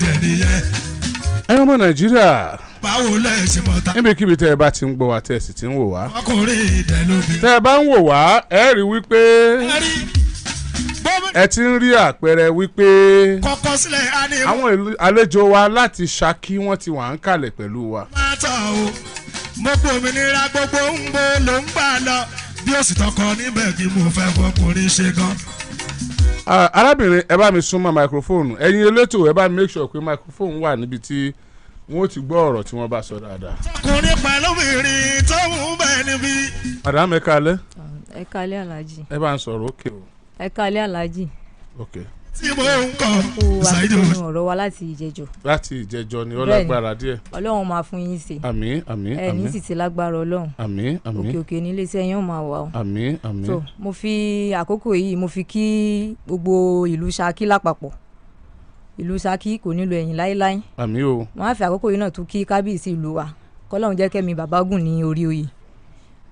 dẹ̀ nìyẹn ẹ̀yin ọmọ nàìjíríà báwo lẹ̀ ṣe mọ̀ ta? níbikíbi tẹ́ ẹ bá ti ń gbọ́ wa tẹ́ ẹ sì ti ń wò wá. Ọkùnrin tẹ́ ẹ bá ń wò wá ẹ rí wípé ẹ ti ń rí àpẹẹrẹ wípé àwọn àlejò wa láti Ṣakí wọ́n ti wà ń kalẹ̀ pẹ̀lú wa. Mo gbòmìnira gbogbo ń bo ló ń gbà lọ. Bí ó sì tọkọ níbẹ̀ kí mo fẹ́ fọkùnrin ṣe gan. Ah, arábìnrin ẹ bá mi súnmọ́ microphone. Ẹ̀yin elétò ẹ bá mi make sure pé microphone wà níbi tí wọ́n ti gbọ́ ọ̀rọ̀ tí wọ́n bá sọ dáadáa. ọkùnrin pẹ̀lú obìnrin tó ń bẹ níbí. madam ẹ kalẹ́ ẹ kalẹ́ aláàjì ẹ bá ń sọ̀rọ̀ òkè o. Ẹ kalẹ́ aláàjì ok tí mo ń kọ. Ṣáìdì àfikún ọ̀rọ̀ wa láti ìjẹjọ. Láti ìjẹjọ ni ó lágbára díẹ̀. Ọlọ́run máa fún yín ṣe. Àmín àmín àmín. sì ti lágbára ọlọ́run. Àmín òkè àmín. Òkè ní iléeṣẹ́ yín ó máa wà o. àmín àmín. So mo fi àkókò yìí mo fi kí gbogbo ìlú Ṣakí lápapọ̀. Ìlú Ṣakí kò nílò ẹ̀yìn láéláé àmín o. Wọ́n á fi àkókò yìí náà tún kí kábíyèsí ìlú wa. Kọ́lọ́run jẹ́ kẹ́mi bàbá gùn ní orí oyè.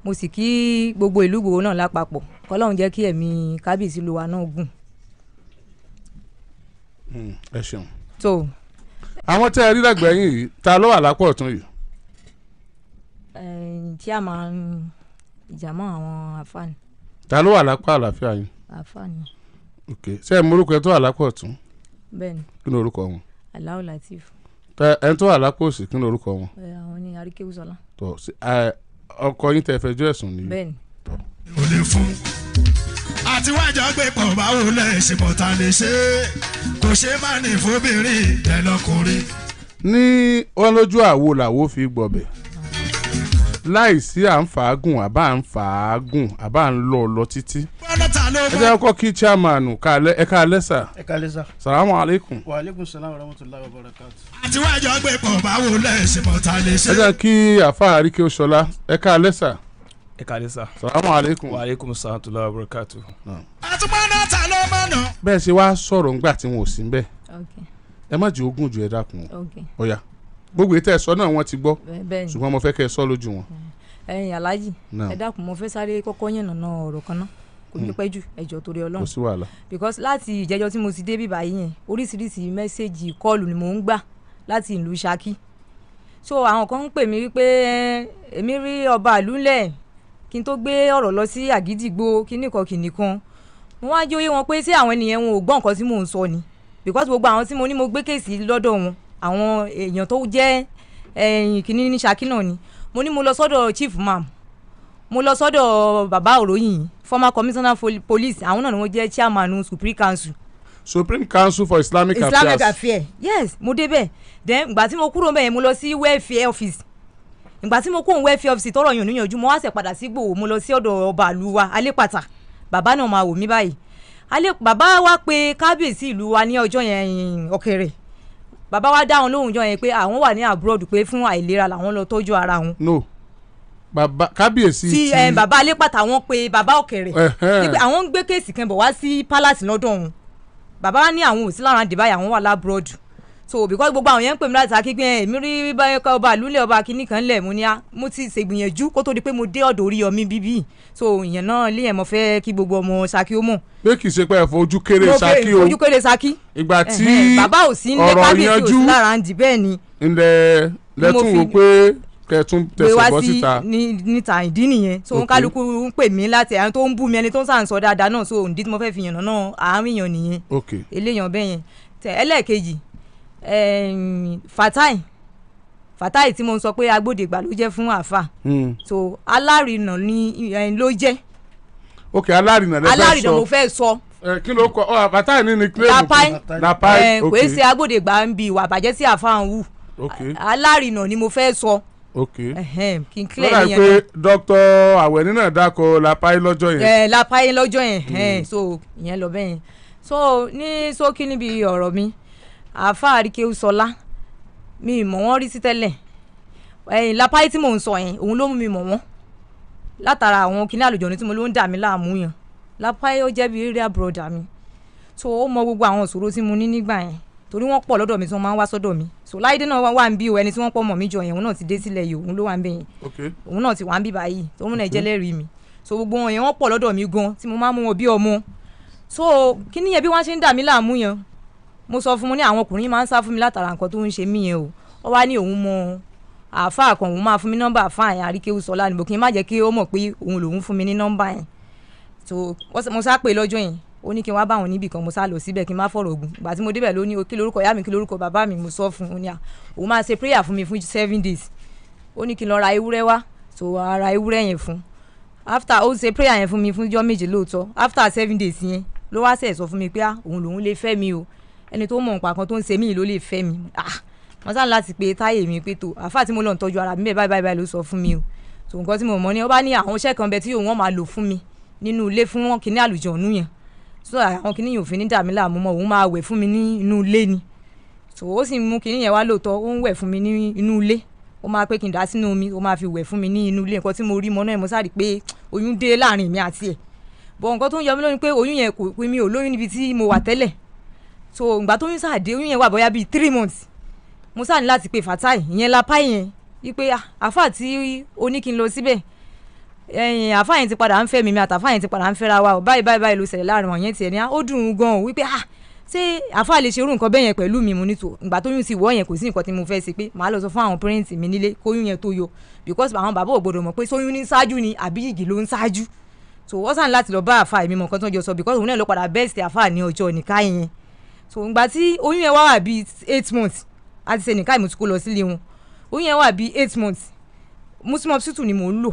Mo sì kí gbogbo ìlú Ìgbòho náà lápapọ̀. Kọ́lọ́run jẹ́ kí ẹ̀mí kábíyèsí ìlú wa náà gùn ẹ ṣeun. so. Àwọn tẹ́ ẹ rí lẹ́gbẹ̀ẹ́ yín yìí ta ló wà lápò ọ̀tún yìí? Tí a máa ń ìjàmọ́ àwọn àfààní ta ló wà lápò àlàáfíà yín? Àfààní ok ṣé ẹ morúkọ ẹ tó wà lápò ọ̀tún? Bẹ́ẹ̀ ni. Kí ni orúkọ wọn? Alao Latif tẹ ẹ tó wà lápò òsì kí ni orúkọ wọn? Ẹ, àwọn ní Aríkéwúsọlá tọ ọkọ yín tẹ́ fẹjọ́ ẹ̀sùn nìyí? Bẹ́ẹ̀ ni. Ò lè fún. Àti wájà gbé pọ̀ báwo lẹ̀ ṣe mọ̀ ta lè ṣe? É kò ṣe má ní fóbìnrin ẹ̀ lọkùnrin. ní wọn lójú àwo làwo fi gbọbẹ. Láì sí à ń fàágùn àbá ń fàágùn àbá ń lọ lọ títí. Ẹ jẹ́ kọ́ kí chairman ẹ káalẹ́ sà. Ẹ kalẹ sa salamu aleykum wa aleykum salaam wa rahmatulahi wa barakatu. àti wájà gbé pọ̀ báwo lẹ̀ ṣe mọ̀ ta lè ṣe? Ẹ jẹ́ kí àfa àríkè ṣọlá ẹ káalẹ́ sà ẹ kàlẹ́ sà. salamu aleykum wa aleykum salaam lọ́wọ́ barakatu. àtúmọ̀nà ta ló mọ̀nà. bẹ́ẹ̀ ṣe wá sọ̀rọ̀ ńgbà tí wọn ò sí bẹ́ẹ̀ ẹ má jẹ́ ogún ju ẹ dákun o. ọ̀yà gbogbo ètò ẹ̀sọ́ náà wọ́n ti gbọ́ ṣùgbọ́n mo fẹ́ kẹ́ ẹ sọ lójú wọn. ẹ̀yin aláàjì ẹ dákun mo fẹ́ sáré kọ́kọ́ yànnàná ọ̀rọ̀ kan náà kò ní pẹ́ jù ẹjọ́ torí kò Ọlọ́run sí wàhálà. because láti ìjẹ́jọ́ tí mo ti dé bíbá yìí yẹn oríṣiríṣi mẹ́sẹ̀gì kọ́ọ̀lù ni mò ń gbà láti ìlú Ṣakí so àwọn kan ń pè mí wípé èmi rí ọba àlúlẹ̀ kí n tó gbé ọ̀rọ̀ lọ sí àgídìgbò kíní kan kìnì kan. Mo wá jóyè wọn pé sí àwọn ènìyàn wọn ò gbọ́ nǹkan tí mò ń sọ ni. Because gbogbo àwọn tí mo ní mo gbé kéèsì lọ́dọ̀ wọn àwọn èèyàn tó jẹ́ ẹ̀yìn kìíní ní Ṣakí náà ni. Mo ní mo lọ sọ́dọ̀ chief mam mo lọ sọ́dọ̀ bàbá òròyìn former commissioner police àwọn náà ni wọ́n jẹ́ chairman supreme council. Supreme council for islamic, islamic affairs. Affair yes mo débẹ̀ then ìgbà tí mo kúrò bẹ́ẹ̀ mo lọ sí welfare office ìgbà tí mo kó òun welfare office tọrọ yàn níyànjú mo wá ṣe padà sí gbòò mo lọ sí ọ̀dọ̀ ọba ìlú wa alépàtà bàbá náà máa wò mí báyìí. Bàbá wa pé kábíyèsí ìlú wa ní ọjọ́ yẹn ọ̀kẹ́rẹ́. Bàbá wa dá wọn lóhùn jọ yẹn pé àwọn wà ní abroad pé fún àìlera làwọn lọ tọ́jú ara wọn. No. Bàbá kábíyèsí tí ẹ, bàbá alépàtà wọn pé bàbá ọ̀kẹ́rẹ́. Wípé àwọn ń gbé kéèsì kan bọ̀ wá sí palace lọ́dọ̀ wọn. Bàbá wa ní àwọn ò sí lára àwọn wà lábúròdù so because gbogbo àwọn yẹn ń pè mí láti akígbẹ́ èmi rí báyọ̀ ká ọba àlúlẹ̀ ọba kínní kan lẹ̀ mo ní a mo ti ṣègbìyànjú kó tó di pé mo dé ọ̀dọ̀ orí yọmí bíbí. So ìyẹn náà lé yẹn mo fẹ́ kí gbogbo ọmọ Ṣakí ó mọ̀. Pé kì í ṣe pé ẹ fojú kéré Ṣakí o. ojú kéré Ṣakí. Ìgbà tí ọ̀rọ̀ yanjú lẹ́tún fi- wò pé tẹsẹ̀ wá bọ́ sí síta. ní- níta ìdí nìyẹn. So Ok. kálukú ń pè mí láti àwọn tó ń bú mi ẹni tó ń sàn sọ dáadáa náà. So ǹdí tí mo fẹ́ fi yànnà náà àárín yàn nìyẹn. Eléyàn bẹ́ẹ̀ yẹn. Tẹ ẹlẹ́ẹ̀kejì fatai. Fatai tí mo sọ pé agbódegbà ló jẹ́ fún àáfà. Hmm. so alárinà ló jẹ́. Ok alárìnà lẹ fẹ́ alárinà mo sọ fẹ́ sọ. Kí ló kọ? Àbátá ní ni claim. Lapai. Ẹ̀ẹ́n, ok. Kò ṣe agbódegbà ń bi ìwà àbàjẹ́ sí àáfà ń wù ok. Alárinà ni mo fẹ́ sọ. Ok. Ẹ̀hẹ́n, kí n lọ́dà clear yẹn pé náà. Dr. Àwẹ̀ní náà dákọ̀ lapai lọ́jọ́ yẹn. Lápáyé lọ́jọ́ yẹn. Ẹn, so ìyẹn lọ bẹ́ẹ̀ yẹn. So ní ṣókí níbi ọ̀rọ̀ mi àáfà àríkèú sọlá. Mi ì mọ̀ wọ́n rí sí tẹ́lẹ̀. Ẹ̀yìn lápáyé tí mò ń sọ yẹn òun ló mú mi mọ̀ wọ́n. Látara àwọn kíní àlùjọ̀nù tí mo ló ń dà mí láàmú yẹn. Lápáyé ó jẹ́ bí area brother mi. So ó mọ gbogbo àwọn ìṣòro tí mo ní nígbà yẹn. Torí wọ́n pọ̀ lọ́dọ̀ mi tí wọ́n máa ń wá sọ́dọ̀ mi. So láìdé náà wà ń bí o ẹni tí wọ́n pọ̀ mọ̀ mí jọ yẹn òun náà ti dé sílẹ̀ yìí òun ló wà ń bẹ̀ yẹn. Òun náà ti wà ń bí báyìí tó múnà ìjẹ́lẹ́rìí mi. So gbogbo wọn yẹn wọ́n pọ̀ lọ́dọ̀ mi gan tí mo máa ń mú wọn bí ọmọ. So kí ni yẹn bí wọ́n ṣe ń dà mí láàmú yẹn mo sọ fún mo ní àwọn ọkùnrin máa ń sá fún mi látara nǹkan tó ń ṣe mí yẹn o. Ó wá ní òun mọ àáfàá kan òun máa fún mi nọ́mbà àáfàá yẹn àríkéwù sọlá níbo kí n má jẹ́ kí ó mọ̀ pé òun lòun fún mi ní nọ́mbà yẹn. Sá- mo sá pè lọ́jọ́ yẹn ó ní kí n wá bá wọn níbì kan mo sá lọ síbẹ̀ kí n má fọ̀rọ̀ ogun ìgbà tí mo débẹ̀ ló ní kí lorúkọ ìyá mi kí lorúkọ bàbá mi? Mo sọ fún un ní à òun máa ṣe prayer fún mi fún seven days. Ó ní kí n lọ ra ewúrẹ́ wá so a ra ewúrẹ́ yẹn fún after ó ṣe prayer yẹn fún mi fún ọjọ́ méje lóòótọ́. After seven days yẹn ló wá sẹ̀ sọ fún mi pé òun lòun lè fẹ́ mi o ẹni tó mọ̀ nípa kan tó ń ṣe mí ló lè fẹ́ mi. Ah wọ́n sá láti pe táyé mi pé tó àfáà tí mo lọ ń tọ́jú ara mi bẹ́ẹ̀ báyìí báyìí ló sọ fún mi o. So nǹkan tí mo mọ̀ ni ó bá ní àwọn iṣẹ́ kan bẹ tí òun máa lò fún mi nínú ilé fún wọn kìíní àlùjọ̀nú yẹn. So àwọn kìíní fi ní dàmí láàmú mọ́ òun máa wẹ̀ fún mi ní ilé ni. So ó sì mú kìíní yẹn wá lóòótọ́ ó ń wẹ̀ fún mi ní inú ilé. Ó máa pé kí n dá sínú omi ó máa fi wẹ̀ fún mi ní inú ilé. Nǹkan mo rí mọ́ náà mo sáré pé oyún dé láàárín mi àti ẹ̀. Bọ̀ nǹkan tó so ìgbà tó oyún sáàdé oyún yẹn wà bóyá bíi three months. Mo sáà ní láti pe fatai ìyẹn lápá yẹn wípé ah, àáfà tí o ní kí n lọ síbẹ̀. Ẹ̀yìn àáfà yẹn ti padà ń fẹ́ mi mi àtàfà yẹn ti padà ń fẹ́ra wa. O báyìí báyìí báyìí ló ṣẹlẹ̀ láàárín wọn yẹn tiẹ̀ ní á ó dùn ún gan o wípé ah ṣé àáfà lè ṣerú nǹkan bẹ́ẹ̀ yẹn pẹ̀lú mi? Mo ní tò ìgbà tó yún sí ìwọ yẹn kò sí nǹkan tí mo fẹ́ ṣe pé màá lọ sọ fún àwọn pẹ́rẹ́ǹtì mi nílé kóyún yẹn tó yọ. Because àwọn bàbá ò gbọdọ̀ mọ̀ pé sóyún ní ṣáájú ni àbí yìgì ló ń ṣáájú. So wọ́n sàn láti lọ bá àáfà mi mọ̀ nǹkan tó jọ sọ because òun náà ló padà best àáfà ní ọjọ́ nìka yẹn so ìgbà tí oyún yẹn wá wà bíi eight months a ti ṣe nìka ìmọ̀ tí kò lọ sílé wọn. Oyún yẹn wà bíi eight months. Muslim hospital ni mò ń lò.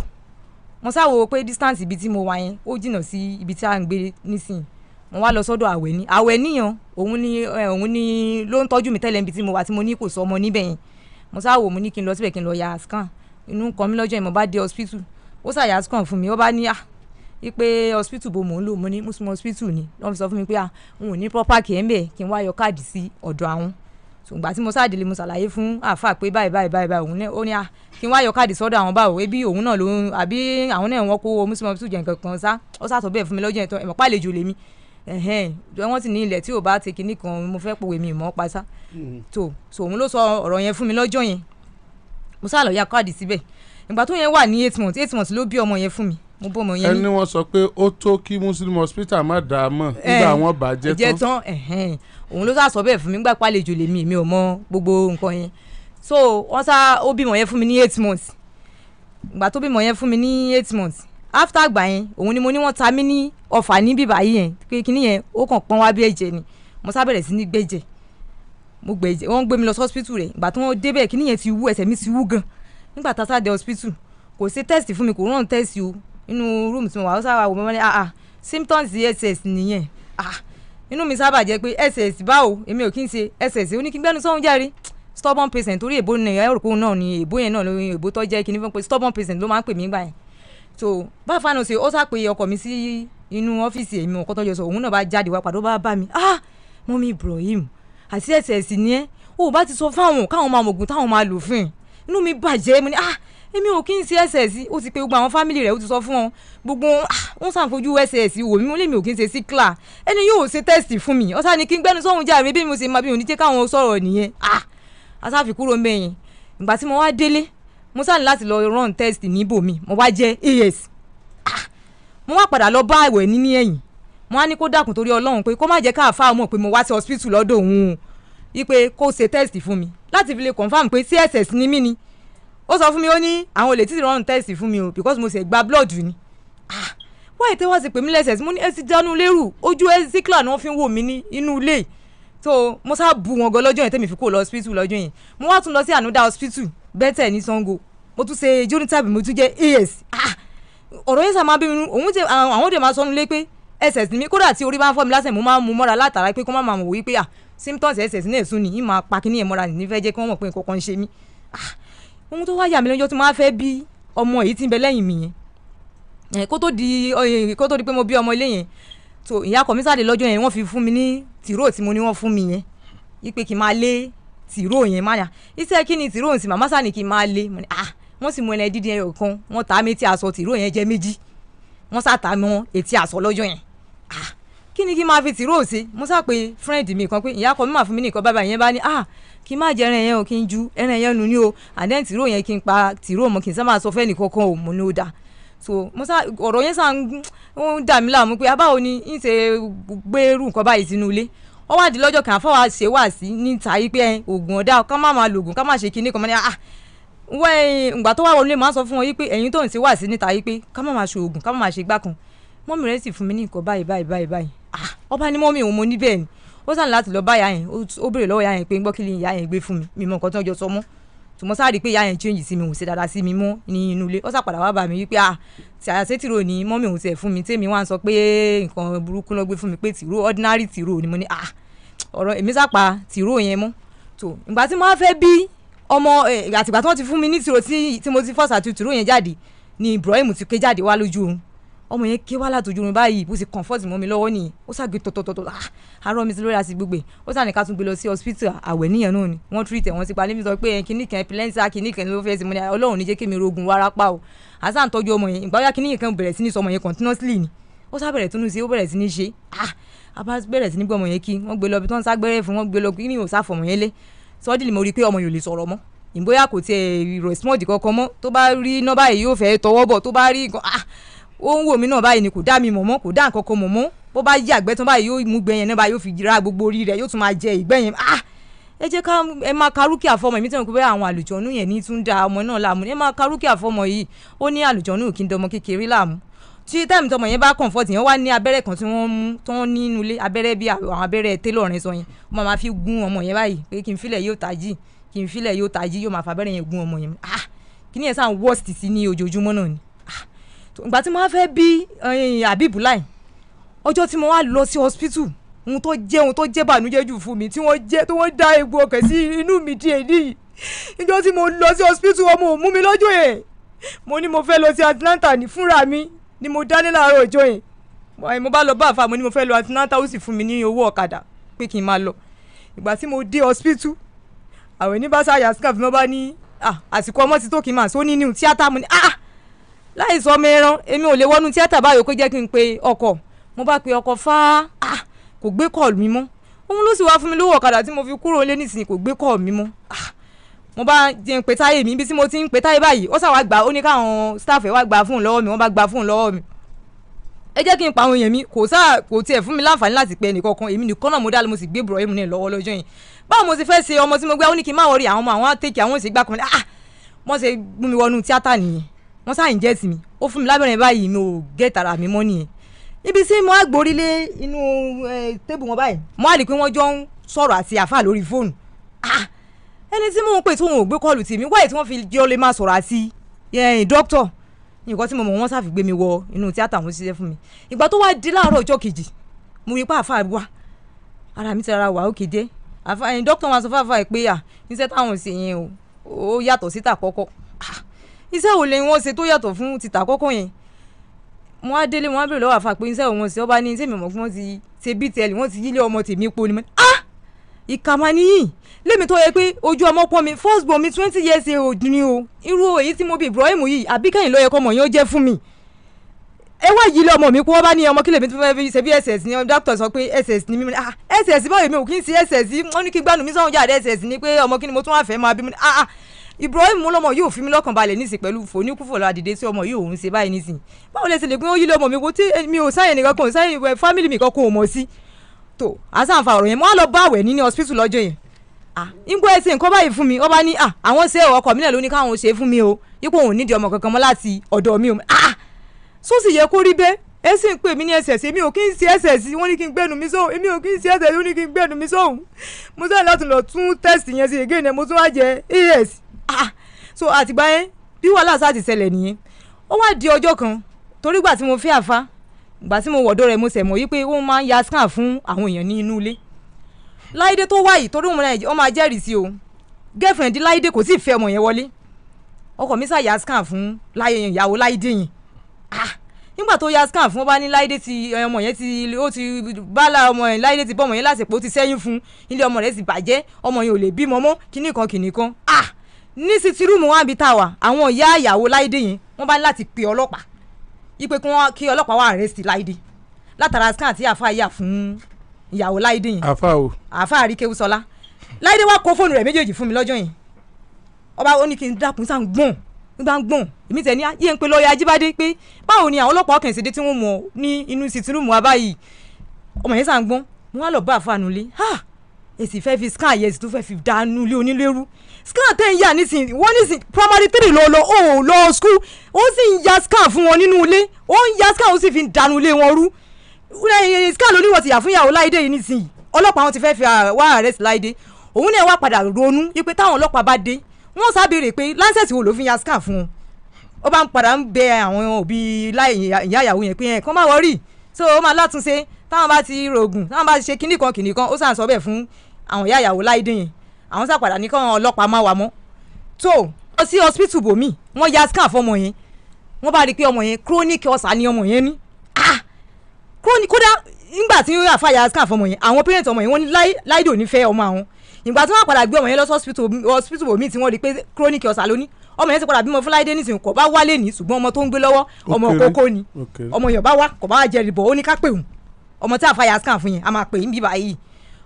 Mo sáwo pé distance ibi tí mo wà yẹn ó jìnnà sí ibi tí a ń gbé nísìnyí. Mo wá lọ sọ́dọ̀ àwẹ̀ ní àwẹ̀ níyàn òun ni òun ni ló ń tọ́jú mi tẹ́lẹ̀ níbi tí mo wà tí mo ní kò sọ ọmọ níbẹ̀ yẹn. Mo sáwo mo ní kí n lọ síbẹ̀ kí n lọ ya scan. Inú kan mi lọ́jọ́ yẹn mo bá dé hospital. Ó ṣàyà scan fún mi. Ó bá ní à ipe hospital bo mò ń lò mo ní muslim hospital ni. Wọ́n fi sọ fún mi pé à n ò ní proper í ń bẹ̀ kí n wá yọ káàdì sí ọ̀dọ̀ àwọn. Ṣùgbọ́n tí mo sáàdìlẹ̀ mo ṣàlàyé fún àáfàá pé báyìí báyìí báyìí báyìí òun náà ó ní à kí n wá yọ káàdì sọ́dọ̀ àwọn báwo. Ebi òun náà ló ń àbí àwọn náà wọ́n kó muslim hospital jẹ́ nǹkan kan sá. Ó sàtọ̀ bẹ́ẹ̀ fún mi lọ́jọ́ tán ẹ̀mọ́ pàlejò lèmi. Wọ́n sì ní ilẹ̀ tí ò bá ti kinní kan mo fẹ́ pòwe mi ìmọ̀ pa sá. Tó so òun ló sọ ọ̀rọ̀ yẹn fún mi lọ́jọ́ yẹn. Mo sá lọ ya káàdì síbẹ̀. Ìgbà tó yẹn wà ní eight months eight months ló bí ọmọ yẹn fún mi mo bọ́ ọmọ yẹn ẹni wọ́n sọ pé ó tó kí muslim hospital má dàá mọ̀ nígbà wọn bàjẹ́ jẹ́ tán. tán ẹ̀hẹ́n. Òun ló sá sọ bẹ́ẹ̀ fún mi gbà pàlejò lèmi mi ò mọ gbogbo nǹkan yẹn. So wọ́n sá ó bímọ yẹn fún mi ní eight months. Ìgbà tó bímọ yẹn fún mi ní eight months. After àgbà yẹn òun ni mo ní wọ́n ta mí ní ọ̀fà ní bíbá yìí yẹn. Pé kíní yẹn ó kàn pọ́n wá bí ẹ̀jẹ̀ ni. Mo sá bẹ̀rẹ̀ sí ní gbẹ̀jẹ̀. Mo gbẹ̀jẹ̀ wọ́n gbé mi lọ sí hospital rẹ̀. Ìgbà tí wọ́n débẹ̀ kíní yẹn ti wú ẹsẹ̀ mi ti wú gan. Nígbà tá a sá dé hospital kò ṣe test fún mi kò rán test o inú room tí mo wà ó sábà wò mọ́ ní ah ah symptoms ss nìyẹn. Ah inú mi sábà jẹ́ pé ss báwo èmi ò kí n ṣe ss ó ní kí n gbẹ́nu sọ́hún járe. Stubborn patient torí èbó ni ẹ̀rọ kóun náà ni èbó yẹn náà ló èbó tó jẹ́ kíní fún pé stubborn patient ló máa ń pè mí gbà yẹn. So báwo fáwọn ṣe ó sá pé ọkọ mi sí inú ọ́fíìsì èmi ọkọ tó jọ sọ òun náà bá jáde wá padà ó bá bá mi ah mọ́mí Ibrahim àti ss ni ẹ́. O bá ti sọ fáwọn káwọn máa mọ̀gùn táwọn máa lò fún ẹ̀. Inú mi bàjẹ́ mo ní ah èmi ò kí n ṣe ss ó ti pé gbogbo àwọn fámìlì rẹ̀ ó ti sọ fún wọn. Gbogbo wọn ṣàfojú ss wò mí mo lè mi ò kí n ṣe síkla ẹni yóò ṣe test fún mi. Ọ̀sán ni kí n gbẹ́nu sọ́hun jáde bí mo ṣe máa bí òní jẹ́ káwọn sọ̀rọ̀ nìyẹn. Ah asáfi kúrò ń bẹ̀yẹn ìgbà tí mo wá délé mo sáà ní láti lọ run test níbòmí mo wá jẹ́ as ah mo wá padà lọ bá ìwẹ̀ níní ẹ̀yìn. Mo wá ní kó dákun torí ọlọ́run pé kó má jẹ́ káàfáà mọ̀ pé mo sí hospital lọ́dọ̀ òun o. Wípé kó ṣe test fún mi. Láti fi lè confam pé css ni mí ni ó sọ fún mi ó ní àwọn olè títí rọrùn test fún mi o because mo ṣe gba blood ni. Ah wáyé tẹ́ wá sí pé mí lẹ́sẹ̀ mo ní ẹ ti dánú lérù ojú ẹ zikla ni wọ́n fi ń wò mí ní inú ilé. So mo sá bu wọn gan lọ́jọ́ yẹn tẹ́mi fi kó lọ hospital lọ́jọ́ yẹn. Mo wá tún lọ sí anoda hospital bẹ́tẹ̀ ní Sango. Mo tún ṣe jonathan mo tún jẹ́ as ah ọ̀rọ̀ yẹn sá máa bí mi òun tẹ àwọn òde máa sọnù lé pé ss mi kódà tí orí bá ń fọ́ mi lásẹ̀ mo máa ń mu mọ́ra látara pé kó má máa mọ̀ wí ah symptoms ss náà sún ni pa kíní yẹn mọ́ra ní jẹ́ kí wọ́n mọ̀ pé nǹkan kan ń ṣe mí. Ah ohun tó wá yà mí lọ́jọ́ tí mo máa fẹ́ bí ọmọ yìí ti ń bẹ lẹ́yìn mi yẹn. Kó tó di kó tó di pé mo bí ọmọ ilé yẹn so ìyá kọ̀mísàdé lọ́jọ́ yẹn wọ́n fi fún mi ní tìró tí mo ní wọ́n fún mi yẹn. Yí pé kí n máa lé tìró yẹn má yà iṣẹ́ kí ni tìró ń sìn màmá sàní kí n máa lé. Ah! Wọ́n sì mú ẹni dídí ẹyọ kan wọ́n ta mi etí aṣọ tìró yẹn jẹ́ méjì. Wọ́n sá ta mọ́ etí aṣọ lọ́jọ́ yẹn. Ah kí ni kí n máa fi tìró ṣe mo sá friend mi kan pé ìyá kọ mi máa fún mi nìkan bàbá yẹn bá ní ah kí n má jẹ ẹran yẹn o kí n ju ẹran yẹn nu ní o. And then tìró yẹn kí n pa tìró mọ kí n sábà sọ fẹ́ni kankan o mo ní ó dáa. So mo sá ọ̀rọ̀ yẹn sá ń dà mí láàmú pé abáwo ni ń ṣe gbérù nǹkan báyìí sínú ilé? Ó wá di lọ́jọ́ kan àfọwọ́ ṣe wá sí níta yìí pé oògùn ọ̀dà ká má máa lo oògùn ká má ṣe kinní ní ah wẹ́ ìgbà tó wá wọlé máa sọ fún wọn yìí pé ẹ̀yin sí máa máa mọ́mí rẹ̀ sì fún mi ní nǹkan báyìí báyìí báyìí ah ọba ní mọ́mí òun mo ní bẹ́ẹ̀ ni. Ó sàn láti lọ bá ìyá yẹn ó béèrè lọ́wọ́ ìyá yẹn pé ń gbọ́ kí ni ìyá yẹn gbé fún mi. Mi mọ nǹkan tó ń jọ sọ mọ́. Tùmọ̀ sáà rí i pé ìyá yẹn change sí mi òun ṣe dáadáa sí mi mọ́ ní inú ilé. Ó sàpadà wá bá mi wípé ah tí àyà tìrò ní mọ́mí òun tiẹ̀ fún mi. Tèmi wá sọ pé nǹkan burúkú ló gbé fún mi pé tìrò ordinary tìrò ni mo ní. Ah ọ̀rọ̀ èmi sàpà tìrò yẹn mọ́. Tó ìgbà tí mo wá fẹ́ bí ọmọ àtìgbà tí wọ́n ti fún mi ní tìrò tí tí mo ti fọ́sà tu tìrò yẹn jáde ni Ibrahim ti ké jáde wá lójú oorun ọmọ yẹn ké wá látòjú oorun báyìí bó ti comfort mọ́ mi lọ́wọ́ nìyẹn. Ó ṣàgbé tọ̀tọ̀tọ̀ ah arọ mi sí lórí àti gbogbo ẹ̀ ó sàn ní ká tún gbé lọ sí hospital. Àwẹ̀ níyẹn náà ni. Wọ́n treat ẹ̀ wọ́n ti pa níbi sọ pé kìnnì kan epilepsy kìnnì kan ló fẹ́ sí mo ní ọlọ́run ní jẹ́ kí mi rogun wárápá o. Àṣà ń tọ́jú ọmọ yẹn. Ìgbà kìnnì kan bẹ̀rẹ̀ sí ní sọ ọmọ yẹn continuously ni. Ó sá bẹ̀rẹ̀ tún sí ó bẹ̀rẹ̀ sí ní ṣe. Ah abá bẹ̀rẹ̀ sí ní gbé ọmọ yẹn kí wọ́n gbé lọ bí wọ́n ságbẹ́rẹ́ fún wọ́n gbé lọ kí ni ò sáfọ̀ ọmọ yẹn lé. Sọ́dìlì mo rí i pé ọmọ ò lè sọ̀rọ̀ mọ́. Ìbóyá kò tiẹ̀ respond kankan mọ́ tó bá rí iná báyìí yóò fẹ́ tọwọ́ bọ̀ tó bá rí nǹkan ah ó ń wò mí náà báyìí ni kò dá mi mọ̀ mọ́ kò dá nǹkan kan mọ̀ mọ́ bó bá yí àgbẹ̀ tán báyìí yóò mú gbẹ̀yẹn náà báyìí yóò fi ra gbogbo orí rẹ̀ yóò tún máa jẹ ìgbẹ́ yẹn. Ah! Ẹ jẹ́ ká ẹ máa ka rúkìá fọmọ èmi tẹ̀wọ̀n pé àwọn àlùjọ̀nù yẹn ní tún da ọmọ náà láàmú. Ẹ máa ka rúkìá fọmọ yìí. Ó ní àlùjọ̀nù kí n dọmọ kékeré láàmú. Tí táìmù tọmọ yẹn bá comfort yẹn wá ní abẹ́rẹ́ kan tí wọ́n mú tí wọ́n ní inú ilé abẹ́rẹ́ bí àwọn abẹ́rẹ́ télọ̀ rẹ̀ sọ yẹn. Wọ́n máa fi gún ọmọ yẹn báyìí pé kí n filẹ̀ yóò tají kí n filẹ̀ yóò tají yóò máa fa abẹ́rẹ́ yẹn gún ọmọ yẹn. Ah! Kí ni yẹn sàn worst sí ní ojoojúmọ́ náà ni ìgbà tí mo wá fẹ́ bí Habibu láì ọjọ́ tí mo wá lọ sí hospital ohun tó jẹ́ ohun tó jẹ́ bànújẹ́ jù fún mi tí wọ́n jẹ́ tí wọ́n dá egbò ọkàn sí inú mi díẹ̀ níyì níjọ́ tí mo lọ sí hospital ọmọ ò mú mi lọ́jọ́ yẹn. Mo ní mo fẹ́ lọ sí Atlanta ní fúnra mi ni mo dání láàárọ̀ ọjọ́ yẹn. Mo- bá lọ bá àfa mo ní mo fẹ́ lọ Atlanta ó sì fún mi ní owó ọ̀kadà pé kí n máa lọ. Ìgbà tí mo dé hospital àwọn oníbàṣà yasika fún mi bá ní "Ah, àsìkò ọmọ ti tó kí n máa sọ ní new tíátà mo ní ah láì sọ mẹ́rán èmi ò lè wọnú tíátà báyìí kó jẹ́ kí n pe ọkọ̀. Mo bá pe ọkọ̀ fá ah kò gbé kọ́ọ̀lù mi mọ́. Òun ló sì wá fún mi lówó ọ̀kadà tí mo fi kúrò lé nísìnyí kò gbé kọ́ọ̀lù mi mọ́. Ah mo bá jẹ́ ń pe táyé mi ibi tí mo ti ń pe táyé báyìí ó sà gbà ó ní káwọn staff ẹ̀ wá gba fóònù lọ́wọ́ mi wọ́n bá gba fóònù lọ́wọ́ mi. Ẹ jẹ́ kí n pa àwọn èèyàn mi kò sáà kò tiẹ̀ fún mi láǹfààní láti pe ẹnì kankan èmi nìkan náà mo dá lọ mo sì gbé Ibrahim náà lọ́wọ́ lọ́jọ́ yẹn. Báwo mo ti fẹ́ ṣe ọmọ tí mo gbé ó ní kí wọrí àwọn ọmọ àwọn àtẹ̀kì àwọn òsì gbà kan. Ah wọ́n ṣe mú mi wọnú tíátà nìyẹn wọ́n sáà ń jẹ́ sí mi. Ó fún mi lábẹ́rẹ́ báyìí mi ò gé tara mi mọ́ nìyẹn. Níbi tí mo á gborí inú tébù wọn báyìí mo á rí i pé wọ́n jọ ń sọ̀rọ̀ àti àfà lórí fóònù. Ah! Ẹni tí mò ń pè tí wọn ò gbé kọlù tì mí wáyé tí wọ́n fi jọ lè máa sọ̀rọ̀ àti dókítọ̀ nǹkan tí mo mọ̀ wọ́n sáfi gbé mi wọ inú tíátà wọn ṣiṣẹ́ fún mi. Ìgbà tó wá di láàárọ̀ ọjọ́ kejì mo rí i pé àfà wà ara mi ti rárá wà àfà ẹni dókítà wọn sọ fún àfà ẹ pé à iṣẹ́ táwọn ṣe yẹn o ó yàtọ̀ sí tàkọ́kọ́ Ah, iṣẹ́ wo lè wọ́n ṣe tó yàtọ̀ fún ti tàkọ́kọ́ yẹn? Mo wá délé mo wá bèrè lọ́wọ́ àfà pé iṣẹ́ wọ́n ṣe? Ọba ní sẹ́mi mọ̀ fún wọn ti ṣe btl wọ́n ti yílé ọmọ tèmi po ni mo ní ah ìkà máa níyì lémi tó yẹ pé ojú ọmọ pọ́n mi first born mi twenty years old ni o. Irú èyí tí mo bí Ibrahim yìí àbíkẹ́yìn ló yẹ kọ́mọ yẹn ó jẹ́ fún mi? Ẹ wá yìí lé ọmọ mi kó wọ́n bá ní ọmọ kílèmí tó fẹ́ fi ṣe bí ss ni dókítà sọ pé ss ni mímu ah ss báwo mi ò kí n ṣe ss wọ́n ní kí gbanu mi sọ̀rọ̀ jáde ss ni pé ọmọ kí ni mo tún wá fẹ́ máa bí ah ah Ibrahim lọmọ yóò fi mi lọ́kàn balẹ̀ nísìn pẹ̀lú fòníkúfò ládìde sí ọmọ yóò ń ṣe báyìí nísìn báwo ṣe lè pín ó yí lé ọmọ mi? Kó tí mi ò sáyẹn nìkan kan sáyẹn fámìlì mi kan o mọ̀ sí. Tó àṣàǹfà ọ̀rọ̀ yẹn. Mo á lọ bá àwẹ̀ ní hospital lọ́jọ́ yẹn. Nígbà ẹsẹ̀ nǹkan báyìí fún mi. Wọ́n bá ní àwọn ṣe ọkọ̀ mi náà ló ní káwọn ṣe fún mi o. Ipò òun nídìí ọmọ kankan mọ́ láti ọ̀dọ̀ mi o. Ah sọ sì yẹ kó rí bẹ́ẹ̀. Ẹ sì ń pè mí ní ẹsẹ̀ sí mi ò kí ń ṣe ẹsẹ̀ sí wọ́n ní kí n gbẹ́nu mi sóhun. Èmi ò kí ń ṣe ẹsẹ̀ sí wọ́n ní kí n gbẹ́nu mi sóhun. Mo sẹ́yìn láti lọ tún tẹ́sì yẹn sí again. Mo tún wá jẹ as so àtìgbà yẹn bí wàhálà sáà ti ṣẹlẹ̀ nìyẹn. Ó wá di ọjọ́ kan torí gbà tí mo fẹ́ àfa gbà tí mo wọ̀dọ̀ rẹ̀ mo sẹ̀ mọ̀ yí pé ó máa ń ya scan fún àwọn èèyàn ní inú ilé. Láìdé tó wáyìí torí òun náà ó máa jẹ́rìí sí o. Girlfriend láìdé kò tí ì fẹ́ ọmọ yẹn wọlé. Ọkọ mi ṣàyà scan fún ìyàwó láìdé yẹn. Ah nígbà tó ya scan fún ọba ní láìdé ti ọmọ yẹn ti ó ti bálá ọmọ yẹn láìdé ti bọ́ ọmọ yẹn lásìkò ó ti sẹ́yìn fún ilé ọmọ rẹ̀ sì bàjẹ́ ọmọ yẹn ò lè bímọ mọ́ kíní kan kíní kan. Ah ní rúùmù wọn àbí tàwa àwọn ìyá ìyàwó láìdé yẹn wọ́n bá ní láti pe ọlọ́pàá. Ipe kí ọlọ́pàá wà arrest láìdé látara scan tí àfa yà fún ìyàwó láìdé yẹn. Àfa o. Àfa àríkéwú sọlá láìdé wá kó fóònù rẹ̀ méjèèjì fún mi lọ́jọ́ yẹn. Ọba ó ní kí n dákun sáà ń gbọ̀n nígbà ń gbọ̀n. Èmi tẹ̀ ní yé ń pe lọ́ọ̀yà ajíbádé pé báwo ni àwọn ọlọ́pàá ọkàn ìṣèdè tí wọ́n mọ̀ ní inú sìtìrúmù wa báyìí? Ọmọ yẹn sáà ń gbọ́n. Mo wá lọ bá àfààní lé ha èsì fẹ́ fi scan yẹn èsì tó fẹ́ fi dànù ilé onílérú scan tẹ̀ ń yà nísìnyí wọ́n nísìnyí primary three ló lọ ó lọ school ó sì ń ya scan fún wọn nínú ilé ó ń ya scan ó sì fi dànù ilé wọn rú. Scan ló ní wọ́n ti yà fún ìyàwó láìdé yìí nísìnyí. Ọlọ́pàá wọn ti fẹ́ fi wá arrest láìdé òun náà wá padà ronú wípé táwọn ọlọ́pàá bá dé wọ́n sábẹ̀rẹ̀ pé láńsẹ̀sì wo ló fi ya scan fún wọn. Ó bá ń padà ń bẹ àwọn òbí láì ìyá ìyàwó yẹn pé ẹ kàn má wọrí so ó máa látúnṣe táwọn bá ti rògùn táwọn bá ti ṣe kinní kan kinní kan ó sàn sọ bẹ́ẹ̀ fún àwọn ìyá ìyàwó láìdé yẹn àwọn sàpàdà ní káwọn ọlọ́pàá má wà mọ́. Tó lọ sí hospital bòmí wọ́n ya scan fọmọ yẹn. Wọ́n bá rí i pé ọmọ yẹn chronic ulcer ni ọmọ yẹn ní. Ah! Chronic kódà nígbà tí àfa ya scan fọmọ yẹn àwọn parents ọmọ yẹn wọ́n ní láìdò ní fẹ́ ọmọ àwọn. Ìgbà tí wọ́n padà gbé ọmọ yẹn lọ sí hospital bòmí tí wọ́n rí i pé chronic ulcer ló ní. Ọmọ yẹn ti padà bímọ fún láìdé nísìnyí kò bá wálé ní ṣùgbọ́n ọmọ tó ń gbé lọ́wọ́ ọmọ kókó ni. Ọmọ yẹn bá wá kò bá jẹ ìbò ó ní ká pè òun ọmọ tí àfa ya scan fún yẹn a máa pè é níbí báyìí.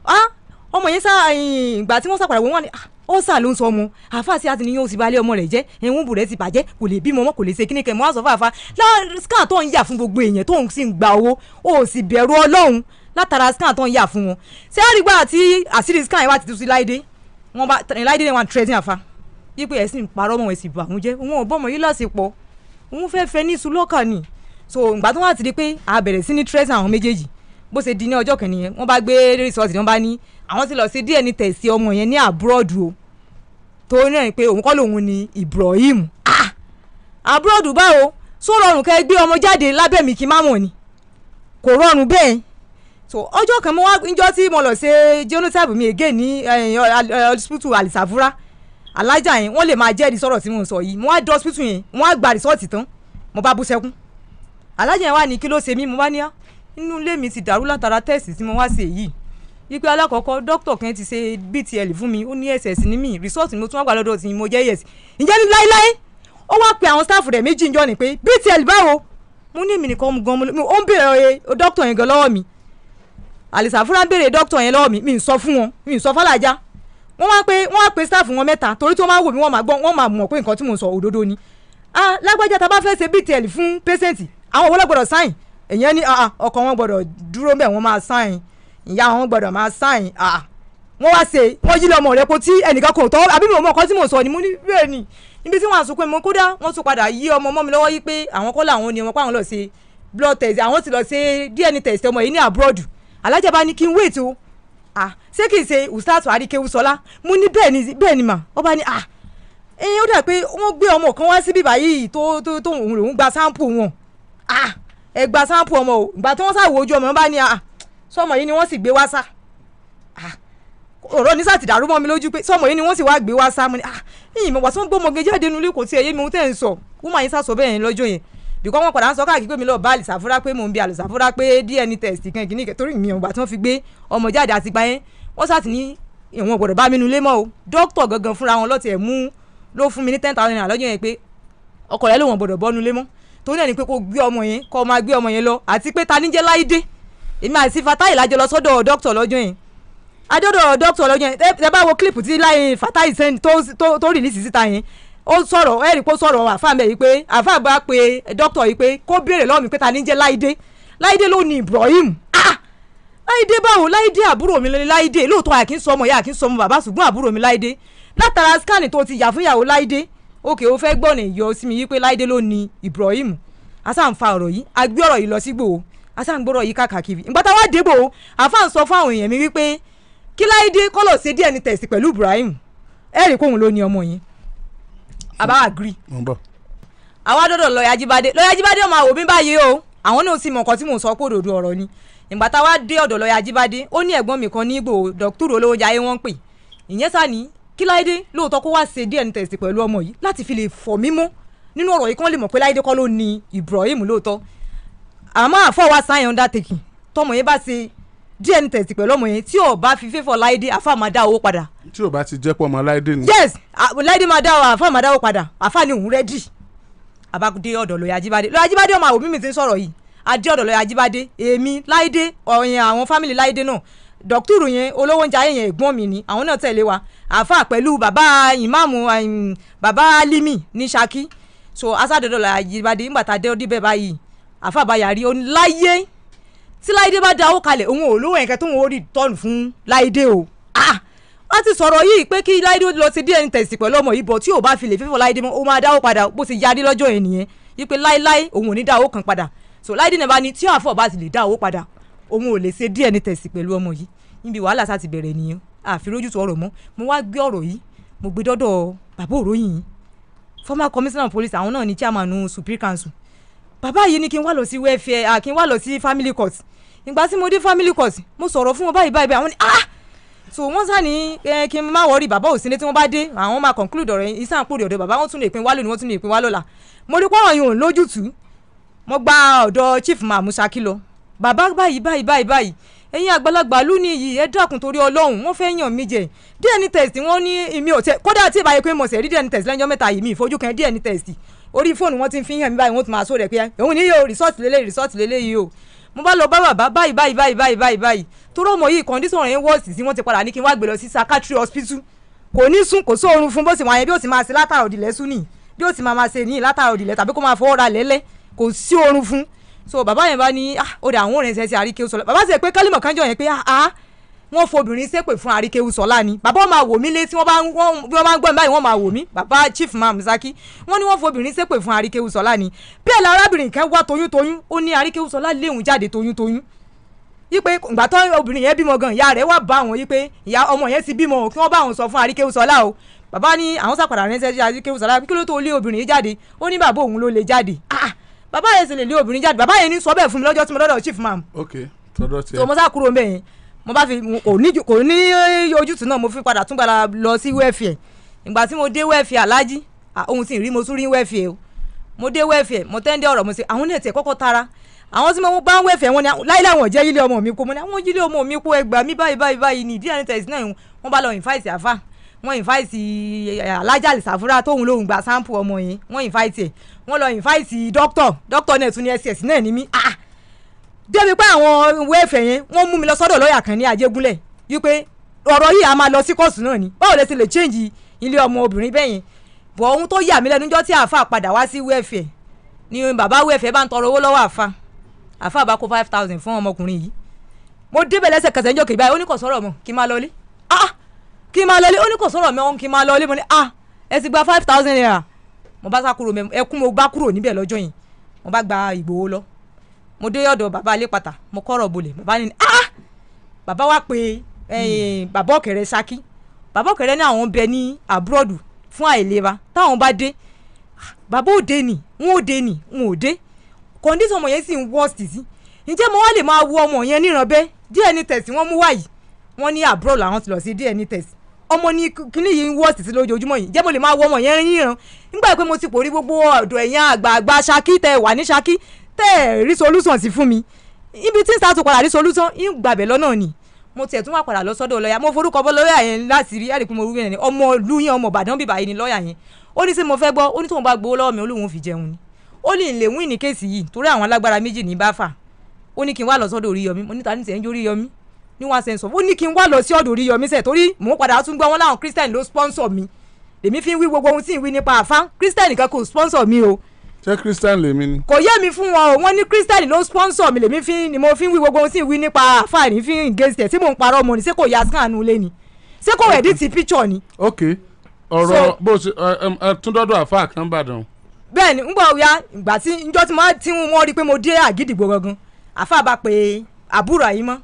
Ah ọmọ yẹn sá ìgbà tí wọ́n sàpàdà wọ́n wà ní ah ó sà ló ń sọ ọmọ. Àfa sí àti níyàn ó sì balẹ̀ ọmọ rẹ̀ jẹ́. Ẹ̀hún bùrẹ́ ti bàjẹ́ kò lè bímọ mọ́ kò lè ṣe kíní kẹ́ mọ́. Àṣọ fàáfa lá scan tó ń yà fún gbogbo èèyàn tó ń sì ń gba owó ó sì bẹ̀rù ọlọ́run. Látara scan tó ń yà fún wọn. Ṣé àrígbà àti àṣírí scan yẹn wá ti tú sí láìdé wọn bá láìdé wọn tẹ̀lé àfa yípe ẹ̀sìn parọ́ mọ́ ẹ̀sìn bà wọ́n jẹ́. Wọn ò bọ́mọ yìí lásìpọ̀ òun fẹ́ fẹ́ ní sulọ́kà ni. So ìgbà tó wà ti di pé a bẹ̀rẹ̀ sí ní tírẹ́sì àwọn méjèèjì bó ṣe di ní ọjọ́ kìíní yẹn wọ́n bá gbé rìsọ́ọ̀tì wọ́n bá ní àwọn ti lọ sí díẹ̀ ní tẹ̀sí ọmọ yẹn ní àbúrọ̀dù o. Tó ní ẹ̀ pé òun kọ́ lòun ni Ibrahim. Ah! Àbúrọ̀dù báwo? Só rọrùn kẹ́ gbé ọmọ jáde lábẹ́ mi kí má mọ̀ ni? Kò rọrùn bẹ́ẹ̀. So ọjọ́ kan mo wá níjọ́ tí mo lọ ṣe genotype mi again ní hospital alisafura alájà yẹn wọ́n lè máa jẹ́rìí sọ̀rọ̀ tí mo ń sọ yìí. Mo wá dé hospital yẹn mo wá gba rìsọ́ọ̀tì tán mo bá bú sẹ́kún. Alájà yẹn wà ní kí ló ṣe mí? Mo bá ní á inú ilé mi ti dàrú látara tẹ́ẹ̀sì tí mo wá ṣe yìí. Wípé alákọ̀ọ́kọ́ dókítà kan ti ṣe btl fún mi ó ní ss ní mi rìsọ́ọ̀tì mo tún wá gbà lọ́dọ̀ tí mo jẹ́ yes. Ǹjẹ́ ní láéláé ó wá pe àwọn staff rẹ̀ méjì njọ́ ni pé btl báwo? Mo ní èmi nìkan gan mo ó ń béèrè dókítà yẹn gan lọ́wọ́ mi. Àlìsà fúnra ń béèrè dókítà yẹn lọ́wọ́ mi mi ń sọ fún wọn mi ń sọ fàlàjà wọ́n wá pé wọ́n wá pé staff wọn mẹ́ta torí tí wọ́n máa wò mí wọ́n máa gbọ́ wọ́n máa mọ̀ pé nǹkan tí mò ń sọ òdodo ni. Ah lágbájá tá a bá fẹ́ ṣe btl fún pẹ́sẹ́ǹtì àwọn òwò lọ́gbọ̀dọ̀ sáìn èyàn ní ah ọkọ̀ wọn gbọ́dọ̀ dúró mbẹ̀ wọ́n máa sáìn. Ìyá wọn gbọ́dọ̀ máa sáìn. Ah wọ́n wá ṣe wọ́n yí lọ́mọ rẹ̀ kó tí ẹnìkan kò tọ́. Àbí mi ò mọ ọkọ tí ń sọ ni mo ní bẹ́ẹ̀ ni. Níbi tí wọ́n àsùn pé mo kódà wọ́n tún padà yí ọmọ mọ́ mi lọ́wọ́ yí pé àwọn kọ́ làwọn ni ọmọ pa lọ ṣe blood test àwọn ti lọ ṣe DNA test ọmọ yìí ní abroad. Alájà bá ní kí n wait o. Ah ṣé kìí ṣe ustaz àríkèwú sọlá mo ní bẹ́ẹ̀ ni bẹ́ẹ̀ ni mà. Bá ní ah ẹyin ó dà pé wọ́n gbé ọmọ kan wá síbí báyìí tó tó tó òun lòún gba sample wọn. Ah ẹ gba sample ọmọ o. Ìgbà tí wọ́n sá wo ojú ọmọ bá ní ah sọmọ yìí ni wọ́n sì gbé wá sá? Ah ọ̀rọ̀ ní sàtì dàrú mọ́ mi lójú pé sọmọ yìí ni wọ́n sì wá gbé wá sá? Mo ní ah ìyìn mọ̀ wá sọ́n gbọ́mọge jáde nulẹ̀ kò tiẹ̀ yé mi tẹ́ ń sọ. Wọ́n máa yín sá sọ bẹ́ẹ̀ lọ́jọ́ yẹn. Bìkọ́ wọn padà ń sọ káàkiri pé mi lọ bá àlìsàfúrá pé mò ń bi àlìsàfúrá pé DNA test kan kìíní torí mi ò gbà tí wọ́n fi gbé ọmọ jáde àti gbà yẹn. Wọ́n sàtì ní ìwọ̀n gbọ́dọ̀ bá mi nulẹ̀ mọ́ o. Dókítà gangan fúnra wọn lọ́tì ẹ̀ mú ló fún mi ní ten thousand naira lọ́jọ́ yẹn pé ọkọ rẹ̀ wọ̀n gbọ́dọ̀ bọ́ nulẹ̀ mọ́ torí ẹ̀ ní pé kó gbé ọmọ yẹn kó máa gbé ọmọ yẹn lọ. Àti pé ta ní jẹ́ láìdé èmi àti Fatai lájọ lọ sọ́dọ̀ dókítà lọ́jọ́ yẹn. Adọ́dọ̀ dókítà lọ́jọ́ yẹn. Tẹ́ bá wo clip tí láì Fatai sẹ́ni tó tó rìlísì síta yẹn ó sọ̀rọ̀ ẹ̀rí kó sọ̀rọ̀ àfa mi yìí pé àfa bá pe dókítà yìí pé kó béèrè lọ́wọ́ mi pé ta ní jẹ́ láìdé láìdé ló ní Ibrahim. Ah! Láìdé báwo? Láìdé àbúrò mi láìdé lóòótọ́ àkín sọmọ ìyá àkín sọmọ bàbá ṣùgbọ́n àbúrò mi láìdé látara scan tó ti yà fún ìyàwó láìdé òkè ó fẹ́ gbọ́nà ìyọ sí mi yí pé láìdé ló ní Ibrahim. Fa ọ̀rọ̀ yìí a gbé ọ̀rọ̀ yìí lọ sí gbòó asa ń gbọ́rọ̀ yìí káàkiri. Ìgbà tá a wá àfa ń sọ fún àwọn èèyàn mi wípé kí láìdé kọ́lọ̀ ṣe díẹ̀ ní tẹ̀sí pẹ̀lú Ibrahim. Ẹ̀rí kóhun ló ní ọmọ yẹn. Àbá agree. Àwa dọ́dọ̀ lọ́ọ̀yà jíbádé. Lọ́ọ̀yà jíbádé ọmọ àwọn òbí báyìí o. Àwọn náà sì mọ nǹkan tí mò ń sọ pé òdòdó ọ̀rọ̀ ni. Ìgbà tá a wá dé ọ̀dọ̀ lọ́ọ̀yà jíbádé ó ní ẹ̀gbọ́n mi kan ní Ìgbò dọ́kítúrò olówó jayé wọ́n ń pè. Ìyẹn sá kí láìdé lóòótọ́ kó wá ṣe DNA test pẹ̀lú ọmọ yìí láti fi lè fọ̀ mímọ́ nínú ọ̀rọ̀ yìí kán lè mọ̀ pé láìdé kọ́ ló ní Ibrahim lóòótọ́. Àmọ́ àfọwọ́ sáyẹn undertaking. Tọmọ yẹn bá ṣe DNA test pẹ̀lú ọmọ yẹn tí ò bá fi fẹ́fọ̀ láìdé àfa máa dá owó padà. Tí o bá ti jẹ́ pọ̀ mọ́ láìdé ni. yes láìdé máa dá àfa máa dá owó padà. Àfa ni òun rẹ́dì àbákúdé ọ̀dọ̀ lọ́ọ̀yà Ajíbádé. Lọ́ọ̀yà Ajíbádé ọmọ àwòmí mi ti ń sọ̀rọ̀ yìí. Adé ọ̀dọ̀ lọ́ọ̀yà Ajíbádé. Èmi láìdé ọ̀yìn àwọn fámìlì láìdé náà dọ́kítùrù yẹn olówó oúnjẹ ayé yẹn ẹ̀gbọ́n mi ni àwọn náà tẹ̀lé wa. Àfa pẹ̀lú bàbá ìmáàmù bàbá Alimi ní Ṣakí. So asádọ́dọ̀ lọ́ọ̀yà Ajíbádé ńgbà tá a dé ọdí bẹ́ẹ̀ báyìí. Àfa àbáyàrí ó ní láyé tí láìdé bá da owó kalẹ̀ òun ò lówó ẹ̀kẹ́ tó ń rí tọ́nù fún láìdé o. Ah wọ́n ti sọ̀rọ̀ yìí pé kí láìdé lọ sí dna test pẹ̀lú ọmọ yìí bọ̀ tí ò bá fi lè fífọ̀ láìdé mọ́ ó máa dáwó padà bó ti yarí lọ́jọ́ yẹn nìyẹn. Yìí pé láíláí òun ò ní dá owó kan padà. So láìdé náà bá ní tí àfọ̀ bá ti lè dá owó padà òun ò lè ṣe dna test pẹ̀lú ọmọ yìí. Níbi wàhálà sá ti bẹ̀rẹ̀ nìyẹn. Àfirójútu ọ̀rọ̀ mọ́. Mo wá gbé ọ̀rọ̀ yìí. Mo gbé dọ́dọ̀ bàbá òróyìn yìí. Former commissioner of police àwọn náà ní chairman supreme council. Bàbá yìí ní kí n wá lọ sí welfare ah, kí n wá lọ sí family court. Ìgbà tí mo dé family court mo sọ̀rọ̀ fún wọn báyìí báyìí àwọn ní ah! So wọ́n sá ní eh, kí n má wọrí bàbá òsínlẹ̀ tí wọ́n bá dé àwọn máa conclude ọ̀rọ̀ yẹn. Isan àpòrè ọ̀dọ̀ bàbá wọn tún lè pín wá lónìí wọ́n tún lè pín wá lọ́la. Mo rí pọ́nrọ̀ yìí lójútùú. Mo gba ọ̀dọ̀ chief mahmood saki lọ bàbá báyìí báyìí báyìí báyìí. Ẹ̀yin àgbàlagbà lú ní iyì ẹ dákun torí ọlọ́run wọ́n fẹ́ yàn mí jẹ. Dna test wọ́n ní mi ò tẹ kódà tí ìbáyé pé mo ṣe rí dna test lẹ́jọ́ mẹ́ta yìí mi ìfojú kan dna test orí fóònù wọn ti fi hàn mí báyìí wọ́n ti máa sọ rẹ̀ pé òun ní yóò resort lélẹ̀ resort lélẹ̀ yìí o. Mo bá lọ bá bàbá báyìí báyìí báyìí báyìí báyìí báyìí. Torí ọmọ yìí condition rẹ̀ ń wọ́ọ̀sì sí wọ́n ti padà ní kí n wá gbé lọ sí psychiatry hospital. Kò ní sùn kò sóorun fún bó sì wáyé bí ó sì máa ṣe látàrọ̀ òdìlẹ̀ sùn nìyí bí ó sì máa máa ṣe nìyí látàrọ̀ òdìlẹ̀ tàbí kó máa fọwọ́ ra lẹ́lẹ́ kò sí oorun fún so bàbá yẹn bá ní ah ó dà àwọn òrìn ẹsẹ̀ sí àríkè sọlá bàbá sì pé kálímọ̀ kanjọ yẹn pé ah ah wọ́n fobìnrin ṣépè fún àríkè sọlá ni. Bàbá wọn máa wò mí létí wọ́n bá ń ń gbọ́ mi báyìí wọ́n máa wò mí. Bàbá chief mam zaki wọ́n ní wọ́n fobìnrin ṣépè fún àríkè sọlá ni. Bẹ́ẹ̀ la arábìnrin kan wá toyún toyún ó ní àríkè sọlá léhùn jáde toyún toyún yí pé ìgbà tó obìnrin yẹn bímọ gan ìyá rẹ̀ wá bá àwọn yí pé ìyá ọmọ yẹn ti bímọ kí wọ́n bá àwọn sọ fún àríkè sọlá o. Bàbá ní àwọn sàpàdà ránṣẹ́ sí àríkè sọlá kí ló tó lé obìnrin yìí jáde? Ó ní bàbá òun ló lè jáde. Ah bàbá yẹn sì lè lé obìnrin jáde. Bàbá yẹn ní sọ bẹ́ẹ̀ fún mi lọ́jọ́ tí mo lọ́dọ̀ chief mam ok tọdọ tiẹ so mo sá kúrò mbẹ yẹn. Mo bá fi kò ní kò ní ojútùú náà mo fi padà tún gbàdá lọ sí wẹ́ẹ̀fì ìgbà tí mo dé wẹ́ẹ̀fì alájí ohun tí ì rí mo tún rí wẹ́ẹ̀fì o. Mo dé wẹ́ẹ̀fì mo tẹ́ndé ọ̀rọ̀ mo ṣe àwọn ní ẹ̀tẹ̀ kọ́kọ́ tara. Àwọn tí mo bá wẹ́ẹ̀fì wọn ni láìlẹ̀ àwọn jẹ́ ilé ọmọ mi kó mo ní àwọn ilé ọmọ mi kó ẹgbàá mi báyìí báyìí báyìí. Ní ní tẹ̀sí náà wọ́n bá lọ invite àfà. Wọ́n invite alájà lìsàfúrà tóun lòun gba sample ọmọ yẹn. Wọ́n invite ẹ̀ wọ́n lọ invite doctor. Doctor náà tún ní ss náà ní mí. Ah débi pé àwọn wẹ́ẹ̀fẹ̀ yẹn wọ́n mú mi lọ sọ́dọ̀ lọ́ọ̀yà kan ní ajégúnlẹ̀. Wípé ọ̀rọ̀ yìí a máa lọ sí kóòtù náà ni. Báwo lè ti lè change ilé ọmọ obìnrin bẹ́ẹ̀ yẹn? Bọ̀ ohun tó yà mí lẹ́nu jọ́ tí àáfà padà wá sí wẹ́ẹ̀fẹ̀ ni bàbá wẹ́ẹ̀fẹ̀ bá ń tọrọ owó lọ́wọ́ àáfà. Àáfà bá kó five thousand fún ọmọkùnrin yìí. Mo débẹ̀ lẹ́sẹ̀kẹsẹ̀ ń jọ kì báyìí ó ní kò sọ̀rọ̀ mọ́ kí máa lọlé. Ah kí n máa lọlé ó ní kò mo ah ẹ five thousand naira mo bá sá kúrò mẹ́ ẹkún mo gbá kúrò níbẹ̀ lọ́jọ́ yẹn. Mo bá gba ìgbòho lọ. Mo dé ọ̀dọ̀ bàbá alépàtà mo kọ́rọ̀ bolẹ̀. Bàbá ní ah bàbá wa pe bàbá ọ̀kẹ́rẹ́ Ṣakí. Bàbá ọ̀kẹ́rẹ́ ní àwọn bẹ ní àbúrọ̀dù fún àìlera. Táwọn bá dé bàbá òde nì ń òde nì ń òde kọ́ndíṣọ̀n ọmọ yẹn sì ń worst sí. Ǹjẹ́ mo wá lè máa wo ọmọ yẹn níran bẹ́ẹ̀ DNA test wọ́n mú wáyìí wọ́n ní àbúrò làwọn ti lọ sí DNA test ọmọ ní kíní yìí ń worst sí lójoojúmọ́ yìí? Mo lè máa wo ọmọ yẹn níran nígbà pé mo ti pòrí gbogbo ọ̀dọ̀ ẹ̀yìn àgbààgbà Ṣakí tẹ wà ní Ṣakí tẹ́ rí solution sí fún mi. Ibi tí n sá tún padà rí solution ń gbàbẹ̀ lọ́nà ni. Mo tiẹ̀ tún wà padà lọ sọ́dọ̀ lọ́ọ̀yà mo forúkọ bọ́ lọ́ọ̀yà yẹn láti rí pé mo rú yẹn ni. Ọmọ ìlú yẹn ọmọ Ìbàdàn bíbá yìí ni lọ́ọ̀yà yẹn. Ó ní sí mo fẹ́ gbọ́? Ó ní tóun bá gbowó lọ́wọ́ mi ó lóun fi jẹun ni. Ó ní lè wín ní kéèsì yìí torí àwọn alágbára méjì ní bá fà ó ní kí n wá lọ sọ́dọ̀ Oríyọmí. Mo níta ní tẹ̀ ń jó Oríyọmí ní ṣe ń sọ ó ní kí n wá lọ sí ọ̀dọ̀ Oríyọmí sẹ̀ torí mò ń padà tún gbọ́ wọn láwọn Christian ló sponsor mi. Èmi fi ń wí gbogbo ohun tí ń wí nípa àfá. Christian kan kò sponsor mi o. Ṣé christian lèmi ni. kò yé mi fún wọn o. Wọn ní christian ló sponsor mi. Lèmi fi ni mo fi ń wí gbogbo ohun tí ń wí nípa àfààní fi ń gé tẹ̀ tí mò ń parọ́ ọmọ ni? Ṣé kò ya scan lé ni? Ṣé kò edit picture ni. ok. Ọ̀rọ̀ bó ṣe túndọ́dọ̀ àfa kan bàdàn. bẹ́ẹ̀ ni ń gbọ́ ya ìgbà tí njọ́ tí wọ́n rí pé mo dé àgídìgbò gangan àfa bá pe àbúrò àyín mọ́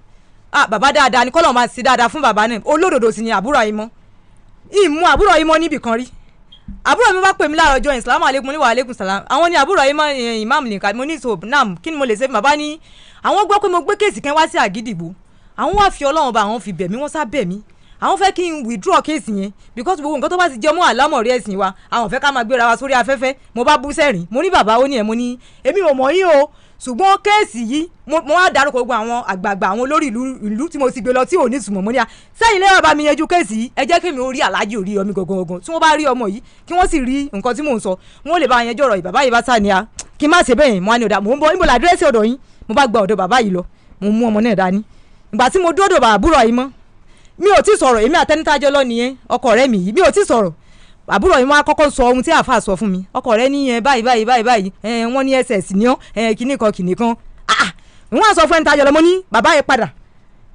ah bàbá dáadáa ni kọ́lọ́ máa ṣe dáadáa fún bàbá náà. Olódodo sì ni àbúrò àyín mọ́ ìmú àbúrò àyín mọ́ níbì kan rí. Àbúrò mi bá pè mí láàárọ̀ ọjọ́ ìsìlámù aleykum ní wa aleykum salam àwọn ni àbúrò ń imam nìkan mo ní so nam kí ni mo lè ṣe? Fún bàbá ní àwọn gbọ́ pé mo gbé kéèsì kan wá sí àgídìgbò. Àwọn wá fi ọlọ́run bá àwọn fi bẹ̀ mí wọ́n sá bẹ̀ mí. Àwọn fẹ́ kí n withdraw kéèsì yẹn because gbogbo nǹkan tó bá ti jẹ mọ́ àlámọ̀rí ẹ̀sìn wa àwọn fẹ́ ká máa gbéra wa sórí afẹ́fẹ́. Mo bá bú sẹ́rìn. Mo ní bàbá ó ní ẹ̀ mo ní èmi ò mọ̀ yín o ṣùgbọ́n kéèsì yìí mo wá dárúkọ gbogbo àwọn àgbààgbà àwọn olórí ìlú tí mo ti gbé lọ tí ò ní ìtumọ̀ mo ní à. Sẹ́yìn lẹ́yìn bá mi yanjú kéèsì yìí ẹ jẹ́ kí mi ó rí aláàjì orí ọmí gangan gangan tí wọ́n bá rí ọmọ yìí kí wọ́n sì rí nǹkan tí mò ń sọ. Wọ́n lè bá yanjú ọ̀rọ̀ yìí. Bàbá yìí bá sá ni a kí n má ṣe bẹ́ẹ̀ mo á ní ọ̀dà mò ń bọ̀ níbo làdírẹ́sì ọ̀dọ̀ yín? Mo bá gba ọ̀dọ̀ bàbá yìí lọ. Mo mú ọmọ náà dání. Ìgbà tí mo dúró bàbá àbúrò yìí mọ́ mi ò tí sọ̀rọ̀. Èmi àtẹnitájọ́ lọ nìyẹn ọkọ rẹ mi yìí mi ò tí sọ̀rọ̀ àbúrò yìí wọn á kọ́kọ́ sọ ohun tí àáfàá sọ fún mi. Ọkọ rẹ ní báyìí báyìí báyìí báyìí. Wọ́n ní ss ní ọ́. Ẹ kìnnì kan kìnnì kan. Ah ìwọ́n sọ fún ẹni tajọ lọ mo ní bàbá yẹn padà.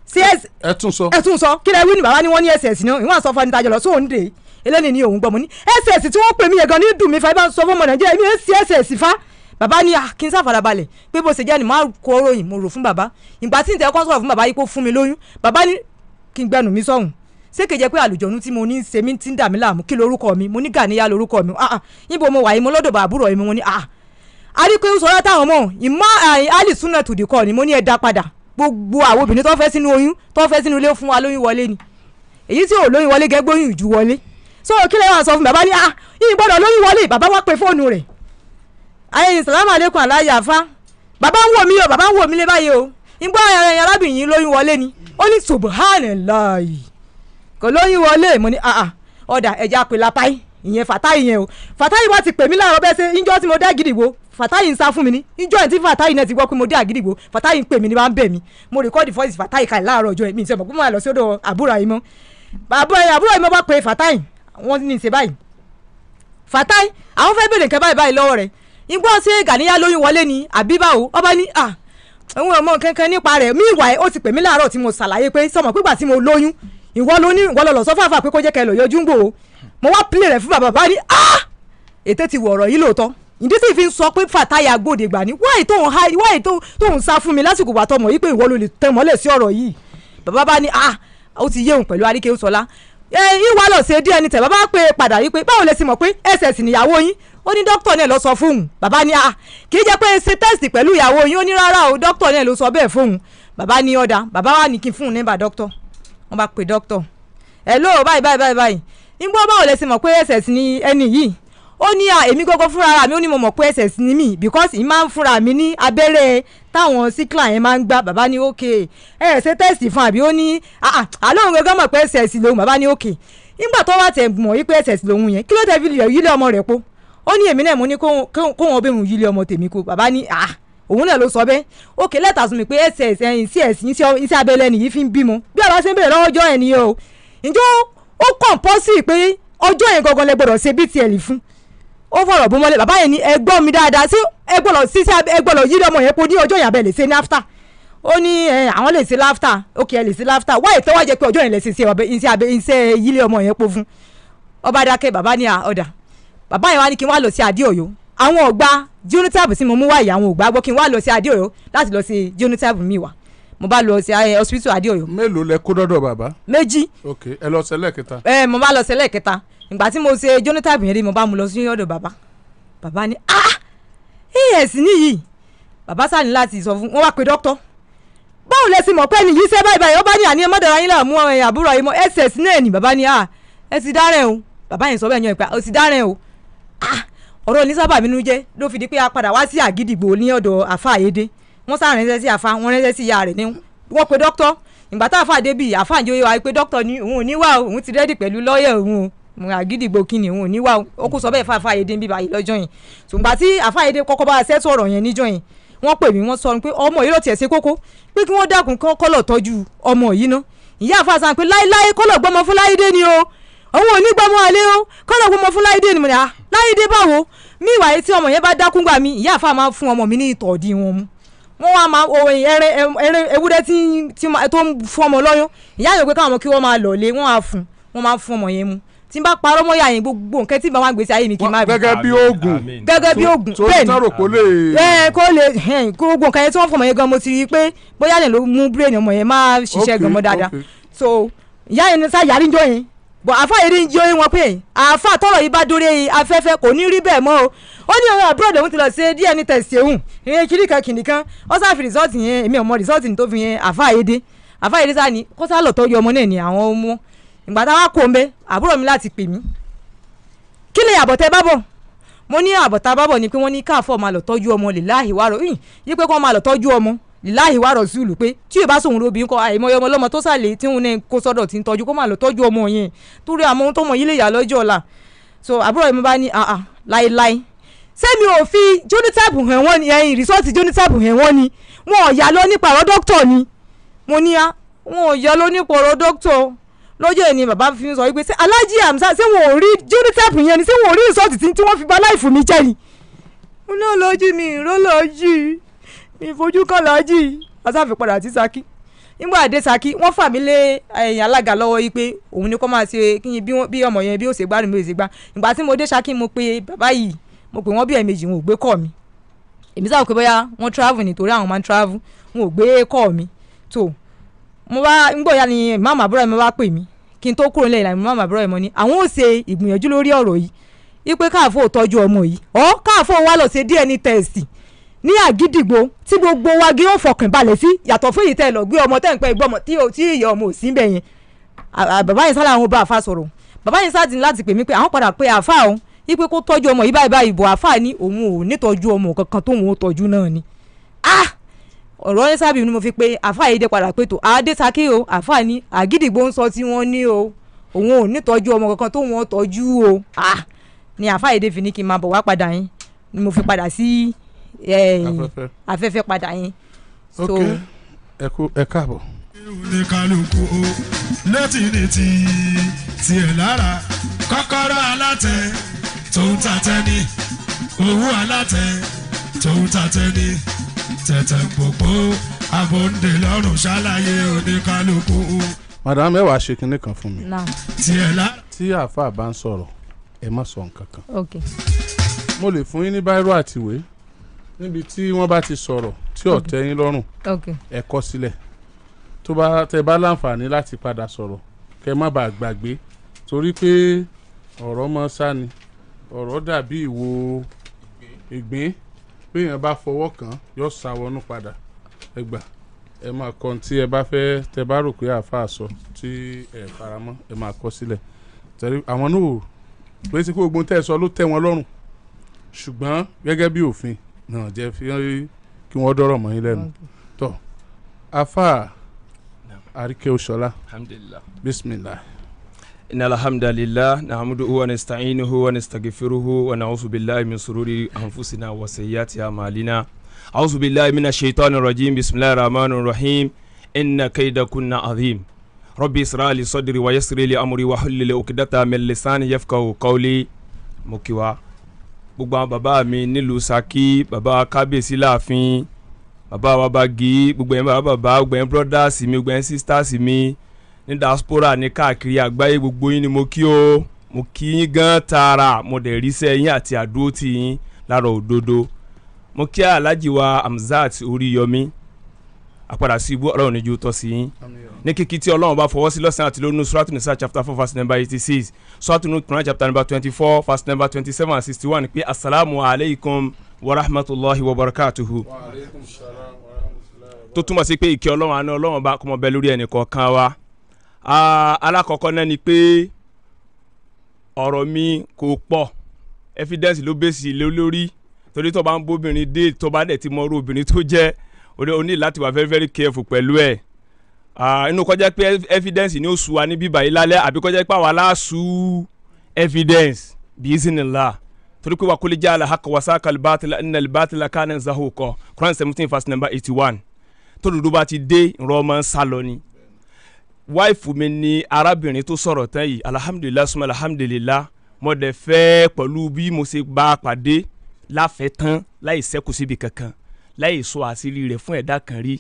Sí ẹs ẹ tún sọ. Ẹ tún sọ. Kí lẹ wí ni? Bàbá ni wọ́n ní ss náà ìwọ́n sọ fún ẹni tajọ lọ sóhun dè eléyìí ní òun gbọ́. Mo ní ss tí wọ́n pè mí yẹn gan ní dùn mí fa ibà sọ fún ọmọ nàìjíríà mi ò sí ss fa bàbá ah, kí n sáfarabalẹ̀ pé bó ṣe jẹ́ ni máa kó ròyìn mo rò fún bàbá. Ìgbà tí n tẹ́ kọ́ sọ̀rọ̀ fún bàbá yìí kó fún mi lóyún bàbá ní kí n gbẹnu mi sọ̀hún ṣé kejì pé àlùjọ̀nù tí mo ní ṣe mí ti ń dà mí láàmú? Kí lorúkọ mi? Mo ní gàníyà lorúkọ mi. Ah ah. Níbo mo wà yìí? Mo lọ́dọ̀ bàbúrò yìí mo ní ah àríkè sọ̀rọ̀ táwọn mọ̀ ìmọ̀ àlì súnà tòdì kọ́ ni. Mo ní ẹ dá padà. Gbogbo àwọn obìnrin tó fẹ́ sínú oyún tó fẹ́ sínú ilé fún wa lóyún wọlé ni. Èyí tí ò lóyún wọlé gẹ́gbóyún ìjú wọlé. So kí lè wá sọ fún bàbá ní ah yìí gbọ́dọ̀ lóyún wọlé. Bàbá wá pe fóònù rẹ̀. Ayé sàlámù aleykum aláyé àfa bàbá ń wò mí o bàbá ń wò mí lé báyìí o. Ìgbọ́ arábìnrin yìí lóyún wọlé ni. Ó ní subhanallahi kò lóyún wọlé. Mo ní ah ah ọ̀dà ẹ̀já pè lápáì ìyẹn fàtáì yẹn o. Fàtáì wá ti pè mí láàárọ̀ bẹ́ẹ̀ ṣe ìjọ́ tí mo dá gidigbo fàtáì ń sá fún mi ní ìjọ́ ẹ̀ tí fàtáì náà ti gbọ́ pé mo dé àgidigbo fàtáì ń pè mí ní bá ń bẹ̀ mí. Mo rìkọ́dì fọ́ìsì fàtáì kalẹ̀ láàárọ̀ ọjọ́ mi ìṣẹ̀mọ̀ pé mo máa lọ sí ọ̀dọ̀ àbúrò yìí mọ́ àbúrò yìí mọ́ bá pe fàtáì wọ́n ní ìṣe báyìí. Fàtáì àwọn fẹ́ bèrè nǹkan báyìí báyìí lọ́wọ́ ni àbí báwo? Ọba ní à òun ọmọ kankan nípa rẹ̀. Mí ìwà ẹ̀ ó ti pè mí láàárọ̀ tí mo ṣàlàyé pé sọmọ ìwọ ló ní ìwọ lọ lọ sọ fàáfàá pé kó jẹ́ kẹ́ lọ yọjú ń gbò ó mo wá pílẹ̀ rẹ̀ fún bàbá bàbá ní ah! Ètè ti wọ̀ ọ̀rọ̀ yìí lóòótọ́. Ìdí sì fi ń sọ pé fàtáyà gbòde gbà ní wáyé tó ń ha wáyé tó ń sá fún mi lásìkò wà tọmọ yìí pé ìwọ ló lè tẹ mọ́lẹ̀ sí ọ̀rọ̀ yìí? Bàbá bá ní ah! Ó ti yéhùn pẹ̀lú àríkè sọlá ẹ ìwà lọ ṣe díẹ̀ ní tẹ̀. Bàbá pé padà yìí pé báwo lẹ sì mọ̀ pé ss níyàwó yín? Ó ní dókítà náà lọ sọ fóun bàbá ní ah! Kì í jẹ́ pé ṣe tẹ́sì pẹ̀lú ìyàwó yín? Ó ní rárá o dókítà náà ló sọ bẹ́ẹ̀ fóun bàbá ní ọ̀dà. Bàbá wà ní kí n fún un dókítà wọ́n bá pè dókítà ẹ̀ lóò báyìí báyìí báyìí báyìí. Nígbà báwo lẹ sì mọ̀ pé ss ní ẹni yìí? Ó ní èmi gọ́gọ́ fúnra mi. Ó ní mo mọ̀ pé ss ní mi because ì máa ń fúnra mi ní abẹ́rẹ́ táwọn síkìlà yẹn máa ń gbá. Bàbá ní òkè ẹ ẹ ṣe tẹ́sì fún àbí? Ó ní àlóhùn gẹ́gẹ́ mọ̀ pé ss lòun. Bàbá ní òkè nígbà tó wà tẹ̀ mọ̀ yí pé ss lòun yẹn kí ló tẹ́ fi yílé ọmọ rẹ̀ po? Ó ní èmi náà mo ní kó bẹ́ẹ̀ mú yílé ọmọ tèmi ko bàbá ní à òun náà ló sọ bẹ́ẹ̀. Òkè lẹ́tà sùn mí pé ss ẹ̀yìn cs iṣẹ́ abẹ́lẹ́ nìyí fi ń bímọ. Bí ọ̀rọ̀ ṣe ń bèrè lọ́wọ́ ọjọ́ ẹ̀ nìyẹn o. Ǹjọ́ ó kọ̀ǹpọ́sì pé ọjọ́ yẹn gangan lẹ gbọ́dọ̀ ṣe btl fún? Ó fọ̀rọ̀ bó mọ́lẹ̀. Bàbá yẹn ní ẹgbọ́n mi dáadáa. Sí ẹgbọ́dọ̀ sísẹ ẹgbọ́dọ̀ yí lọ́mọ yẹn po ní ọjọ́ yẹn abẹ́ lè ṣe ní after ó ní àwọn lè ṣe láftà ókè ẹ lè ṣe láftà wáyé tó wá jẹ pé ọjọ́ yẹn lè ṣe iṣẹ́ abẹ́ iṣẹ́ yílé ọmọ yẹn po fún? Ọba dákẹ́ bàbá ní ọ̀dà. Bàbá yẹn wá ní kí n lọ sí adéòyò àwọn ọ̀gbà genotype tí mo mú wáyé àwọn ògbà gbọ́ kí n wá lọ sí adéòyò láti lọ sí genotype mi wá. Mo bá lọ sí hospital adéòyò. mélòó lẹ kó dọ́dọ̀ bàbá. méjì. ok ẹ lọ sẹlẹ̀ kẹta. ẹ mo bá lọ sẹlẹ̀ kẹta ìgbà tí mo ṣe genotype yẹn rí mo bá mu lọ sí ọ̀dọ̀ bàbá. Bàbá ní ah! As nìyí bàbá sáà ní láti sọ fún wọn wá pe dókítà báwo lẹ sì mọ̀ pé nìyí ṣe báyìí báyìí? Ó bá ní àní ọmọdéra yín là mú ẹ̀yìn àbúrò yìí mọ́ ss náà ni. Bàbá ní ah! Ẹ ti dárẹ̀ o. Bàbá yẹn sọ bẹ́ẹ̀ yan ìpè ó ti dárẹ̀ o. Ah ọ̀rọ̀ ní sábà mínú jẹ́ ló fi di pé a padà wá sí àgídìgbò ní ọ̀dọ̀ àfa àyédè wọ́n sá ránṣẹ́ sí àfa wọ́n ránṣẹ́ sí ìyá rẹ̀ ní wọ́n pe dókítà. Ìgbà tá àfa débi àfa àjọyọ̀ wa pé dókítà ní òun ò ní wà òun ti rẹ́dì pẹ̀lú lọ́ọ̀yà òun o. Àgídìgbò kìnìún òun ò ní wà ó kó sọ bẹ́ẹ̀ fún àfáàyèdè bíbá yìí lọ́jọ́ yẹn. Ṣùgbọ́n tí àfáàyèdè kọ́kọ́ bá ṣẹ́tù ọ̀rọ̀ yẹn níjọ́ yẹn wọ́n pè mí wọ́n sọ pé ọmọ yìí ló tiẹ̀ ṣe kókó pé kí wọ́n dákun kọ́lọ̀ tọ́jú ọmọ yìí ná. Ìyá àfa sàn pé láéláé kọ́lọ̀ gbọ́mọ fún láìdé ni o. Òun ò ní gbọ́mọ àlẹ́ o. Kọ́lọ̀ gbọ́mọ fún láìdé ni. Mo ní à láìdé báwo? Mí ìwà yìí tí ọmọ yẹn bá dákún gbà mí ìyá àfa máa fún ọmọ mi ní ìtọ̀ọ̀dì wọn mu wọ́n wá máa òyìn ẹrẹ ẹrẹ ewúrẹ́ tí tó ń fún ọmọ lọ́yún. Ìyá yẹn pé káwọn kí wọ́n máa lọ̀ọ́lé wọ́n á fún wọ́n máa fún ọmọ yẹn mu tí n bá parọ́ mọ́ yà yín gbogbo nǹkan tí n bá wá gbèsè ayé mi kì í má bì. gẹ́gẹ́ bí oògùn. Gẹ́gẹ́ bí oògùn. tó bẹ́ẹ̀ tọrọ kó lè. ẹ kó lè gbogbo nǹkan yẹn tí wọ́n fọmọ yẹn gan mo ti rí i pé bóyá yẹn ló mú brain ọmọ yẹn máa ṣiṣẹ́ gan mọ́ dáadáa. so ìyá yẹn sá yàrá ìjọ yẹn bọ̀ àfa yẹn ń jẹ́ wọn pé àfa tọrọ yìí bá dórí afẹ́fẹ́ kò ní rí bẹ́ẹ̀ mọ́ o. Ó ní àwọn àbúrò òun ti lọ ṣe DNA test ẹ̀hún ìyẹn kiri kan kìnì kan. Ó sáà fi rìsọ́ọ̀tì yẹn èmi ò mọ rìsọ́ọ̀tì tó fi yẹn àfa yẹn dé. Àfa yẹn dé sáà ní kó sá lọ tọ́jú ọmọ náà ní àwọn ọmọ. Ìgbà táwa kò ń bẹ àbúrò mi láti pè mí. Kí lè àbọ̀tẹ́ bá bọ̀? Mo ní àbọ̀tá bá bọ̀ ni pé wọ́n ní káàfọ́ máa lọ tọ́jú ọmọ lìláhì wárọ̀ yìí yí pé kó máa lọ tọ́jú ọmọ lìláhì wárọ̀ zulu pé tí yóò bá sòun lóbi ńkọ àìmọye ọmọ ọlọ́mọ tó sàlẹ̀ tí òun náà kó sọ́dọ̀ tí ń tọ́jú kó máa lọ tọ́jú ọmọ yẹn. Torí àmọ́ ohun tó mọ̀ yí lè yà lọ́jọ́ ọ̀la. So àbúrò mi bá ní àà láéláé. Sẹ́mi ò fi jónítàbù hàn wọ́n ni? Ẹ̀yìn rìsọ́ọ̀tì jónítàbù hàn wọ́n ni? Wọn ò yà lọ nípa ọ̀rọ̀ dókítọ̀ ni. Mo ní lọ́jọ́ ni bàbá fi sọ wípé ṣé alájí àmsá ṣé wọn ò rí jónítàbù yẹn ni? Ṣé wọn ò rí rìsọ́ọ̀tì tí wọ́n fi bà láìfù mi jẹ́ ni. mo ní ọlọ́jì mi ìrọ́lọ́jì ìfojú kan làájì asáfi padà sí Ṣakí. Nígbà dé Ṣakí wọ́n fà mí lé ẹ̀yìn alága lọ́wọ́ yìí pé òun ni kó máa ṣe kí n bí ọmọ yẹn bí ó ṣe gbádùn bí ó ṣe gbá. Ìgbà tí mo dé Ṣakí mo pe bàbá yìí mo pè wọ́n bí ẹ̀ẹ̀mejì wọn ò gbé kọ́ mi. Èmi sábà pé bóyá wọ́n travel nítorí àwọn máa ń travel wọn ò gbé kọ́ mi. Tó mo bá ń ya ni màmá àbúrò mi bá pè mí kí n tó kúrò nílẹ̀ ìlànà. Màmá àbúrò mi ní àwọn ò ṣe ìgbìyànjú lórí ọ̀rọ̀ yìí. Ipe káàfó tọ́jú ọmọ yìí. Ọ́ káàfó wa lọ ṣe DNA test ní àgídìgbò tí gbogbo wa gé ó fọkàn balẹ̀ sí. Yàtọ̀ fún èyí tẹ́ ẹ lọ gbé ọmọ tẹ́ ń pẹ́ gbọ́mọ tí ò- tí ìyá ọmọ ò sí bẹ̀ yẹn. Bàbá yẹn sálà àwọn bá àfa sọ̀rọ̀. Bàbá yẹn sáà ti ní láti pè mí pé àwọn padà pé àfa òun. Ipe kó tọ́jú ọmọ yìí báyìí báyìí bọ̀ àfa ní òun ò nítọ́jú ọmọ kankan tóun ó tọ́jú náà ni. Ah ọ̀rọ̀ ní sábì ni mo fi pe àfa yìí dé padà pé tó Ṣakí o àfa ní àgídìgbò ń sọ tí wọ́n o. Òun ò nítọ́jú ọmọ kankan tóun tọ́jú o. Ah ni àfa yìí dé fi ní kí n ni mo fi padà sí afẹ́fẹ́ padà yín. ok ẹ kú ẹ káàbọ̀. Ní kálukú o létí ní ti tiẹ̀ lára. Kọ́kọ́rọ́ alátẹ tó ń tatẹ ní owó alátẹ tó ń tatẹ ní tẹ̀tẹ̀ pòpò abòǹdè lọ́rùn ṣàlàyé oníkálukú. O madam ẹ wàá ṣe kinní kan fún mi. Tiẹ̀ lára. tí àáfàá bá ń sọ̀rọ̀ ẹ má sọ nǹkan kan. Mo lè fún yín ní báírò àtìwé níbi tí wọ́n bá ti sọ̀rọ̀ tí ò tẹ́ yín lọ́rùn ẹ kọ sílẹ̀. Tó bá tẹ bá láǹfààní láti padà sọ̀rọ̀ kẹ má bàa gbàgbé torí pé ọ̀rọ̀ mọ́ sáni ọ̀rọ̀ dàbí ìwo ìgbín. Bí èèyàn bá fọwọ́ kàn yóò sá wọnú padà. Ẹ gbà ẹ máa kọ tí ẹ bá fẹ́ tẹ bá rò pé àáfàá sọ tí ẹ faramọ́ ẹ máa kọ sílẹ̀. Tẹ̀lé àwọn náà pé gbóhùn tẹ́ ẹ sọ ló tẹ́ wọn lọ́rùn. Ṣùgbọ́n gẹ́gẹ́ bí òfin náà jẹ́ fi kí wọ́n dọ́rọ̀ mọ́ yín lẹ́nu tọ́ afa àríkẹ́ òṣọlá alhamdulillah bisimilah. إن الحمد لله نحمده ونستعينه ونستغفره ونعوذ بالله من شرور أنفسنا وسيئات أعمالنا أعوذ بالله من الشيطان الرجيم بسم الله الرحمن الرحيم إن كيد كنا عظيم ربي اسرع لي صدري ويسر لي أمري واحلل عقدة من لساني يفقهوا قولي مكوا gbogbo àwọn bàbá mi nílùú Ṣakí bàbá kábíyèsí láàfin bàbá wa Bàgì gbogbo yẹn bàbá bàbá gbogbo yẹn brothers mi gbogbo yẹn sisters mi ní diaspora ní káàkiri àgbáyé gbogbo yín ni mo kí o. Mo kí yín gan tààrà mo dẹ̀ rí iṣẹ́ yín àti àdúró tì yín lára òdodo. Mo kí alhaji wa Hamzat Oríyọmí àpàdà sí ibú ọlọ́run níjú tọ́ sí yín. Ní kíkí tí ọlọ́run bá fọwọ́ sí lọ́sàn-án àti lónú suratu nisa chapter four verse number eighty six suratu nu Quran chapter number twenty four verse number twenty seven and sixty one pé asalaamu alaykum wa rahmatulahi wa barakatuhu. Tó túmọ̀ sí pé ìkẹ́ ọlọ́run àná ọlọ́run bá kọ́mọ bẹ lórí ẹnì kọ̀ọ̀kan wa. Alákọ̀ọ́kọ́ náà ni pé ọ̀rọ̀ mi kò pọ̀. Evidence ló bèsì lé lórí. Torí tó bá ń bóbìnrin dé tó bá dẹ̀ ti mọ irú obìnrin tó jẹ́ o ní- láti wà very very careful pẹ̀lú ẹ̀. Inú kọjá pé evidence ni ó su wa ní bíbá yìí lálẹ́ àbí kọjá pé àwa láàsù evidence bí izinillah torí pé wà kó lè jẹ́ alahaka wasa kalibatila ina libatila kánà zahukọ Quran seventeen verse number eighty one tó dúdú bá ti dé ìrọ̀ ọmọ ń sálọ ni. Wáìfù mi ni arábìnrin tó sọ̀rọ̀ tán yìí. Alhamdulilah suma alhamdulilah mo pẹ̀lú bí mo ṣe bá a pàdé láfẹ̀ẹ́ tán láì sẹ́kù síbi kankan láì sọ àṣírí rẹ̀ fún ẹ̀dá kan rí.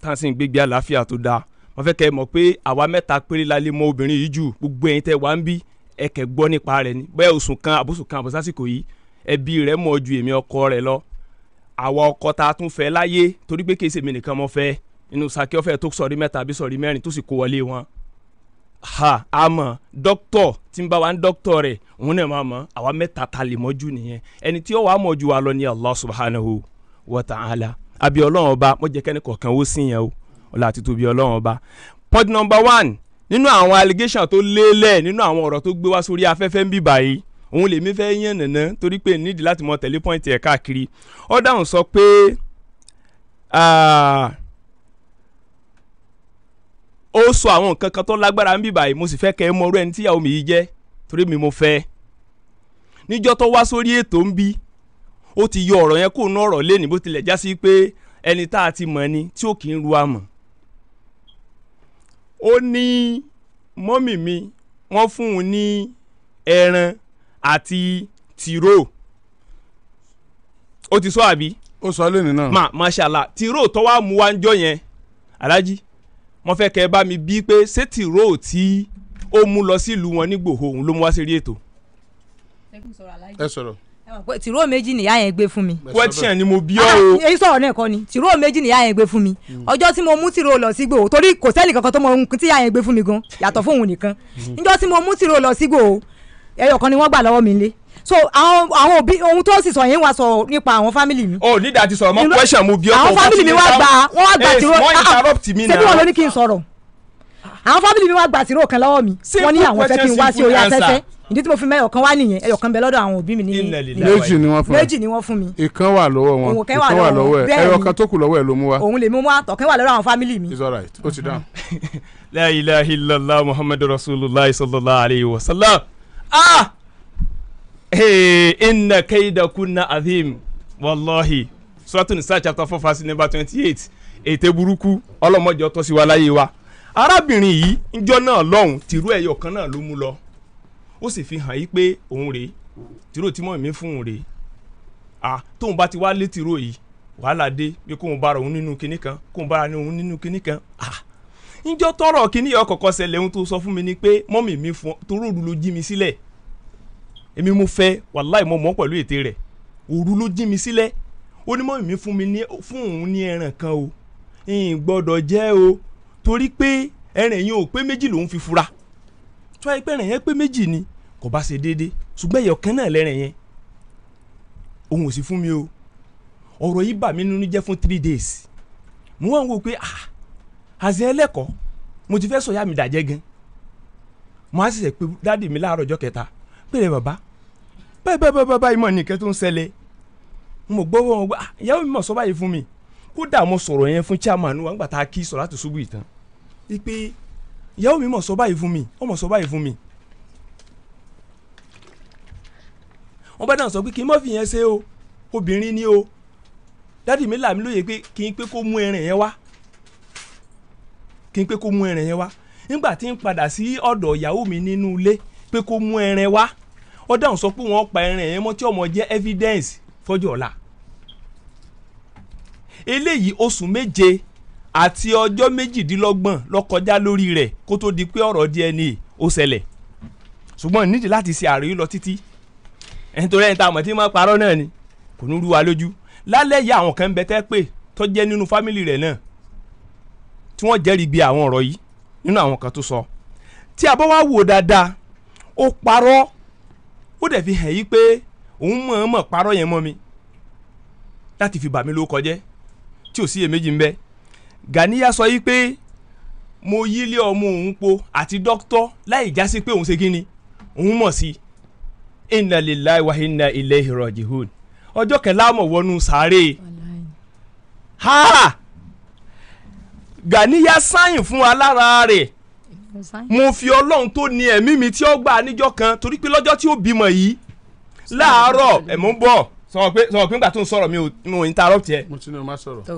Tá à ń sìn gbégbé àlàáfíà tó dáa. Mo fẹ́ kẹ́ ẹ mọ̀ pé àwa mẹ́ta péré la lè mọ obìnrin yìí jù. Gbogbo ẹ̀yin tẹ́ wá ń bí ẹ kẹ́ gbọ́ nípa rẹ̀ ni. Bóyá oṣù kan àbóṣù kan àbọ̀sásìkò yìí ẹbí rẹ̀ mọ̀ ju èmi ọkọ rẹ̀ lọ. Àwa ọkọ tá a tún fẹ́ láyé torí pé kì í ṣe mi nìkan mo fẹ́. Inú Ṣakí ọ̀fẹ́ tó sọ̀rí mẹ́ta àbí sọ̀rí mẹ́rin tó sì kó wọlé wọn. Ha àmọ́ dókítọ̀ tí ń bá wa ń dókítọ̀ rẹ̀ òun náà máa mọ̀. Àwa mẹ́ta mọ́jú tí ó wàá mọ̀ ju wa lọ ní Allah subhanahu wa ta'ala. Àbí ọlọ́run ọba mo jẹ́ kẹ́ni kọ̀ọ̀kan ó sì yẹn o. Ọlá àti tóbi ọlọ́run ọba. point number one nínú àwọn allegation tó lélẹ̀ nínú àwọn ọ̀rọ̀ tó gbé wá sórí afẹ́fẹ́ ń bì báyìí òun lèmi fẹ́ yàn nàná torí pé nídìí láti mọ tẹ̀lé point ẹ̀ káàkiri. Ó dáhùn sọ pé ah, ó sọ àwọn nǹkan kan tó lágbára ń bì báyìí mo sì fẹ́ kẹ́ ẹ mọ orú ẹni tíyàwó mi yìí jẹ́ torí mi mo fẹ́ níjọ́ tó wá sórí ètò ń bí ó ti yọ ọ̀rọ̀ yẹn kó nú ọ̀rọ̀ lẹ́ni bó tilẹ̀ já sí pé ẹni tá a ti mọ̀ ni tí ò kì í ru àmọ̀ ó ní mọ́mì mi wọ́n fún un ní ẹran àti tìró. Ó ti sọ àbí? Ó sọ lẹ́nu náà. ma mashala tìró tó wá mú wa ń jọ yẹn alájí mo fẹ́ kẹ́ ẹ bá mi bí pé ṣé tìró tí ó mú lọ sílùú wọn nígbòho òun ló mú wá sí rí ètò? Ẹ sọ̀rọ̀. tìró méjì nìyá yẹn gbé fún mi. question ni mo bí ọ́ o. èyí sọ̀rọ̀ náà kọ́ ni. Tìró méjì nìyá yẹn gbé fún mi. Ọjọ́ tí mo mú tìró lọ sí gbòó torí kò sẹ́ni kankan tó mọ ohun tí ìyá yẹn gbé fún mi gan yàtọ̀ fún òun nìkan níjọ́ tí mo mú tìró lọ sí gbòó ẹyọ kan ni wọ́n gbà lọ́wọ́ mi lé so àwọn àwọn òbí ohun tó sì sọ yẹn wá sọ nípa àwọn fámìlì mi. O nídàá ti sọ̀rọ̀ mọ́ question mo bí ọ́ àwọn fámìlì mi wá gbà wọ́n wá gbà tìró wọ́n interrupt mi ṣebí wọn ló ní kí n sọ̀rọ̀? Àwọn fámìlì mi wá gbà tìró kan lọ́wọ́ mi. Wọ́n ní àwọn fẹ́ kí n wá sí orí afẹ́fẹ́. Ìdí tí mo fi mẹ́yọ̀ kan wá nìyẹn. Ẹyọ kan bẹ lọ́dọ̀ àwọn òbí mi ní méjì ni wọ́n fún ẹ. méjì ni wọ́n fún mi. Ìkan wà lọ́wọ́ wọn. Ìkan wà lọ́wọ́ ẹ. Bẹ́ẹ̀ ẹyọ ni. kan tó kù lọ́wọ́ ẹ ló mú wa. òun lè mú wá. Tọ̀kẹ́ wà lọ́dọ̀ àwọn fámìlì mi. It's alright. Ó ti dáhùn. la ilaha illallah muhammadu rasulillah sallallahu alayhi wa sallam. Ah hey, inna kaida kunna azim wallahi. Suratu nisa chapter four verse number twenty eight ète burúkú ọlọmọdé ọtọ sí wa láyé wa. Arábìnrin yìí njọ náà lọ́hùn tìrú ẹyọ kan náà ló mú lọ. Ó sì fi hàn yí pé òun rèé. Tìrú tí mọ̀ mí fún òun rèé. Ah tóun bá ti wá lé tìrú yìí wàhálà dé bí kóun bára òun nínú kinní kan kóun bára òun nínú kinní kan. Ah njọ́ tọrọ kínní yọ ṣẹlẹ̀ ohun tó sọ fún mi ni pé mọ́mì mi fún torí òru ló jí mi sílẹ̀ èmi mo fẹ́ wàláì mo mọ̀ pẹ̀lú ète rẹ̀. Òru ló jí mi sílẹ̀. Ó ní mọ́mì mi fún mi ní fún òun ní ẹran kan o. Ìyìn gbọ́dọ̀ jẹ́ o torí pé ẹran yẹn ò pé méjì lòun fi fura. Tó ayé pé ẹran yẹn pé méjì ni kò bá ṣe déédéé ṣùgbọ́n ẹ̀yọ̀ kan náà lẹ́rìn yẹn. Òun ò sì fún mi o. Ọ̀rọ̀ yìí bà mí nínú jẹ́ fún three days. Mo wá ń wò pé ah àzẹ ẹlẹ́kọ̀ọ́ mo ti fẹ́ sọ ya mi dàjẹ́ gan. Mo á ṣẹ̀ṣẹ̀ pé dáàdì mi láàárọ̀ ọjọ́ kẹta. Pé bàbá báyìí báyìí báyìí báyìí mọ̀ nìkẹ́ tó ń ṣẹlẹ̀. Mo gbọ́ wọn ah, ìyàwó mi mọ̀ sọ báyìí fún mi. Kódà mo sọ̀rọ̀ yẹn fún chairman wa nígbà tá a kí sọ̀rọ̀ láti ṣubú ìtàn wípé ìyàwó mi mọ̀ sọ báyìí fún mi ó mọ̀ sọ báyìí fún mi. Wọ́n bá náà sọ pé kí n má fi yẹn ṣe o obìnrin ni o. Dáàdì mi là mí lóye pé kí n pé kó mú ẹran yẹn wá. Kí n pé kó mú ẹran yẹn wá. Nígbà tí n padà sí ọ̀dọ̀ ìyàwó ó dáhùn sọ pé wọ́n pa ẹran yẹn mọ́ tí ọmọ jẹ́ evidence fọ́jọ́ ọ̀la. Eléyìí oṣù méje àti ọjọ́ méjìdínlọ́gbọ̀n ló kọjá lórí rẹ̀ kó tó di pé ọ̀rọ̀ DNA ó ṣẹlẹ̀. Ṣùgbọ́n nídìí láti ṣe àròyé lọ títí nítorí ẹni tá a mọ̀ tí máa parọ́ náà ni kò ní rú wa lójú. Lálẹ́ yìí àwọn kan ń bẹ tẹ́ pé tó jẹ́ nínú fámìlì rẹ̀ náà tí wọ́n jẹ́rìí gbé àwọn ọ̀rọ̀ yìí nínú àwọn kan tó sọ. Tí a bá wá wò dáadáa ó parọ́ ó dẹ̀ fi hàn yí pé òun mọ̀ọ́mọ̀ parọ́ yẹn mọ́ mi láti fi bà mí lórúkọ jẹ́ tí ò sí èméjì ń bẹ. Ganiya sọ yí pé mo yílé ọmọ òun po àti dókítọ́ láì já pé òun ṣe kí òun mọ̀ sí inna lillahi wa inna ilayhi rajihun ọjọ́ kẹlá mọ̀ wọnú sáré ha! Ganiya sáyìn fún wa lára rẹ̀ mo fi ọlọ́run tó ní ẹ̀mí mi tí ó gbà níjọ́ kan torí pé lọ́jọ́ tí ó bímọ yìí láàárọ̀ ẹ̀ mò ń bọ̀. Sọ pé sọ pé nígbà tó ń sọ̀rọ̀ mi ò mo interrupt ẹ. mo ti ní o máa sọ̀rọ̀. tó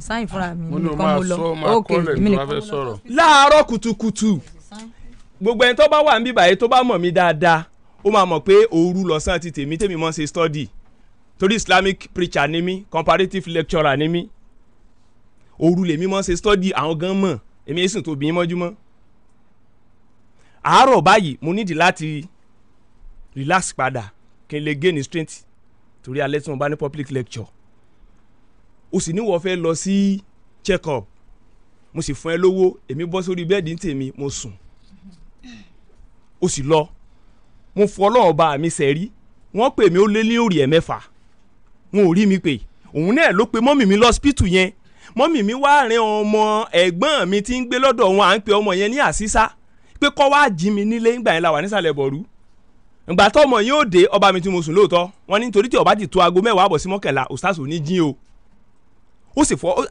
sáyìn fúnra mi mo ní o nìkan máa mo lọ. sọ máa ok kọ́lẹ̀ èmi tó bá nìkan fẹ́ sọ̀rọ̀. láàárọ̀ kùtùkùtù gbogbo ẹni tó bá wà níbí báyìí tó bá mọ̀ mí dáadáa ó máa mọ̀ pé òru lọ́sàn ti tèmi tèmi mọ̀ ṣe study. Torí islamic preacher ni mí comparative lecturer ni mí. Òru lèmi mọ̀ ṣe study àwọn gan mọ̀. Èmi sùn tó bí mọ́júmọ́ àárọ̀ báyìí mo nídìí láti relax padà kí n lè gain strength torí alẹ́ tí mo bá ní public lecture. O sì ní wọ́n fẹ́ lọ sí check up. Mo sì fún ẹ lówó. Èmi bọ́ sórí bẹ́ẹ̀dì tèmi mo sùn. O sì lọ. Mo fọ ọlọ́run bá mi sẹ́rí. Wọ́n pè mí ó lé ní òrì ẹ̀ mẹ́fà wọn ò rí mi pè. Òun náà ló pe mọ́mì mi lọ́sípítù yẹn. Mọ́mì mi wá rìn ọmọ ẹ̀gbọ́n mi tí ń gbé lọ́dọ̀ wọn à ń pe ọmọ yẹn ní àṣìṣà pé kọ́ wá jí mi nílé ńgbà yẹn la wà nísàlẹ̀ bọ̀rú. Ìgbà tó ọmọ yẹn ò dé ọba mi tí mo sùn lóòótọ́. Wọn ní nítorí tí ọba ti tó aago mẹ́wàá àbọ̀ sí mọ́kànlá òṣàṣù ní jí o. Ó sì fọ́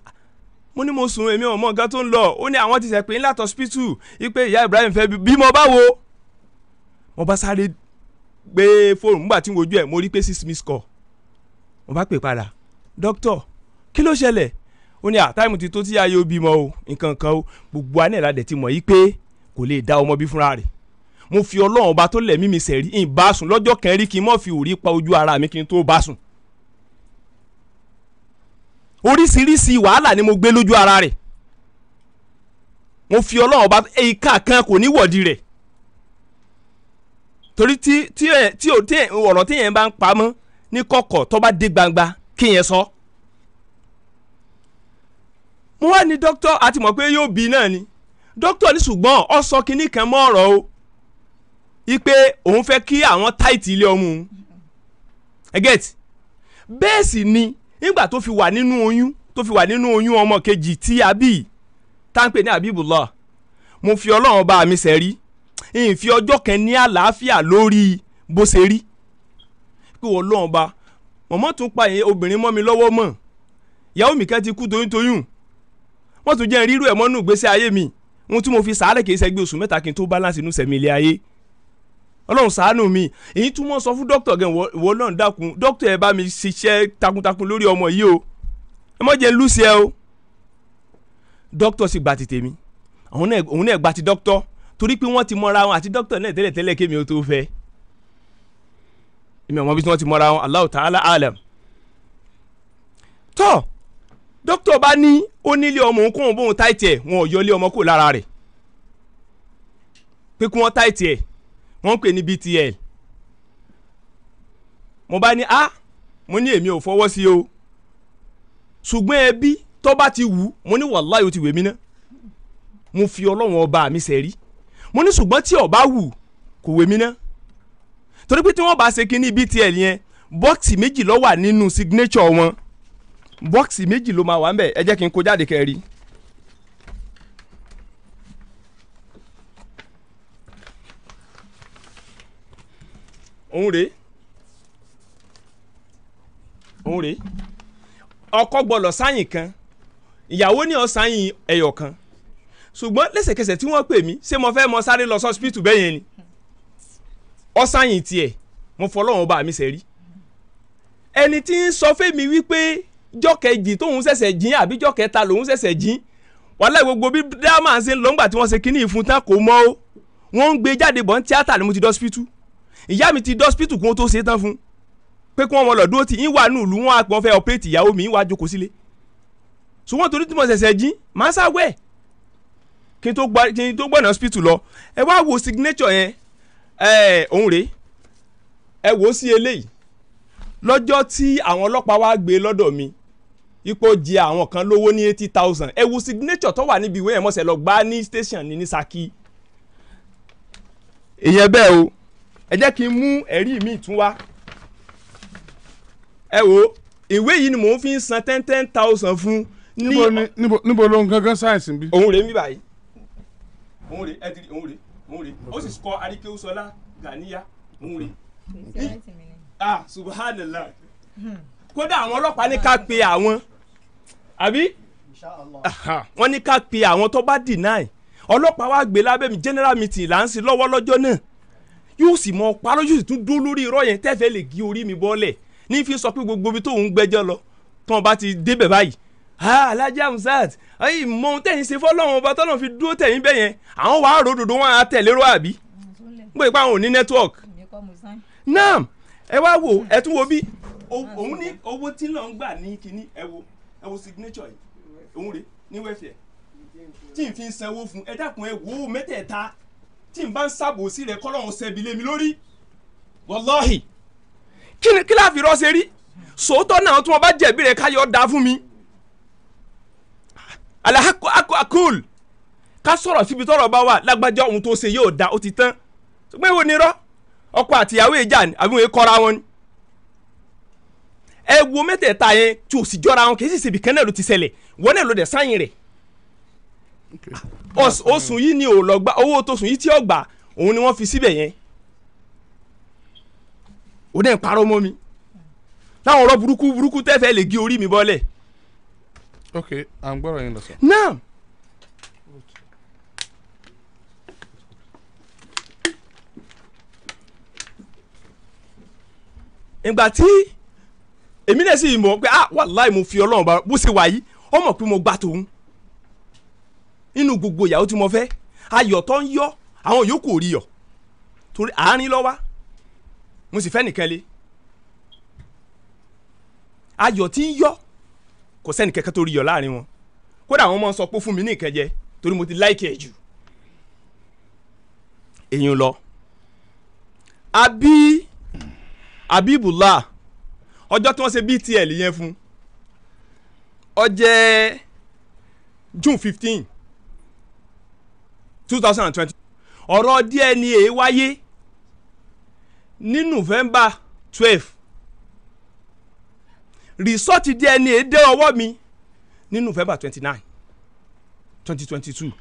mo ní mo sùn èmi ọmọ nǹkan tó ń lọ. Ó ní àwọn ti sẹ pé ńlá tọ́sípítù ipe ìyá Ibrahim fẹ́ bímọ báwo? Mo bá sáré gbé fóònù nígbà tí mo wojú ẹ̀ mo rí pé six miss call. Mo bá pè padà dókítọ̀ kí ló ṣẹlẹ̀? Ó ní à táìmù ti tó tí ayé ó bímọ o nǹkan kan o. Gbogbo àná ìlàdẹ̀ ti mọ̀ yí pé kò lè dá ọmọ bí fúnra rẹ̀. Mo fi ọlọ́run ọba tó lẹ̀ mímí sẹ̀rí ń bá sùn. Lọ́jọ́ rí kí n mọ̀ fi òrí pa ojú ara mi kí n tó bá sùn. Oríṣiríṣi wàhálà ni mo gbé lójú ara rẹ̀. Mo fi ọlọ́run ọba ìka kan kò ní wọ̀dí rẹ̀. Torí tí tí ẹ tí ò tí ọ̀rọ̀ tí yẹn bá ń pamọ́ ní kọ̀kọ̀ tó bá dé gbangba kí yẹn sọ. mo wá ní dókítà àti mọ̀ pé yóò bí náà ni dókítà ní ṣùgbọ́n ọ sọ kinní kan mọ́ ọ̀rọ̀ o ipe òun fẹ́ kí àwọn táìtì ilé òun ẹ get? Bẹ́ẹ̀ sì ni nígbà tó fi wà nínú oyún tó fi wà nínú oyún ọmọ kejì tí a bí táǹpẹ̀ ní Habibullah mo fi ọlọ́run bá mi sẹ́rí ìfi ọjọ́ kan ní àlàáfíà lórí bó ṣe rí. Pé ọlọ́run bá mọ̀mọ́ tún pa obìnrin mọ́ mi lọ́wọ́ mọ̀. Ìyàwó mi kan ti kú toyúntoyún. Wọ́n tún jẹ́ rírú ẹ̀ mọ́nú ìgbésí ayé mi ohun tí mo fi sàárẹ̀ kì í ṣẹ́gbẹ́ oṣù mẹ́ta kí n tó balance inú sẹ̀mí ilé ayé. Ọlọ́run ṣàánú mi. Èyí tún mọ́ sọ fún dókítà gan ìwọ náà dákun. Dókítà ẹ bá mi ṣiṣẹ́ takuntakun lórí ọmọ yìí o. Ẹ mọ̀ jẹ́ ń lùsì ẹ o. Dókítà sì gba ti tèmi. Òun náà gba ti dókítà. Torí pé wọ́n ti mọ́ra wọn àti dókítà náà tẹ́lẹ̀ tẹ́lẹ̀ kémi ó tó fẹ́. Èmi ọmọ bí wọ́n ti mọ́ra wọn. Allahu ta'ala alam. Tọ́ dókítà bá ní ó nílé ọmọ òun kóun bóun táìtì ẹ̀ wọn ò yọ ilé ọmọ kó lára rẹ̀. Pé kí wọ́n táìtì ẹ̀ wọ́n ń pè ní BTL mo bá ní a mo ní èmi ò fọwọ́ sí o. Ṣùgbọ́n ẹbí tó bá ti wù mo ní wàláyé o ti wèmí ná. Mo fi ọlọ́run ọba mi sẹ́rí mo ní ṣùgbọ́n tí bá wù kò wèmí ná. Torí pé tí wọ́n bá ṣe kínní BTL yẹn bọ́ọ̀sì méjì ló nínú signature wọn bọ́ọ̀sì méjì ló máa wà ń bẹ̀ ẹ jẹ́ kí n kó jáde kẹ́ rí. òun rèé. Òun rèé. Ọkọ gbọ́dọ̀ sáyìn kan. Ìyàwó ní ọ̀sáyìn ẹyọ kan. Ṣùgbọ́n lẹ́sẹ̀kẹsẹ̀ tí wọ́n pè mí ṣé mo fẹ́ mọ sáré lọ sọ́sìpìtù bẹ́ẹ̀ yẹn ni? Ọ̀sáyìn tiẹ̀. Mo fọlọ́wọ́n bá mi sẹ́rí ẹni tí ń sọ fẹ́mi wípé jọ́kẹ́jì tóun ṣẹ̀ṣẹ̀ jín àbí jọ́kẹ́ta lòun ṣẹ̀ṣẹ̀ jín. Wàhálà gbogbo bí dáhàmà ṣe ń lọ ńgbà tí wọ́n ṣe kínní ìfun tán kò mọ́ o. Wọ́n ń gbé jáde bọ̀ ní tíátà ni mo ti dọ́sípítù ìyá mi ti dọ́sípítù kún ó tó ṣe tán fún pé kí wọ́n mọ lọ dúró tì í wà ní ìlú wọn àpọ̀ fẹ́ ọ̀pẹ́rẹ́tì ìyàwó mi wá jókòó sílé. Ṣùgbọ́n torí tí mo ṣẹ̀ṣẹ̀ jí màá sáwẹ̀ kí n tó kí gbọ́nà hospital lọ. Ẹ wá wo signature yẹn. Ẹ òun rèé. Ẹ wò ó sí eléyìí. Lọ́jọ́ tí àwọn ọlọ́pàá wá gbé lọ́dọ̀ ipò jẹ àwọn kan lówó ní eighty thousand. Ẹ wo signature tó wà níbi ìwé yẹn mọ̀sẹ̀ lọ gbá ní station ní ní Ṣakí ìyẹn bẹ́ẹ̀ o. Ẹ jẹ́ kí n mú ẹ̀rí mi tún wá. Ẹ wo ìwé yìí ni mò ń fi san ten ten thousand fún ní níbo ni níbo níbo ló ń gángan sáyẹ̀nsì bí. òun rèé mi báyìí. Òun rèé ẹ ti rí òun rèé òun rèé. Ó sì kọ Aríkéwúsọlá Gàníyà òun rèé. Ah subhanallah. Kódà àwọn ọlọ́pàá ní ká pe àwọn àbí? Wọ́n ní ká pe àwọn tó bá deny. Ọlọ́pàá wá gbé lábẹ́ mi general meeting là ń ṣe lọ́wọ́ lọ́jọ́ náà. Yóò sì mọ parọ́ yóò sì tún dó lórí irọ́ yẹn tẹ́fẹ́ lè gé orí mi bọ́lẹ̀. Ní fi sọ pé gbogbo ibi tóun gbẹ́jọ́ lọ tí wọ́n bá ti débẹ̀ báyìí. Ah Alhaji Hamzat ayi mọ ohun tẹ̀yìn ṣe fọ́lọ́run ọba tọ́lọ́run fi dúró tẹ̀yìn bẹ́ẹ̀ yẹn. Àwọn wàá ròdòdó wọn á tẹ̀lé rọ àbí? Gbé ipá àwọn ò ní network. Náà ẹ wá wò ẹ tún wo bí òun ní owó tí ń gbà ní kinní ẹ wo ẹ wo signature yìí òun rè ní wẹ́fẹ̀ẹ́ tí n fi ń sanwó fún ẹ dákun ẹ wò ó mẹ́tẹ̀ẹ̀ta. Tí n bá ń sábò sí rẹ kọ́lọ́hún ṣẹbi lé mi lórí. Wàláhì. Kí láàfin rọ́ ṣe rí? Sòótọ́ náà tí wọ́n bá jẹ̀bi rẹ̀ káyọ̀ da fún mi. Alahako ako akul ká sọ̀rọ̀ síbi tọ́rọ̀ bá wà lágbájá ohun tó ṣe yóò da ó ti tán. Ṣùgbọ́n èwo ni rọ́ ọkọ àtìyàwó ìjà ni àbí wọn kọ́ra wọn ni ẹ wo mẹ́tẹ̀ẹ̀ta yẹn tí o sì jọra wọn kì í sì ṣèbí kan náà ló ti ṣẹlẹ̀. Wọn náà ló dẹ̀ sáyìn rẹ̀. Oṣù yìí ni ò lọ gbà owó tóṣù yìí tí ó gbà òun ni wọ́n fi síbẹ̀ yẹn. Ó dẹ̀ ń parọ́ mọ́ mi. Láwọn ọ̀rọ̀ burúkú burúkú tẹ́fẹ̀ẹ́ lè gé orí mi bọ́lẹ̀. ok à ń gbọ́rọ̀ yín lọ sọ. náà ìgbà tí èmi náà sì mọ̀ pé ah wàláì mo fi ọlọ́run bá bó ṣe wà yìí ó mọ̀ pé mo gbà tòun. Nínú gbogbo ìyàwó tí mo fẹ́ ayọ̀ tó ń yọ àwọn yòókù ò rí yọ torí àárín lọ́wọ́ mo sì fẹ́ nìkan lé ayọ̀ tí ń yọ kò sẹ́ni kẹ́kẹ́ tó rí yọ láàárín wọn. Kódà àwọn ń sọ pé fún mi ní ìkẹjẹ torí mo ti láìkì ẹ̀ jù. Èyàn lọ. Àbí abibullah ọjọ́ tí wọ́n ṣe btl yẹn fún. Ó june fifteen two thousand and twenty. Ọ̀rọ̀ dna wáyé ní november twelve. Rìsọ́ọ̀tì dna dé ọwọ́ mi ní november twenty nine twenty twenty two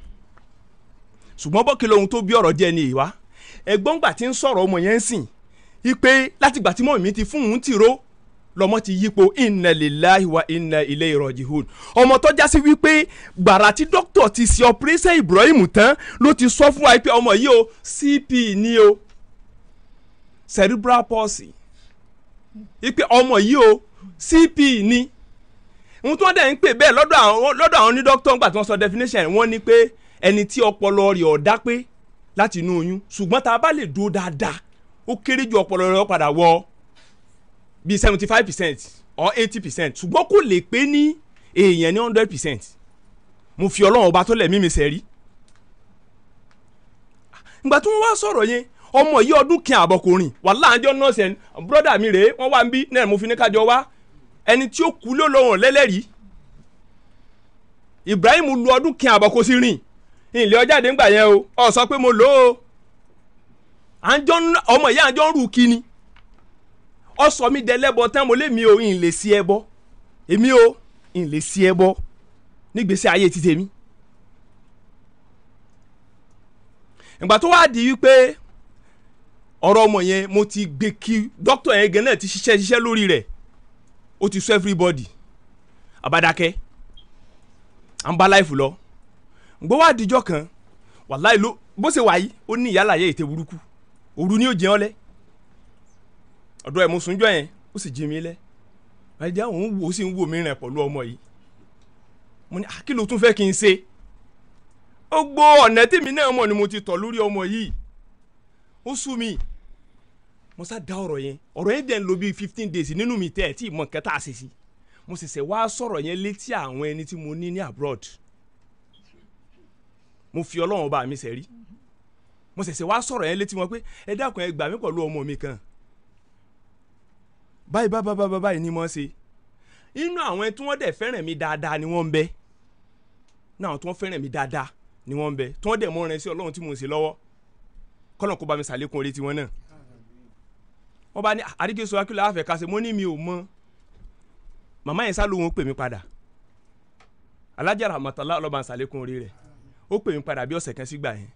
ṣùgbọ́n bọ́ kí lóhun tó bí ọ̀rọ̀ dna wá? Ẹ̀gbọ́n gbà tí ń sọ̀rọ̀ ọmọ yẹn ń sìn ipe látìgbà tí mọ̀mí ti fún un tìró lọmọ ti yípo inna lillahi wa inna ilayhi raji'un. Ọmọ tó já sí wípé gbàrà tí dókítà ti ṣe ọpẹ́rẹ́sẹ̀ Ibrahim tán ló ti sọ fún wa pé ọmọ yìí o CP ni o. Cerebral palsy. Ipe ọmọ yìí o CP ni. Ohun tí wọ́n dẹ̀ ń pè bẹ́ẹ̀ lọ́dọ̀ àwọn lọ́dọ̀ àwọn ní dókítà ńgbà tí wọ́n sọ definition wọ́n ní pé ẹni tí ọpọlọ rẹ̀ ọ̀dá pé láti inú oyún. Ṣùgbọ́n tá a bá lè dúró dáadáa ó kéré ju ọpọlọ rẹ̀ padà wọ bíi seventy five percent or eighty percent ṣùgbọ́n kò lè pé ní èèyàn ní hundred percent. Mo fi ọlọ́run ọba tó lẹ̀ mímí sẹ́rí. ìgbà tí wọ́n wá sọ̀rọ̀ yẹn ọmọ yìí ọdún kí àbọ̀ kò rìn. Wà láàjọ nọ́ọ̀sì ẹni bírọ́dà mi rèé wọ́n wá ń bí náà mo fi ní kájọ wá. Ẹni tí ó kú ló lọ́wọ́n lẹ́lẹ́rìí. Ibrahim lu ọdún kí àbọ̀ kò sí rìn. Ilé ọjáde ńgbà yẹn o ọ sọ pé mo lò ó. Ọmọ ìyá àjọ ń rù kí ni ọ sọ mi dẹlẹ́bọ tán mo lé mi o ìn lè sí ẹbọ. Èmi o ìn lè sí ẹbọ nígbèsè ayé ti tèmi. ìgbà tó wá di wípé ọ̀rọ̀ ọmọ yẹn mo ti gbé kí dókítà yẹn gan ti ṣiṣẹ́ ṣiṣẹ́ lórí rẹ̀. Ó ti sọ everybody. Abadakẹ́ à ń bá láìfù lọ. Gbọ́ wá dijọ́ kan wàláì ló bó ṣe wà yìí ó ní ìyálà yẹ ètè burúkú. Òru ni ó jẹun lẹ́ ọ̀dọ̀ ẹ̀ mo sùn jọ yẹn ó sì jí mi lẹ́. Ẹ̀jẹ̀ àwọn wò ó sì ń wò mí rìn pẹ̀lú ọmọ yìí. Mo ní kí ló tún fẹ́ kí n ṣe? Ó gbọ́ ọ̀nà tèmi náà mọ̀ ni mo ti tọ̀ lórí ọmọ yìí. Ó sú mi. Mo sá da ọ̀rọ̀ yẹn. Ọ̀rọ̀ yẹn dẹ̀ ń lo bíi fifteen days nínú mi tẹ́ ẹ̀ tí ìmọ̀ nǹkan tá a ṣe sí. Mo sì ṣẹ̀ wá sọ̀rọ̀ yẹn létí àwọn ẹni tí mo ní ní abroad. Mo fi ọlọ́run ọba mi sẹ́rí mo ṣẹ̀ṣẹ̀ wá sọ̀rọ̀ yẹn létí wọn pé ẹ dákun ẹ gbà mí pẹ̀lú ọmọ mi kan báyìí báyìí báyìí báyìí ni mo ṣe. Inú àwọn tí wọ́n dẹ̀ fẹ́ràn mi dáadáa ni wọ́n ń bẹ. Àwọn tí wọ́n fẹ́ràn mi dáadáa ni wọ́n ń bẹ. Tí wọ́n dẹ̀ mọ́ ọ̀rẹ́ sí ọlọ́run tí mo ń ṣe lọ́wọ́. Kọ́nà kó bá mi ṣàlékún orí tiwọn náà. Wọ́n bá ní àríkè sọ akílọ̀ àfẹ́ kásẹ̀ mo ní mi ò mọ. Màmá yẹn sá lóhun pè mí padà. Alájà rahmatullah ọlọ́ba ń ṣàlékún orí rẹ̀. Ó pè mí padà bí ọ̀sẹ̀ kan sígbà yẹn.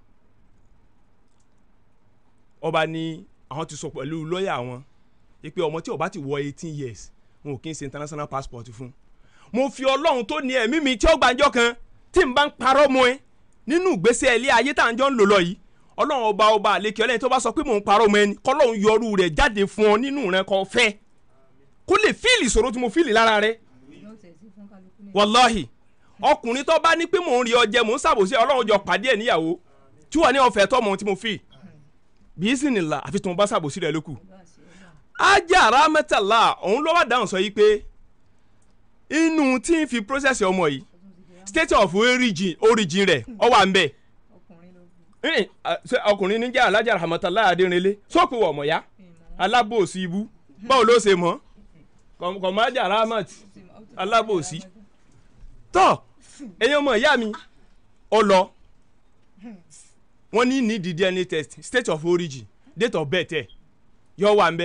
Ọba ní àwọn ti sọ pẹ̀lú lọ́ọ̀yà wọn pé ọmọ tí ó bá ti wọ eighteen years wọn ò kí ń ṣe international passport fún mo fi ọlọ́run tó ní ẹ̀mí mi tí ó gbàjọ́ kan tí n bá ń parọ́ mọ́ ẹ nínú ìgbésẹ̀ ilé ayé tá à ń jọ ń lò lọ yìí ọlọ́run ọba ọba àlekè ọlẹ́yìn tó bá sọ pé mò ń parọ́ mọ́ ẹni kọ́lọ́run yọrù rẹ̀ jáde fún ọ nínú rẹ kó fẹ́. Kó lè fíìlì ìṣòro tí mo fíìlì lára rẹ. Wàláhì. Ọkùnrin tó bá ní pé mò ń rí ọjẹ mò ń ṣàbòsí ọlọ́run jọ pàdé ẹ̀ níyàwó. Tí wọ́n ní ọ̀fẹ́ tọ́ mọ tí mo fi. Bí sì nìlà àfi tí mo bá. Ajá ramẹ́tàlá òun ló wá dáhùn sọ yìí pé inú tí ń fi process ọmọ yìí state of origin origin rẹ̀ ọ wà ń bẹ̀ ọkùnrin níjà alájà ramẹ́tàlá adérinlé sọ́ọ̀pù wọ̀ mọ̀ ya alábòsí ibú. Báwo ló ṣe mọ́? Kọ̀mọ́jà ramẹ́t alábòsí. Tọ́ ẹ̀yin ọmọ ìyá mi ọ lọ. Wọ́n ní ní the DNA test state of origin date of birth ẹ̀ yọ wà ń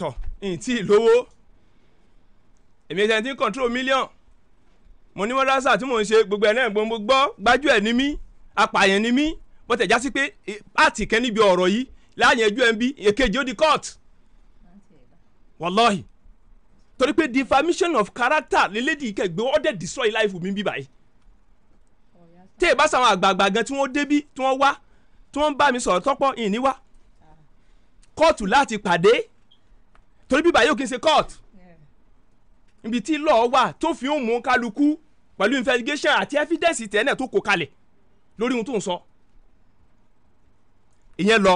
tọ́ n tí lówó. Èmi ẹ̀sẹ̀ tí ń control million. Mo ní mọ́dásà tí mò ń ṣe gbogbo ẹ̀ náà gbogbo gbọ́ gbájú ẹ̀ ní mí apààyàn ní mí. Bó tẹ̀ já sí pé pààtì kan níbi ọ̀rọ̀ yìí láàyè ẹjọ́ ẹ̀ ń bí èkejì ó di court. Wallahi. Torí pé defamation of character lélẹ́dì kẹgbẹ́ ọ́ dẹ̀ destroy life mi bí báyìí. Tẹ́ ẹ bá sàwọn àgbààgbà gan tí wọ́n débí tí wọ́n wá tí wọ́n bá mi sọ̀rọ̀ tọ́pọ̀ ìní wá. Kóòtù láti pàdé torí bíbá yóò kí n ṣe kóòtù ibi tí lọ́ọ̀ wà tó fi ń mú kálukú pẹ̀lú investigation àti evidence tẹ́lẹ̀ tó kó kalẹ̀ lórí ohun tó ń sọ. Ìyẹn lọ.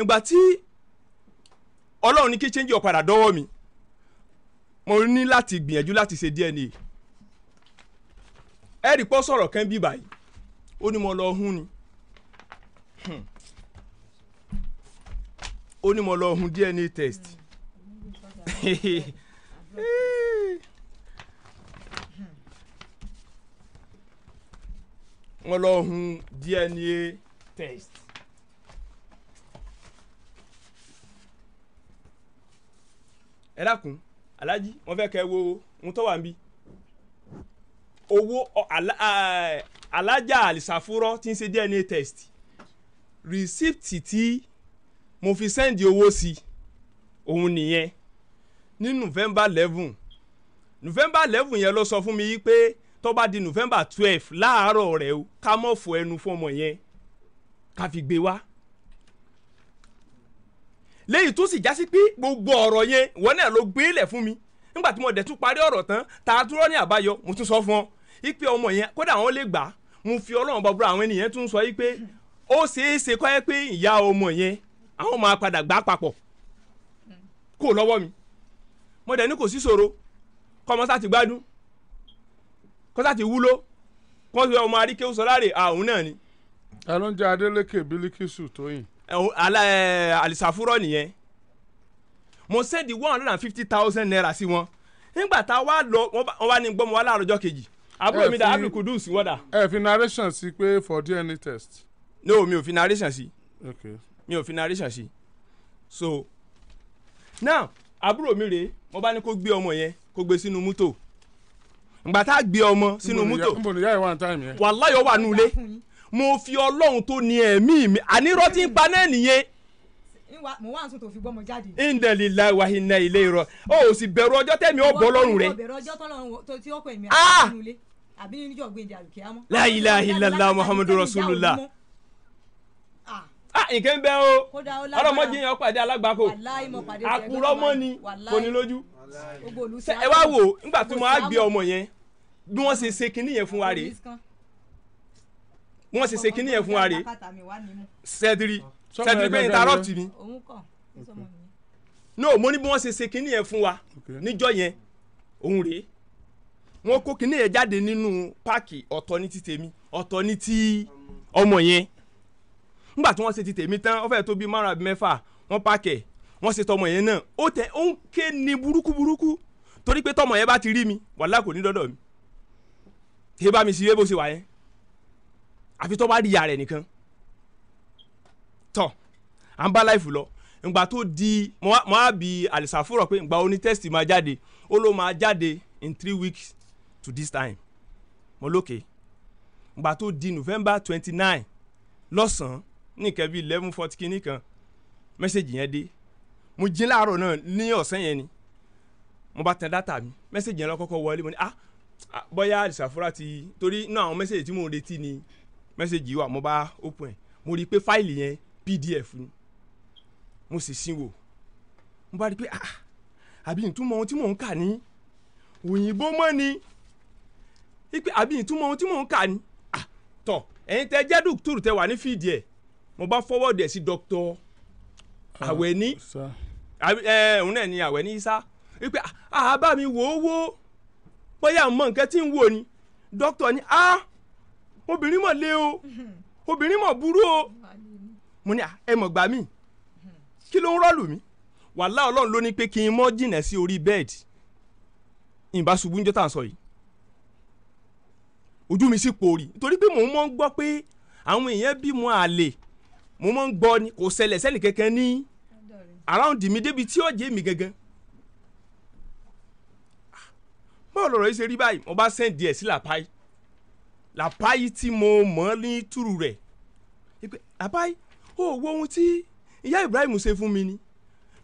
Ìgbà tí ọlọ́run ní kí change ọ̀padà dọ́wọ́ mi mo ní láti gbìyànjú láti ṣe DNA ẹ̀rì pọ́ sọ̀rọ̀ kan bí báyìí ó ní mo lọ hún ni. Hmm. Ó ní mo lọ hun DNA test. Mo lọ hun DNA test. ẹ dákun alájí wọn fẹ́ kẹ́ wo ohun tó wà ń bí owó alájà àlìsàfúrọ́ tí ń ṣe DNA test. Receipt tí mo fi sẹ́ndì owó sí òun nìyẹn. Ní november eleven november eleven yẹn ló sọ fún mi yí pé tó bá di november twelve láàárọ̀ rẹ̀ o ká mọ̀ fọ ẹnu fún ọmọ yẹn ká fi gbé wá. Léyìí tó sì já sí pé gbogbo ọ̀rọ̀ yẹn ìwọ náà ló gbé lẹ̀ fún mi. Nígbà tí mo dẹ̀ tún parí ọ̀rọ̀ tán tá a dúró ní àbáyọ mo tún sọ fún ọ ipe ọmọ yẹn kódà àwọn lè gbà mo fi ọlọ́run bá búra àwọn ènìyàn tún sọ yí pé ó ṣeé ṣe kọ́ ẹ pé ìyá ọmọ yẹn àwọn máa padà gbà á papọ̀. Kó lọ́wọ́ mi. Mo dẹ̀ ní kò sí ṣòro. Kọ́ ọmọ sá ti gbádùn. Kọ́ sá ti wúlò. Kọ́ sọ ọmọ aríkẹ́ sọláre àwọn náà ni. Ta ló ń jẹ́ Adélékè Bílíkísù Tóyìn ẹ̀ àlìsàfúrọ̀ nìyẹn. Mo sẹ́ndì one hundred and fifty thousand naira sí wọn. Nígbà tá a wá lọ wọ́n bá- ní gbọ́mọ wá láàrọ̀jọ́ kejì. Àbúrò Ẹ mi fi- Abdul Kudus wọ́dà ẹ fi narration sí pé for DNA test. No mi ò fi narration sí. Okay mi ò fi narration sí so now àbúrò mi rèé mo bá ní kó gbé ọmọ yẹn kó gbé sínú mọ́tò ìgbà tá a gbé ọmọ sínú mọ́tò yẹn wàláyọ̀ wà ilé mo fi ọlọ́run tó ní ẹ̀mí mi ànírọ́ tí ń pa náà nìyẹn mo wá àtúntò fi gbọ́mọ jáde. indẹ̀lélá wàhínà ilé irọ́ ó ò sì bẹ̀rù ọjọ́ tẹ̀mí ó bọ́ lọ́rùn rẹ̀ ọbẹ̀rẹ̀ ọjọ́ tọ́lọ́run tí ó Ah! àti inú ilé àbí níjọ́ gbé ìdí àlùkìyámọ́. La ilaha illallah Muhammadu Rasulullah. Ah nǹkan bẹ́ o. Ọlọ́mọdé yẹn pàdé alágbàkọ àkùrọ̀ mọ́ ni kò ní lójú. Ẹ wá wò nígbà tí mo á gbé ọmọ yẹn bí wọ́n ṣe ṣe kinní yẹn fún wa rèé. Bí wọ́n ṣe ṣe kinní yẹn fún wa rèé. Sẹ́dírì sẹ́dírì pé interrupt mi. no mo ní bí wọ́n ṣe ṣe kinní yẹn fún wa níjọ́ yẹn òun rèé. Wọ́n kó kinní yẹn jáde nínú páàkì ọ̀tọ̀ ní ti tèmi ọ̀tọ̀ ní ti ọmọ yẹn nígbà tí wọ́n ṣe ti tèmi tán ó fẹ́ tó bíi márùn àbí mẹ́fà wọ́n páàkì wọ́n ṣe tọmọ yẹn náà. Ó tẹ ó ń ké ní burúkú burúkú. Torí pé tọmọ yẹn bá ti rí mi wàhálà kò ní dọ́dọ̀ mi. Ṣé bá mi ṣe bó ṣe wà yẹn. Àfi tó bá rí ìyá rẹ̀ nìkan. Tọ́ à ń bá láìfù lọ. Ìgbà tó di mo á bi àlìsàfúrọ̀ pé ìgbà oní tẹ́sítì máa jáde. Ó ló máa jáde in three weeks to this time. Mo lókè. Ìgbà tó di november twenty nine lọ́sàn-án ní nǹkan bíi eleven forty kìíní kan mẹ́sẹ̀gì yẹn dé. Mo jí láàárọ̀ náà ní ọ̀sán yẹn ni. Mo bá tẹ dátà mi mẹ́sẹ̀gì yẹn lọ kọ́kọ́ wọlé mo ní ah ah, bóyá àlìsàfúrà ti torí inú àwọn mẹ́sẹ̀gì tí mo ń retí ni mẹ́sẹ̀gì wà mo bá open ẹ̀. Mo rí i pé fáìlì yẹn pdf ni. Mo sì sin wò. Mo bá rí i pé ah àbí ìtumọ̀ ohun tí mò ń kà ní òyìnbó mọ́ ni. Àbí ìtumọ̀ ohun tí mò ń kà ní ah tọ̀ ẹ̀yin tẹ jẹ́ tẹ wà ní fídíì ẹ̀ mo bá forward ẹ̀ sí dr àwẹ̀ní ẹ òun náà ni àwẹ̀ní isa. Ipe ah ah, bá mi wò ó wò bóyá mọ nǹkan tí ń wò ni. Dókítà ni ah obìnrin mọ̀ lé o. Obìnrin mọ̀ burú o. Mo ní "Ah, ẹ mọ̀ gbà mí. Kí ló ń rọ́ọ̀lù mi wàhálà ọlọ́run ló ní pé kí n mọ́ jìnnà sí orí bẹ́ẹ̀dì ìbá ṣubú níjọ́ tá à ń sọ yìí. Ojú mi sì pòórì. Nítorí pé mò ń mọ́ ń gbọ́ pé àwọn èèyàn bímọ àlè mo mọ́ ń gbọ́ ni kò ṣẹlẹ̀ sẹ́nì kankan ní around mi débi tí ó jẹ́ mi gangan. Ah, báwo lọ̀rọ̀ yìí ṣe rí báyìí? Mo bá sẹ́ǹdì ẹ̀ sí làpáì làpáì tí mo mọ̀ ní túrú rẹ̀. Làpáì ó wo ohun tí ìyá Ibrahim ṣe fún mi ni?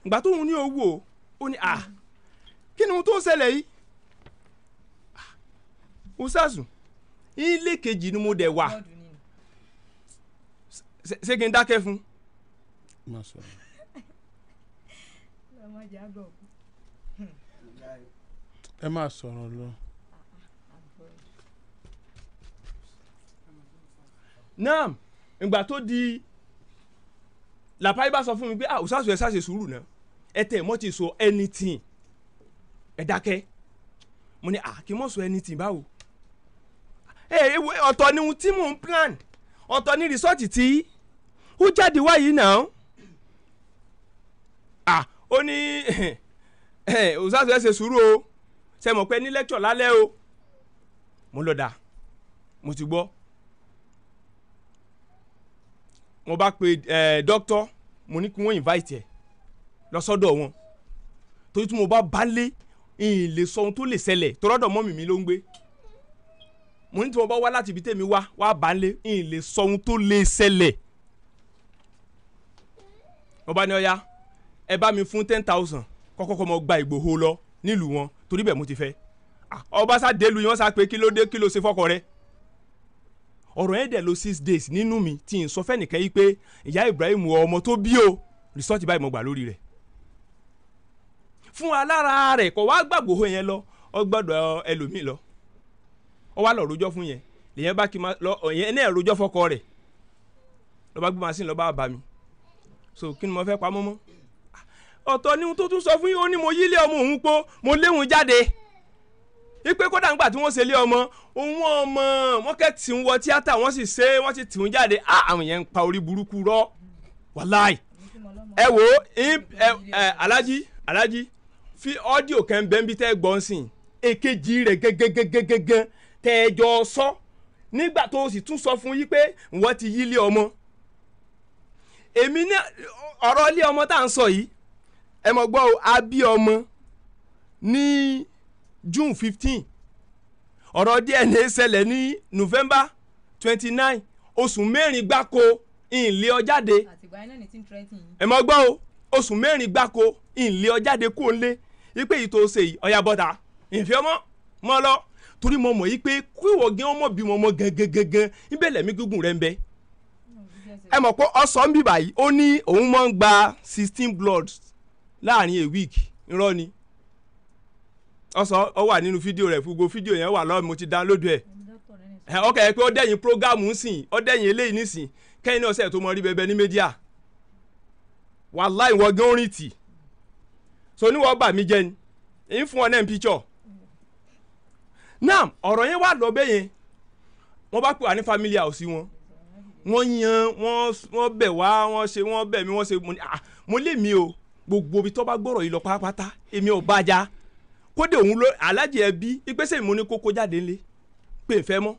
Ìgbà tóun ní owó ó ní à kí ni ohun tó ń ṣẹlẹ̀ yìí? Ó sàsùn ilé kejì ni mo dẹ̀ wà. Ṣé kí n dákẹ́ fún. Má sọ̀rọ̀ ẹ má sọ̀rọ̀ lọ. Náà ìgbà tó di làpáì bá sọ fún mi pé ah òṣàṣù ẹ ṣàṣe sùúrù náà. Ẹ tẹ̀ mọ́ ti sọ anything. Ẹ dákẹ́. Mo ní à kí n mọ̀ sọ tì báwo? Ẹ ẹ ọ̀tọ̀ ni ohun tí mò ń plan. Ọ̀tọ̀ ni rìsọ́ọ̀tì tí ó jáde wá yìí náà. À ó ní òṣàṣù ẹ ṣe sùúrù o. Ṣe mọ̀ pé ní lẹ́kṣọ̀ lálẹ́ o? Mo lọ dà. Mo ti gbọ́. Mo bá pe dókítọ̀ mo ní kí wọ́n invite ẹ lọ sọ́dọ̀ wọn. Torí tí mo bá bá lé ìyìn lè sọ ohun tó lè ṣẹlẹ̀ tọ́lọ́dọ̀ mọ́mì mi ló ń gbé. Mo ní tí mo bá wá láti ibi tèmi wá wá bá lé ìyìn lè sọ ohun tó lè ṣẹlẹ̀ mo bá ní ọya ẹ bá mi fún ten thousand. Kọ́kọ́kọ́ mo gba Ìgbòho lọ nílùú wọn torí bẹ́ẹ̀ mo ti fẹ́. Ọba sá délu yẹn wọ́n sá pé kí ló dé? Kí ló ṣe fọ́kọ rẹ̀? Ọ̀rọ̀ yẹn dẹ̀ ló six days nínú mi tí n sọ fẹ́nìkan yìí pé ìyá Ibrahim ọmọ tó bí o. Rìsọ́ọ̀tì báyìí mo gbà lórí rẹ̀. Fún alára rẹ̀ kò wá gbàgbọ́ yẹn lọ ọ gbọ́dọ̀ ẹlòmíì lọ. Ọ wá lọ rojọ́ fún yẹn. Lèyẹn bá kí ma lọ yẹn náà rojọ́ fọ́kọ rẹ̀. Lọ bá gbé machine lọ bá bá mi so kí ni mo fẹ́ pamọ́ mọ́ ọ̀tọ̀ ni tó tún sọ fún yín ó ní mo yílé ọmọ òun po mo léwu jáde. Ipe kódà ńgbà tí wọ́n ṣe lé ọmọ òun ọmọ wọ́n kẹ́ tì ń wọ tíátà wọ́n sì ṣe wọ́n sì tì ń jáde. Àwọn yẹn ń pa orí burúkú rọ́. Wàláì. Ẹ ẹ alájí alájí fi ọ́díò kan bẹ́ẹ̀ bí tẹ́ gbọ́n sìn. Èkejì rẹ̀ gẹ́gẹ́gẹ́gẹ́gẹ́ tẹ́ ẹ jọ sọ. Nígbà tó o sì tún sọ fún yí pé wọ́n ti yílé ọmọ èmi ní ọ̀rọ̀ ilé ọmọ tá à ń sọ yìí ẹ mọ̀ gbọ́ o a bí ọmọ ní June fifteen. Ọ̀rọ̀ DNA ṣẹlẹ̀ ní November twenty nine oṣù mẹ́rin gbáko ìlé ọjáde ẹ mọ̀ gbọ́ o oṣù mẹ́rin gbáko ìlé ọjáde kó ń lé ipe yìí tó ṣe yìí ọ̀yà bọ́ta ìfẹ́ ọmọ mọ́ lọ. Torí mo mọ̀ yìí pé kí ìwọ gẹ́ ọmọ bí mo mọ̀ gangan ibẹ̀ lẹ́mí gígùn rẹ̀ ń bẹ ẹ mọ̀ pé ọ̀sán bíbà yìí ó ní òun máa ń gba sixteen blood láàárín a week. Irọ́ ni. Ọ̀sán ọ wà nínú fídíò rẹ̀ gbogbo fídíò yẹn wà lọ́wọ́ mo ti download ẹ̀. Ẹ ọkẹ́ yẹn pé ó dẹ̀yìn prógámù ń sìn ó dẹ̀yìn eléyìí nísìn. Kẹ́yìn náà sẹ̀ tó mọ rí bẹbẹ ní mídíà wàláì wọ́n gán rìn tì. So níwọ̀n bà mí jẹ́ ni. Èyí fún ọ náà píchọ̀ náà ọ̀rọ̀ yẹn wà lọ bẹ́ẹ̀ yẹn wọ́n bá pè wá ní family house wọn wọ́n yan wọ́n bẹ̀ wá wọ́n ṣe wọ́n bẹ̀ mí wọ́n ṣe mo lé mi o. Gbogbo ibi tó bá gbọ́rọ̀ yìí lọ pátápátá èmi ò bá já. Kódé òun ló alájẹ ẹbí ìgbésẹ̀ ìmú ni kókó jáde ńlẹ̀ pé n fẹ́ mọ́.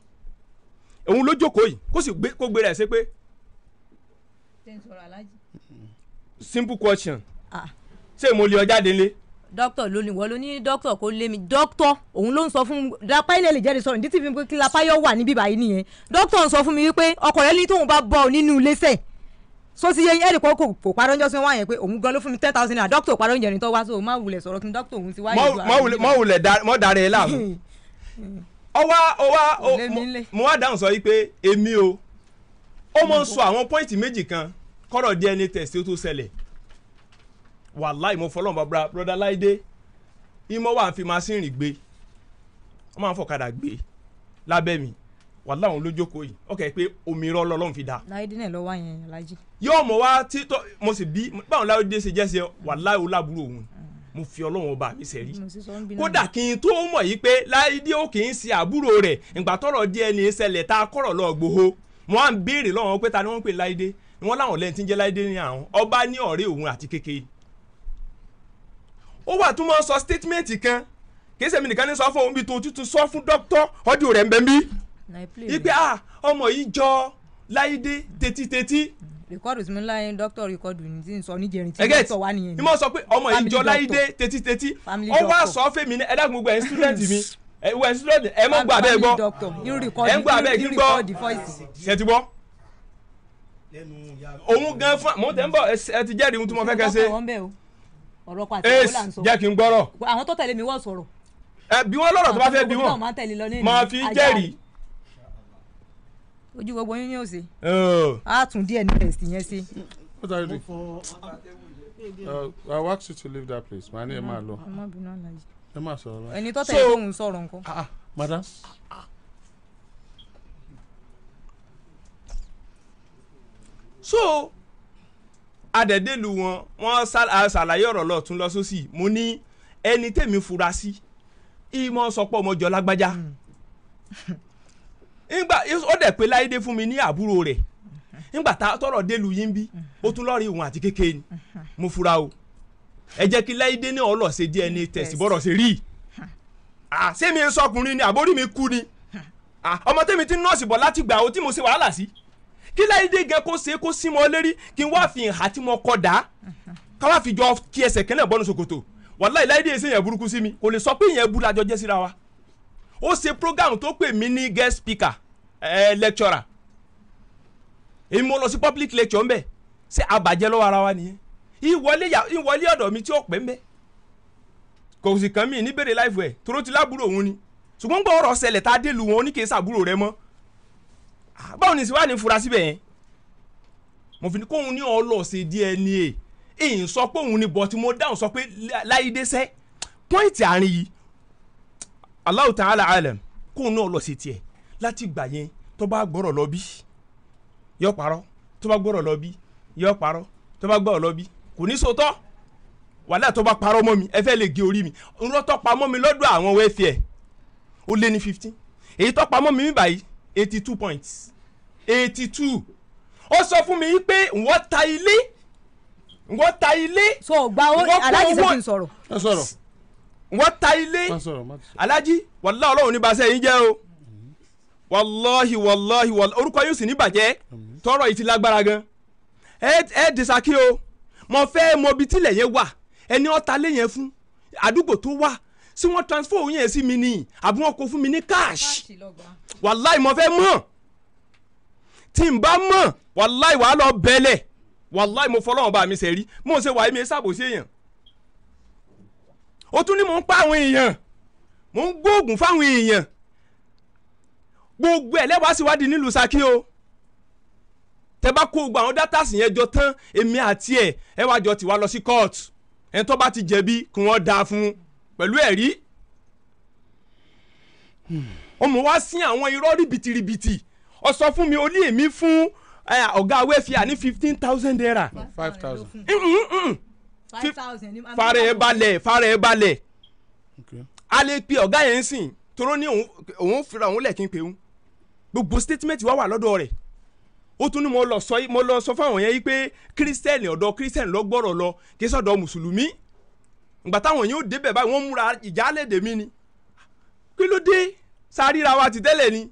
Òun ló jókòó yìí kó sì gbé kó gbé rẹ̀ ṣe pé. Simple question. Ṣé mo lè ọ jáde ńlẹ̀. Dókítà ló ní wọ́n ló ní dókítà kó lé mi. Dókítà òun ló ń sọ fún ilé lè jáde sọ̀rọ̀. Ní tv pé kí lápáyọ̀ wà níbí báyìí nìyẹn. Dókítà ń sọ fún mi wípé ọkọ rẹ ní tóun bá bọ̀ nínú ilé sẹ́ẹ̀ so ti yẹn kan kò kò parọ́ njọ́ sí wọn yẹn pé òun gan ló fún mi ten thousand naira. Dókítà parọ́ ni tó wá so má wulẹ̀ sọ̀rọ̀ kí ni dókítà òun ti wá àwọn mọ wulẹ̀ mọ darí ẹ láàmú. Ọwá ọwá mo wá dáhùn sọ yìí pé èmi o. Ó mọ̀ ń sọ àwọn pọ́ìntì méjì kan kọ́rọ̀ DNA test tó ṣẹlẹ̀ wàláì mo fọlọ́n bàbá broda láìdé ìmọ̀ wà fi masínrì gbé. Wọ́n máa ń fọ̀kadà gbé lábẹ́ mi. Wàláì òun ló jókòó yìí. Ọkẹ́ pé omi irọ́ lọ́lọ́run fi dá. Láìdí náà lọ́wọ́ yẹn alájí. yóò mọ̀ wá tí tó mo sì bí báwọn láìdé ṣe jẹ́ ṣe wàláì ó lábúrò òun. Mo fi ọlọ́run ọba mi sẹ́rí kódà kí n tó mọ̀ yìí pé láìdé ó kì í ṣe àbúrò rẹ̀ ìgbà tọ́rọ̀ DNA ṣẹlẹ̀ tá a kọ̀rọ̀ lọ gbòho. Wọn á ń béèrè lọ́wọ́ pé ta ni wọ́n ń pè láìdé wọ́n láwọn lẹ́yìn tí ń jẹ́ láìdé ní àwọn. Ọba ní ọ̀rẹ́ òun àti kékeré ó wà tún mọ́ sọ statement kan. Kì í ṣe mi nìkan ní sọ fún òun bí tó tuntun sọ fún dókítà ọdún rẹ̀ ń bẹ́ play ipe ah ọmọ yìí jọ láìdé tetítetí rìkọ́dù tí mo ń láyé dókítà rìkọ́dù ní tí ń sọ níjẹrin tí ẹgẹ dókítà wà nìyẹn. ni mo sọ pé ọmọ yìí jọ doctor. tetítetí Family ó wá doctor. sọ fèmí ní ẹ̀dá gbogbo ẹ̀ ń student mi. Ẹ̀ wẹ̀ student ẹ̀ mọ̀ gbọ́ abẹ́ gbọ́. doctor Ẹ ń gbọ́ abẹ́ kí gbọ́? ṣe ti gbọ́? Òun gan fún mo tẹ́ ń bọ̀ ẹ ti jẹ́rìí ohun tí mo fẹ́ kẹ́ ṣe Dókítà wọn bẹ̀ o ọ̀rọ̀ pàtó ace là ń sọ jẹ́ kí n gbọ́rọ̀ àwọn tó tẹ̀lé mi wọ́n sọ̀rọ̀ ẹ bí wọ́n lọ́rọ̀ tó bá fẹ́ bí wọ́n máa fi jẹ́rìí ojú gbogbo yín yóò ṣe Ọ̀, á tún díẹ̀ ní test yẹn sí. What are you doing? fọ Uh, I'll ask you to leave that place. Màá ní ẹ máa lọ. Ẹ máa sọ̀rọ̀ ẹni tó tẹ̀lé tóun sọ̀rọ̀ nǹkan. Ah, ah, madam. so adẹ̀dẹ̀lu wọn wọ́n ṣàlàyé ọ̀rọ̀ lọ́tún lọ sósì mo ní ẹni tèmi fura sí ìmọ̀ sọpọ̀ ọmọjọ́ lágbájá. Nígbà ó dẹ̀ pé láyédé fún mi ní àbúrò rẹ̀. Nígbà tá tọrọ délu yín bí ó tún lọ́ọ́ rí òun àti kékeré ni. Mo fura o. Ẹ jẹ́ kí láyédé ní ọlọ́ ṣe DNA test bọ́rọ̀ ṣe rí. Ṣé mi sọkùnrin ni àbórí mi kú ni? Ah ọmọ tèmi ti nọ́ọ̀sì bọ̀ láti gbà ó tí mo ṣe wàhálà sí kí láyédé gan kó ṣe kó sí mọ́ lérí kí n wá fi hàn tí mo kọ́ dá ká wá fi jọ kí ẹsẹ̀ kẹ́nẹ̀ bọ́nu ṣòkòtò. Wàláì láyédé ẹsẹ̀ yẹn burúkú sí mi. Kò lè sọ pé ìyẹn burú àjọ jẹ́ síra wa. Ó ṣe program tó pè mí ní guest speaker ẹ lecturer. Èmi mo lọ sí public lecture ńbẹ ṣé àbàjẹ́ lọ́wọ́ ara wa nìyẹn? Ìwọlé ọ̀dọ̀ mi tí ó pẹ́ ńbẹ kò sì kàn mí níbèrè láìfù ẹ̀. Toró ti lábúrò òun ni. Ṣùgbọ́n gbọ́ ọ̀rọ̀ ṣẹlẹ̀ tá a dé lu wọn ó ní kí n sàbúrò rẹ mọ́ báwo ni sì wá ní fura síbẹ̀ yẹn? Mo fi ní kóun ní ọlọ́ọ̀ṣẹ̀ DNA èyí sọ pé òun ni bọ̀ tí mo dáhùn sọ pé láyédé sẹ́ pọ́ìntì àárín yìí Allahu ta'ala alam kóun náà lọ sí tiẹ̀. Láti gbà yẹn tó bá gbọ́rọ̀ lọ bí yọ parọ́. Tó bá gbọ́rọ̀ lọ bí yọ parọ́. Tó bá gbọ́rọ̀ lọ bí kò ní sòótọ́. Wàhálà tó bá parọ́ mọ́ mi ẹ fẹ́ lè gé orí mi. Ńlọ́tọ́ pa mọ́ mi lọ́dọ̀ àwọn wẹ́fẹ̀ẹ́ ó lé ní fifteen. Èyí tó pa mọ́ mi mi báyìí eighty two points. eighty two ó sọ fún mi pé wọ́n ta ilé? Wọ́n ta ilé? So gba owó aláàjì owó- sẹ́kìn sọ̀rọ̀. Má sọ̀rọ̀. Wọ́n ta ilé? Alájí wàlá ọlọ́run ní baṣẹ́ yín jẹ́ o. Wàláhi wàláhi wàlá orúkọ yóò sì ní bàjẹ́. Tọrọ yìí ti lágbára gan. Ẹ ẹ dèsàkí o. Mo fẹ́ mọ ibi tílẹ̀ yẹn wà. Ẹni ọ̀tá lé yẹn fún? Àdúgbò tó wà sí wọ́n transfer òun yẹn sí mi ní àbí wọ́n kó fún mi ní cash? Wàláì mo fẹ́ mọ̀. Tí n bá mọ̀ wàláì wàá lọ bẹ́lẹ̀. Wàláì mo fọlọ́wọ́n bá mi sẹ́rí mo ṣe wàá mi ṣàbòsí èèyàn. Ó tún ní mò ń pa àwọn èèyàn. Mò ń gbóògùn fáwọn èèyàn. Gbogbo ẹ̀ lẹ́wàá síwádìí nílùú Ṣakí o. Tẹ bá kó gbogbo àwọn dátàsì yẹn jọ tán èmi àti ẹ̀ ẹ wá jọ tì wá lọ sí court. Ẹni tó bá ti jẹ̀bi kí wọ́n dáa fún. un pẹ̀lú ẹ̀rí. Ọmọ wa sí àwọn irọ́ rìbìtìrìbìtì ó sọ fún mi ó ní èmi fún ọ̀gá wẹ́fìà ní fifteen thousand naira. Five thousand. Five thousand fara ẹ balẹ̀ fara ẹ balẹ̀. Okay. A lè pe ọ̀gá yẹn sìn toró ní òun fira òun lẹ́kìn pé òun. Gbogbo statement wa wà lọ́dọ̀ rẹ̀. Ó tún ní mo lọ sọ fáwọn yẹn yìí pé kírísítẹ́nì ọ̀dọ̀ kírísítẹ́nì lọ gbọ́rọ̀ lọ kí sọ̀dọ̀ mùsùlùmí ìgbà táwọn ó débẹ̀ báyìí wọ́n múra ìjálẹ̀dẹ̀ mi ni. Kí ló dé? Sáríra wa ti tẹ́lẹ̀ ni.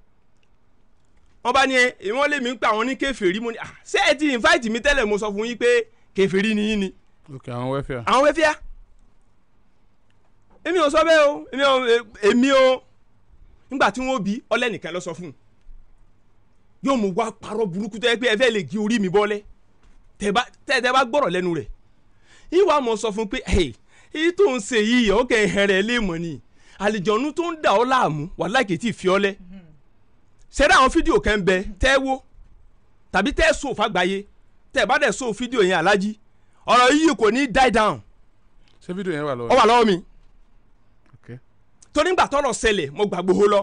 Wọ́n bá ní ẹ ìwọ́n lè mí ń pa àwọn ní kèfèrí mo ní à ṣé ẹ ti invite mi tẹ́lẹ̀? Mo sọ fún yín pé kèfèrí ni yín ni. Okay àwọn wẹ́fẹ̀ẹ́ àwọn wẹ́fíà èmi ò sọ bẹ́ẹ̀ o. Èmi ò èmi ò nígbà tí wọ́n bí ọlẹ́nìkan lọ sọ fún un. Yóò mú wá parọ́ burúkú tó yẹ pé ẹ fẹ́ lè gé orí mi bọ́lẹ̀. Tẹ́ tẹ́ tẹ́ bá gbọ́rọ̀ lẹ́nu rẹ̀. Ìwà mọ̀ sọ fún pé ẹ̀ èyí tó ń ṣe yìí ọ̀kẹ́ ìhẹ̀rẹ̀ lè mọ̀ ni. Àlìjọ̀nù tó ń dà ọ́ láàmú wàhálà kì í tí ì fi ọ́ lẹ̀. Ṣẹ́dá àwọn fídíò kan bẹ? Tẹ́ wo. Tàbí tẹ́ so fàgbáyé tẹ́ bá dẹ̀ so fídíò yẹn alájí ọ̀rọ̀ yìí kò ní die down. Ṣé fídíò yẹn wà lọ́wọ́? Wà lọ́wọ́ mi. Okay torí ńgbà tọ́rọ̀ ṣẹlẹ̀ mo gbà gbogbo lọ.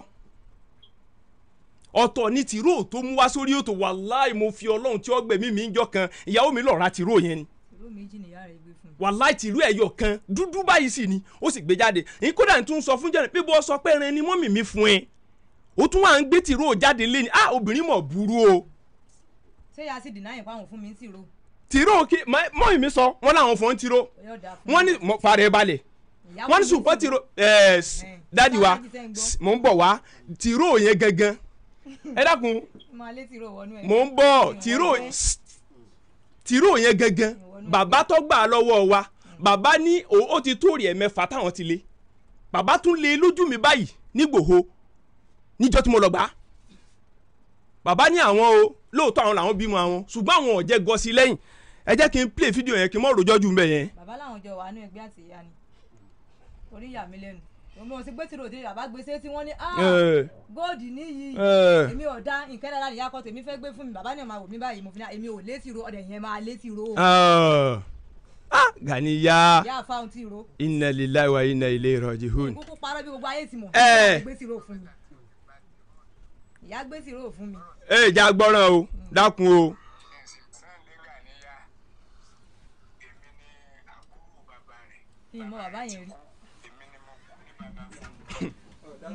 Ọ̀tọ̀ ní tìró tó mú wá sórí ètò. Wàláì mo fi ọlọ́run tí ó gbẹ̀mí mi ń jọ kan. Ìyàwó mi lọ́ọ́ ra tìró yẹn ni. Ìlú méjì nìyá rẹ̀ gbé fún. mi. Wàláì tìró ẹ̀yọ̀ kan dúdú báyìí sì ni ó sì gbé jáde. Ní kódà tún sọ fún jẹ́rìí pé bó sọ pé ẹran ni mọ́mì mi fún ẹ. Ó tún wà ń gbé tìró jáde lé ní ah obìnrin mọ̀ burú o. Ṣé yà á sì dìnnáyìn pa àwọn fún mi ń tìró? Tìró kí mọ́mì mi sọ wọ́n láwọn fọ́n tìró. Wọ́n ní mo fara ẹ balẹ̀. Wọ́n ní ń tìró. ẹ̀ dáàdi wa mò ń bọ̀ wá. Tìró yẹn gangan. Ẹ dákun. Mò ń bọ̀. Tìró yẹn gangan bàbá tó gbà á lọ́wọ́ wa bàbá ní o- ó ti tó rí ẹ̀ mẹ́fà táwọn ti lé. Bàbá tún lé lójú mi báyìí nígbòho níjọ́ tí mo lọ gbà á. Bàbá ní àwọn o lóòótọ́ àwọn làwọn bímọ àwọn ṣùgbọ́n àwọn ò jẹ́ gọ́sí lẹ́yìn. Ẹ jẹ́ kí n play fídíò yẹn kí n mọ̀ rojọ́ ju mbẹ̀ yẹn. Bàbá làwọn jọ wà nú ẹgbẹ́ àti ìyá ni. Orí ìyá mi lẹ́nu ò sí gbé bàbá gbé sí tí wọ́n ní ah Eh, góòdì níyì eh. èmi dá nǹkan dára nìyá kan tèmi fẹ́ gbé fún mi bàbá ọ̀ máa wò mí báyìí mo fi ní èmi ò lé tìró ọ̀dẹ̀ yẹn máa lé tìró. O Ah, ah, Ganiya inna lillahi wa inna ilayhi raji'un. kúkú parọ́ bí gbogbo ayé ti mọ̀. Eh. gbé tìró fún mi. Ìyá gbé tìró fún mi. Ẹ ìjà gbọ́ràn o dákun o. Sunday Ganiya èmi ni àbúrò bàbá rẹ̀ kí n mọ bàbá yẹn rí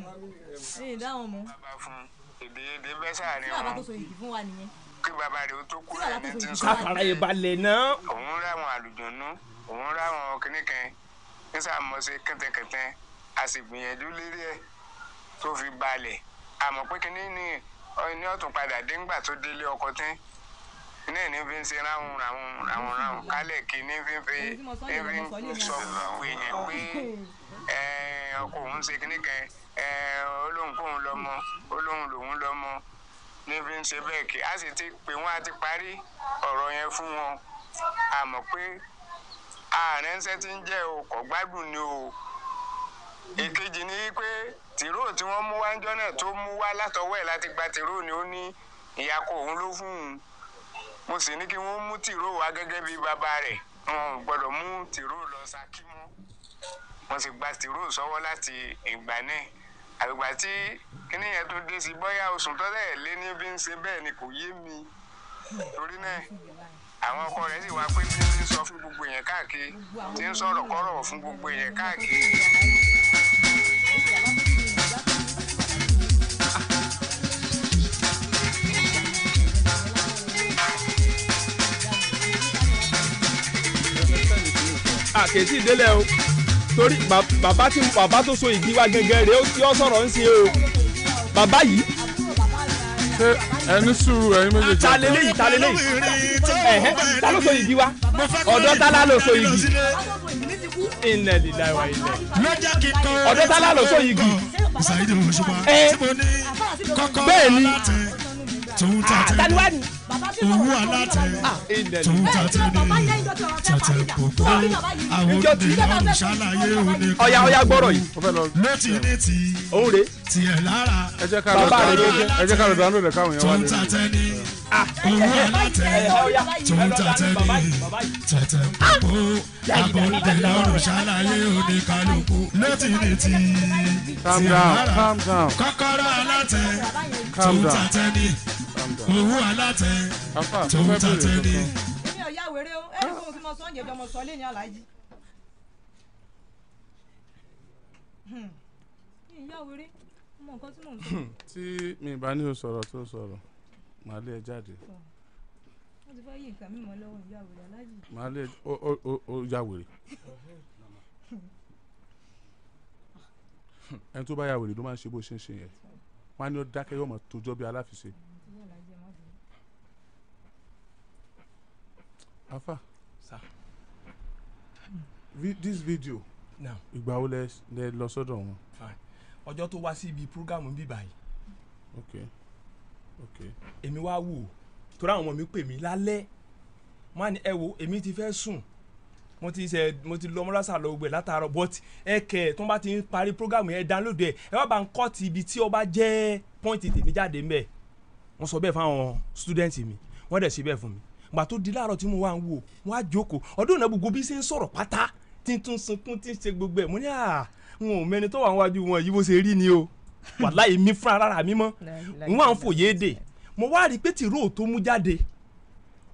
ẹ̀yìn dáhùn mọ́? Bàbá fún èdè èdè bẹ́ sáàrin tí bàbá tó wọn so yìí fún wa nìyẹn. Kí bàbá rẹ̀ ó tó kú tó tí ń sọ. káfàrà yìí balẹ̀ náà. òun ráwọn àlùjọ̀nú òun ráwọn kìnnìkan ní sàmọ́sẹ̀ kẹ́tẹ́kẹ́tẹ́ a sì gbìyànjú lérí ẹ̀ tó fi balẹ̀. Àmọ́ pé kínní ní ní ọ̀tún padà dé ńgbà tó délé ọkọ tán. Iná ẹ̀ ní fi ń ṣe ráhùn ráhùn ráhùn ráhùn kálẹ̀ kí ní fi ń fi ní ń ní sọ gbogbo èèyàn pé ẹ, ọkọ òun ṣe kìnnìkan olóhùn kóhun lọ́mọ olóhùn lòun lọ́mọ. Ní fi ń kí a sì ti pè wọ́n a ti parí ọ̀rọ̀ yẹn fún wọn. A mọ̀ pé ṣẹ́ ti ń jẹ́ o gbádùn ni o. Èkejì ni pé tìró tí wọ́n mú wá ń jọ́ náà tó mú wá látọwọ́ ẹ̀ láti gba tìró ni ó ní ìyàkó òun ló fún un. Mo sì ní kí wọ́n mú tìró wá gẹ́gẹ́ bí bàbá rẹ̀. Wọn ò mú tìró lọ Ṣakí wọ́n sì gba tìró sọ́wọ́ láti ìgbà náà àgbà tí kíní yẹn tó dé sí bóyá oṣù tọ́lẹ̀ lé ní bí ń ṣe bẹ́ẹ̀ ni kò yé mi. Torí náà àwọn ọkọ rẹ̀ sì wá pé bí ń sọ fún gbogbo èèyàn káàkiri tí ń sọ̀rọ̀ kọ́rọ̀ fún gbogbo èèyàn káàkiri. àkètì délẹ̀ o torí bàbá tí bàbá tó so ìdí wa gẹ́gẹ́ rèé ó tí ó sọ̀rọ̀ ń ṣe o. Bàbá yìí. Ṣé ẹni sùúrù ẹ̀yin méjèèjì. ta lélẹ̀ yìí ta lélẹ̀ yìí. Ẹ̀hẹ́ ta ló so ìdí wa? Ọ̀dọ́ ta la ló so ìdí ilẹ̀ lílà ìwà ilẹ̀ ọ̀dọ́ ta la ló so òṣùpá Ẹ. Bẹ́ẹ̀ ni. taniwa ni owó alátẹ lílà tàtẹ ní tẹ̀tẹ̀ gbogbo àwọn Ìjọ tí- òde òde ọ̀ya ọ̀ya gbọ́rọ̀ yìí létí ní ti tiẹ̀ lára Bàbá rẹ̀ ẹ jẹ́ ká lọ download ẹ̀ káwọn yẹn wá lè rí. tàtẹ ní owó alátẹ tòun tàtẹ ní tẹ̀tẹ̀ gbogbo àwọn òde ọ̀rùn ṣàlàyé òde kálukú létí ní ti calm tiẹ̀ down lára calm down kọ́kọ́rọ́ alátẹ down tàtẹ ní. Owó alátẹ tàtẹ bèrè ní. kankan. èmi ò yá wèrè o ẹni fún mi mo sọ oúnjẹ jọ mo sọ lé ní aláàjì. Hmm. mi ì yá wèrè mo mọ nǹkan tí mò ń sọ tí mi ì bá ní o sọ̀rọ̀ tó sọ̀rọ̀ màá lé ẹ jáde wọ́n ti fẹ́ yí nǹkan mímọ́ lọ́wọ́ ìyá wèrè aláàjì. màá lé ó ya wèrè. ẹni tó bá ya wèrè ló máa ń ṣe bó ṣe ń ṣe yẹn wọn á ní ó dákẹ́ yóò mọ̀ tójọ́ bí aláfiṣe. ìyá aláàjì ẹ má bínú. Afa. Sir. vi this video now. ìgbà wo lẹ lẹ lọ sọ́dọ̀ wọn. ọjọ́ tó wá sí ibi programu ń bì báyìí. Ok. Ok. Èmi wá wò ó. Torí àwọn ọmọ mi pè mí lálẹ́. Wọ́n á ní ẹ wo èmi ti fẹ́ sùn. Mo ti ṣe mo ti lọ mọ́lásà lọ gbẹ látàárọ̀ but ẹ kẹ tó bá ti ń parí programu yẹn download ẹ. Ẹ wá bá ń kọ́ ti ibi tí ó bá jẹ́ pọ́ìntì tèmi jáde ń bẹ̀. Wọ́n sọ bẹ́ẹ̀ fáwọn student mi. Wọ́n dẹ̀ ṣe bẹ́ẹ̀ fún mi gbà tó di láàárọ̀ tí mo wá ń wò wọ́n á jókòó. Ọdún náà gbogbo bí ṣe ń sọ̀rọ̀ pátá tí ń tún sunkún tí ń ṣe gbogbo ẹ̀. Mo ní à n ò mẹni tó wà wájú wọn yìí bó ṣe rí ni o. Wàláhì mi fúnra rárá mi mọ́. N wá ń fòye dè. Mo wá rí i pé tìró tó mú jáde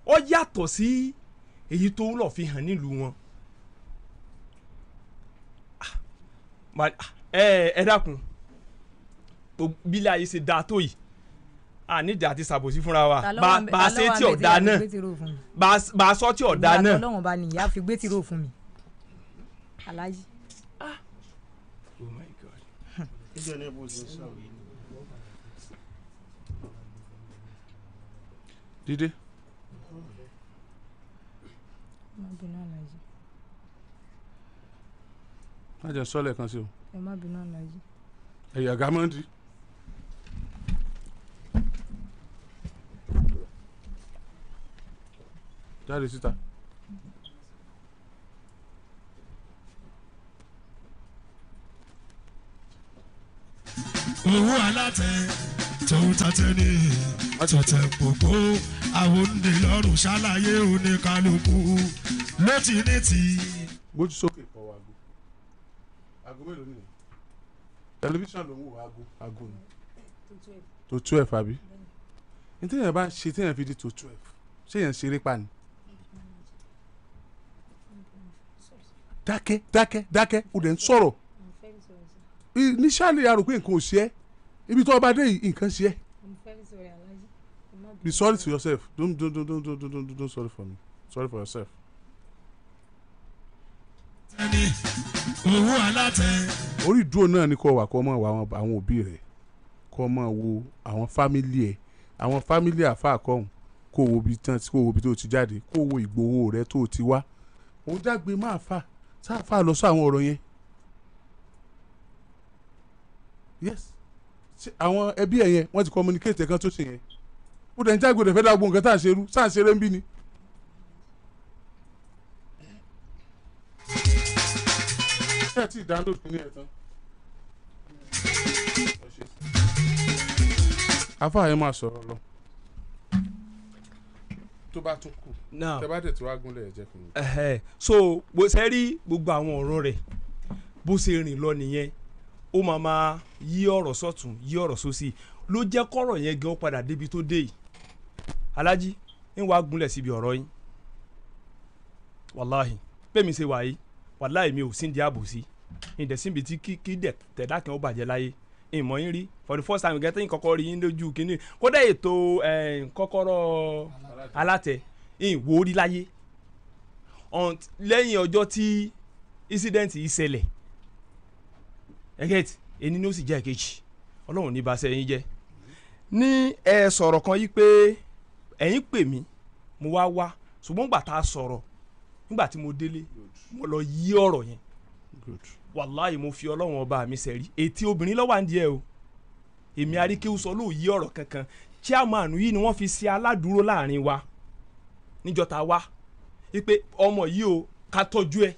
ó yàtọ̀ sí èyí tó ń lọ fi hàn nílùú wọn. Ah, ah, ẹ ẹ dákun. Bílẹ̀ ayé ṣe dáa tó yìí a nídìí àti ṣàbòsí fúnra wa. Bá a ṣe tí ọ̀dà ìyá fi náà. bá a- sọ tí ọ̀dà náà. Tọ́lọ́run bá ní ìyá fi gbé tìró fún mi. aláàjì. Oh my God. dídé má jẹ́ sọ́lẹ̀ kan sí o. Ẹ má bínú aláàjì. ẹ̀yà gámọ́ndì. Jáde síta. owó alátẹ tòun tàtẹ ní. Tẹ̀tẹ̀ gbogbo àwọn òde lọ́rùn ṣàlàyé oníkálukú. Létí ní ti. gbójú sókè kọ wa aago aago mélòó nìyẹn tẹlifíṣàn ló ń wò aago aago ni. Tó twelve. Àbí? Ní téèyàn bá ń ṣe téèyàn fi di tó twelve ṣé èèyàn ń ṣeré pa ni. Dákẹ́ dákẹ́ dákẹ́. O dẹ̀ ń sọ̀rọ̀. Initially a rò pé nǹkan ò ṣe ẹ́. Ibi tó ọba dé yìí nǹkan ṣe ẹ́. Be sorry to yourself. Don't don't don't don't don't don't don't, sorry for me. Sorry for yourself. owó alátẹ. Orí ìdúró náà ni kò wà kó mọ̀ wá àwọn òbí rẹ̀. Kó mọ̀ wo àwọn fámìlì ẹ̀. Àwọn fámìlì àfa tán kó wo ibi tó ti jáde kó wo ìgbowó rẹ̀ tó ti wá. Òun jágbe máa fà sáfà lọ sọ àwọn ọ̀rọ̀ yẹn. Yes. Àwọn ẹbí ẹ̀ yẹn wọ́n ti communicate ẹ̀kan tó ṣe yẹn. Ó dẹ̀ ń jágbe rẹ̀ fẹ́ dá gbogbo nǹkan tá à ń ṣerú sáà ń ṣeré ń bí ni. ẹ ti download kìíní ẹ tán. afa yẹn máa sọ̀rọ̀ lọ tó bá tún kù. Tẹ bá dẹ̀ tí wàá gúnlẹ̀ ẹ̀ jẹ́ mi. ẹhẹ. So bó ṣe rí gbogbo àwọn ọ̀rọ̀ rẹ̀. Bó ṣe rìn lọ nìyẹn ó máa máa yí ọ̀rọ̀ sọ̀tún yí ọ̀rọ̀ sósì. Ló jẹ́ kọ́rọ̀ yẹn gan padà débi tó dé yìí. Alájí ń wàá gúnlẹ̀ síbi ọ̀rọ̀ yín. Wàláhì. Bẹ́ẹ̀mi ṣe wà yìí wàláhì mi ò sí di ààbò sí ìdẹ̀ síbi tí kí kí dẹ̀ tẹ̀dá kan ó bàjẹ́ láyé ìmọ̀ yín rí. For the first time gẹ́tẹ́ yín kọ́kọ́ rí yín lójú kínní. Kódà ètò kọ́kọ́rọ́ alátẹ ìwò rí láyé. Lẹ́yìn ọjọ́ tí incident yìí ṣẹlẹ̀ ẹgẹ́t ẹni ní ó sì jẹ́ ìkejì ọlọ́run ní baṣẹ́ yín jẹ́. Ní ẹ sọ̀rọ̀ kan yìí pé ẹ̀yin pè mí mo wá wá. Ṣùgbọ́n gbà tá a sọ̀rọ̀ nígbà tí mo délé mo lọ yí ọ̀rọ̀ yẹn. Good wàláhì mo fi ọlọ́run ọba mi sẹ̀rí etí obìnrin lọ́wọ́ à ń díẹ̀ o. Èmi aríkéwù sọ lóò yí ọ̀rọ̀ kankan. Chairman yìí ni wọ́n fi ṣe aládùúró láàárín wa níjọ́ tá a wá. Wípé ọmọ yìí o ká tọ́jú ẹ.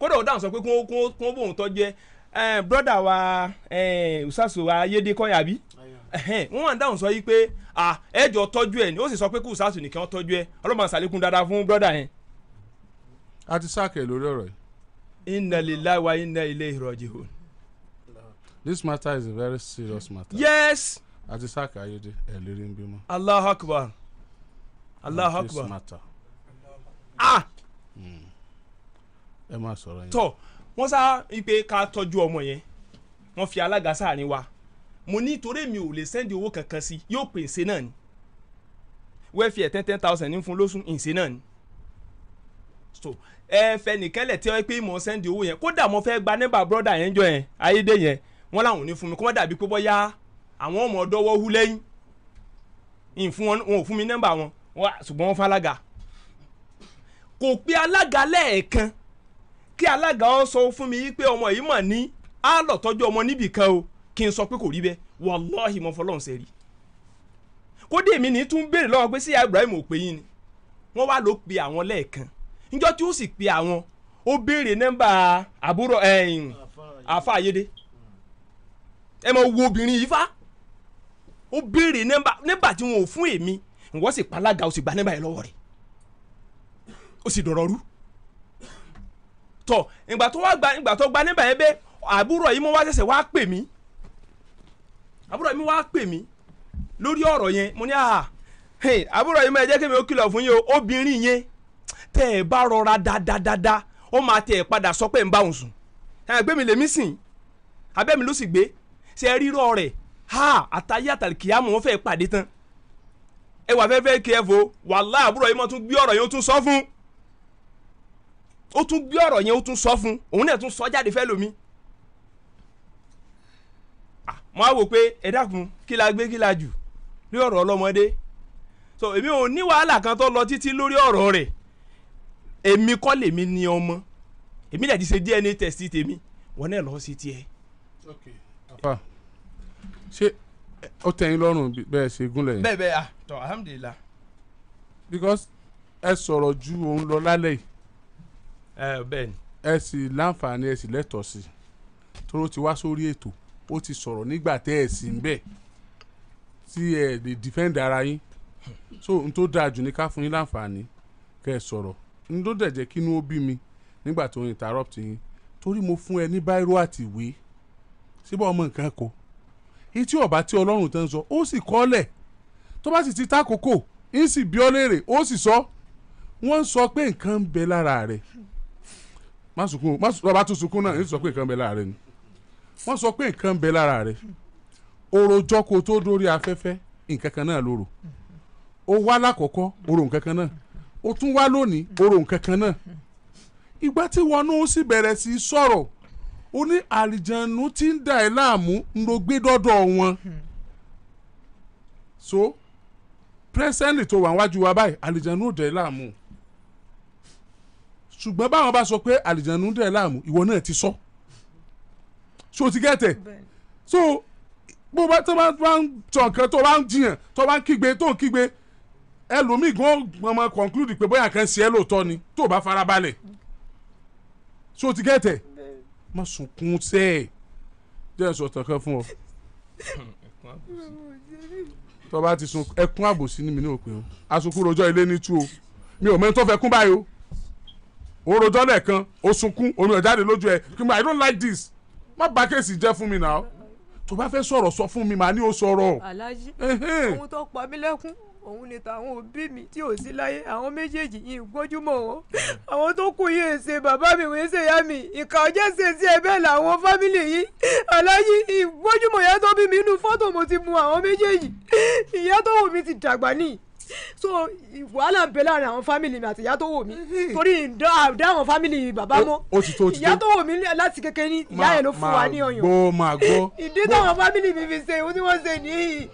Kódà ó dáhùn sọ pé kó kó bóun tọ́jú ẹ. Ẹ broda wa ẹ usaso wa ayédèkọ́yà bí wọ́n wà ń dáhùn sọ yìí pé ẹjọ́ tọ́jú ẹ ni. Ó sì sọ pé kó usaso nìkan tọ́jú ẹ. Ọlọ́mọ àṣàlékún dáadáa fún broda yẹn. a ti sáàkẹ̀ lórí ọ̀rọ̀ yìí inna lillahi wa inna ilayhi raji'un. this matter is a very serious matter. yes. A ti sáàkẹ̀ ayédè ẹ̀ lérí ń bímọ. allah akbar. Allah this akbar. matter. Ah! Ẹ máa sọ̀rọ̀ yẹn. tọ wọn sá ipe ká tọ́jú ọmọ yẹn. Wọn fi alága sáàrin wa. Mo ní torí mi ò lè sẹ́ndì owó kankan sí yóò pè ṣe náà ni. Wẹ́ẹ̀fì ten ten thousand ní fún lóṣù ìṣe náà ni. So ẹ fẹ́ nìkẹ́lẹ̀ tí wọ́n pé mo sẹ́ndì owó yẹn. Kódà mo fẹ́ gba nẹ́bà brọ́dà yẹn jọ yẹn ayédè yẹn. Wọ́n làwọn ò ní fún mi. Kó má dàbí pé bọ́yá àwọn ọmọ ọdọ́wọ́ hú lẹ́yìn. Ìfún wọn ò fún mi nẹ́bà wọn. Ṣùgbọ́n wọ́n fún alága. Kò pé alága lẹ́ẹ̀kan kí alága ọ sọ fún mi yí pé ọmọ yìí mà ní á lọ tọ́jú ọmọ níbì kan o kí n sọ pé kò rí bẹ́ẹ̀. Wàláhì mo fọlọ́run ṣe rí. Kódé èmi ní tún béèrè lọ́wọ́ pé sí Ibrahim ò pé yín ni? Wọ́n wá ló pe àwọn lẹ́ẹ̀kan níjọ́ tí ó sì pe àwọn ó béèrè nọ́mbà àbúrò àfa àyédè ẹ mọ wo obìnrin yìí fa ó béèrè nọ́mbà nọ́mbà tí wọn ò fún èmi. Ìwọ sì pa alága ó sì gba nọ́mbà yẹn lọ́wọ́ rẹ̀. Ó sì dọ̀rọ̀ rú. Tọ ìgbà tó wá gba ìgbà tó gba níbà yẹn bẹ àbúrò yìí mo wá ṣẹ̀ṣẹ̀ wá pè mí. Àbúrò mo wá pè mí lórí ọ̀rọ̀ yẹn. Mo ní à hey, àbúrò yìí mo ẹ jẹ́ kí mi ó kìlọ̀ fún yín o. Obìnrin yẹn tẹ́ ẹ bá rọra dáadáa ó máa tẹ̀ ẹ padà sọ pé ń bá òun sùn. Ẹ gbé mi lèmi sìn. Abẹ́ mi ló sì gbé. Ṣe ẹ rírọ̀ rẹ̀? Ha! Àtàyé àtàlìkìyàmù wọn fẹ́ pàdé tán. Ẹ wà fẹ́fẹ́ kí ẹ fò wàhálà àbúrò yìí mo tún gbé ọ̀rọ̀ yẹn ó tún sọ fún. Ó tún gbé ọ̀rọ̀ yẹn ó tún sọ fún. Òun náà tún sọ jáde fẹ́ lomi. Ah, mo á wò pé ẹ dákun kí la gbé kí la jù? Lórí ọ̀rọ̀ ọlọ́mọdé. So èmi ò ní wàhálà kan tó lọ títí lórí ọ̀rọ̀ rẹ̀ èmi kọ́ lèmi ní ọmọ. Èmi dẹ̀ ti ṣe DNA test tèmi. Wọn náà lọ́ọ́ sí tiẹ̀. afa ṣé ó tẹ́ yín lọ́rùn bẹ́ẹ̀ ṣe gúnlẹ̀ yẹn? Bẹ́ẹ̀ bẹ́ẹ̀ ah tọ́ alhamdulilah. because ẹ sọ̀rọ̀ ju òun lọ lálẹ́ yìí. Ẹ bẹ́ẹ̀ ni ẹ sì láǹfààní ẹ sì lẹ́tọ̀ọ́ sí i. Tóró ti wá sórí ètò ó ti sọ̀rọ̀ nígbà tẹ́ ẹ sì ń bẹ̀ tí ẹ lè defend ara yín. So n tó dáa jù ní ká fún yín láǹfààní kẹ́ ẹ sọ̀rọ̀ n tó dẹ̀ jẹ́ kí inú ó bí mi nígbà tó ń interrupt yín. Torí mo fún ẹ ní báírò àti ìwé. Síbẹ̀ ọmọ nǹkan kọ èyí tí ọba tí ọlọ́run tán sọ ó sì kọ́lẹ̀. Tó bá sì ti tá kókó ń sì bí ọ léèrè ó sì sọ. Wọ́n sọ pé nǹkan ń bẹ lára rẹ̀. Má sunkún má sọ bá tún sunkún náà ń sọ pé nǹkan ń bẹ lára rẹ̀ ni. Wọ́n sọ pé nǹkan ń bẹ lára rẹ̀. Orojọ́ kó tó dórí afẹ́fẹ́ nǹkan kan náà lóró ó wá lákọ̀ọ́kọ́ oró nǹkan kan náà ó tún wá lónìí oró nǹkan kan náà. Ìgbà tí wọn náà sì bẹ̀rẹ̀ sí í sọ̀rọ̀ ó ní àlìjánu tí ń dà ẹ́ láàmú ń lo gbé dọ́dọ̀ wọn. So pírẹsẹ́ǹtì tó wà wájú wa báyìí àlìjánu ò dẹ̀ ẹ́ láàmú. Ṣùgbọ́n báwọn bá sọ pé dẹ̀ ẹ́ láàmú ìwọ náà ti sọ. So ti gẹ́tẹ̀ so bó bá tó bá ń sọ nǹkan tó bá ń jiyàn tó bá ń kígbe tó ń kígbe ẹlòmíì gan ọmọ conclude pé bóyá kan ṣe é lóòótọ́ ni tó o bá farabalẹ̀. So ti gẹ́tẹ̀ má sunkún sẹ́ ẹ̀. Jẹ́ ẹ̀ sọ̀tàn kan fún ọ. Tó bá ti sun ẹkún àbòsí ní mi ní òpin o. Asunkún rojọ́ ilé ní tú o. Mi ò mẹ́ni tó fẹ́ kún báyìí o. O rojọ́ lẹ́ẹ̀kan o sunkún omi ò jáde lójú ẹ. Kí n bá i don't like this. Má bá kéèsì jẹ́ fún mi náà. Tó bá fẹ́ sọ̀rọ̀ sọ fún mi màá ní o sọ̀rọ̀. Alájí ohun tó pa mí lẹ́kún òun ni tàwọn òbí mi tí ò sí láyé. Àwọn méjèèjì yìí gbójúmọ́ wọn. Àwọn tó kù yìí ṣe bàbá mi wọ́n ṣe ìyá mi. Ìkà ọjọ́ ṣe sí ẹbẹ̀ làwọn fámìlì yìí. Alájí ìgbójúmọ́ ìyá tó bí mi. Inú fọ́tò mo ti mu àwọn méjèèjì. Ìyá tó wò mí ti dàgbà ní so wàhálà ń bẹ láàárín àwọn fámìlì mi àti ìyá tó wò mí. Torí àdá àwọn fámìlì bàbá mọ́. ìyá tó. wò mí láti kékeré ní ìyá yẹn ló fún wa ní ọyàn. ìdí táwọn fámìlì mi fi ṣe ohun tí wọ́n ṣe nìyí.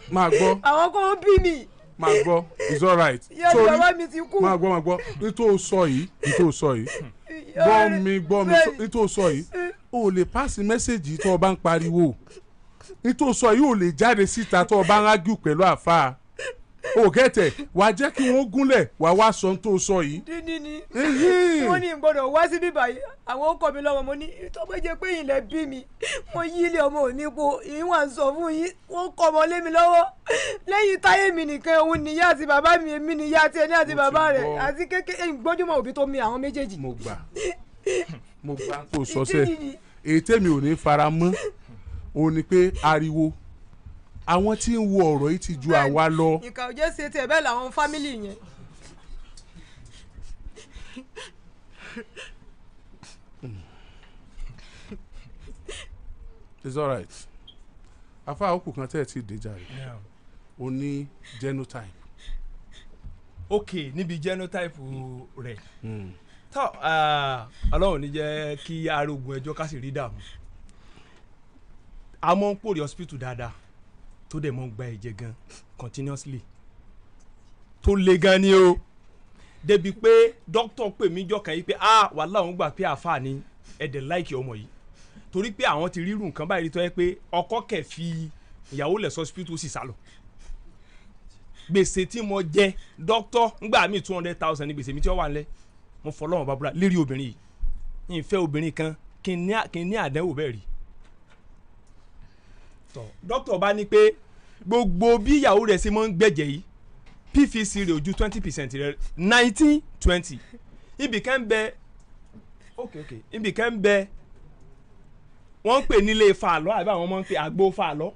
Àwọn kan bí mi máa gbọ́. It's alright ìyá mi bàbá mi ti kú. máa gbọ́ máa gbọ́. Nítorí sọ yìí nítorí sọ yìí. Ìyá gbọ́ mi gbọ́ mi. Nítorí sọ yìí o lè pàṣẹ mẹ́sẹ̀gì tó o bá ń pariwo. Nítorí sọ yìí o lè jáde síta tó o bá ń ágùn pẹ̀lú àfa o gẹ́tẹ̀ wàá jẹ́ kí wọ́n gúnlẹ̀ wàá wá sọ tó sọ yìí. dídí ni wọ́n ní gbọ́dọ̀ wá síbí báyìí. Àwọn ọkọ mi lọ́wọ́ mo ní bá jẹ́ pé ilẹ̀ bí mi wọ́n yí ilé ọmọ òní po ìwọ̀n sọ fún yín. Wọ́n kọ́ ọmọ lé mi lọ́wọ́. Lẹ́yìn táyé mi nìkan òun níyá àti bàbá mi èmi níyá àti ẹni àti Mo ti bàbá rẹ̀ àti kékeré gbọ́júmọ̀ òbí tó mi àwọn méjèèjì. mo gbà. Mo gbà tó sọ Ìdí sẹ́ nìyí. èyí tèmi ò ní fara mọ́ òun ni pé ariwo àwọn tí ń wo ọ̀rọ̀ yìí ti ju àwa lọ. ìkà òjẹ́ ṣe tiẹ̀ bẹ́ẹ̀ làwọn fámìlì yẹn. it's alright afa òkú kan tẹ́ ẹ̀ tí ì dé jàre. O ní genotype. ok níbi genotype rẹ̀. Tọ́ ah, ọlọ́run ní jẹ́ kí arógun ẹjọ́ ká sì rí dààmú. A mọ̀ ń pòrí hospital dáadáa tó dẹ̀ mọ̀ gba ẹ̀jẹ̀ gan continuously. Tó le gan ni o. Débi pé dókítà pè mí jọ kàn yí pé ah wàhálà òun gbà pé àáfàá ni ẹ̀dẹ̀ láìkì ọmọ yìí. Torí pé àwọn ti rírun nǹkan báyìí tó yẹ pé ọkọ kẹ̀ fi ìyàwó lẹ̀ hospital sì sálọ gbèsè tí mo jẹ dókítà ngbà mí two hundred thousand ní gbèsè mi tí ó wà nílẹ̀. Mo fọlọ́wọ́n bá búra lérí obìnrin yìí. Yìí fẹ́ obìnrin kan kí n ní ní àdánwò bẹ́ẹ̀ rí. Dókítà bá ní pé gbogbo bí ìyàwó rẹ̀ ṣe máa ń gbẹ̀jẹ̀ yìí pvc rẹ̀ ojú twenty percent rẹ̀ nineteen twenty. Ibì kan bẹ ok ok ibì kan bẹ wọ́n ń pè nílé fàlọ́ àbí àwọn ọmọ ń pè àgbo fàlọ́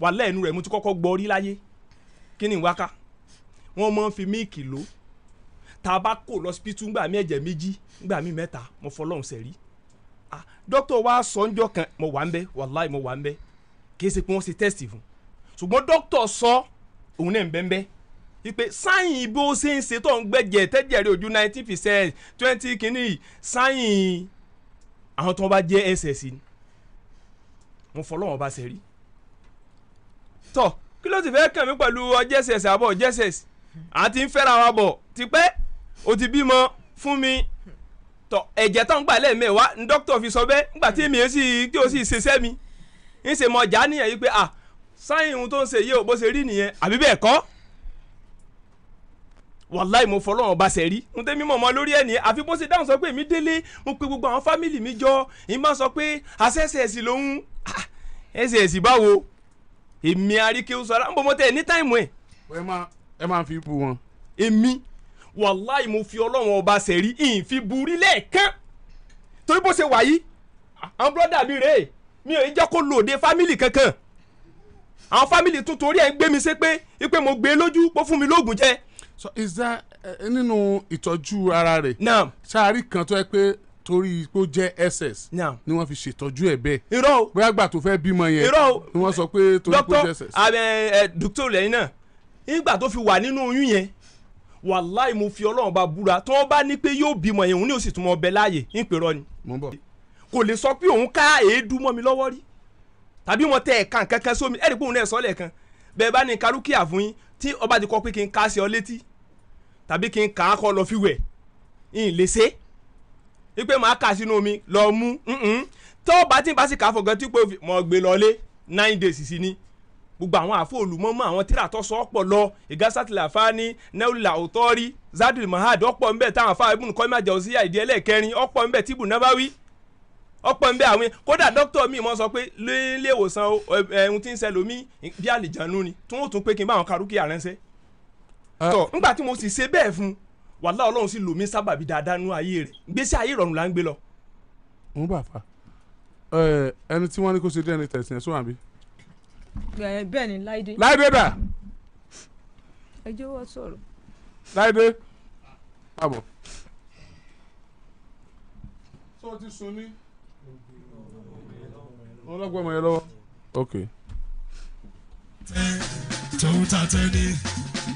wà lẹ́ẹ̀nu rẹ̀ mo ti kọ́kọ́ gbọ́ rí láyé. Kí ni wákà wọ́n máa ń fi míìkì lò tá a bá kó lọ́sibítù ńgbà mí ẹ̀jẹ̀ méjì ńgbà mí mẹ́ta mo fọlọ́run sẹ̀rí ah dókítà wa sọ ńjọ́ kan mo wà ń bẹ wàláì mo wà ń bẹ. Kì í ṣe pé wọ́n ṣe tẹ́sítì fún ṣùgbọ́n dókítà sọ òun náà ń bẹ́ ń bẹ́ wípé sáyìn bó ṣe ń ṣe tó ń gbẹ̀jẹ̀ tẹ́jẹ̀ rẹ̀ ojú nineteen percent twenty kìíní sáyìn àwọn tó bá jẹ́ ss ni. Mo fọlọ́run bá sẹ̀rí tọ́ kí ló ti fẹ́ kàn mí pẹ̀lú ọjẹ́sẹ̀s àbọ̀ ọjẹ́sẹ̀s àti ń fẹ́ra wa bọ̀ tipẹ́ o ti bímọ fún mi. Tọ ẹ̀jẹ̀ tó ń gbà lẹ́ẹ̀mẹ́wàá ní dókítà fi sọ bẹ́ẹ̀ nígbà tí èmi yẹn sì tí o sì ṣiṣẹ́ mi. Ń ṣe mọ ọjà nìyẹn yìí pé à sáyìn ohun tó ń ṣe yìí ò bó ṣe rí nìyẹn. Àbí bẹ́ẹ̀ kọ́? Wàláì mo fọlọ́run ọba ṣẹ̀ rí. N tẹ́ mi mọ̀ mọ́ lórí ẹ̀ nìyẹn àfi bó ṣe dáhùn sọ pé èmi délé mo pe gbogbo àwọn fámìlì mi jọ. Èmi máa sọ pé àṣẹṣẹ̀ṣì lòun. Ẹ̀ṣẹ̀ṣì báwo? Èmi àríkèw sọ̀rọ̀. Ń bọ̀ mọ́tẹ́ ní táìmù ẹ̀. Ẹ máa ẹ máa fi bu wọn. èmi? Wàláì mo fi ọlọ́run ọba ṣẹ̀rí ìyìn fi burí lẹ́ẹ̀kan. Torí bó ṣe wà yìí àwọn bọ́dà mi rèé. Mi ò ní jẹ́ kó lòde fámìlì kankan àwọn fámìlì tún torí ẹ̀ ń gbé mi ṣe pé pé mo gbé e lójú pé fún mi lóògùn jẹ. so is that ẹ, nínú ìtọ́jú ara rẹ̀? Náà ṣáàrí kan tó yẹ pé torí pé ó jẹ́ ss Now, ni wọ́n fi ṣètọ́jú ẹ̀ bẹ́ẹ̀? Irọ́ o. Bóyá gbà tó fẹ́ bímọ yẹn irọ́ o. ni wọ́n sọ pé torí pé ó dókítà jẹ́ ss. ẹ dókítà lẹ́yìn náà nígbà tó fi wà nínú oyún yẹn wàláì mo fi ọlọ́run bá búra. Tí wọ́n bá ní pé yóò bímọ yẹn òun ní òsì tún mọ ọbẹ̀ láàyè. Ń pè rọ ni. Kò lè sọ pé òun ká èédú mọ́ mi lọ́wọ́ rí tàbí wọn tẹ ẹ̀ka kankan sómi ẹ̀rí pé òun náà sọ lẹ́ẹ̀kan. Bẹ́ẹ̀ bá ní karúkìá fún yín tí ọba ti kọ́ pé kí n ká sí ọ létí tàbí kí n kà á kọ́ lọ fi wẹ̀ ń lè ṣe é. Pé màá kà sínú omi lọ mú tó bá tí n bá sì kà á fọ̀gán tí pé mo gbé lọlé nine days sí ni. Gbogbo àwọn àfọlùmọ́mọ́ àwọn tíra tó sọ ọ̀pọ̀ lọ ìgásátìlẹ̀ àfáàní nẹ́wùlà òtọ́rí zadul mahad ọ̀pọ̀ ńbẹ táwọn afáà ibùn kọ́ ìmájà òsì àìdí ẹlẹ́ẹ̀kẹrin ọ̀pọ̀ ńbẹ tíbù nábáwí ọ̀pọ̀ ńbẹ àwọn kódà dókítà mi mọ̀ sọ pé ilé ìwòsàn ẹ̀hún tí ń ṣẹlẹ̀ omi bí àlìjánu ni tí wọ́n tún pé kí n bá àwọn karùkì àrẹ́nsẹ́ Ah. tọ nígbà tí mo sì ṣe bẹ́ẹ̀ fún wàhálà ọlọ́run sì lò mí sábàbí dáadáa nú ayé rẹ̀ gbèsè ayé ìrọ̀rùn là ń gbé lọ. ń bà fa ẹ ẹni tí wọ́n ní kó ṣe dna test yẹn sóhàn bí. Bẹ́ẹ̀ ni láìdé láìdé dà ẹ jẹ́ wọ́n sọ̀rọ̀. láìdé àbọ̀. sọ ti sun ní. Wọn lọ́gbọ́n ọmọ yẹn lọ́wọ́. ok tòun tàtẹ́ ní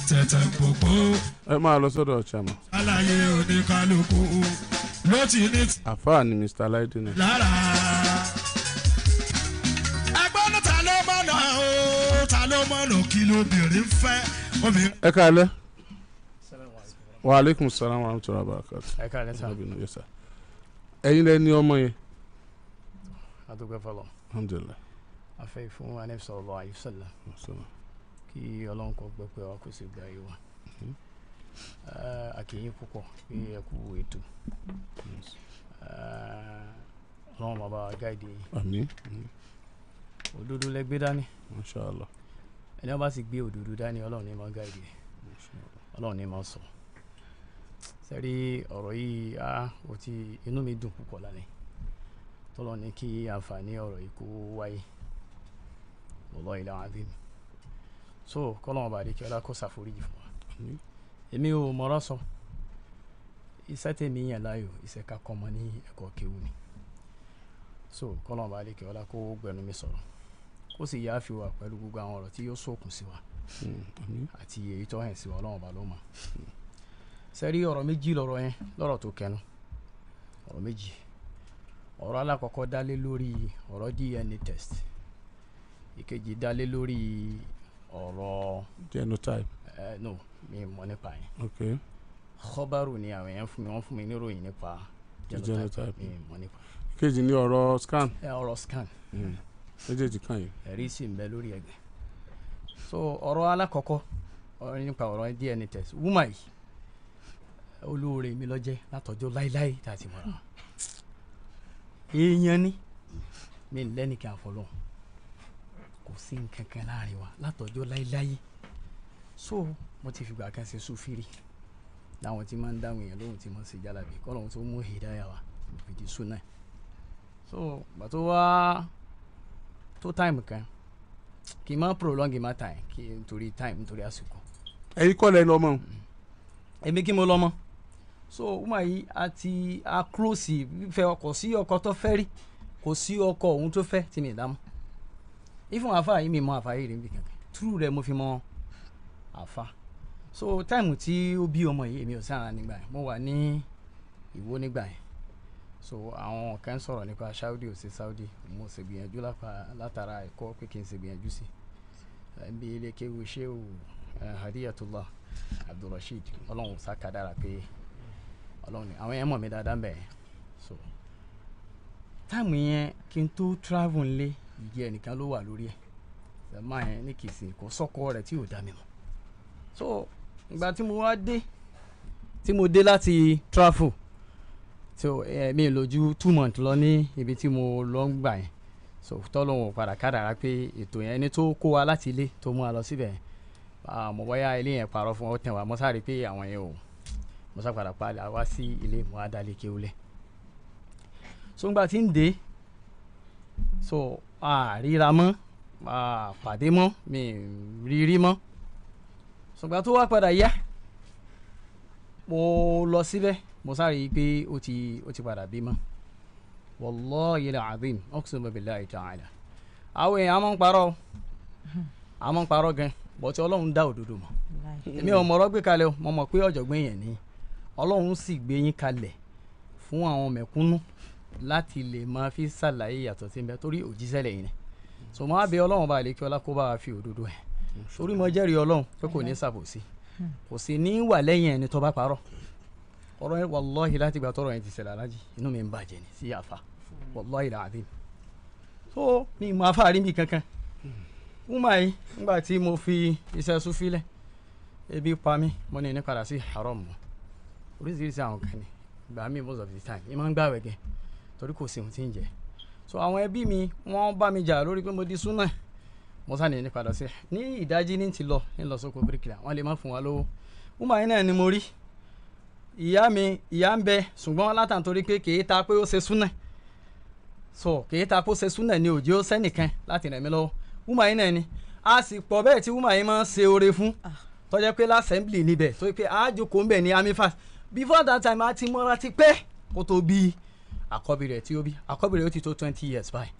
tẹ̀tẹ̀ pòpò ẹ máa lọ sọ́dọ̀ chama. àlàyé oníkálukú ló ti ní àfáà ni mr náà. lára. ẹgbọ́n ta ló mọ̀nà o ta ló mọ̀nà kí lóbìnrin fẹ́ ẹ káalẹ́. wa aleykum salaam wa rahmatulah barakatu. ẹ káàlẹ́ sá ẹ̀yin lẹ ní ọmọ yẹn. adúgbò fọlọ alhamdulilah. afẹ́ fún anabi wasallam Wassalam. kí ọlọ́run kó gbẹ pé kó sì gba wa àkìyìn púpọ̀ kí ẹ kú ètò. Ọlọ́run bàbá wa gáàdì yìí àmín. òdodo lẹ gbé dání. Mashallah. ẹni wọn bá sì gbé òdodo dání ọlọ́run ní máa gáàdì yìí ọlọ́run ní máa sọ. Sẹ́rí ọ̀rọ̀ yìí á ó ti inú mi dùn púpọ̀ lálẹ́ tọ́lọ́ ní kí àǹfààní ọ̀rọ̀ kó wáyé. Wallahi alazim. So kọ́lọ́mọba àdékẹ́ ọlá kó ṣàforíjì fún wa. Èmi ò mọ̀rọ̀ sọ. Iṣẹ́ tèmi yàn láàyò iṣẹ́ ká kọ́ ọmọ ní ẹ̀kọ́ kéwù ni. So kọ́lọ́mọba àdékẹ́ ọlá kó gbẹnu mi sọ̀rọ̀. Kó sì yáa fi wà pẹ̀lú gbogbo àwọn ọ̀rọ̀ tí yóò sókun sí wa. Mm, àmín. àti èyí tó hàn sí wa ọlọ́run ọba ló mọ̀. Sẹ́rí ọ̀rọ̀ méjì lọ́rọ̀ yẹn lọ́rọ̀ tó kẹnu. Ọ̀rọ̀ méjì ọ̀rọ̀ alákọ̀ọ́kọ́ dálé lórí ọ̀rọ̀ dna test. Ìkejì dálé lórí ọ̀rọ̀ genotype. ẹ no mi mọ̀ nípa yẹn. Ok. Kọ́bárù ni àwọn èèyàn fún mi wọ́n fún mi níròyìn nípa genotype. Mi mọ̀ nípa. Kejì ní ọ̀rọ̀ scan. ẹ ọ̀rọ̀ scan. Mm. méjèèjì kan yìí. ẹ̀rí sì ń bẹ lórí ẹ̀gbẹ́ so ọ̀rọ̀ alákọ̀ọ́kọ́ nípa ọ̀rọ̀ dna test. Wúmà yìí olóore mi lọ́jẹ́ látọjọ́ láíláí tá a ti mọ̀ra èèyàn ni. Mi lẹ́nìkan àfọlọ́ kò sí nǹkan kan láàárín wa látọjọ́ láíláí so mo ti fìgbà kan ṣe sùfìrì láwọn tí máa ń dáhùn èèyàn lóhùn tí máa ń ṣe jálàbí. Kọ́ lóhun tó mú hìdáyà wa fìdí súnà. So gbàtó wá tó time kan kì í má prolong ma time kì í nítorí time nítorí àsìkò. Ẹ̀yin kọ́ lẹ́nu ọmọ. èmi kí mo lọ mọ so wúmà yìí àti a close fẹ́ ọkọ sí ọkọ tó fẹ́ rí kò sí ọkọ òun tó fẹ́ tí mi dámọ̀ ifun àfa yìí mi mọ àfa yìí rí níbi kankan. True rẹ mo fi mọ àfa so time tí ó bí ọmọ yìí èmi ò àrà nígbà yẹn. Mo wà ní ìwó nígbà yẹn. So àwọn kan sọ̀rọ̀ nípa saudi ò sí saudi. Mo sì gbìyànjú látara ẹ̀kọ́ pé kí n sì gbìyànjú sí ẹ̀ ń bí ilé kéwu sheu eh, hadiyatullah abdulrasheed ọlọ́run sàkádàrà pé ọlọ́run àwọn yẹn mọ̀ mí dáadáa ń bẹ̀ yẹn. So táìmù yẹn kí n tó travel nlé ìyẹ́ ẹnìkan ló wà lórí ẹ̀. Ṣẹ̀má yẹn ní kìsì kò sọ́kọ rẹ̀ tí ò dá mi mọ̀. So ìgbà tí mo wá dé tí mo dé láti travel so ẹ mi lò two months lọ ní ibi tí mo lọ ń gbà yẹn. So tọ́lọ́hún padà kádàrá pé ètò yẹn ẹni tó kó wa láti ilé tó mú wa lọ síbẹ̀ yẹn mo bọ́yá ilé yẹn parọ́ fún ọ tẹ̀ wá mo sáré pé àwọn yẹn ò mo sá padà wá sí ilé mo á dalẹ̀ kéwulẹ̀ so ńgbà tí ń dé so àríra mọ́ a pàdé mọ́ mi rírí mọ́. Ṣùgbọ́n tó wá padà yá mo lọ síbẹ̀ mo sáré pé ó ti ó ti padà bímọ wallahi al-azim uqsimu billahi ta'ala. Àwọn èèyàn máa ń parọ́ máa ń parọ́ gan bọ́tí ọlọ́run dá òdodo mọ̀. Èmi ò mọ̀rọ̀ gbé kalẹ̀ o mo mọ̀ pé ọ̀jọ̀gbọ́n yẹn ni ọlọ́run sì gbé yín kalẹ̀ fún àwọn mẹ̀kúnnù láti lè máa fi ṣàlàyé yàtọ̀ tí ń bẹ torí òjíṣẹ́ lẹ́yìn ni so máa bẹ ọlọ́run bá lè kí ọlá kó bá wa fi òdodo ẹ̀. Torí mo jẹ́rìí ọlọ́run pé kò ní ṣàbòsí. Kò sì ní wà lẹ́yìn ẹni tó bá parọ́. Ọ̀rọ̀ yẹn wàlọ́hì láti gbà tọrọ yẹn ti ṣẹlẹ̀ alájì inú mi ń bàjẹ́ ni sí àfa wàlọ́hì làdín so mi mọ afáàrí mi kankan. Wúmà yìí nígbà tí mo fi iṣẹ́ sùfílẹ̀ ebi pa mí mo ní ní padà sí haram. mọ́ oríṣiríṣi àwọn kan ní ìgbà mi most of the time ìmọ̀ ń gbàwẹ̀ gẹ̀ torí kò sí ohun tí ń jẹ. So àwọn ẹbí mi wọ́n bá mi jà lórí pé mo di súnà mo sá ní padà sí ní ìdájí ní ti lọ ní lọ sóko bíríkìlà wọ́n lè má fún wa lówó. Wúmà yìí náà ni mo rí. Ìyá mi ìyá ń bẹ ṣùgbọ́n látàn torí pé kì í ta pé ó ṣe súnà. So kì í ta pé ó ṣe súnà ní òjì ó sẹ́nìkan láti ràn mí lọ́wọ́. Wúmà yìí náà ni a sì pọ̀ bẹ́ẹ̀ tí wúmà yìí máa ń ṣe oore fún. Tọ́jà pé lásẹ̀mblì níbẹ̀ tó yẹ pé àjòkó ń bẹ̀ ní amifas before that time a ti mọ́ra ti pẹ́ kó tó bí àkọ́bí rẹ̀ tí ó bí. Àkọ́bí rẹ̀ ó ti tó twenty years báyìí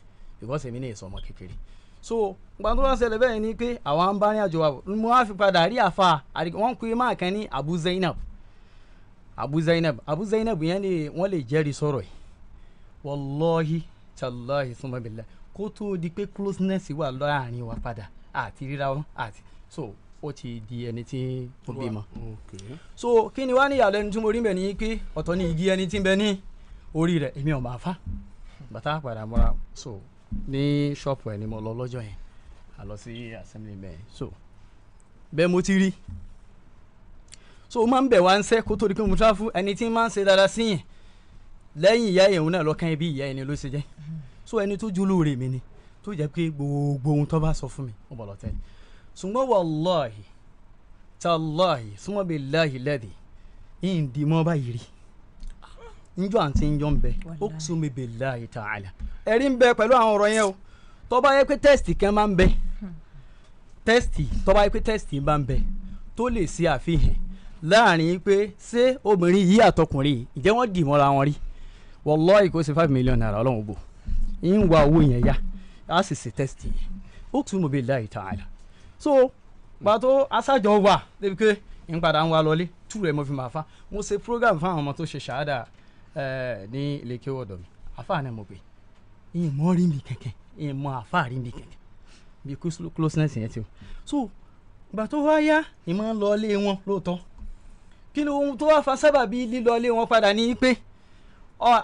because èmi ní ìsọmọ kékeré. So gbà tó wá ṣẹlẹ̀ bẹ́ẹ̀ ni pé àwọn ń bá ní àjọ wa bọ̀. Mo wá fi padà rí àfa wọ́n pe máa kan ní Abu Zainab. Abu Zainab Abu Zainab yẹn ni wọ́n lè jẹ́rìí sọ̀rọ̀ yìí. Wallahi tallahi summa billah kó tó di pé closeness wà láàárín wa padà àti ríra wọn àti so ó ti di ẹni tí ó bímọ. So kí ni wá ní ìyàlẹ́nu tí mo rí bẹ̀ ní pé ọ̀tọ̀ ní igi ẹni tí ń bẹ ní orí rẹ̀ èmi ò máa fa bàtà padà mọ́ra. So ní ṣọ́ọ̀pù ẹ̀ ni mo lọ lọ́jọ́ yẹn. A lọ sí assembly bẹ́ẹ̀ so bẹ́ẹ̀ mo ti rí. So máa ń bẹ̀ wá ń sẹ́ kó tó di pé mo tún fún ẹni tí máa ń ṣe dáadáa sí yẹn. Lẹ́yìn ìyá òun náà lọ́kàn bí ìyá yẹn ni ló ṣe jẹ́. So ẹni tó jú lóore mi ni tó jẹ́ pé gbogbo ohun tó bá sọ fún mi ó bọ̀ lọ́tẹ́ ṣùgbọ́n wàláhì tàláhì súnmọ́ bíi láhì lẹ́dí ìdí mọ́ báyìí rí. Njọ́ àǹtí njọ́ ń bẹ. Ó súnmọ́ bíi láhì tààlà ẹ̀rí ń bẹ pẹ̀lú àwọn ọ̀rọ̀ yẹn o. Tó bá yẹ pé tẹ́sítì kan máa ń bẹ tẹ́sítì tó bá yẹ pé tẹ́sítì máa ń bẹ tó lè ṣe àfihàn láàárín pé ṣé obìnrin yìí àtọkùnrin yìí wọ́n dì mọ́ra wọn rí? Wàláhì kó ṣe five million naira ọlọ́run bò ń wa owó yẹn yá a sì ṣe tẹ́sítì yẹn. Ó súnmọ́ bíi láhì tààlà so pàtó aṣájọ wà débi pé n padà ń wá lọlé tú rẹ mo fi máa fa mo ṣe program fún àwọn ọmọ tó ṣe ṣáádà ní ilé kí mi àfa náà mo pè. Ìyẹn mọ rí mi kẹ̀kẹ́. Ìyẹn mọ àfa rí mi kẹ̀kẹ́. Bí closeness yẹn ti o. So gbà tó wá yá ìmọ̀ ń lọ ilé wọn lóòótọ́. Kí ni ohun tó wá fa sábà bí lílọ ilé wọn padà ní pé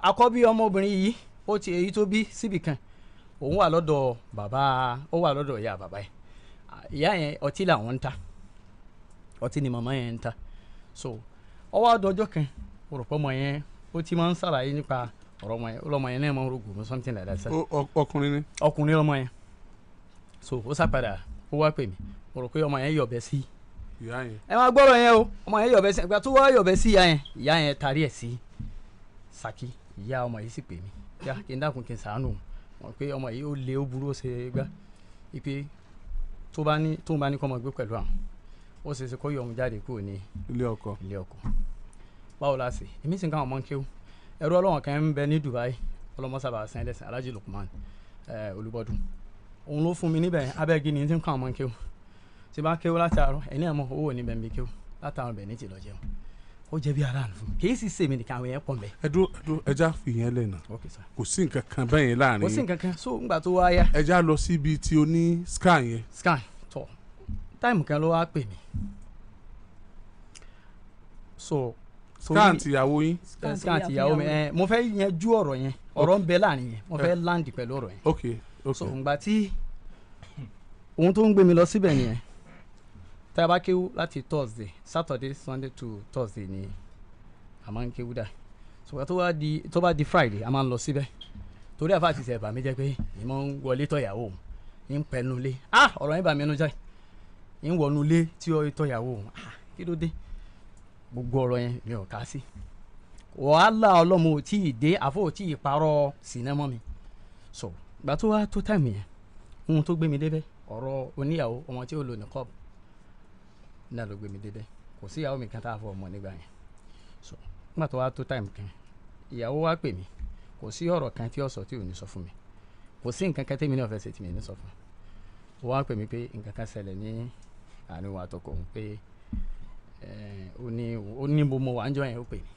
àkọ́bí ọmọbìnrin yìí ó ti èyí tó bí síbì kan òun wà lọ́dọ̀ bàbá ó wà lọ́dọ̀ ìyá bàbá yẹn ìyá yẹn ọtí làwọn ń ta ọtí ni màmá yẹn ń ta so ọwọ́ àdọ́jọ́ kan òrùpọ̀ ọmọ yẹn ó ti máa ń ṣàlàyé nípa ọ̀rọ̀ ọmọ yẹn ọlọ́mọ yẹn náà máa ń rògbò something like that. Ọkùnrin ni. ọkùnrin ọmọ yẹn. So ó sàpadà ó wá pè mí. Mo rò pé ọmọ yẹn yọ̀bẹ sí ìyá yẹn. ẹ máa gbọ́rọ̀ yẹn o. Ọmọ yẹn yọ̀bẹ sí ìgbà tó wá yọ̀bẹ sí ìyá yẹn ìyá yẹn tarí ẹ̀ sí Ṣakí. Ìyá ọmọ yìí sì pè mí. Kí n dákun kí n sàánù wọn pé ọmọ yìí ó lé ó burú ó ṣe gbá. Ipe tó bá ní tó bá ní kọ́ ọmọ gbé pẹ̀lú àwọn ó ṣe é ṣe kó yọ òun jáde kúrò ní ilé ọkọ. ilé ọkọ. Báwo la ṣe? Èmi sì ń káwọn ọmọ ń kéwù ẹrú ọlọ́wọ̀n kan ń bẹ ní Dubai ọlọ́mọsábà sẹ́yìn lẹ́sìn Alhaji Lukman ẹ Olúbọdún. Òun ló fún mi níbẹ̀ abẹ́gi ni tí ń káwọn ọmọ ń kéwù tí bá kéwù láti àárọ̀ ẹ̀ní ẹ̀ mọ̀ owó níbẹ̀ ń bí kéwù látàwọn bẹ̀ ní ti lọ jẹun ó jẹ́ bí aráàlú fún mi kì í sì sèmi nìkan àwọn yẹn pọ̀ mbẹ́. ẹ dúró ẹ dúró ẹja fi yẹn lẹ̀ sir. Kò sí nǹkan kan bẹ́ẹ̀ yẹn láàárín kò sí nǹkan kan. So ńgbà tó wáyà ẹja lọ síbi tí o ní scan yẹn. scan tọ. Táìmù kan ló wá pè mí. So scan tìyàwó yín. ẹ, scan ti ìyàwó mi. Ẹ mo fẹ́ yanjú ọ̀rọ̀ yẹn. Ọ̀rọ̀ ń bẹ láàárín yẹn. Mo fẹ́ land pẹ̀lú ọ̀rọ̀ yẹn. Ok ok. So ǹgbà tí ohun tó ń gbé mi lọ síbẹ̀ nìyẹn tá a bá kéwú láti thursday saturday sunday to thursday ni a máa ń kéwú dà. So tó bá di tó bá di friday a máa ń lọ síbẹ̀. Torí àfa àti ìṣẹ̀bà mi jẹ́ pé ìmọ̀ ń wọlé tọ̀yàwó ń pẹnu ah! Ọ̀rọ̀ yẹn bà mí ẹnu jáì. Ń wọnú lé tí ó tọ̀yàwó ah! Kí ló dé? Gbogbo ọ̀rọ̀ yẹn mi ò ká sí. Wàhálà ọlọ́mọ ò tí ì dé àfọ ò tí ì parọ́ sinimọ́ mi. So gbà tó wá tó táìmù yẹn ohun tó gbé mi débẹ̀ ọ̀rọ̀ oníyàwó ọmọ tí ó lò ní kọ́ọ̀bù náà ló gbé mi débẹ̀ kò sí ìyàwó mi kan tá a fọ ọmọ nígbà yẹn. So nígbà tó wá tó time kan ìyàwó wa pè mí. Kò sí ọ̀rọ̀ kan tí ó sọ tí ò ní sọ fún mi. Kò sí nǹkan kan tẹ́mi náà fẹ́ ṣe tí mi ní sọ fún. Ó wá pè mí pé nǹkan kan ṣẹlẹ̀ ní àárín wa àtọkọ òun pé ẹ̀, ó ní ó ní mo wà ń jọ yẹn ó pè mí.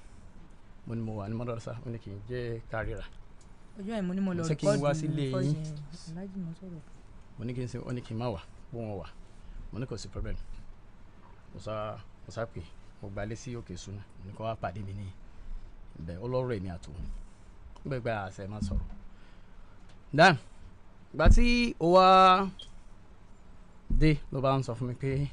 Mo ní mo wà ní mọ́dọ́sá ó ní kì í jẹ́ kárìíra ọjọ́ yẹn mo ní mo lọ yẹn. aláàjì mo ní kí n ṣe ó ní kí n má wà bó wọn wà. Mo ní kò sí problem mo sá mo sá pè mo gbalé sí òkè sunu ní kó wá pàdé mi ní ibẹ̀ ó lọ́rọ̀ èmi àtòun nígbà gba àṣẹ máa sọ̀rọ̀? Dan gba tí ó wá dé ló bá ń sọ fún mi pé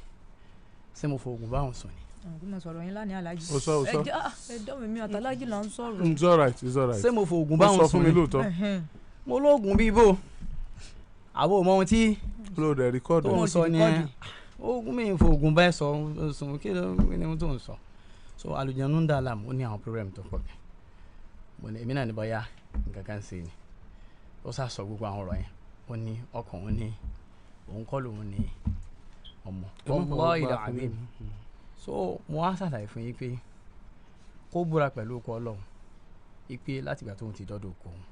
ṣé mo fòògùn báwọn sùn ni? Kí mo sọ̀rọ̀ yín lánàá aláàjì. Ó sọ, ó sọ. ẹ jẹ́ ah, mi mi àtàlájì là ń sọ̀rọ̀. it's alright it's alright ṣé mo fòògùn báwọn sọ sùn fún mi ni? lóòótọ́. Mo lóògùn bíi bò àbò mọ ohun tí ló dẹ̀ record tó ń sọ ni ogun mi fòògùn bẹ́ẹ̀ sọ sùn kí ní ohun tó ń sọ? So àlùjànnú ń dà láàmú ó ní àwọn problem tó pọ̀ gan. Mo ní èmi náà ní bọ́yá nǹkan kan ṣe ni. Ó sá sọ gbogbo àwọn ọ̀rọ̀ yẹn. Ó ní ọkàn òun ní òun kọ́ lòun ní ọmọ. Ẹ al-azim. fún mi. so mo wá ṣàlàyé fún yín pé kó búra pẹ̀lú ọkọ ọlọ́run ipe látìgbà tóun ti dọ́dọ̀ oko òun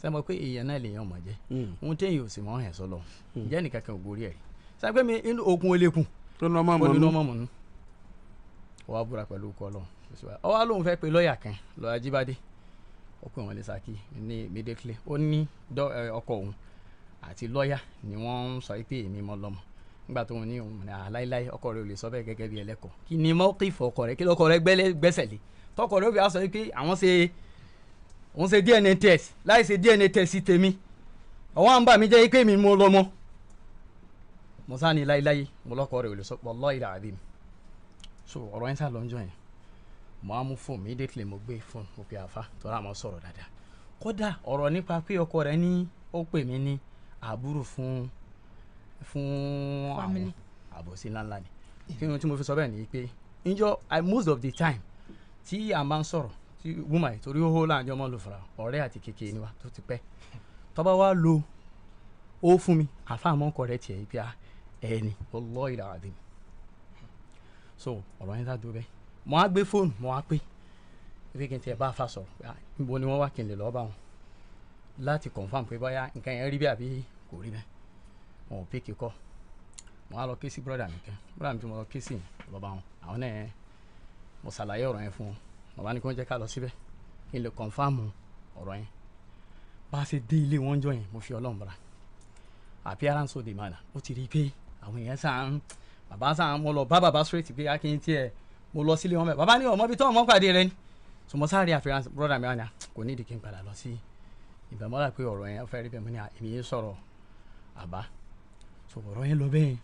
sẹ́mo pé èèyàn náà lèèyàn mọ̀ jẹ́? Mm. ohun téèyàn ò sì mọ̀ ẹ̀ sọ́lọ́ ǹjẹ́ nìkan kan ò gorí ẹ̀ sẹ́gbẹ́ mi inú okun olókun tó ní ọmọ ó mọ̀ ní nù. lọ́mọ mọ̀nú ó wá búra pẹ̀lú ọkọ ọlọ́run. Ó wá lóun fẹ́ pe lọ́ọ̀yà kan lọ́ọ̀yà jíbádé. Ó pè wọ́n ní Ṣakí ní immediately ó ní ọkọ òun àti lọ́ọ̀yà ni wọ́n ń sọ pé èmi mọ́ lọ́mọ. Nígbà tó ń ní òun ní aláìláì ọkọ rẹ ò lè sọ bẹ́ẹ̀ gẹ́gẹ́ bí ẹlẹ́kọ̀ọ́ kí ni mọ́kìfọ̀ ọkọ rẹ? Kí lọ́kọ rẹ gbẹ́sẹ̀ lé? Tọkọ rẹ ó fi á sọ pé àwọn ṣe òun ṣe DNA test. Láì ṣe DNA test sí tèmi. Ọwọ́ à ń bà mí jẹ́ pé mi mo lọ́mọ mo sá ní láíláí mo lọ́kọ rẹ̀ ò lè sọ àbí mi so ọ̀rọ̀ yẹn sá lọ ń jọ yẹn. Mo á mú fóònù immediately mo gbé fóònù mo pe àfa tọ́ra àmọ́ sọ̀rọ̀ dáadáa. Kódà ọ̀rọ̀ nípa pé ọkọ rẹ̀ ní ó pè mí ní àbúrò fún fún àwọn àbòsí ńláńlá ni. Kí ni tí mo fi sọ bẹ́ẹ̀ ni pé njọ most of the time tí a máa ń sọ̀rọ̀ tí woman yìí torí ó hó láàjọ mọ́ lò fara ọ̀rẹ́ àti kékeré ni wa tó ti pẹ́. Tọ́ba wa lo ó fún mi àfa àmọ́ ń kọ̀rẹ́ tiẹ̀ pé a ẹni. Wallahi alazim. So ọ̀rọ̀ yẹn dádúró bẹ́ẹ̀. Mo á gbé fóònù mo á pé ibi kí n tiẹ̀ bá a fa sọ̀rọ̀. Pé ah, níbo ni wọ́n wá kí n lè lọ́ọ́ bá wọn? Láti confam pé báyà nǹkan yẹn rí bẹ́ẹ̀ àbí kò rí bẹ́ẹ̀. Wọn ò pé kíkọ́ mo á lọ ké sí brọ́dà mi kan. Brọ́dà mi tí mo lọ ké sí yẹn lọ́ bá wọn. Àwọn náà mo ṣàlàyé ọ̀rọ̀ yẹn fún wọn. Bàbá ní kí wọ́n jẹ́ ká lọ síbẹ̀. Kí n lè confam ọ̀rọ̀ yẹn. Bá a ṣe dé ilé wọn jọ yẹn mo fi ọlọ́run bọ̀ra appearance of the man ó ti rí i pé àwọn èèyàn sàn bàbá sàn mo lọ bá bàbá straight pé akin tiẹ̀ mo lọ sílé wọn bẹ́ẹ̀. Bàbá ní ọmọ bíi tó ọmọ pàdé rẹ ni. So mo sáré appearance brother mi wà ní à kò ní ìdí kí n padà lọ sí ìbámọ́lá pé ọ̀rọ̀ yẹn fẹ́ rí bẹ́ẹ̀ mo ní à èmi yẹn sọ̀rọ̀ àbá. So ọ̀rọ̀ yẹn lọ bẹ́ẹ̀.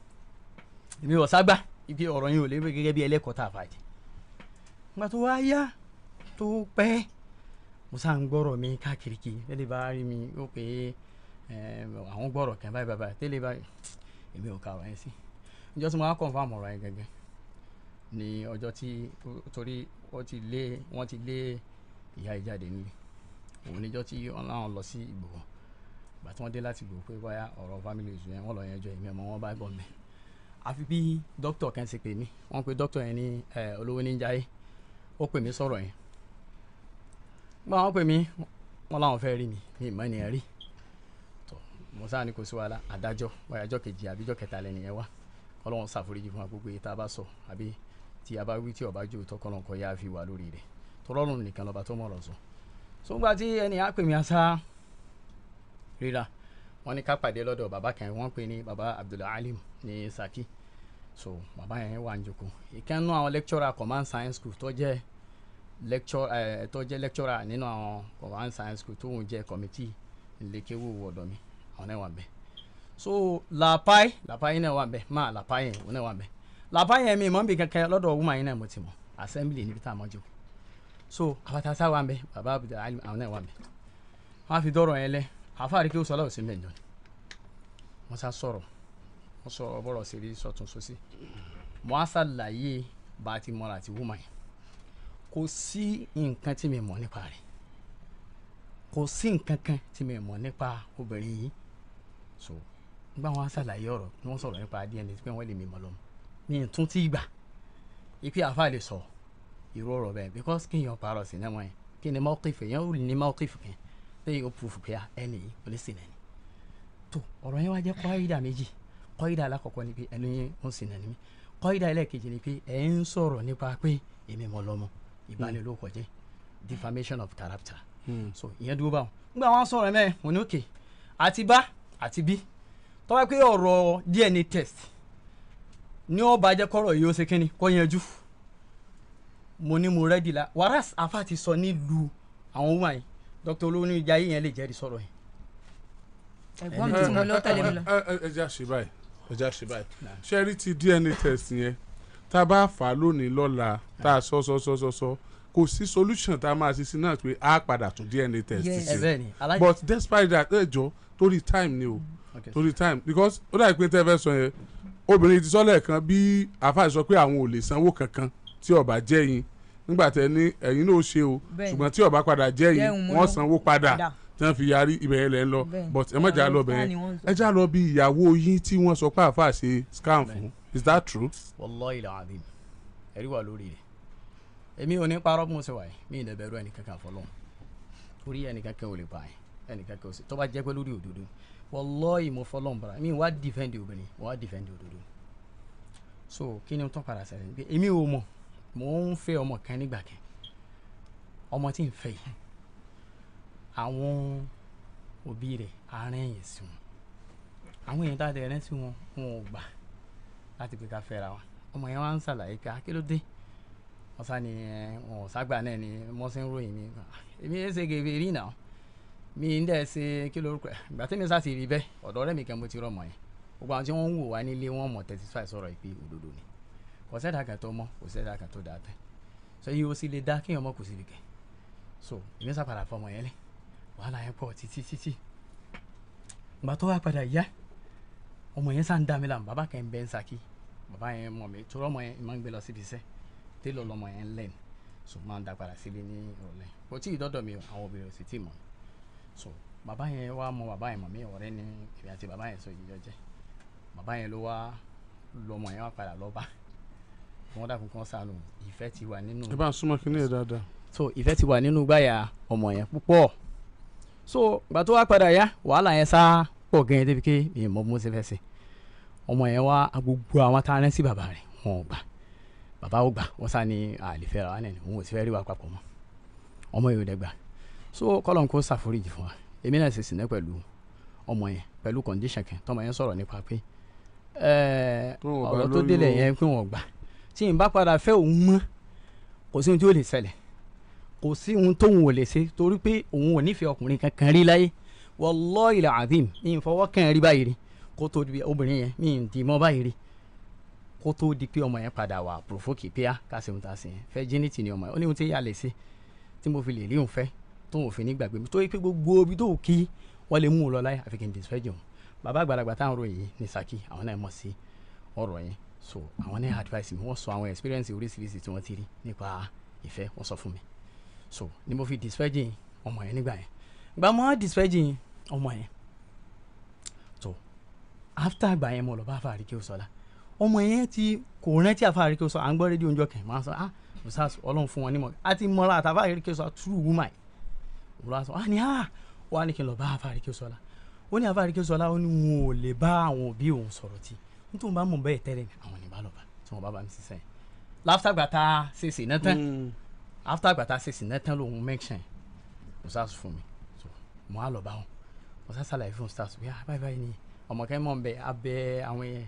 Èmi ò ságbá ibi ọ̀rọ̀ yẹn ò lé gẹ́gẹ́ bí ẹlẹ́kọ̀ọ́ tá a fà jẹ́ nígbà tó wá yá tó pẹ́ mo sá ń gbọ́rọ̀ mi káàkiri kí tẹ́lẹ̀ bá rí mi ó pé àwọn gbọ́rọ̀ kan báyìí báyìí tẹ́lẹ̀ báyìí èmi ò ka ọ̀rọ̀ yẹn sí. Ìjọ tí mo wá confirm ọ̀rọ̀ yẹn gẹ́gẹ́ ní ọjọ́ tí torí wọ́n ti lé wọ́n ti lé ìyá ìjáde nílé. Òun níjọ́ tí wọ́n láwọn lọ sí Ìgbòho. Ìgbà tí wọ́n dé láti Ìgbòho pé báyà ọ̀rọ̀ family issue yẹn wọ́n lọ yẹn jọ èmi ọmọ wọn bá gbọ́ mẹ́ àfi bí dókítà kan ṣe pè mí. Wọ́n pe dókítà yẹn ní olówó ní jayé ó pè mí sọ̀rọ̀ yẹn. Gbà wọ́n pè mí wọ́n láwọn fẹ́ rí mi. Mi ìmọ̀ tó sáà ní kò sí wàhálà adájọ́ bóyá ọjọ́ kejì àbí ọjọ́ kẹta lẹ́nìyẹn wá. Kọ́lọ́wọ́n ṣàforíjì fún wa gbogbo èyí tá a bá sọ àbí tí a bá wí tí ọba jò tó kọ́lọ́n kọ́ yá fi wà lórí rẹ̀. Tọ́lọ́run nìkan lọ́ba tó mọ̀ lọ sọ. sóńgbà tí ẹnì á pè mí asá ríra. Wọ́n ní ká pàdé lọ́dọ̀ bàbá kan wọ́n pè ní bàbá Abdulalim ní Ṣakí so bàbá yẹn wà ń jòkó ìkànnú àwọn lecturer command science school tó jẹ́ lecture ẹ tó jẹ́ lecturer nínú àwọn command science school tóun jẹ́ committee ìlékéwò ọ̀dọ̀ mi àwọn náà wà bẹ́ẹ̀ so làpáì làpáì náà wà bẹ́ẹ̀ máa làpáì yẹn òun náà wà bẹ́ẹ̀ làpáì yẹn mi mọ̀ nbí kankan lọ́dọ̀ woman yẹn náà mo ti mọ̀. Assembly níbi tá a mọ̀ jù. So àbàtàsá wà bẹ́ẹ̀ bàbá Alim àwọn náà wà bẹ́ẹ̀ wọ́n á fi dọ́rọ̀ yẹn lẹ́. Àfáàrí kí ó sọlá òsín bẹ́ẹ̀ jọ ni. Wọ́n sá sọ̀rọ̀. Wọ́n sọ̀rọ̀ bọ́rọ̀ sí rí sọ̀tún sósì mo á ṣàlàyé bá a ti mọ̀ra àti woman yẹn kò sí nǹkan tí mi mọ̀ nípa rẹ̀. Kò sí nǹkan kan tí mi mọ̀ nípa obìnrin yìí so nígbà wọn ṣàlàyé ọ̀rọ̀ ni wọ́n sọ̀rọ̀ nípa DNA pé wọ́n lè mi mọ̀ lọ́mọ ní ìtún tí gbà ipe àfa lè sọ irú ọ̀rọ̀ bẹ́ẹ̀ because kí èèyàn parọ́ sí náà wọ́n yẹn kí ni mọ́kìfù èèyàn ò ní mọ́kìfù kan. Lẹ́yìn ó pùfù pé ẹni yìí kò lè sinà ni. Tó ọ̀rọ̀ yẹn wá jẹ́ kọ́ídà méjì. Kọ́ídà alákọ̀ọ́kọ́ ni pé ẹni yẹn ń sinà ni mí. Kọ́ídà ẹlẹ́ẹ̀kejì ni pé ẹ̀ ń sọ̀rọ̀ nípa pé èmi mọ̀ lọ́mọ ìbanilórúkọjẹ́ defamation of character. So ìyẹn dúró báwọn nígbà wọn sọ̀rọ̀ mẹ́ẹ̀ mo ní òkè àti bá àti bí tọ́wọ́ pé ọ̀rọ̀ DNA test ní ọba jẹ́ kọ́rọ̀ yìí ó ṣe kínní kó yanjú mo ní mo rẹ́dì la wàrà afa ti sọ nílùú àwọn ọmọ yìí dr olóyún ìjà yìí yẹn lè jẹ́rìí sọ̀rọ̀ yìí. ẹ̀gbọ́n mi tí mo lọ tẹ̀lé mi lọ. ẹ jẹ́ àṣẹ báyìí ẹ jẹ́ àṣẹ báyìí ṣé rí ti DNA test yẹn tá a bá fà á lónìí lọ́la tá a sọ sọ sọ sọ sọ kò sí solution tá a máa ṣe sí náà pé a padà tún DNA test ṣe bẹ́ẹ̀ but despite that ẹ jọ torí time ni o. Okay. torí time. Because ó dàbí pé tẹ́ fẹ́ sọ yẹn obìnrin ti sọ lẹ́ẹ̀kan bí àfáà sọ pé àwọn ò lè sanwó kankan tí ó bá jẹ́ yín. Nígbà tẹ́ ní ẹ̀yin náà ó ṣe o. Ṣùgbọ́n tí ó bá padà jẹ́ yín wọ́n sanwó padà. tí wọ́n fi yarí ibẹ̀ yẹn lẹ́ ń lọ. But ẹ má jà lọ sọ. ẹ já lọ bí ìyàwó yín tí wọ́n sọ pé àfáà ṣe scam fún. Is that true. wallahi alazim. Ẹ̀rí wà lórí rẹ̀ èmi ò ní parọ́ mo ṣe wà yìí. Mi ì dẹ̀ bẹ̀rù ẹnìkankan fọlọ́n torí ẹnìkankan ò lè pa yẹn ẹnìkankan ò sí. Tó bá jẹ́ pé lórí òdodo. Wallahi mo fọlọ́n bara. Mi wá dìfẹ́ǹdì obìnrin. Wá dìfẹ́ǹdì òdodo. So kí ni tó padà ṣẹlẹ̀? Pé èmi ò mọ̀. Mò ń fẹ́ ọmọ kan nígbà kan. Ọmọ tí ń fẹ́ yìí. Àwọn òbí rẹ̀ arìn ẹ̀yìn sí wọn. Àwọn èèyàn tá a sí wọn wọn ò gbà láti pé ká fẹ́ra wa ọmọ yẹn wá ń ṣàlàyé pé akílódé wọ́n sá ni wọn ò ságbà náà ni wọ́n sì ń ròyìn mi. Èmi ẹ ṣe gèbè rí náà. Mi ń dẹ̀ ṣe kí lórúkọ ẹ̀? Ìgbà tí mi sá sì rí bẹ́ẹ̀ ọ̀dọ̀ ọ̀rẹ́ mi kan mo ti rọ̀ mọ́ yẹn. Gbogbo àwọn tí wọ́n ń wò wá nílé wọn mọ̀ tẹ̀sífà sọ̀rọ̀ ìpè òdodo ni. Kò sẹ́dá kan tó mọ́ kò sẹ́dá kan tó dáa tẹ́ so yìí ó sì lè dá kéèyàn mọ́ kò sí lè kẹ́ so èmi sá padà fọmọ yẹn lẹ wàhálà yẹn pọ̀ títí títí. Ìgbà tó wá padà yá ọmọ yẹn sá ń dá mi làm bàbá kan bẹ́ ń saki bàbá yẹn mọ̀ mi tó rọ́mọ yẹn máa ń gbé lọ síbi iṣẹ́ télọ̀ lọ́mọ yẹn ń lẹ́nu so máa ń dá padà sílé ní ìrọ̀lẹ́. Kò tí ì dọ́dọ̀ mi àwọn obìnrin ò sì tí ì mọ̀ so bàbá yẹn wá mọ bàbá yẹn mọ̀ mí ọ̀rẹ́ ni èmi àti bàbá yẹn sọ yìí jẹ́. Bàbá yẹn ló wá lọ́mọ yẹn wá padà lọ́ba wọn dàkún kan sànù ìfẹ́ ti wà nínú. Ẹ bá ń súnmọ́ kínní ẹ̀ dáadáa. so ìfẹ́ ti wà nínú gbáyà ọmọ yẹn púpọ̀. So gbà tó wá padà yá wàhálà yẹn sá pọ̀ gẹ́gẹ́ débi ké èèyàn mọ bí mo ṣe fẹ́ ṣe. Ọmọ yẹn wá gbogbo àwọn tá a rẹ́ sí bàbá rẹ̀ wọn ò gbà bàbá ò gbà wọ́n sá ní àlefẹ́ ra wa nẹ̀ni òun ò sì fẹ́ rí wa papọ̀ mọ́. Ọmọ yìí ò dẹ̀ gbà. So kọ́lọ̀ kó ṣàforíjì fún wa. Èmi náà ṣe sìnẹ́ pẹ̀lú ọmọ yẹn pẹ̀lú condition kan. Tọmọ yẹn sọ̀rọ̀ nípa pé ọ̀rọ̀ tó délẹ̀ yẹn pé wọn gbà. Tí n bá padà fẹ́ òun mọ́ kò sí ohun tí ó lè ṣẹlẹ̀. Kò sí ohun tóun ò lè ṣe torí pé òun ò nífẹ̀ẹ́ ọkùnrin kankan rí láyé. Wallahi alazim mi ì fọwọ́ kàn rí báyìí rí. Kó tó di obìnrin yẹn mi dì mọ́ báyìí rí kó tó di pé ọmọ yẹn padà wà provoke pé á ká ṣe ohun tá a ṣe yẹn. Jẹ́nìtì ni ọmọ yẹn. Ó ní ohun tí yà lè ṣe tí mo fi lè rí òun fẹ́ tóun ò fi ní gbàgbé mi. Tó yẹ pé gbogbo ibi tó kí wọ́n lè mú un lọ láyé àfi kí n disfẹ́jì òun. Bàbá àgbàlagbà táwọn ròyìn yìí ní Ṣakí àwọn náà mọ̀ sí ọ̀rọ̀ yẹn. So àwọn náà advice mi wọ́n sọ àwọn experience oríṣiríṣi tí wọ́n ti rí nípa ìfẹ́ wọ́n sọ fún mi. So ni mo fi disfẹ́jì ọmọ yẹn nígbà yẹn. Gba mọ́ disfẹ́jì ọmọ yẹn so after àgbà yẹn mo lọ bá sọ la ọmọ yẹn ti kò rántí àfàrí kí o sọ à ń gbọ́ rédíò oúnjọ kẹ̀ máa sọ ah musas ọlọ́run fún wọn nímọ̀ àti mọ́ra àtàfàrí kí o sọ true woman. Òun lọ sọ ah ni ah wà ní kí n lọ bá àfàrí kí o sọ la ó ní àfàrí kí o sọ la ó ní wọn ò lè bá àwọn òbí òun sọ̀rọ̀ tí nítorí wọn bá mọ̀ bẹ́ẹ̀ tẹ́lẹ̀ ni àwọn ní bá lọ bá tí wọn bá bá mi ṣiṣẹ́ yẹn láfíà gbàtà ṣèṣì náà tán. After gbàtà ṣèṣì náà tán lòun mention. Musas fún mi. So mo á lọ bá wọn. Mo sá ṣàlàyé fún stars bí ah báyìí báyìí ni ọmọ kẹ́ mọ̀ ń bẹ abẹ́ àwọn yẹn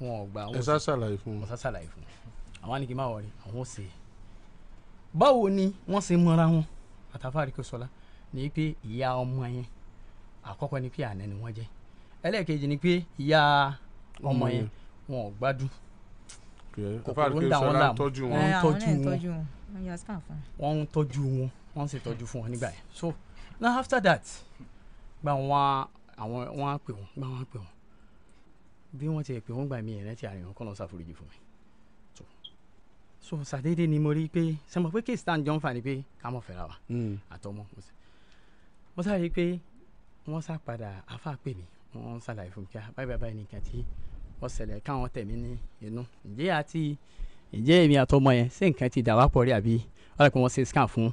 wọn ò gbà ẹ sá ṣàlàyé fún mo wọn. sá ṣàlàyé fún wọn. Àwọn á ní kí n má wọrí àwọn ò ṣe. É báwo ni wọ́n ṣe mọ́ra wọn? Àtàfàrí kò sọlá ní pé ìyá ọmọ yẹn àkọ́kọ́ ni pé àná ni wọ́n jẹ́. Ẹlẹ́ẹ̀kejì ni pé ìyá ọmọ yẹn wọn ò gbádùn. Kòkòrò ń dà wọ́n láàmú. Wọ́n. Ń tọ́jú wọn. wọ́n. Ń tọ́jú wọn. Wọ́n ń ṣètọ́jú fún wọn nígbà yẹn. So now after that gba wọn àwọn wọn á pè wọn gba wọn á pè wọn bí wọ́n ti pè wọ́n gbà mí ẹ̀rẹ́ ti àrìn wọn kọ́ lọ́n ṣàforíjì fún mi. So so sàdédé ni mo rí i pé pé tá à ń jọ ń fà ní pé ká mọ̀ fẹ́ra wa Mm. àtọmọ. Mo sáré pé wọ́n sá padà àáfàá pè mí wọ́n ṣàlàyé fún mi pé ah, báyìí báyìí nìkan tí wọ́n ṣẹlẹ̀ káwọn tẹ̀mí ní inú. Ǹjẹ́ àti ǹjẹ́ èmi àtọmọ yẹn ṣé nǹkan ti dà wá pọ̀ rí àbí? Wọ́n rẹ̀ pé wọ́n ṣe scan fún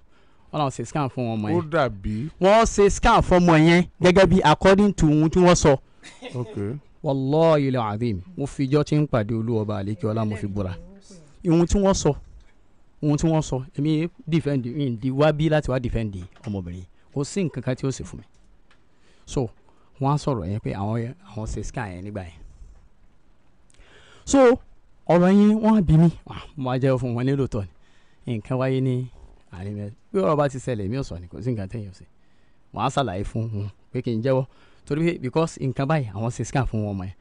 wọ́n làwọn ṣe scan fún ọmọ ó yẹn dàbí. Wọ́n ṣe scan fún ọmọ yẹn gẹ́gẹ́ bí according to ohun tí wọ́n sọ ok wallahi alazim. Mo fi ijọ́ tí ń pàdé olúwọba àlékè ọlá mo fi búra. Ohun tí wọ́n sọ ohun tí wọ́n sọ èmi dìfẹ́ǹdì ìdí wá bí láti wá dìfẹ́ǹdì ọmọbìnrin. Kò sí nǹkan kan tí ó sì fún mi. So wọ́n á sọ̀rọ̀ yẹn pé àwọn àwọn ṣe scan yẹn nígbà yẹn. So ọ̀rọ̀ yẹn wọ́n á bí mi. Ah, mo á jẹ́ fún wọn nílò tọ́ ni. Nǹkan wáyé ní mẹ́rin bí ọ̀rọ̀ bá ti ṣẹlẹ̀ mi ò sọ pé jẹ́wọ́ torí pé because nǹkan báyìí àwọn ṣe scan fún ọmọ yẹn.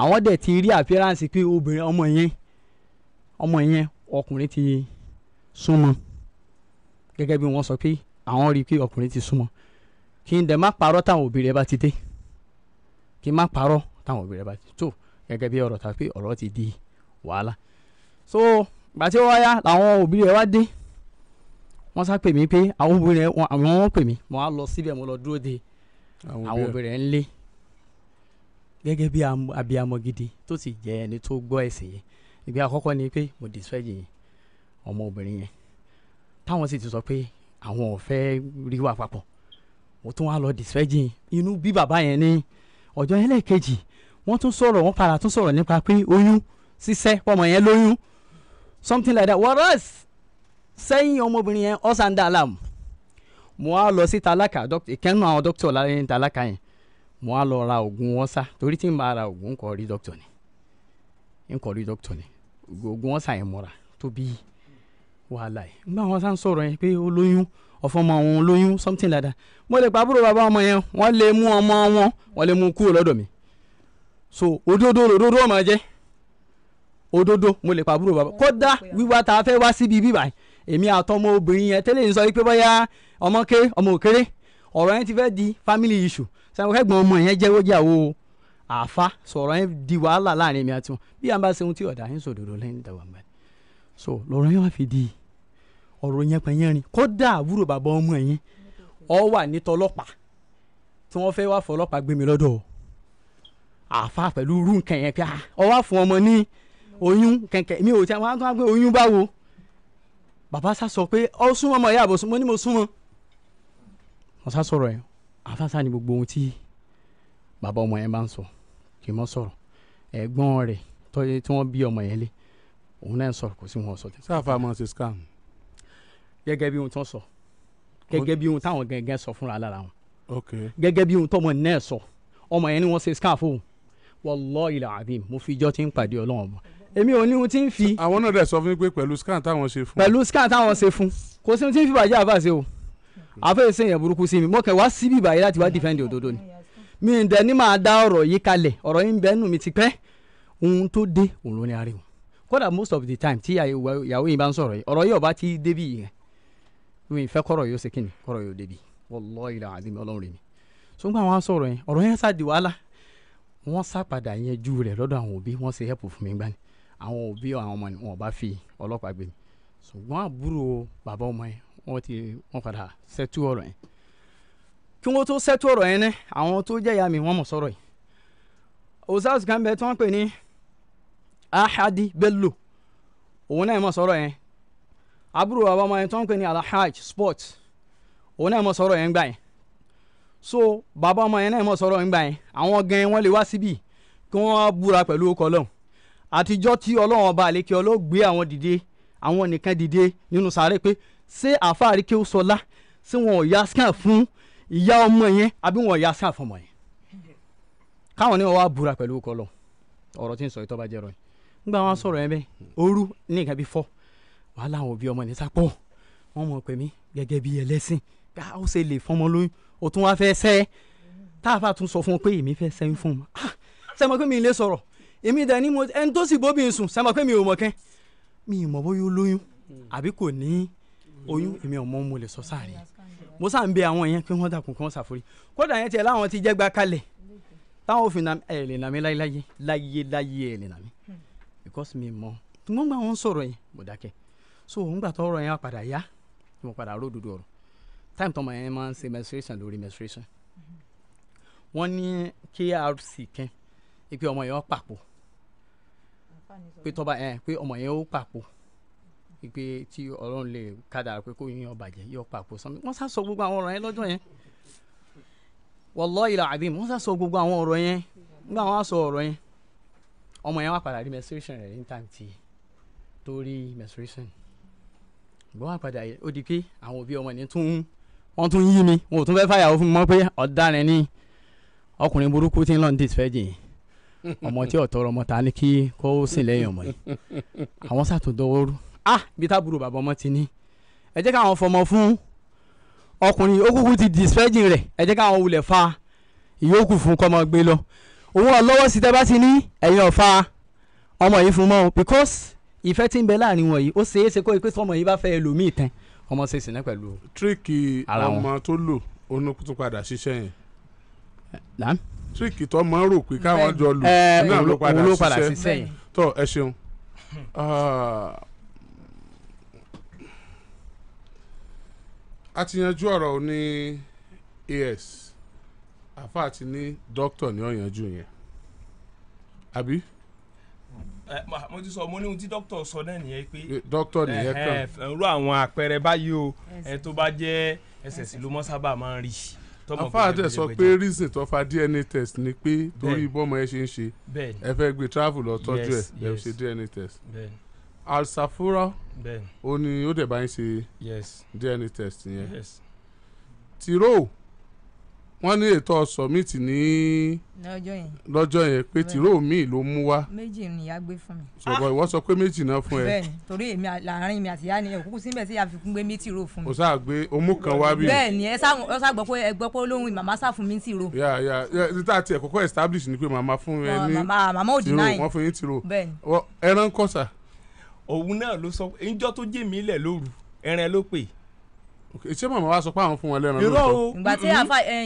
Àwọn dẹ̀ ti rí appearance pé obìnrin ọmọ yẹn ọmọ yẹn ọkùnrin ti súnmọ́. Gẹ́gẹ́ bí wọ́n sọ pé àwọn rí i pé ọkùnrin ti súnmọ́. Kí n dẹ̀ má parọ́ táwọn òbí rẹ̀ bá ti dé. Kí n má parọ́ táwọn òbí rẹ̀ bá ti tó gẹ́gẹ́ bí ọ̀rọ̀ ta pé ọ̀rọ̀ ti di wàhálà. So gbà tí ó wáyá làwọn òbí rẹ̀ wá dé. Wọ́n sá pè mí pé àwọn òbí rẹ̀ wọ́n àwọn wọ́n pè mí. Mo á lọ síbẹ̀ mo lọ dúró de àwọn òbí rẹ̀ ń lé gẹ́gẹ́ bí am- abiyamọ gidi tó sì jẹ́ ẹni tó gbọ́ ẹ̀sìn yẹn. Ìgbé àkọ́kọ́ ni pé mo disfẹ́jì yẹn ọmọbìnrin yẹn. Táwọn sì ti sọ pé àwọn ò fẹ́ rí wà papọ̀. Mo tún wá lọ disfẹ́jì yẹn inú bí bàbá yẹn ní ọjọ́ yẹn lẹ́ẹ̀kejì wọ́n tún sọ̀rọ̀ wọ́n padà tún sọ̀rọ̀ nípa pé oyún ṣíṣẹ́ pọ̀mọ yẹn lóyún. Something like that. Whereas sẹ́yìn ọmọbìnrin yẹn ọ̀sán dà láàmú mo á lọ sí tálákà ìkẹ́nu àwọn dókítà láyé tálákà yẹn. Mo á lọ ra oògùn wọn sá torí tí n bá ra oògùn ń kọ́ rí dókítà ni. Ń kọ́ rí dókítà ni. Oògùn wọn sá yẹn mọ́ra tó bí wàhálà yìí. Nígbà wọn sá ń sọ̀rọ̀ yẹn pé ó lóyún ọ̀fọ̀ ọmọ lóyún something like that. Mo lè pa àbúrò bàbá ọmọ yẹn wọ́n lè mú ọmọ wọn wọ́n lè mú kúrò lọ́dọ̀ mi. So òdodo òdodo ọmọ jẹ́. Òdodo mo lè pa àbúrò bàbá. Kódà wíwá tá a fẹ́ wá síbi bíbá èmi àtọmọ obìnrin yẹn tẹ́lẹ̀ ń sọ pé bóyá ọmọ ké ọmọ òkèèrè ọ̀rọ̀ yẹn ti fẹ́ di family issue. Sẹ́wọ́n kẹ́gbọ́n ọmọ yẹn jẹ́wọ́ jàwó àfa? Sọ̀rọ̀ yẹn di wàhálà láàárín èmi àti wọn. Bí a bá ṣe ohun tí ọ̀dà yẹn sòdodo lẹ́yìn ìdàgbà mbẹ́ so lọ́rọ̀ yẹn wá fi di ọ̀rọ̀ yẹn pẹ̀ yẹn rin kódà àbúrò bàbá ọmọ yẹn ọ wà ní tọlọ́pàá tí wọ́n fẹ́ wá fọlọ́pàá gbé mi lọ́dọ̀ o. Àfa pẹ̀lú irú nǹkan yẹn pé ah, ọ mi ò tí a máa ń gbé oyún báwo? Bàbá sá sọ pé ọ súnmọ́ ọmọ wọ́n sá sọ̀rọ̀ àfa sá ni gbogbo ohun tí bàbá ọmọ yẹn bá ń sọ kì í mọ́ sọ̀rọ̀. Ẹ̀gbọ́n rẹ̀ tí wọ́n bí ọmọ yẹn lé òun náà ń sọ̀rọ̀ kò sí wọn sọ sáfà máa ṣe scam. Gẹ́gẹ́ bí ohun tí wọ́n sọ gẹ́gẹ́ bí ohun táwọn gẹ́gẹ́ sọ fúnra lára wọn. Ok. Gẹ́gẹ́ bí ohun tọmọ náà sọ ọmọ yẹn ni wọ́n ṣe scan fóun wallahi alazim mo fi ijọ́ tí ń pàdé ọlọ́run bọ̀ èmi ò ní ohun tí ń fi. Àwọn náà dẹ̀ sọ fún mi pé pẹ̀lú scan táwọn ṣe fún. Pẹ̀lú scan táwọn ṣe fún. Kò sí ohun tí ń fi bàjẹ́ àbá ṣe o àfẹ́ ṣe yẹn burúkú sí mi. Mo kẹ̀ wá síbí báyìí láti wá defend òdodo ni. Mi ì dẹ̀ ní máa dá ọ̀rọ̀ yìí kalẹ̀. Ọ̀rọ̀ yìí ń bẹ́ẹ̀ nù mí ti pẹ́. Ohun tó dé òun ló ní ariwo. Kódà most of the time tí ìyàwó yìí bá ń sọ̀rọ̀ yìí ọ̀rọ̀ yìí ọba ti débi yìí mi fẹ́ kọ́rọ̀ yóò ṣe kíni kọ́rọ̀ yóò débi wallahi alazim ọlọ́run rèmi ṣùgbọ́n àwọn sọ̀rọ̀ yẹn ọ̀rọ̀ yẹn di wàhálà. Wọ́n sá padà yẹn ju rẹ̀ lọ́dọ̀ àwọn òbí. Wọ́n ṣe help fún mi gbani àwọn òbí àwọn ọmọ ni wọn bá fi ọlọ́pàá gbé mi. Ṣùgbọ́n àbúrò bàbá ọmọ yẹn wọ́n ti wọ́n padà ṣẹ́tú ọ̀rọ̀ yẹn. Kí wọ́n tó ṣẹ́tú ọ̀rọ̀ yẹn ní àwọn tó jẹ́ ìyá mi wọ́n mọ̀ sọ̀rọ̀ yìí. Osas kan bẹ tí wọ́n pè ní ahadi bello. Òun náà mọ̀ sọ̀rọ̀ yẹn. Àbúrò bàbá ọmọ yẹn tí wọ́n pè ní alhaj sport òun náà mọ̀ sọ̀rọ̀ yẹn gbà yẹn. So bàbá ọmọ yẹn náà mọ̀ sọ̀rọ̀ yẹn gbà yẹn. Àwọn gan wọ́n lè wá síbí kí wọ́n búra pẹ̀lú ọkọ̀ ọlọ́run. Àtijọ́ tí ọlọ́run ọba àlékè ọlọ́ gbé àwọn dìde àwọn nìkan dìde nínú sàárè pé ṣé àfáàrí kí ó sọlá? Ṣé wọn ò yá scan fún ìyá ọmọ yẹn àbí wọn ò yá scan fún ọmọ yẹn? Káwọn ní wọn wá búra pẹ̀lú ọlọ́run. Ọ̀rọ̀ tí ń sọ ìtọ́ bá jẹ́rọ yìí. Nígbà wọn sọ̀rọ̀ yẹn bẹ́ẹ̀ ooru ní nǹkan bí fọ́. Wàhálà àwọn òbí ọmọ ní sápọ̀ wọn mọ̀ pé mí gẹ́gẹ́ bí ẹlẹ́sìn. Bá ó ṣe lè fọmọ lóyún ó tún wá fẹ́ sẹ́ táàfà tún sọ fún un pé èmi fẹ́ sẹ́yìn fún un. Ah! Sẹ́mi pé mi ì lè sọ̀rọ̀? Èmi dẹ̀ ni mo ẹni tó sì bóbi sùn sẹ́mi pé mi ò mọ̀ kẹ́? Mi ì mọ̀ oyún èmi ò mọ̀ mo lè sọ sáàrin mo sá ń bẹ àwọn yẹn pé wọ́n dàkún kí wọ́n ṣàforí kódà yẹn tiẹ̀ láwọn ti jẹ́ gbá kalẹ̀ táwọn òfin ẹ̀ lè nà mí láyé láyé láyé ẹ̀ lè nà mí. Because mi mọ̀. Mo gbà wọ́n sọ̀rọ̀ yẹn mo dákẹ́. So òun gbà tọrọ yẹn padà yá mo padà ró dúdú ọ̀rọ̀. Time tọmọ yẹn máa ń ṣe menstruation lórí menstruation. Wọ́n ní krc kẹ́ pé ọmọ yẹn ó pàpò. Pé tọ́ba ẹ̀ pé ọmọ yẹn ó pàpò pé tí ọlọ́run lè kádàrá pé kó yín ọbàjẹ́ yọ pàpọ̀ sọmi wọ́n sá sọ gbogbo àwọn ọ̀rọ̀ yẹn lọ́jọ́ yẹn. Wallahi alazim wọ́n sá sọ gbogbo àwọn ọ̀rọ̀ yẹn. Nígbà wọn sọ ọ̀rọ̀ yẹn ọmọ yẹn wá padà rí menstruation rẹ̀ ní time tí tó rí menstruation. Ìgbọ́n wá padà ó di pé àwọn òbí ọmọ ní tún wọ́n tún yí mi. Wọn ò tún fẹ́ fàyàwó fún mi mọ́ pé ọ̀daràn ni. Ọkùnrin burúkú tí ń lọ ní dìtìfẹ́jì ọmọ tí ọ̀tọ̀ ọmọ ta ni kí kó sìn lẹ́yìn ọmọ yìí. Àwọn sàtúndọ̀wọ́rú ah ibi tábùrò bàbá ọmọ ti ní. Ẹ jẹ́ káwọn fọmọ fún ọkùnrin kúkú ti dìtìfẹ́jì rẹ̀. Ẹ jẹ́ káwọn wulẹ̀ fa ìyókù fún kọ́mọ gbé lọ. Òun ọlọ́wọ́ sí tẹ́ bá ti ní ẹ̀yin ọ̀fà ọmọ yìí fún mọ́ o. Because ìfẹ́ tí ń bẹ láàárín wọn yìí ó ṣeé ṣe kó ipé tọmọ yìí bá fẹ́ ẹlòmíì tán ọmọ ṣe sìnẹ́ pẹ̀lú. tíríkì ọmọ tó lò onú tó padà ṣiṣẹ́ yẹn. Tíríkì tó mọ rò pé káwọn jọ lò ẹ náà ló padà ṣiṣẹ́. tó ẹ ṣeun a ti yanjú ọ̀rọ̀ òní as àfa àti ní dókítà ní ọ̀yanjú yẹn. Àbí? Mo ti sọ mo ní ohun tí dókítà sọ náà nìyẹn pé dókítà nìyẹn kàn. irú àwọn àpẹẹrẹ báyìí o ẹ tó bá jẹ́ ẹsẹ̀ sí ló mọ́ sábà máa ń rí. Tọmọ àfa àti ẹ̀ sọ pé reason tó fa dna test ni pé torí bọ́mọ ẹ ṣe ń ṣe ẹ fẹ́ gbé travel lọ tọ́jú ẹ̀ Yes, ẹ yes. ṣe dna test. Bẹ́ẹ̀ alsafura ó ní ó dẹ̀ bá ń ṣe yes. Dna test yẹn. Yes. Tìró wọ́n ní ètò submit ní lọ́jọ́ yẹn. pé tìró míì ló mú wá. Méjì nìyá gbé fún mi. ṣùgbọ́n ìwọ sọ pé méjì náà fún ẹ. Bẹ́ẹ̀ni torí èmi láàárín mi àti ìyá ni òkúkú síbẹ̀ tí a fi kún gbé mi tìró fún o mi. sáà gbé omú kan wá bí. bẹ́ẹ̀ni ẹ sá gbọ́ pé ẹ gbọ́ pé olóhùn màmá sá fún mi yà yà yà níta tí ẹ kọ́kọ́ establish ni pé màmá fún ẹ ní deny. wọ́n fún yín. Wọ́n- ẹran kọ́sà òun náà ló sọ ìjọ tó jẹ́ mi lẹ̀ lóru ẹran ló pè. Ṣé màmá wa sọ pé àwọn fún wọn lẹ́ran irọ́ lóòótọ́? o. Ìgbà tí àfa kọ́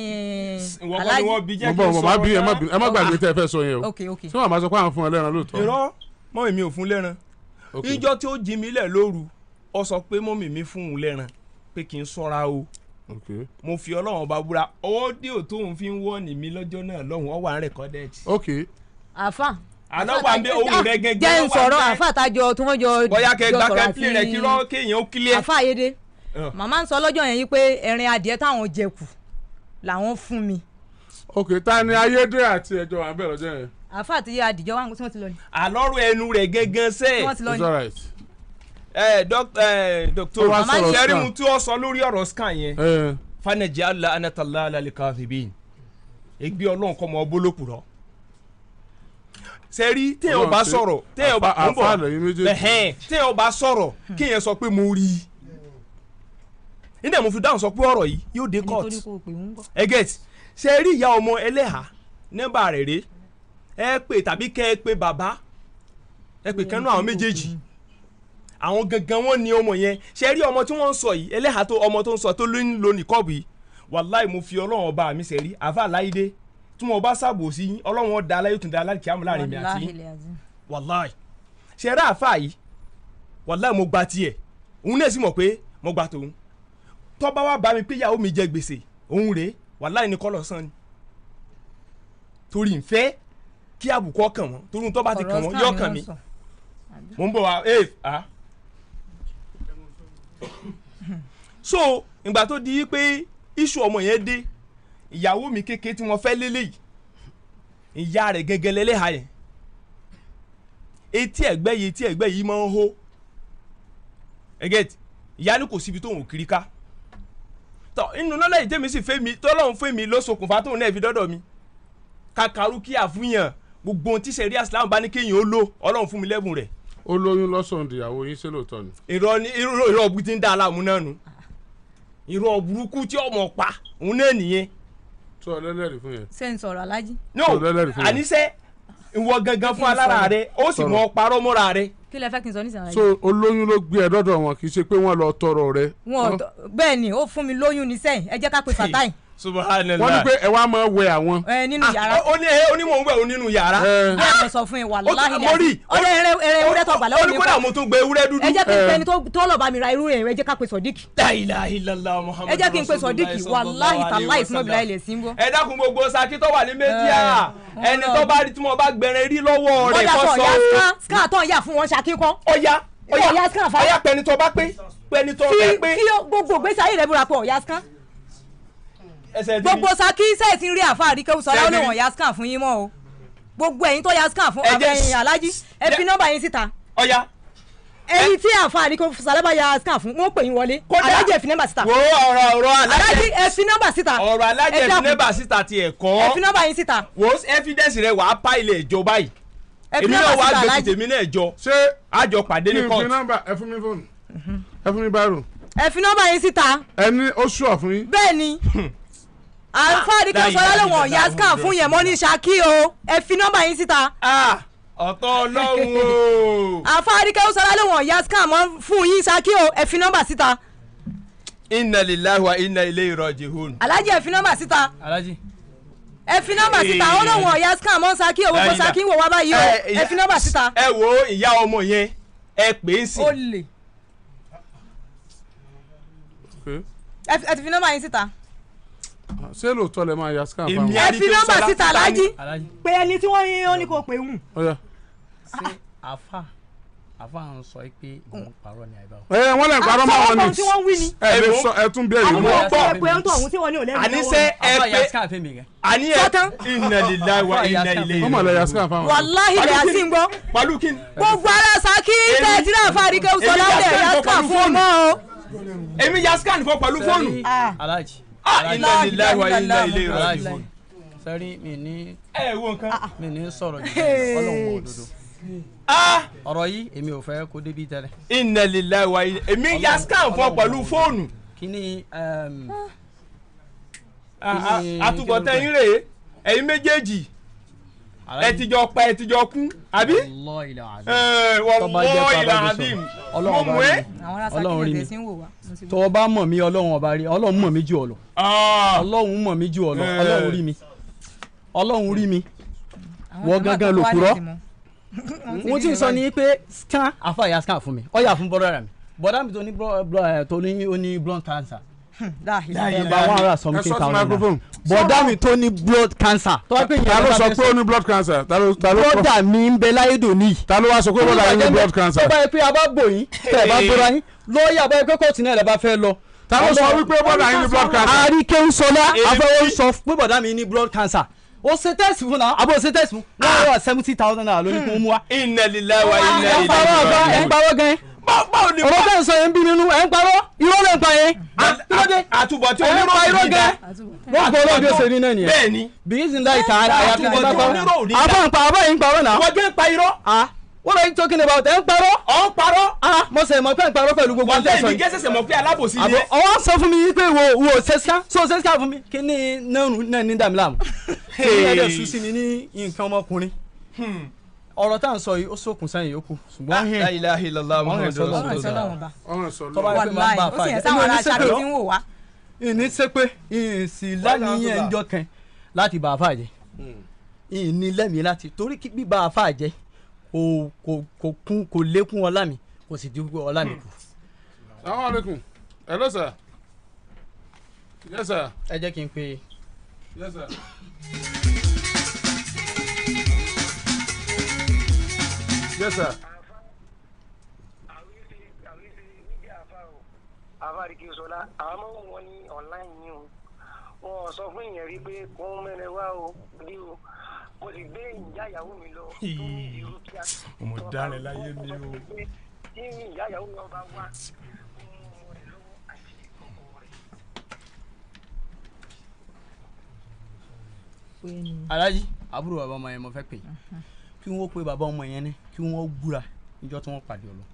ni alájí wọ́n bí jẹ́ kí n sọ̀rọ̀ ẹ má gbàgbé tẹ́ ẹ fẹ́ sọ yẹn o. Ok ok ṣé màmá sọ pé àwọn fún wọn lẹ́ran lóòótọ́? Irọ́. Mọ́ èmi ò fún lẹ́ran. Ìjọ tí ó jí mi lẹ̀ lóru ọ sọ pé mọ́mì mi fún un lẹ́ran pé kí n sọ́ra o. Mo fi ọlọ́run ọba búra. Ọ́díò tóun fi ń wọ́ọ̀nì mi lọ́jọ́ náà lọ́hùn ọ́ wà ń àfa. Àná wà ń bẹ ohun rẹ gẹ́gẹ́ jẹ́ ń sọ̀rọ̀ àfa àtàjọ tí wọ́n jọ bóyá kẹ jọ gba sọ̀rọ̀ kẹ́pìlì rẹ̀ kí rọ́ kéèyàn ó kílẹ̀. àfa ayédè màmá ń sọ lọ́jọ́ yẹn yí pé ẹ̀rin adìẹ táwọn jẹ kù làwọn fún mi. Ok ta ni ayédè àti ẹjọ wà ń bẹ̀ lọ́jọ́ yẹn? Àfa àti adìjọ wà tí wọ́n ti lọ ni. àlọ́rọ̀ ẹnu rẹ̀ gẹ́gẹ́ sẹ́ẹ̀. wọ́n ti lọ ni. ẹ sọ̀rọ̀ tí sọ lórí ọ̀rọ̀ scan yẹn. Anatala alalikazibin egbe ọlọ́run kọ́ mọ bólókù rọ. sẹ́rí téèyàn bá ṣe- sọ̀rọ̀ téèyàn bá àfa- ń bọ̀. ẹ̀hẹ́n, téèyàn bá sọ̀rọ̀ kéèyàn sọ pé mo rí i. nígbà mo fi dáhùn sọ pé ọ̀rọ̀ yìí yóò dé court. ẹ get? Ṣe rí ìyá ọmọ ẹlẹ́hà nọ́mbà rẹ̀ rè ẹ pè tàbí kẹ́ ẹ pè bàbá. Ẹ pè kẹ́nu àwọn méjèèjì. Àwọn gangan wọn ni ọmọ yẹn. Ṣe rí ọmọ tí wọ́n ń sọ yìí? Ẹlẹ́hà tó ọmọ tó ń sọ tó ló ń lo nìkọ́ọ̀bù yìí. Wàláì mo fi ọlọ́run ọba mi sẹ̀rí àfa láìdé tí mo bá ṣàbò sí yín ọlọ́run ọ̀dà aláyé tún dá aláìkí àmú láàárín mi àti wàláì ṣe àfa yìí? Wàláì mo gba tiẹ̀. Òun náà sì mọ̀ pé mo gba tòun. Tọ́ba wa bá mi pé ìyàwó mi jẹ gbèsè òun rèé wàláì ní kọ́lọ̀ sàn ni. Torí ń fẹ́ kí àbùkù ọkàn wọn torí ń tọ́ba ti kàn wọ́n yọ kàn mí. Wọ́n mo ń bọ̀ wá ẹ à. so ìgbà tó di pé iṣu ọmọ yẹn dé ìyàwó mi kékeré tí wọ́n fẹ́ lélẹ́yìí ìyá rẹ̀ gẹ́gẹ́ lẹ́lẹ́hà yẹn. Etí ẹ̀gbẹ́ yìí etí ẹ̀gbẹ́ yìí máa ń hó. Ẹgẹ́tì ìyá ni kò síbi tóun ò kiri ká. Tọ inú náà lẹ́yìn tẹ́mi sì fẹ́ mi tọ́lọ́run fẹ́ mi ló ṣokùnfà tóun náà fi dọ́dọ̀ mi. Kàkàrú kí àfúnyàn gbogbo ohun tí sẹ́rí àsìlámù bá ní kéèyàn ó lò ọlọ́run fún mi lẹ́bùn rẹ̀. Ó lóyún lọ́sàn-án ìyàwó yín ṣé lóòótọ́ ni? Irọ́ ni irọ́ ọ̀bù ti ń dá aláàmú náà nù irọ́ burúkú tí ọmọ pa òun náà nìyẹn tó ọlẹ́lẹ́rìí fún yẹn. Ṣé ń sọ̀rọ̀ alájí. no Sọ lẹ́lẹ́rìí àníṣe ìwọ gangan fún n alára rẹ ó sì mọ parọ́ mọ́ra rẹ. Kí lẹ fẹ́ kí n sọ nísìnyí so olóyún ló gbé ẹ dọ́dọ̀ wọn kì í ṣe pé wọ́n lọ tọrọ rẹ. Wọn bẹ́ẹ̀ ni ó fún mi lóyún ní sẹ́yìn ẹ jẹ́ ká pe fatai subhanallah. Wọ́n ní pé ẹ wá máa wẹ àwọn. Ẹ nínú Ah, yàrá. ó ní ẹ ó ní mò ń wẹ̀ ó nínú yàrá. Ẹ. Bẹ́ẹ̀ mo sọ fún yín wà Ó- láhìlẹ̀ mo rí ọdẹ eré eré ewúrẹ́ tó gbà ó lọ́wọ́ ní mi kódà kọ́ mo tún gbé ewúrẹ́ dúdú. Ẹ jẹ́ kí n Eh. pe ẹni tó lọ́ọ́ bá mi ra irú rẹ̀ ẹ jẹ́ ká pe sọ̀díkì la ilaha illallah muhammadu ẹ jẹ́ kí n pe sọ̀díkì rasulullah wàláhì tàláì ìbílẹ̀ wasallam. ilẹ̀ sí bọ́. ẹ dákun gbogbo saki tó wà ní Eh, ẹni tó bá rí tí mo bá gbẹrẹ rí lọ́wọ́ rẹ̀ tó sọ ska tó ń yà fún wọn ṣakíkọ́ ọ̀yà fa ọyá pẹni tó bá pé pẹni tó bẹ pé. fi gbogbo ìgbésí ayé rẹ búra pé ọ̀yà scan ẹsẹ̀ gbogbo saki sẹ́ẹ̀ ti ń rí àfa àríkẹ́ sọlá ó Ṣé lè ẹ ti wọ̀n ya scan fún yín mọ́ o. Gbogbo ẹ̀yin tó ya scan fún Ẹ abẹ́yìn alájí ẹ fi nọ́mbà yín síta. Ẹ̀yin tí àfa àríkẹ́ sọlá bá ya scan fún wọ́n pè yín wọlé. Kódà- alájí ẹ fi nọ́mbà síta. Wo ọ̀rọ̀ ọ̀rọ̀ alájí alájẹ ẹ fi nọ́mbà síta. Ọ̀rọ̀ alájẹ Ẹ dákun. nẹ́bà síta ti ẹ ẹ̀kọ́ fi nọ́mbà yín síta. Wo evidence rẹ wàá pa ilé ẹjọ́ báyìí. Ẹ fi èmi náà nọ́mbà wàá síta gbé ti alájí tèmi náà jọ. Ṣé àjọ pàdé ní n fi court? nọ́mbà ẹ fún mi fóònù. Ẹ fún mi báírò ẹ fi nọ́mbà yín síta. Ẹ ní ó ṣùọ̀ fún yín. bẹ́ẹ̀ ni àfa àríkẹ́ láyé sọlá lè láyé wọ̀n ya láyé scan fún yẹn mọ́ ní Ṣakí o. Ẹ fi nọ́mbà yín síta. Ah, ọ̀tọ̀ ọlọ́run o. Àfa àríkẹ́ sọlá lè wọ̀n ya scan mọ́ fún yín Ṣakí o. Ẹ fi nọ́mbà síta. Inna lillahi wa inna ilayhi raji'un. alájí ẹ fi nọ́mbà síta. alájí ẹ fi nọ́mbà síta. Ó ọ̀ya scan mọ́ Ṣakí o. Gbogbo Ṣakí wò wá báyìí o. Ẹ fi nọ́mbà síta. ẹ wo ìyá ọmọ yẹn ẹ pè é sí. ẹ ti fi nọ́mbà yín síta. Ṣé lóòótọ́ lẹ máa ya scan Èmi fáwọn. ẹ fi nọ́mbà síta alájí ni. pé ẹni tí wọ́n yín ó ní kò pé wù. Ọya. ṣé àfa àfa ń sọ pé òun parọ́ ní àìbá ẹ wọ́n lè parọ́ mọ́ wọn àtọwọ́ tí wọ́n wí ni. ẹ lè sọ ẹ tún bí ẹ̀yìn àwọn mọ́. Ọmọ ọkọ ya ẹ pé ń tọ̀ ọ̀hún tí wọ́n ní ò lẹ́nu àníṣe ẹ pé ya scan fún mi gẹ. àní ẹ inna lillahi wa inna ilayhi wọ́n mọ̀ lè ya scan fáwọn. wàláhì lè àti ń gbọ́ pẹ̀lú kí ni. gbogbo ara Ṣakí Èmi- tẹ̀ tí náà àdìgẹ́ èmi sọlá ya scan fún ọmọ o. èmi ya scan fún pẹ̀lú fóònù. Ah. Ah, inna lillahi wa inna ilayhi raji'un. sẹ́rí mi ní ẹ wo nǹkan. mi ní sọ̀rọ̀ jù ọlọ́run mọ̀ òdodo. Ah, ọ̀rọ̀ yìí èmi ò fẹ́ kó débi tẹ́lẹ̀. Inna lillahi wa inna èmi ya scan fún pẹ̀lú fóònù. kí ni ẹm, Ah, ah, ló rèé. Ẹ̀yin méjèèjì ẹ ti jọ pa ẹ ti jọ kú àbí. Al-azim. sọ̀rọ̀. Ọlọ́run mo mú ẹ. Ọlọ́run rí mi. tó o bá mọ̀ mí ọlọ́run ọba rí ọlọ́run mọ̀ mí jù ọ lọ Ah, ọlọ́run mọ̀ mí jù ọ lọ Eh. ọlọ́run rí mi ọlọ́run rí mi wọ́n gángan ló purọ́. mo ti sọ ni pé scan afa ya scan fún mi ọ yà fún bọ́dọ̀ mi bọ́dọ̀ mi tó ní eh, blood cancer Láàyè. Láàyè. gba one ẹ something thousand naira. Bọ́dọ̀ mi tó ní blood cancer. Ta ìyẹn ló bá sọ pé ó ní blood cancer? Bọ́dà mi ń bẹ láyé dòní ta ló wá sọ pé bọ́dà yín ní blood cancer? tó bá yẹ pé a bá bò yín tẹ̀ bá bóra yín lọ́ọ̀yà bá yẹ pé kóòtù náà lè bá fẹ́ lọ. ta ló sọ wípé bọ́dà yín ní blood cancer. àríkè ń sọlá afẹ́wọ́ sọ pé bọ̀dá mi ní blood cancer. Ó ṣe test fún náà àbò ṣe test fún? One hundred and seventy thousand naira lórí kún mú wa. inna lillahi wa inna ẹ̀ ń parọ́ ọ̀gá ẹ̀ ń ilayhi parọ́ gan báwo ni ọ̀rọ̀ tẹ̀ ń sọ yẹn ń bí nínú ẹ̀ ń parọ́ irọ́ lè ń pa yẹn. ń pa irọ́ oníròyìn gan wọ́n gbọ́ ọlọ́run bí ó ṣe rí náà nìyẹn. bẹ́ẹ̀ ni bíi sin láì ta àyàfi bá onírò ò ní dá. àbọ̀ ń pa àbọ̀ yìí ń parọ́ náà. wọ́n gé pa irọ́ ah what are you talking about ẹ̀ ń parọ́. ọ̀ ń parọ́ ah mo sẹ̀ mọ̀ pé ń parọ́ pẹ̀lú gbogbo wọ́n ọ̀tẹ̀ lé sọ mi yìí. gẹ́sẹ̀sẹ̀ mọ̀ pé alábòsí ni àbọ̀ ẹ́. ọwọ́ sọ fún mi pé wo wo sẹ́síkà so sẹ́síkà fún mi kí ni nẹ́ẹ̀rù náà ní dàmí láàmú. kí ni ẹ̀dẹ̀ sùn sí mi ní nǹkan ọmọkùnrin. Ọ̀rọ̀ tá à ń sọ yìí ó sókun sẹ́yìn yòókù ṣùgbọ́n hìn La ilaha illallah Muhammadur Rasulullah. ọ̀hún sọ lọ́wọ́. ń wàláì ó sì yẹn sáwọn ará sẹ́pẹ̀ tí ń wò wá. ìní sẹ́pẹ̀ ìsì lánìyàn ńjọ kan láti bá a fà jẹ́ ìní lẹ́mìí láti torí bí bá a fà jẹ́ kò kún kò lékún ọlá mi kò sì dín ọlá mi kù. Assalamu alaikum. hello sir. yes sir. ẹ jẹ́ kí n pe yes sir. Yes sir. sọlá àwọn ọmọ wọn ní online yìí o wọn sọ fún ìyẹn rí pé kó ń mẹ́rin wá o bí o mo sì gbé ìyá ìyàwó mi lọ tó ní ìlú kíá. Ọmọ dárin láyé mi o. tí ìyá ìyàwó mi ọba wá alájí àbúrò bàbá ọmọ yẹn mo fẹ́ pè é kí wọ́n pe bàbá ọmọ yẹn ní kí wọ́n búra níjọ́ tí wọ́n pàdé ọlọ́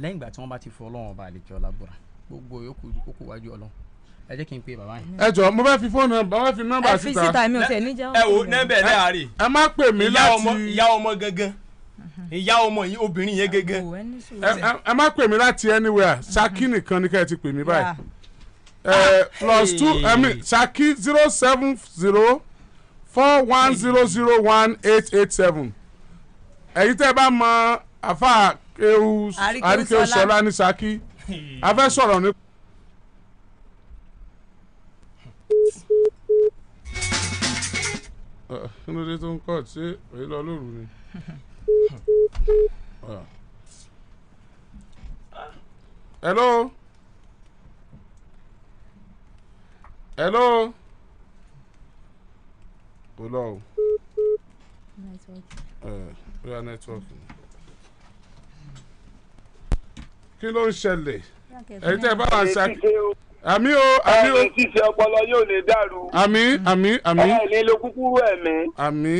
lẹ́yìn ìgbà tí wọ́n bá ti fọ ọlọ́run ọba àlejò ọlá búra gbogbo yòókù kókó wájú ọlọ́run. Ẹ jẹ́ kí n pe bàbá yẹn. ẹ jọ mo fẹ́ fi fóònù mo fẹ́ fi nọ́mbà ẹ fi síta. síta mi ò tẹ̀ níjà. ẹ wo nẹ́bẹ̀ ẹ má pè mí láti ìyá ọmọ gangan. Ìyá ọmọ yìí obìnrin yẹn gangan. Ẹ ẹ ẹ- ẹ má pè mí láti anywhere. Ṣakí nìkan ni ká ẹ ti pè mí báyìí. Ẹ plus two I mean Ṣakí zero seven zero four one zero zero one eight eight seven ẹ̀yin tẹ́ ẹ bá mọ àfa ewu Àríkẹ́ àríkẹ́ Ṣọlá. sọlá ní Ṣakí a fẹ́ sọ̀rọ̀ ní. Kí ló dé tó ń kọ́ ṣé èyí lọ lóru ni. Hello hello kò lọ o bóyá nẹ́tíwọ́ọ̀kì ni. kí ló ń ṣẹlẹ̀? Ẹ̀yin tẹ́ ẹ bá wà ṣá àmì o àmì o. Ẹni ṣíṣe ọpọlọ yóò lè dàrú. Àmì àmì àmì. Ẹ ní ló kúkúrú ẹ̀mí. Àmì.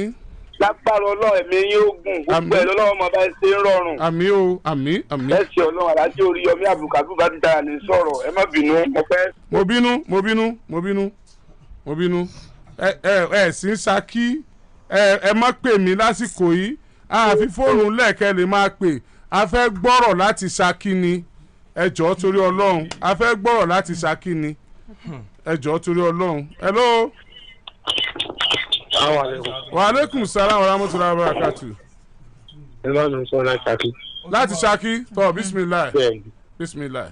Lágbára ọlọ́run ẹ̀mí ó gùn. Gbogbo ẹ̀ lọ́wọ́ ọmọ bá ṣe ń rọrùn. Àmì o àmì àmì. ẹsẹ̀ ọlọ́run aláàjì orí yọmí àbùkàbù bá ti dára ní sọ̀rọ̀. Ẹ má bínú mo fẹ́. mo bínú mo bínú mo bínú mo bínú. Ẹ ẹ ẹ sì ń ṣakí ẹ ẹ má pè mí lásìkò yìí àfi fóònù lẹ́ẹ̀kẹ́ lè máa pè. A fẹ́ gbọ́rọ̀ láti ṣakí ni ẹ jọ̀ọ́ torí ọlọ́run. A fẹ́ gbọ́rọ̀ láti ṣakí ni ẹ jọ̀ọ́ torí ọlọ́run. Hello. wa aleykum salaam wa rahmatulahi wa barakatu. ìlànà sọ láti ṣákí. láti ṣakí? Tọ́ bisimilayi bisimilayi.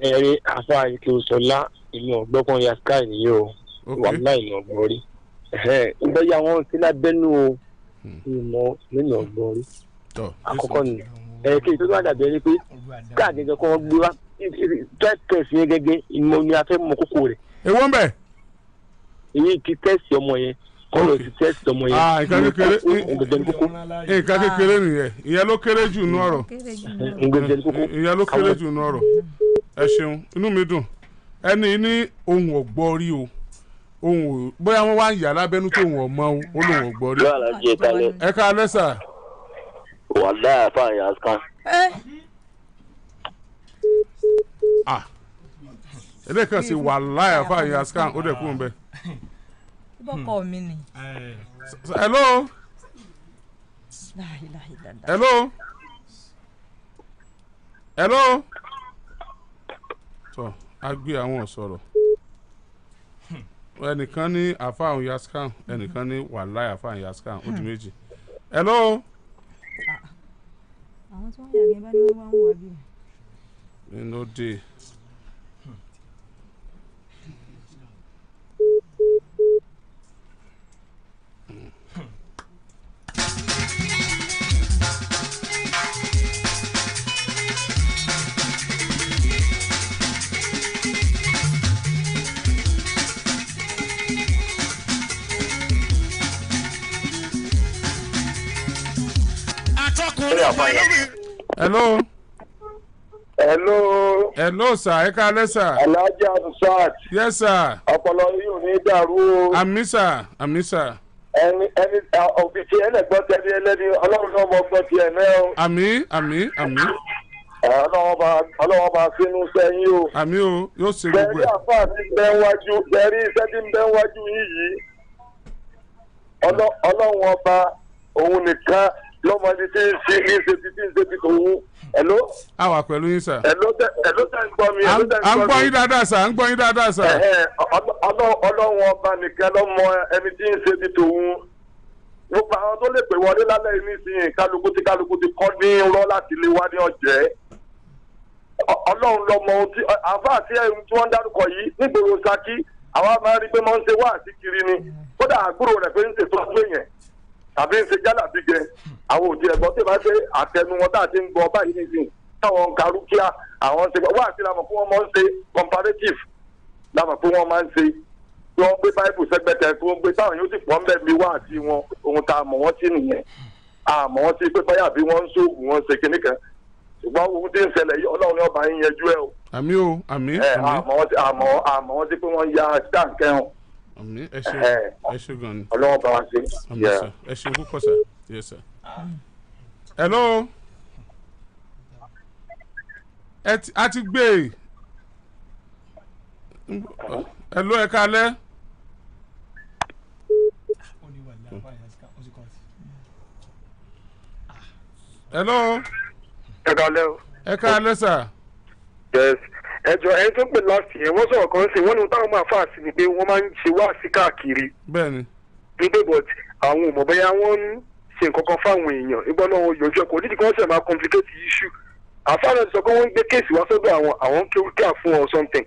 ẹ̀rí afa ike sọlá ìlú ọ̀gbọ́kàn ya sky nìyí o. Wàhálà ìlú ọ̀gbọ́n rí. ìgbẹ́yà wọn ti lábẹ́nu o ìmọ̀ nínú ọ̀gbọ́n rí. àkọ́kọ́ ni. Ẹ̀ẹ́kẹ́ tó bá dàbí ẹni pé káàdì gẹ́gẹ́ kọ́ gbé wá. Tẹ́ẹ̀tẹ̀sì yẹn gẹ́gẹ́ ìmọ̀ ni a fẹ́ mọ kókó rẹ̀. èwo ń bẹ̀. èyí ti tẹ́ẹ̀sì ọmọ yẹn. Kọ́lọ̀ ti tẹ́ẹ̀sì ọmọ yẹn. ah nǹkan kékeré. nǹkan kékeré nìyẹn. Ìyẹn ló kéré jù nú ọ̀rọ̀. Ìyẹn ló kéré jù nú ọ̀rọ̀. Ẹ ṣeun. Inú mi dùn. Ẹni ní ohun ọ̀gbọ́ rí o ohun bóyá wọ́n wá ń yà lábẹ́nú tó ohun ọ̀mọ́ o ó lóun ọ̀gbọ́ rí. Yóò alájí ẹ ká alẹ́ sà. wàláyà fáwọn yàrá kan. ah eléyìí sì wà láyà fáwọn yàrá scan ó dẹ̀ kú ń bẹ. bọ́kọ̀ mi ni. hello hello hello tọ a gbé àwọn sọ̀rọ̀ ẹnìkan ní àfáàhùn yaskan ẹnìkan ní wàláì àfáàhùn yaskan ó di méjì. Hello? Àwọn tí wọ́n yàgbẹ́ bá ní wọ́n wá ń wà bí. nínú dé hello hello. hello sir ẹ ká lẹ́ sir. alhaji abdulsad. yes sir. ọpọlọ yìí ò ní dàrú o. àmì sir àmì sir. ẹni ẹni òbí tí ẹ lè gbọ́ tẹ́lẹ̀ ẹlẹ́ni ọlọ́run náà mọ gbọ́ tiẹ̀ náà o. àmì àmì àmì. ọlọ́wọ́ bá sínú sẹ́yìn o. àmì o yóò ṣe gbogbo bẹ́ẹ̀ni ẹ̀. àfáà ti bẹ́ wájú bẹ́ẹ̀ni iṣẹ́ ti ń bẹ́ wájú yìí yìí. Ọlọ́- ọlọ́run ọba òun nìkan lọ́mọdé tí ń ṣe ní ṣe ti ń ṣe ti tòun. ẹ̀ló a wà pẹ̀lú yín sir. ẹ̀ló tẹ̀ ẹ̀ló tẹ̀ ń gbọ́ mi. à ń gbọ́ yín dáadáa sir. À ń gbọ́ yín dáadáa ọlọ́- ọlọ́run ọba nìkan ló mọ ẹni tí ń ṣe ti tòun. Gbogbo àwọn tó lè pè wọlé lálẹ́ yìí nísìnyí kálukú tí kálukú ti kọ́ ní rọ́ láti lé wá ní ọ̀jẹ́. Ọlọ́run lọ mọ ohun tí ẹ̀hún tí wọ́n dárúkọ yìí nígboro Ṣakí àwa máa rí pé máa ń ṣe wá àti kiri ni. Kódà àgbúrò rẹ̀ pé ń ṣètò ọdún èèyàn tàbí ń ṣe jálà bí gẹ àwọn òdi ẹ̀gbọ́n tí ìbá ṣe àtẹnu wọn tá a ti ń gbọ́ báyìí nísìnyí. Táwọn ń karú kíá àwọn ṣe wá àti làmọ̀ fún wọn máa ń ṣe comparative. Làmọ̀ fún wọn máa ń ṣe. Tí wọ́n gbé báìbù sẹ́gbẹ̀tẹ̀ tí wọ́n gbé táwọn yóò sì pọ̀ ń bẹ̀ mí wá àti wọn ohun tá a mọ̀ wọ́n sí nìyẹn. Àmọ́ wọ́n sí pé báyà bí wọ́n ń ṣoògùn wọn ṣe kinní kan. Ṣùgbọ́n ohun tí ń ṣẹlẹ̀ yìí ọlọ́run ọba yín yẹjú ẹ o. Àmì o àmì àmì àmọ́ wọ́n pé wọ́n ya hàn ẹ ṣe ẹ ṣe gan ni. ọlọ́run bá wa ṣe. àmì Yeah. sir ẹ ṣe púpọ̀ sir yes sir. hello ẹ ti a ti gbé e hello ẹ kalẹ́. hello ẹ kalẹ́ o. ẹ kalẹ́ sir. yes ẹjọ ẹni tó pè láti yẹn wọ́n sọ̀rọ̀ kan sí wọ́n ní táwọn máa fà sí ni pé wọ́n máa ń ṣe wá sí káàkiri. Bẹ́ẹ̀ni. Nígbà but àwọn ò mọ̀ bóyá wọ́n ń ṣe nǹkan kan fáwọn èèyàn. Nígbà náà yọjú ẹ̀kọ́ nídìí wọ́n sì máa complicate issue. Àfáàná sọ pé wọ́n ń gbé kéèsì wá sọ́dọ̀ àwọn àwọn ń kéwú kíá fún or something.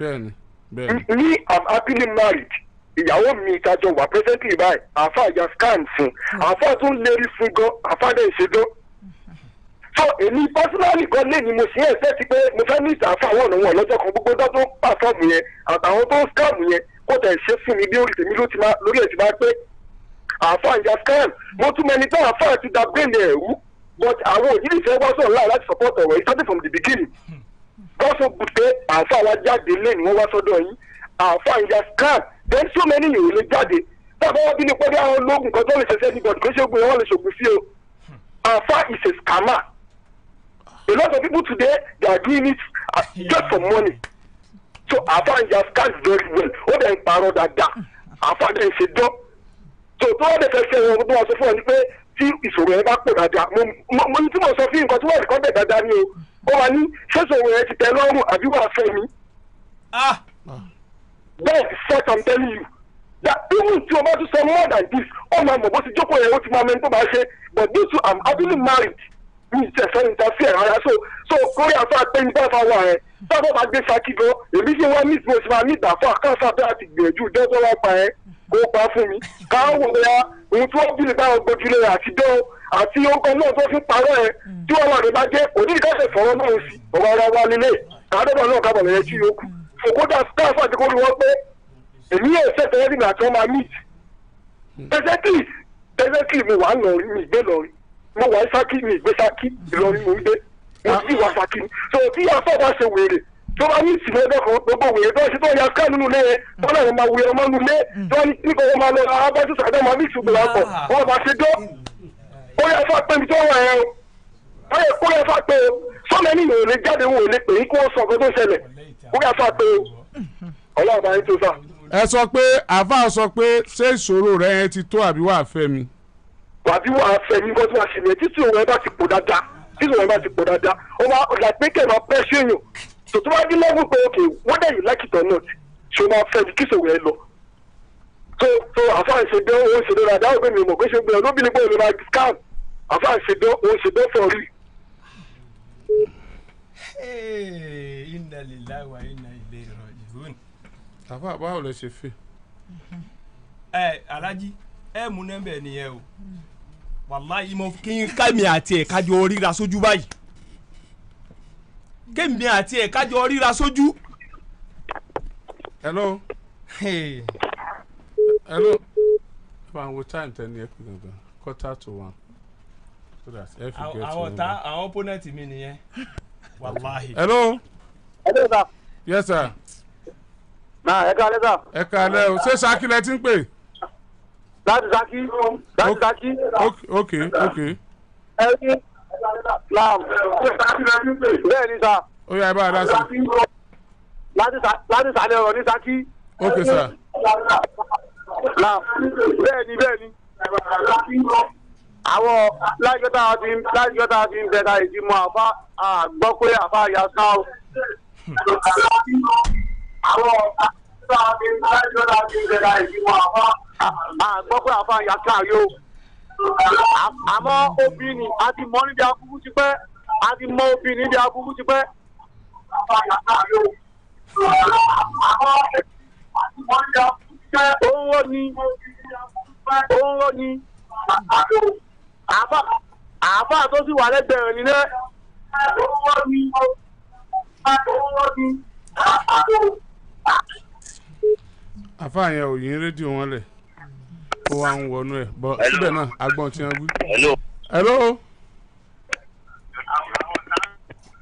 bẹ́ẹ̀ni bẹ́ẹ̀ni. me i'm happily married ìyàwó mi ìtajọ wà presently báyìí àfáà ya scan fún àfáà tún lérí fún gan àfáà dẹ̀ ṣe so èmi personally kan lé ní mo ń ẹ̀sẹ̀ ti pé mo fẹ́ ní ìtàfà àwọn ọ̀nà wọn lọ́jọ́ kan gbogbo ọjọ́ tó pàfọ́ọ̀mù yẹn àtàwọn tó scam yẹn kó tẹ̀ ṣe fún mi bí orí tèmi lórí ẹ̀ ti máa pé àfa ìjà scam. Mo tún mẹni tó àfa ti da bẹ́ẹ̀ni ẹ̀rú but àwọn òjìlì fẹ́ wá sọ̀rọ̀ láì láti support ọ̀rọ̀ yìí starting from the beginning. Gọ́sọ̀ bù pé àfa wa jáde lé ní wọ́n wá sọ́dọ̀ yín. Àfa ìjà scam. Then so many yòó lè jáde. Tábà wá bí ní pé bí àwọn ológun kan tó lè ṣẹṣẹ́ ní bọ̀dù kó ṣe ogun yẹn wọ́n lè ṣògùn sí o. Àfa is a scammer a lot of people today they are doing it uh, just for money. So àfa ìjà scam very well. Ó dẹ̀ ń parọ́ dáadáa. Àfa dẹ̀ ń ṣe dán so tó wọ́n dẹ̀ fẹ́ ṣe wọn tó wọ́n sọ fún ọ ni pé tí ìṣòro yẹn bá pọ̀ dáadáa mo ní tí mo sọ fún nǹkan tí wọ́n rí kọ́ bẹ̀ dáadáa ni o. Ó wà ní ṣé ìṣòro yẹn ti tẹ lọ́rùn àbí wàá fẹ́ mi. bẹ́ẹ̀ first i'm telling you. That even tí o bá tún sọ more than this ó máa mọ̀ bó ti jókòó yẹn ó ti máa mẹ́ni tó bá ṣe. But this two i'm happily married mi tẹ̀ fẹ́ interfere rárá so so kórè àfa ní bá fa wà ẹ̀ sábà máa gbé saki gan èmi ṣe wá mí mo ṣe máa ní ìdàfọ́ àkáǹfà bẹ́ẹ̀ àti gbìyànjú tó wá pa ẹ́ kó pa fún mi. Káwọn wò bóyá ohun tí wọ́n bí lè báwọn gbójúlé àti dán àti orúkọ náà tó fi parọ́ ẹ tí wọ́n wà ní bá jẹ́ onídìíkàṣẹ̀ fọ̀rọ̀ náà sí. Ọ̀rọ̀ ara wa nílé àádọ́gbọ̀n náà kábọ̀ lẹ́yìn tí yòókù òkúta staff àti kó rí wọn pé èmi yóò ṣẹ̀tẹ̀ ẹ́ nígbà tí wọ́n máa meet tẹ́sẹ̀kì tẹ́sẹ̀kì mi wà lọ rí mi rí mo wà ń sákì mi ìgbé sákì ìlọrin mo ń gbé. Mo sì wà sákì so tí afọ́ bá ṣe wèrè tó bá ní ìsìn ẹgbẹ́ kan gbogbo wèrè tó ṣe tó ya scan nínú ilé yẹn tó náà máa wèrè ọmọ nínú ilé tó ní nípa wọn máa lọ ara bá tún sàdá máa mix gbogbo àpọ̀. Wọn bá ṣe dọ́ ó yẹ fà pé mi tó wà yẹn o. Ó yẹ kó yẹ fà pé o. Sọ́mọ ẹni yòó lè jáde wọn ò lè pè é kí wọ́n sọ nǹkan tó ṣẹlẹ̀. Ó yẹ fà pé o. Ọlọ́run bá yín tó sà. ẹ sọ pé àáfàá sọ pé ṣé ìṣòro rẹ yẹn ti tó àbí wàá fẹ́ mi. Wàbí wàá fẹ́ mi nǹkan tí wàá ṣe nìyẹn títí òun ẹ bá ti pò dáadáa títí òun ẹ bá ti pò dáadáa ó máa ọ̀gá pé kẹ́ ẹ̀ máa pẹ́ sí èèyàn tó tó bá dín lẹ́gùn pé ok whether you like it or not ṣé o máa fẹ́ mi kí ẹ lọ. tó tó àfáà ṣe dán òun ṣe dán dáadáa òbí mi mọ̀ pé ṣe gbé olóbìnrin pé òun máa scam àfáà ṣe dán òun ṣe dán real. inna lillahi wa inna ilayhi raji'un. àáfàá báwo lẹ ṣe fẹ́. ẹ alájí ẹ mú nẹ́mbẹ̀ nìyẹn o wàláyé mo kí n ká mi àti ẹ̀ kájọ ríra sójú báyìí kémi àti ẹ̀ kájọ ríra sójú. hello. hello. bá a wo time tẹ ní ẹ pé gangan quarter to one so that ẹ fi get to ta àwọn opponent mi nìyẹn wàláyé. hello. hello sir. yes sir. náà ẹ ká lẹ́sà. ẹ kàlẹ́ o ṣé saki lẹ ti ń pè. Láti saki láti saki. ok ok ok. ẹ ní lam bẹ́ẹ̀ ni sà. ó yá ẹ bá a dá sí. láti sàlẹ̀ ọ̀rọ̀ ní saki. ok sir. lam bẹ́ẹ̀ ni bẹ́ẹ̀ ni. àwọn láìjọ́ tá a ti láìjọ́ tá a ti ń bẹ ká ìdí mọ́ àfa àgbọ́ pé yà ká o. àwọn tá a ti ń láìjọ́ tá a ti ń bẹ ká ìdí mọ́ àfa àgbọ́ pé àfa yà ká yóò àmọ́ obìnrin a ti mọ níbi aburú ti pẹ́ a ti mọ obìnrin níbi aburú ti pẹ́. Owó ni owó ni àbá àbá tó sì wà lẹ́gbẹ̀ẹ́ rẹ̀ nílẹ̀. Owó ni owó ni àfáà yẹn ò yín rédíò wọn lẹ̀ ó wá ń wọnú ẹ̀ bọ́ síbẹ̀ náà agbọ́n tí wọ́n wí. hello. hello.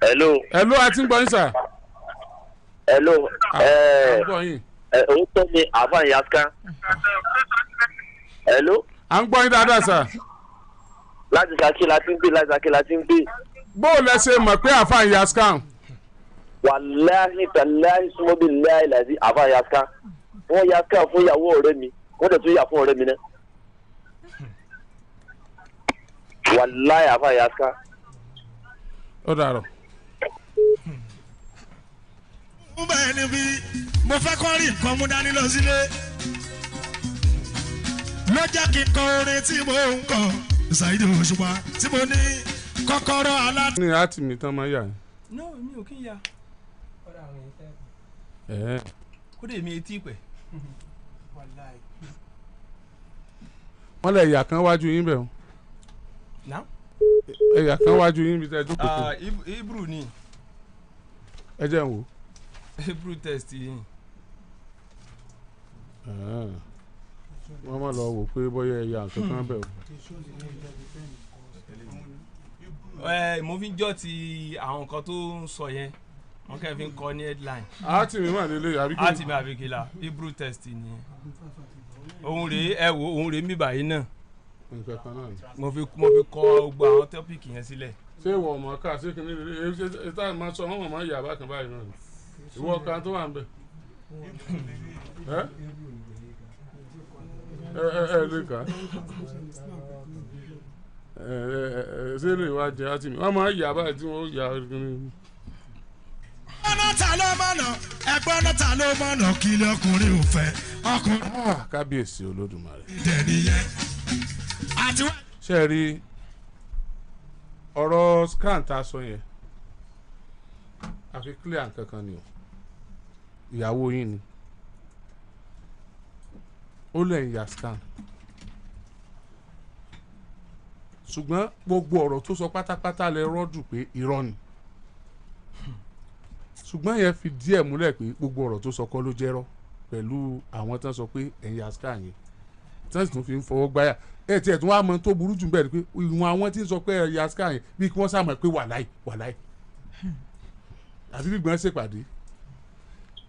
hello. hello a ti ń gbọ́ yín sà. hello. òun tó ni àfààní yaska. hello. à ń gbọ́ yín dáadáa sà. láti saki la ti ń gbé láti saki la ti ń gbé. bó o lẹ ṣe mọ̀ pé àfáà yà scam. wàláhì tàláhì láì yaska. Wọ́n yaska fún ìyàwó ọ̀rẹ́ mi wọ́n dẹ̀ tún yà fún ọ̀rẹ́ mi náà. wàláhì àfààní yaska. ó dàrọ̀. mo bẹ̀rẹ̀ níbi mo fẹ́ kọ́ rí nǹkan mú dání lọ sílé ló jẹ́ kí n kọ orin tí mo ń kọ ṣàìdí òṣùpá tí mo ní kọ́kọ́rọ́ alá. ní láti mi tán máa yà no mi ò kí n ya ẹ̀ ó dé mi etí pẹ̀. Wọ́n lẹ̀ yà kán wájú yín bẹ̀. Now? ẹ̀yà kan wájú yín bí tẹ́ jókòó tó Ah, hebrew ni ẹ jẹ́ ń wò. hebrew test yìí Ah. wọ́n má lọ wò pé bóyá ẹ̀yà nǹkan kan bẹ̀ o. ẹ mo fi jọ́ ti àwọn nǹkan tó ń sọ yẹn wọn kẹ́ fi ń kọ ní headline. àti mi wà nílé àbí kí. àti mi àbíkílà hebrew test nìyẹn òun rèé ẹ wo òun rèé mi báyìí náà ni. mo fi mo fi kọ gbogbo àwọn tọ́pìkì yẹn sílẹ̀. ṣé ìwọ ọmọ ká ṣé lè ṣe ṣe ṣe tá a máa sọ wọn máa yà bákan báyìí náà ni ìwọ kan tó wà ń bẹ. ẹ ẹ ẹ ẹ lè kà á ẹ ẹ ẹ ṣé lè wá jẹ àti mi wọn máa yà báyìí tí wọn yà kìíní. Ọ̀nà ta ló mọ̀nà? Ẹ̀gbọ́n ta ló mọ̀nà? Kí ilé ọkùnrin ò fẹ́? Ọkùnrin. Ah, kábíyèsí olódùmarè. dẹ̀ nìyẹn. àti ṣe rí ọ̀rọ̀ scan tá a sọ yẹn? Àfi clear nǹkan kan ni o. Ìyàwó yín ni. Ó lẹ́yìn ya scan. Ṣùgbọ́n gbogbo ọ̀rọ̀ tó sọ pátápátá lẹ rọ́dù pé irọ́ ni ṣùgbọ́n yẹn fi díẹ̀ múlẹ̀ pé gbogbo ọ̀rọ̀ tó sọ kọ́ ló jẹ́rọ́ pẹ̀lú àwọn tán sọ pé ẹ̀yìn scan yẹn wọ́n sì tún fi ń fọwọ́ gbáyà. Ẹ tiẹ̀ tún wá mọ tó burú jù bẹ́ẹ̀ ni pé ìwọ̀n àwọn tí ń sọ pé ẹ̀yà sky yẹn bí wọ́n sàmọ̀ pé wàláì wàláì àfi bí gbọ́n ṣèpàdé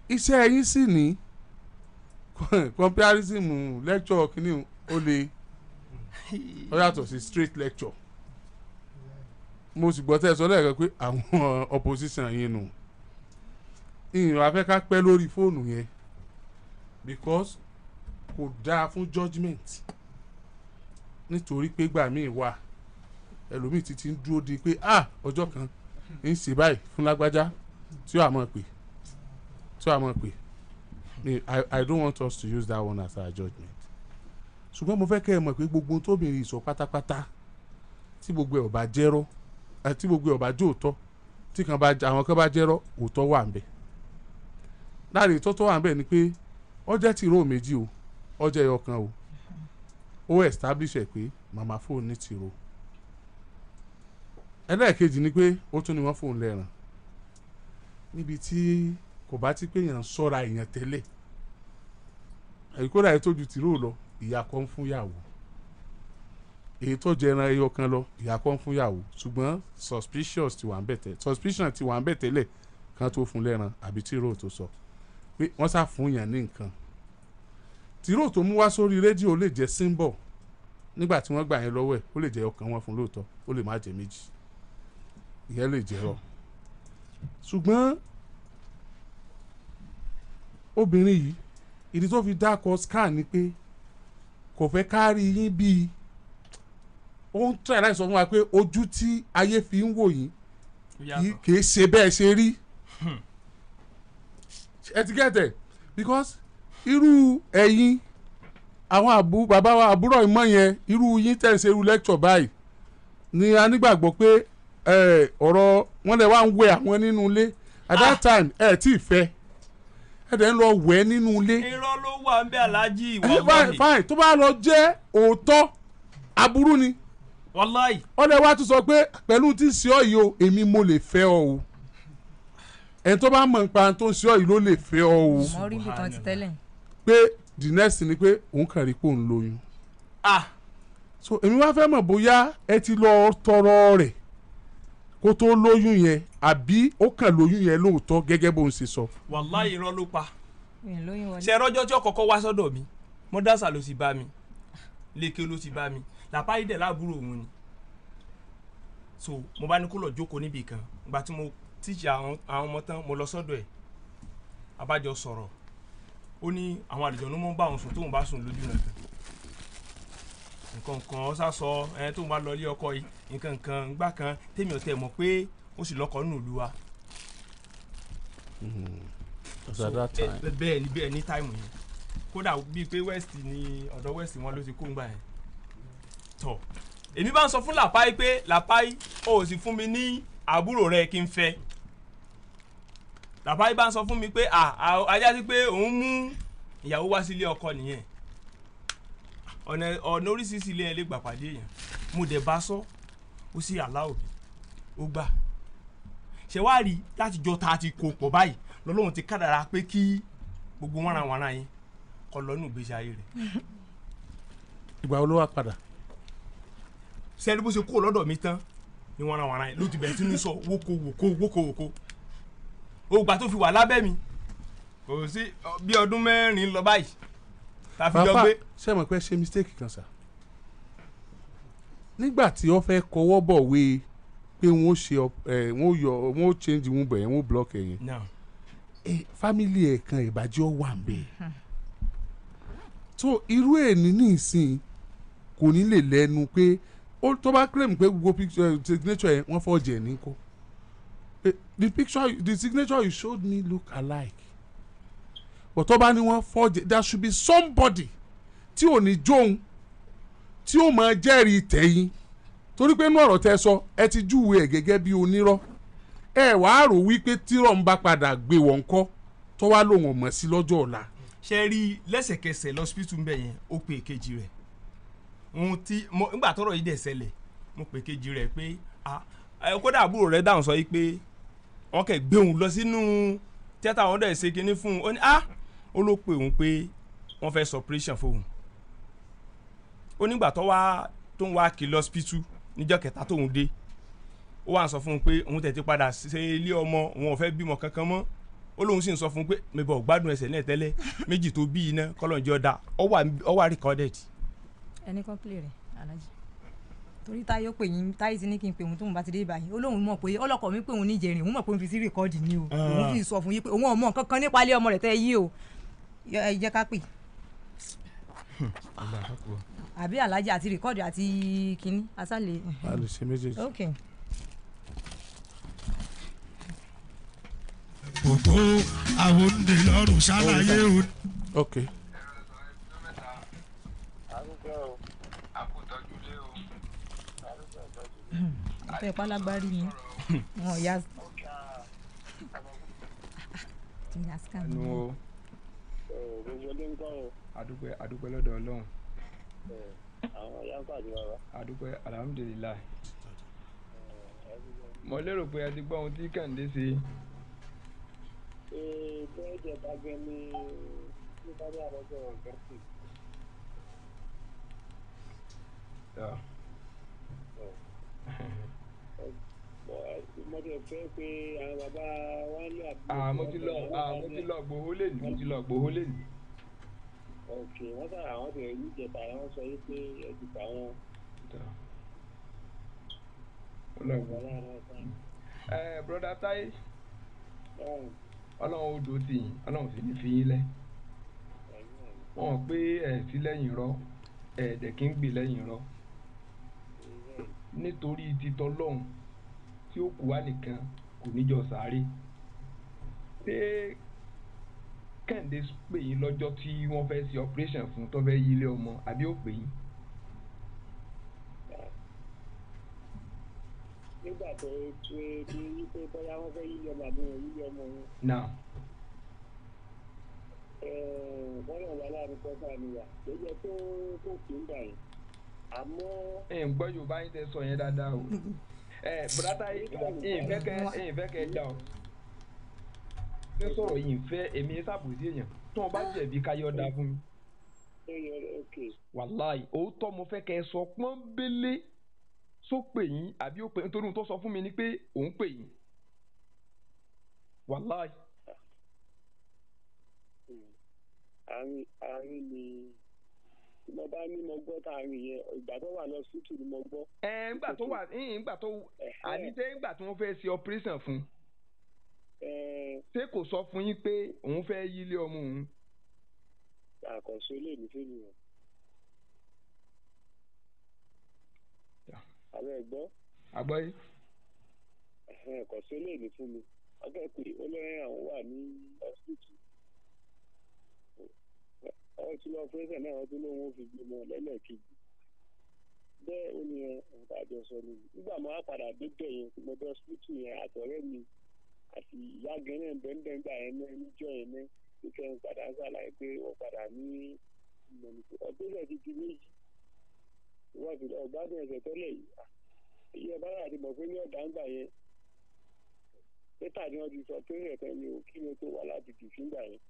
iṣẹ́ yín sì ní comparison lecture kìíní ó lè ó yàtọ̀ sí straight lecture. Mo sì gbọ́ tẹ́ ẹ sọ lẹ́ẹ̀kan pé àwọn opposition yín nù ìyìn afẹ́ ká pẹ́ lórí fóònù yẹn. Because kò dáa fún judgement. Nítorí pé gbà míì wà ẹlòmíì ti ń dúró di pé ah ọjọ́ kan ń ṣe báyìí fún lágbájá tí ó àmọ́ pè tí ó àmọ́ pè. I don't want us to use that one as our judgement. Ṣùgbọ́n mo fẹ́ kẹ́ ẹ mọ̀ pé gbogbo tóbìnrin sọ pátápátá tí gbogbo ẹ̀ ò bá jẹ́rọ́ ẹ̀ tí gbogbo ẹ̀ ò bá jó òótọ́ tí àwọn kan bá jẹ́rọ́ òótọ́ wà ń bẹ̀ láàárín ìtọ́tọ́ wà ń bẹ̀ ni pé ọjọ́ tìró méjì o ọjọ́ ẹyọ kan o. Ó establish ẹ̀ pé màmá fóònù ní tìró ẹlẹ́ẹ̀kejì ni pé ó tún ní wọ́n fóònù lẹ́ràn. Níbi tí kò bá ti pé èèyàn sọ́ra èèyàn tẹ́lẹ̀. Àyíkódà yìí tó ju tìró lọ ìyá kan ń fún yàwó èyí tó jẹ ẹyọ kan lọ ìyá kan fún yàwó ṣùgbọ́n suspicious ti wà ń bẹ̀ tẹ́lẹ̀ suspicion ti wà ń bẹ̀ tẹ́lẹ̀ kan tó fún lẹ́ràn àbí tìró tó sọ pé wọ́n sá fún yàn ní nǹkan. Tìró tó mú wá sórí rédíò lè jẹ́ symbol nígbà tí wọ́n gbà yẹn lọ́wọ́ ẹ̀ ó lè jẹ́ ọkàn wọn fún lóòótọ́ ó lè má jẹ́ méjì. Ìyẹn lè jẹ́ ọ ṣùgbọ́n obìnrin yìí ìdí tó fi dákọ scan ni pé kò fẹ́ kárí yín bíi ó ń tẹ̀ láì sọ fún wa pé ojú tí ayé fi ń wò yín kì- kì í ṣe bẹ́ẹ̀ ṣe rí ẹ ti gẹ́tẹ̀ because irú ẹ̀yin àwọn àbú bàbá wa àbúrò ìmọ̀ yẹn irú yín tẹ̀ ń ṣe irú lecture báyìí ni a nígbàgbọ́ pé ọ̀rọ̀ wọn lè wá ń wẹ àwọn nínú ilé. At that time ẹ tí ì fẹ́. Ẹ dẹ̀ ń lọ wẹ̀ nínú ilé. Irọ́ ló wà ń bẹ aláàjì fine wàláhì fine tó bá lọ jẹ́ òótọ́ aburú ni. Wàláhì. Ọlẹ́ wa tún sọ pé pẹ̀lú tí ń ṣe ọ́ yìí o èmi mo lè fẹ́ ọ o ẹni tó bá mọ̀ nípa tó ń ṣe ọ́ yìí ló lè fẹ́ ọ o. Mọ rí ibi kan ti tẹ́lẹ̀. pé the next ni pé òun kàn rí pé òun lóyún. Ah! So èmi wá fẹ́ mọ̀ bóyá ẹ ti lọ tọrọ rẹ̀ kó tó lóyún yẹn àbí ó kàn lóyún yẹn lóòótọ́ gẹ́gẹ́ bó ń ṣe sọ. wàláhì irọ́ ló pa. Ṣe rọ́jọ́ tí ó kọ́kọ́ wá sọ́dọ̀ mi? Mọ́dásà ló sì bá mi. Lékè ló sì bá mi. Làpáyé dẹ̀ láàbúrò òun ni. So mo bá ní kó lọ jókòó níbì kan. Ìgbà tí mo tíṣì àwọn àwọn ọmọ tán mo lọ sọ́dọ̀ ẹ̀. Abájọ sọ̀rọ̀. Ó ní àwọn àlejò ló mọ́ bá òun sùn tóun bá sùn lójú náà nǹkan kan sá sọ ẹ tóun bá lọ ilé ọkọ yìí nǹkan kan gbá kan tèmi ò tẹ̀ mọ̀ pé ó sì lọ́kọ nínú ìlú wa. Ẹ- bẹ́ẹ̀ ni bẹ́ẹ̀ ní táìmù yẹn. Kódà bíi pé west ni ọ̀dọ̀ west wọn ló ti kó ń gbà yẹn. Tọ̀. Èmi bá ń sọ fún làpáì pé làpáì ó sì fún mi ní àbúrò rẹ kí n fẹ́ làpáì bá ń sọ fún mi pé ajá sí pé òun mú ìyàwó wá sílé ọkọ nìyẹn. Ọ̀nà ọ̀nà oríṣiríṣi ilé ẹ̀ lè gbà pàdé èèyàn. Mo dẹ̀ bá sọ ó sì aláwọ̀ ó gbà. Ṣe wá rí láti jọ ta ti kó pọ̀ báyìí lọ́lọ́run ti kádàrá pé kí gbogbo wọ́nranwọ̀nran yẹn kọ́ lọ́nù ìgbésí ayé rẹ̀. Ìgbà wo ló wá padà. sẹ́ni bó ṣe kó lọ́dọ̀ mi tán? Ni wọ́nranwọ̀nran yẹn ló ti bẹ̀rẹ̀ sí ní sọ wókò wòkó wókò wòkó ògbà tó fi wà lábẹ́ mi. Kò sí bí ọdún mẹ́rin lọ báyìí tá a fi jọ gbé. ṣé mo pẹ́ ṣe mistake kan sà nígbà tí wọ́n fẹ́ kọwọ́ bọ̀ wé pé wọ́n ṣe ẹ̀, wọ́n ó yọ wọ́n change wọ́n bẹ̀ wọ́n block ẹ̀ yẹn. Ẹ family ẹ̀ kan ìbàjẹ́ wà ń bẹ̀ so irú ẹ̀ ní nísìn kò ní lè lẹ́nu pé tó bá claim pé gbogbo picture signature yẹn wọ́n fọ́ jẹ̀ ní Eh, the picture the signature you showed me look alike. But tó bá ní jẹ̀ there should be somebody tí ò ní jóun tí ó máa jẹ́rìí tẹ̀yìn. Torí pé inú ọ̀rọ̀ tẹ sọ ẹ ti júwe ẹ̀ gẹ́gẹ́ bí onírọ́. Ẹ wàá rò wípé tírọ̀ ń bá padà gbé wọ́n kọ́ tó wá lòun ò mọ̀ sí lọ́jọ́ ọ̀la. ṣe rí lẹ́sẹ̀kẹsẹ̀ lọ́sibítù ń bẹ̀ yẹn ó pe èkejì rẹ̀. Ohun tí mo nígbà tọ́rọ̀ yìí dẹ̀ ṣẹlẹ̀ mo pe èkejì rẹ̀ pé ah kódà àbúrò rẹ̀ dáhùn sọ yìí pé wọ́n kẹ̀ gbé òun lọ sínú tíátà wọn dẹ̀ ṣe kinní fún un. Ó ní ah! Ó ló pe òun pé wọ́n fẹ́ sọ operation fóun. Ó nígbà tó wá tó ń wá kí lọ́sibítù níjọ́ kẹta tóun dé ó wà ń sọ fún un pé òun tẹ̀ ti padà ṣe ilé ọmọ òun ò fẹ́ bímọ kankan mọ́. Ó lóun sì ń sọ fún un pé mẹ́bọ̀ gbádùn ẹsẹ̀ náà tẹ́lẹ̀ méjì tó bí iná kọ́lọ́njẹ́ ọ̀dà ọ wà recorded. ẹni kan play rẹ alájí torí táyé pè yín táyé ti ní kí n pè òun tóun bá ti dé báyìí. Ó lóun mọ̀ pé ọlọ́kọ̀ mi pé òun ní ìjẹrin òun mọ̀ pé òun fi sí rìkọ́ọ̀dì ni o. Òun fi sọ fún yín pé òun ò mọ̀ kankan nípa ilé ọmọ rẹ̀ tẹ́ yí o. Ẹ jẹ́ ká pè. Àbí alájí àti rìkọ́ọ̀dì àti kínní asálẹ̀. a lè ṣe méjèèjì. ok. Gbogbo àwọn òǹdè lọ́rùn ṣàlàyé o. ok tẹ pálágbárí ni. Wọn ya ẹnu o. Adúpẹ́ adúpẹ́ lọ́dọ̀ ọlọ́run. Adúpẹ́ alhamdulilayi mo lérò pé ẹ ti gbọ́ ohun tí kẹ́hìndé ṣe. Bẹ́ẹ̀jẹ̀ bá gbẹ ní nítorí àrọ́jọ́ ọ̀gẹ́sì. Yeah. Mo ti fẹ́ pé àwọn bàbá wa ń lé àbúrò. ah mo ti lọ ah mo ti lọ gbowó lè ní mo ti lọ gbowó lè ní. ok wọ́n sọ àwọn ti rí ìjẹta àwọn sọ yìí pé ẹ ti pa wọn. ẹ broda táyé. Ọlọ́run ó dò tì yín ọlọ́run sì ní fi yín lẹ̀. Wọ́n pé ẹ̀ sí lẹ́yìn rọ ẹ̀ẹ́dẹ̀ kí ń gbè lẹ́yìn rọ nítorí títọ́ lọ́hùn tí ó kù wá nìkan kò níjọ sáré ṣé kẹ́hìndé pè yín lọ́jọ́ tí wọ́n fẹ́ ṣe operation fún tó fẹ́ yí ilé ọmọ àbí ó pè yín. nígbà tó tó tó yí pé bóyá wọ́n fẹ́ yíyọ ọmọ àbí wọn yíyọ ọmọ wọn. now wọ́n náà wà láàárín kọ́fà níyà ló jẹ́ tó tó kì í gbà yẹn àmọ́. ẹ ń gbọ́ yorùbá yín tẹ sọ yẹn dáadáa o ẹ bùrátà yìí fẹ́ kẹ́ ẹ̀yìn fẹ́ kẹ́ ẹ dá o fẹ́ sọ̀rọ̀ yìí fẹ́ èmi sábòsí èèyàn tó wọn bá jẹ̀bi káyọ̀ dá fún mi. wàláì òótọ́ mo fẹ́ kẹ́ ẹ sọ pọ́nbélé só pè yín àbí ó pè yín nítorí ohun tó sọ fún mi ni pé òun pè yín wàláì. àárín àárín ni mo bá ní mo gbọ́ tààrin yẹn ìgbà tó wà lọ síìtù ni mo gbọ́. ẹ ńgbà tó wà ńgbà tó àní tẹ ńgbà tí wọ́n fẹ́ ṣe operation fún ṣé kò sọ fún yín pé òun fẹ́ yí ilé ọmọ òun. àkànṣe lè ní fílì yẹn. àwọn ẹ̀gbọ́n. àgbọ̀ yìí. àkànṣe lè ní fún mi ọjọ́ pé ó lẹ́yìn àwọn wà ní hospital ọ̀hún tí lọ́ọ́ pẹ́sẹ̀ náà wọ́n tún lóun ó fi gbé mọ́ lẹ́lẹ́kejì. Bẹ́ẹ̀ ó ní ọ̀tá àjọsọ ni. Nígbà máa padà débẹ̀ yẹn tí mo dé hospital yẹn àtọ̀rẹ́ mi àti ìyá gẹ́rẹ́ bẹ́ńbẹ́ńgbà yẹn náà níjọ́ yẹn náà kíkẹ́ ń padà ṣàlàyé pé wọ́n padà ní ọdún rẹ̀ ti di méjì. Wọ́n ti ọ̀gbádùn ẹ̀sẹ̀ tẹ́lẹ̀ yìí. Iye báyà ti mọ̀ pé ní ọ̀dà ń gbà yẹn pétà ni wọ́n ti sọ pé ẹ̀fẹ́ mi ò kí mi tó wá láti dì fúngbà yẹn.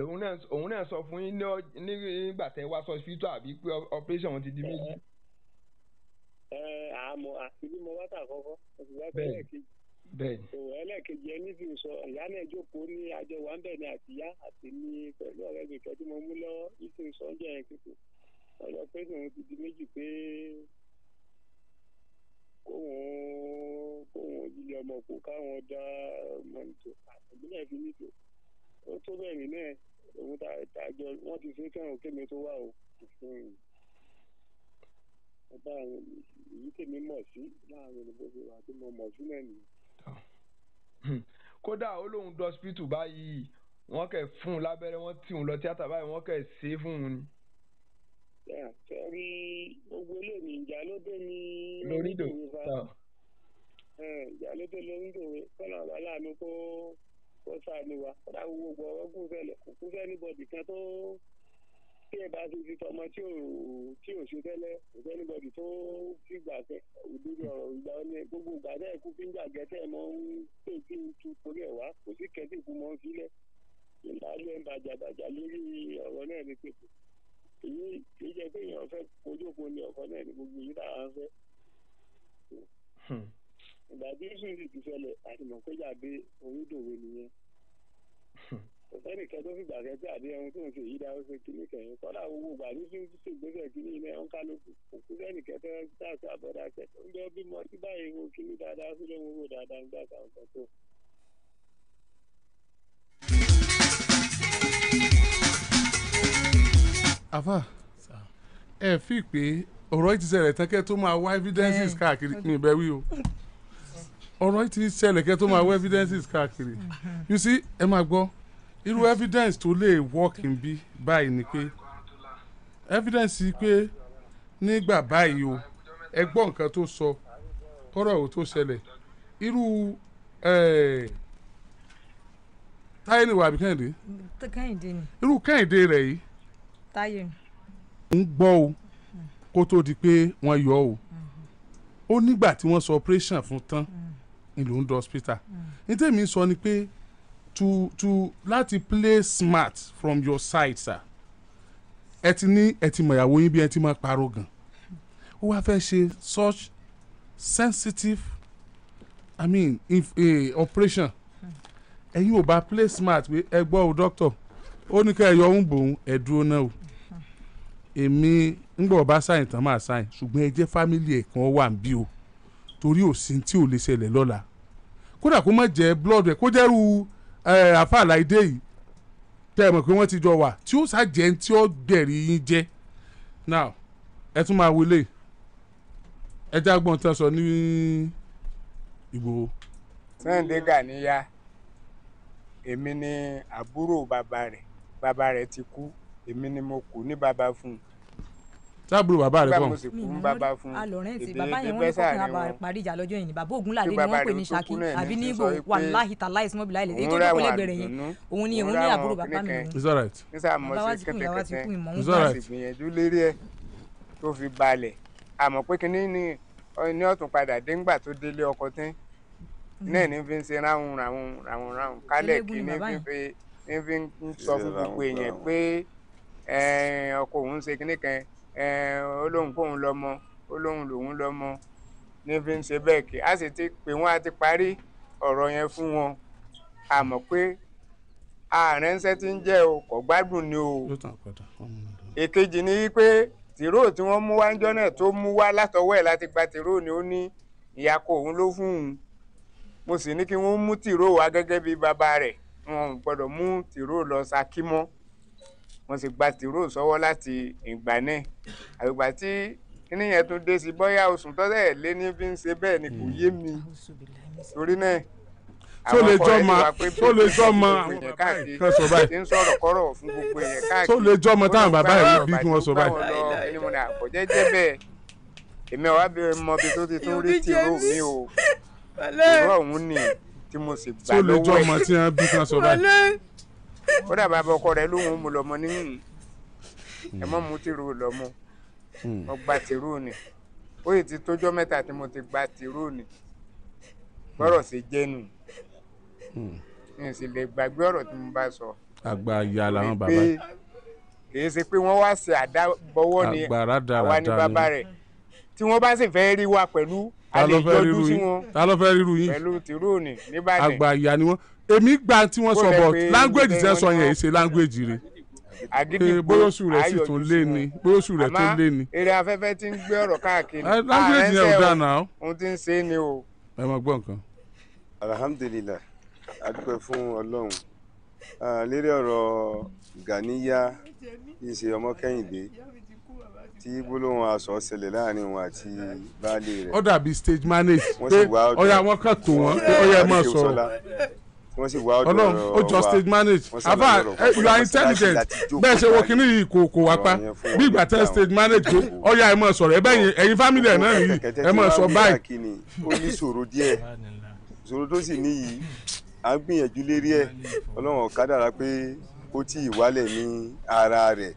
Lòun náà òun náà sọ fún yín nígbà tẹ wá sọ fító àbí pé operation wọn ti di méjì. ẹ àmọ́ àti bí mo wá tà kọ́kọ́ sì wá sí Bẹ́ẹ̀ni. so ẹlẹ́ẹ̀kejì ẹni sì sọ ìyá náà jókòó ní àjọ wa ń bẹ̀ ní àtìyá àti ní pẹ̀lú ọ̀rẹ́ mi kẹ́ tí mo mú lọ ìsìn sọ́njẹ́ yẹn kíkù ọ̀yọ́ pé òun ti di méjì pé kóun kóun ilé ọmọ kó káwọn dá ọmọ nìtò àtẹ̀gbẹ́lẹ̀ fi nìtò ó tó bẹ́ẹ̀ ní náà òun tá tá jọ wọ́n ti ṣe fẹ́ràn kémi tó wà o. Ọba àwọn èyí tèmi mọ̀ sí láàárín ìbò fi wà tí mo mọ̀ sí náà nìyẹn. kódà ó lóun dọ hospital báyìí wọ́n kẹ̀ fún un lábẹ́rẹ́ wọ́n tì òun lọ tíátà báyìí wọ́n kẹ̀ ṣe é fún un ni. sẹ́rí gbogbo eléyìí ìjà ló dé ní lórí dò onídòwe fa. ìjà ló dé lórí dòwe kọ́nà ọ̀bá láàánú kó kó sáànù wa. Kọ́nà gbogbo ọ̀rọ̀ kún fẹ́lẹ̀ kò kún fẹ́ níbọ̀dì kan tó tí ẹ bá ti fi tọmọ tí ò tí ò ṣe tẹ́lẹ̀ kò fẹ́ níbọ̀dì tó fi gbà fẹ́. Òdodo ọ̀rọ̀ ìgbà ó ní gbogbo ìgbà tẹ́ ẹ kú fi ń jà gẹ́tẹ́ mọ́ ń pè kí n tu torí ẹ̀ wá. Kò sí kẹ́tì kú mọ́ ń sílẹ̀ ìlànà ẹ̀ bàjàbàjà lórí ọ̀rọ̀ náà ní pèpè èyí kì í jẹ́ pé èèyàn fẹ́ kojókòó ní ọkọ náà ní gbogbo yìí táwọn fẹ́. Ìgbà tí yusuf ti ṣẹlẹ̀ àti mọ̀ pé jáde onídòwe nìyẹn kò sẹ́ni kan tó fìgbà kẹ́tí àdé ẹ̀hún tó ń ṣe èyí dáwọ́ ṣe kíní kẹ̀yìn gbogbo ìgbà tí yusuf ṣe gbèsè kíní ilé ẹ̀hún kálukú kò kú sẹ́ni kẹ́tẹ́ dáàsì àbọ̀dá kẹ́tẹ́ ń bẹ́ bímọ tí báyìí wo kíní dáadáa sí lóhun wò dáadáa ń gbà kan tó. afa ẹ fi pé ọ̀rọ̀ yìí ti ṣẹlẹ̀ tán kẹ́ tó máa wá evidences káàkiri mi ìbẹ̀ wí o. Ọ̀rọ̀ yìí ti ṣẹlẹ̀ kẹ́ tó máa wá evidences káàkiri. You see ẹ máa gbọ́ irú evidence tó lè work in bí báyìí ni pé evidence pé nígbà báyìí o ẹ gbọ́ nǹkan tó sọ kọ́rọ̀ ò tó ṣẹlẹ̀. Irú eh, táyé ni wà bí kẹ́hìndé? Kẹ́hìndé ni. Irú kẹ́hìndé rẹ̀ yìí táyé ń gbọ́ o kó tó di pé wọ́n yọ o. Ó nígbà tí wọ́n sọ operation fún tán ìlú ń dọ hospital. Ní tèmi sọ ni pé to to láti play smart from your side sir. Ẹ ti ní ẹ ti mọ̀ ìyàwó yín bí ẹ ti máa parọ́ gan. Ó wá fẹ́ ṣe such sensitive i mean if a operation. Ẹ̀yin ò bá play smart pé ẹ gbọ́ o doctor ó ní ká ẹ yọ ohun bòun ẹ dúró náà o. Èmi ńgbà ọba sáyìn tán máa sáyìn. Ṣùgbọ́n ẹ jẹ́ fámìlì ẹ̀ kan wà bí o. Torí òsín tí ò lè ṣẹlẹ̀ lọ́la. Kódà kó má jẹ́ blood rẹ̀ kó jẹ́rú àfàlà ìdè yìí tẹ́ ẹ mọ̀ pé wọ́n ti jọ wà tí ó ṣàjẹ́ tí ó gbẹ̀rí yín jẹ́. Now ẹ tún máa wọlé. Ẹ jágbọ́n tán sọ ní Ìgbòho. Sunday Ganiya èmi ni àbúrò bàbá rẹ̀. Bàbá rẹ̀ ti kú èmi ni mo kù ní bàbá fún un sábúrò bàbá rẹ kàn. ní bàbá fún un alọrẹǹtì èmi bàbá ni yẹn wọn ní kọkàn àbá parí ìjà lọ́jọ́ yìí ni. Bàbá ògúnládé ni wọ́n pè ní Ṣakí àbí ní Ìgbò sọ wípé wà láhì tàláì èyí tó òun jókòó ráwọn lẹ́gbẹ̀rẹ̀ yẹn òun ni òun ní àbúrò bàbá mi Bàbá wa ti kú, ìyá wa ti kú, ìmọ̀ ń tó fi balẹ̀ àmọ́ pé kínní ní ní ọ̀tún padà dé ńgbà tó délé ọkọ tán. Náà ní fi ń ṣe ráhùn ráhùn ráhùn ráhùn kálẹ̀ Eléégún kí ni ní bàbá fi yẹn. fi ní fi ń sọ fún gbogbo èèyàn pé eh, ọkọ òun ṣe kínní kan eh, ó lóun kóun lọ́mọ ó lóun lòun lọ́mọ. Ní fi ń ṣe bẹ́ẹ̀ kí a sì ti pè wọ́n a ti parí ọ̀rọ̀ yẹn fún wọn. Àmọ́ pé ààrẹ ńṣẹ́ ti ń jẹ́ o kò gbádùn ni o. Èkejì ni wípé tìró tí wọ́n mú wá ń jọ́ náà tó mú wá látọwọ́ ẹ̀ láti gba tìró ni ó ní ìyàkó òun ló fún un. Mo sì ní kí wọ́n mú tìró wá gẹ́gẹ́ bí bàbá rẹ̀. Wọn ò gbọ́dọ̀ mú tìró lọ Ṣakí mọ́ wọ́n sì gba tìró sọ́wọ́ láti ìgbà náà. Àgbègbà tí kíní yẹn tún dé sí bóyá oṣù tọ́lẹ̀ lé ní bí ń ṣe bẹ́ẹ̀ ni kò yé mi. Torí náà Tó lè àwọn jọ́ ọkọ rẹ̀ ma- ti wà pé tó lè jọ́ ma gbogbo àwọn bàbá káàkiri yìí kan sọ báyìí. ń sọ̀rọ̀ kọ́rọ̀ fún gbogbo èèyàn káàkiri. Tó lè jọ́ ọmọ táwọn bàbá yìí bí kí wọ́n sọ bá báyìí. mo àkọ́jẹ́ jẹ́ bẹ́ẹ̀. Èmi ọ̀wá bí mọ ibi tó ti tún rí tìró mi o. Tìró ọ̀hún ni tí mo sì gbà tó lè jọ́ lọ́wọ́ ọmọ ẹ̀ tí wọ́n bí kí wọ́n sọ báyìí. Ó abọ́ ọkọ rẹ̀ lóhùn mu lọ́mọ níhùn ẹ mọ́ mu tìró lọ́mọ mo gba tìróònì ó yìí ti tójọ́ mẹ́ta tí mo ti gba tìróònì bọ́rọ̀ ṣe jẹ́ nù. N sì lè gbàgbé ọ̀rọ̀ tí mo bá sọ. Àgbà ìyá làwọn bàbá. Pé kì í ṣe pé wọ́n wá ṣe àdábọ̀wọ́ ni àwa ní ni. bàbá rẹ̀. Tí wọ́n bá sì fẹ́ rí wa pẹ̀lú àlejò ríru ojú sí wọn. Pẹ̀lú tìróònì nìbàdàn àgbà ìyá ni wọ́n èmi gba tí wọ́n sọ pé language tẹ́ sọ wọn yẹn ṣe language rẹ̀ àgídìgbò bóyósù rẹ̀ sì tún lé wọn. ni bóyósù rẹ̀ tún lé ni eré afẹ́fẹ́ tí ń gbé ọ̀rọ̀ káàkiri Ah, language yẹn ò dáa náà. o ohun tí ń ṣe é ni o. ẹ máa gbọ́ nǹkan. alhamdulilah adúpẹ́ fún ọlọ́run Ah, lérí ọ̀rọ̀ ganiya tí í ṣe ọmọ kẹ́hìndé tí gbólóhùn aṣọ ṣẹlẹ̀ láàárín òun àti baálé rẹ̀ ó dàbí stage manage Wọ́n pé ọ̀yà wọn kàn tó wọn pé ọ̀yà ẹ máa sọ̀rọ̀. Wọ́n sì wá ọ̀dọ̀ jọ wa. stage manage. Àbá ọ̀rọ̀ fún you are intelligent. Bẹ́ẹ̀ ṣe báyìí. kínní yìí kò kò wá pa. Ọ̀rọ̀ bí ìgbà tẹ́ stage manage ọ̀yà ẹ máa sọ̀rọ̀. Ẹ bẹ́ẹ̀ ẹ̀yin family ẹ̀ náà nìyí ẹ wọ́n sọ báyìí. ó ní ìṣòro díẹ̀. Ìṣòro tó sì níyì à ń gbìyànjú lérí ẹ̀. Ọlọ́run ọ̀kadàrà pé ó tí ì wálẹ̀ ní ara rẹ̀.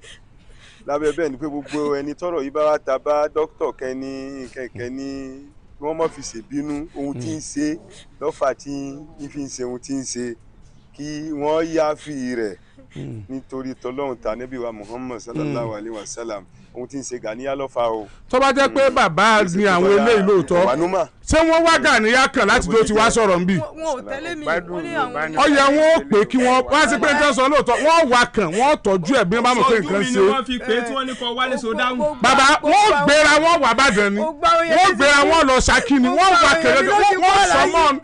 Lábẹ́ bẹ́ẹ̀ ni pé gbogbo ẹni tọ́rọ̀ yìí bá wá ta bá dókítà kẹ́ni kẹ̀kẹ́ ní wọ́n mọ̀ fi ṣèbínú ohun tí ń ṣe lọ́fà tí ń fi ṣe ohun tí ń ṣe kí wọ́n yááfì rẹ̀. Nítorí tọ́lọ́run ta níbi wa muhammad sallallahu alayhi wa sallam ohun tí ń ṣe gàníyà lọ́fà o. tó bá jẹ́ pé bàbá ni àwọn eléyìí lóòótọ́. Ṣé wọ́n wá Gàníyà kàn láti tó ti wá sọ̀rọ̀ nbí wọn ò tẹ́lẹ̀ mi wọ́n ní àwọn. ọyẹ wọn ò pé kí wọ́n wá sí pé ní tẹ́sán lóòótọ́ wọ́n wà kàn wọ́n tọ́jú ẹ̀ bí wọ́n bá mọ̀ pé nǹkan ojú mi ṣe ni wọ́n fi pé tí wọ́n ní kọ́ wálé so dáhùn. bàbá wọ́n gbéra wọ́n wà bàdàn ni. wọ́n gbéra wọ́n lọ Ṣakí ni. wọ́n wà kéré wọ́n sọmọ́n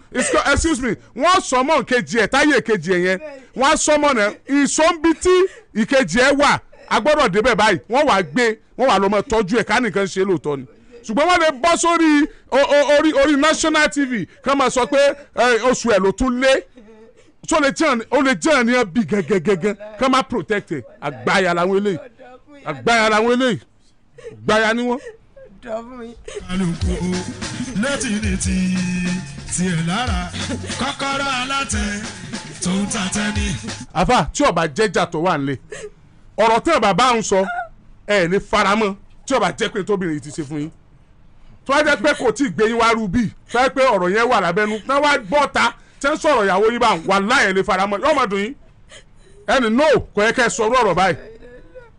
excuse me wọ́n sọmọ́n kejì ẹ̀ táyé kejì ẹ̀ yẹn. Wọ́n sọmọ́n ẹ̀ ìsọ̀nbitì ìkejì ẹ̀ wà agbọ́dọ̀ débẹ̀ báyìí. Wọ́n wà gbé wọ́n wà lọ́mọ tọ́jú ẹ̀ ká nìkan ṣe lóòótọ́ ni. Ṣùgbọ́n wọ́n lè bọ́ sórí o- o- orí orí national tv kán máa sọ pé oṣù ẹ̀ ló tún lé. So lè jẹ́ ó lè jẹ́ ẹni bí gẹ́gẹ́gẹ́gẹ́? Kán máa protect ẹ̀. Àgbáyà làwọn eléyìí. Àgbáyà làwọn eléyìí. Àgbáyà ni wọ́n. kálukú létí ní ti tiẹ̀ lára. Kọ́kọ́rọ́ alátẹ tó ń tatẹ́ ní. àfà tí ọba jẹjà tó wà nílé ọ̀rọ̀ tí bàbá ń sọ ẹ lè faramọ́ tí ọba jẹ́ pé tóbìnrin yìí ti ṣe fún yín. Tó wá jẹ́ pé kò tí ì gbé yín wá rú bíi tó wá pé ọ̀rọ̀ yẹn wà lábẹ́nu wọ́n wá gbọ́ ta tí ń sọ̀rọ̀ ìyàwó yín bá wà láyẹ̀ lè faramọ́. Yóò mọ̀ dùn yín. Ẹni no kò yẹ kẹ́ ẹ sọ̀rọ̀ ọ̀rọ̀ báyìí.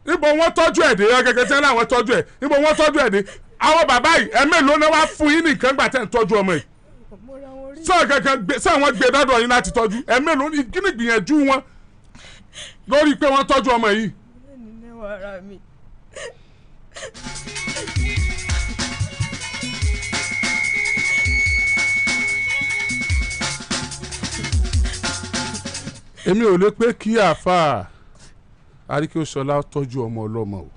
Níbo wọ́n tọ́jú ẹ̀ dé? Gẹ́gẹ́ wọ́n láwọn tọ́jú ẹ̀. Níbo wọ́n tọ́jú ẹ̀ dé? Àwọn bàbá yìí ẹ mélòó ni wọ́n á fún yín nìkan gbà tẹ́ ń tọ́jú ọmọ yìí? Sọ kankan gbé sọ wọn gbé dọdọ yín láti tọ́jú? Ẹ mélòó ni kí ni gbìyànjú wọn lórí pé wọ́n tọ́jú ọmọ yìí. Èmi ò lè pé kí àáfàá àríkèsọlá tọ́jú ọmọ ọlọ́mọ o.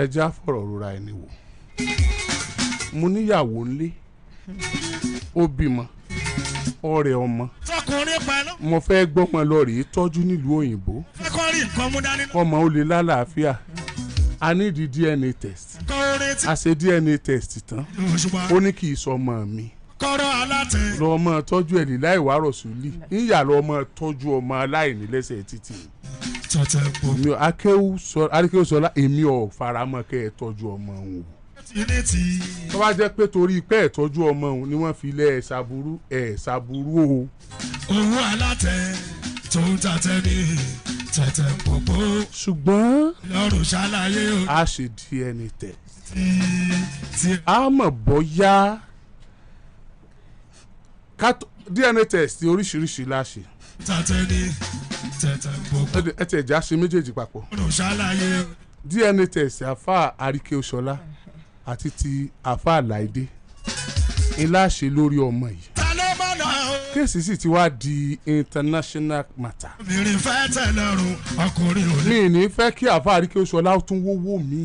ẹ já fọ̀rọ̀ rora ẹni wò. Mo níyàwó ńlé ó bímọ ọ̀rẹ́ ọmọ. Tọkùnrin pẹ̀lú. Mo fẹ́ gbọ́mọ lọ rèé tọ́jú nílùú òyìnbó. Fẹ́kọ́rì nǹkan mú dání. kọ́mọ ó lè lálàáfíà. A ní di dna test. Kọ́rin tí a ṣe dna test tán. Ó ní kì í sọ ọmọ mi. Kọ́rọ́ alátẹ. Lọ ọmọ tọ́jú ẹ̀ níláì wárọ̀ sùlì níyà lọ ọmọ tọ́jú ọmọ aláìní lẹ́sẹ̀ títì. Tọ̀tẹ̀ ò akéwù sọ akéwù sọlá èmi ò faramọ́ kẹ́ ẹ tọ́jú ọmọ òun ti tó bá jẹ́ pé torí pé ẹ̀ tọ́jú ọmọ òun ni wọ́n fi lẹ́ ẹ̀ ṣàbúrú ẹ̀ ṣàbúrú o. owó alátẹ tó ń tatẹ́ ní tẹ̀tẹ̀ pòpò ṣùgbọ́n lọ́rùn ṣàlàyé o. a ṣe test tí tí a mọ̀ tó- dna test oríṣiríṣi la ṣe. Tatẹ́ ní tẹ̀tẹ̀ pòpò ẹ tẹ̀ já ṣe méjèèjì papọ̀. Lọ́rùn ṣàlàyé o. Dna test àfa àríkè ọ̀ṣọ́lá àti ti àfa àláìdé ńlá ṣe lórí ọmọ yìí. Kéèsì sì ti wá di international matter. Obìnrin fẹ́ tẹ̀ lọ́rùn ọkùnrin ò ní. mi ní fẹ́ kí àfa àríkè ọ̀ṣọ́lá tún wówó mi.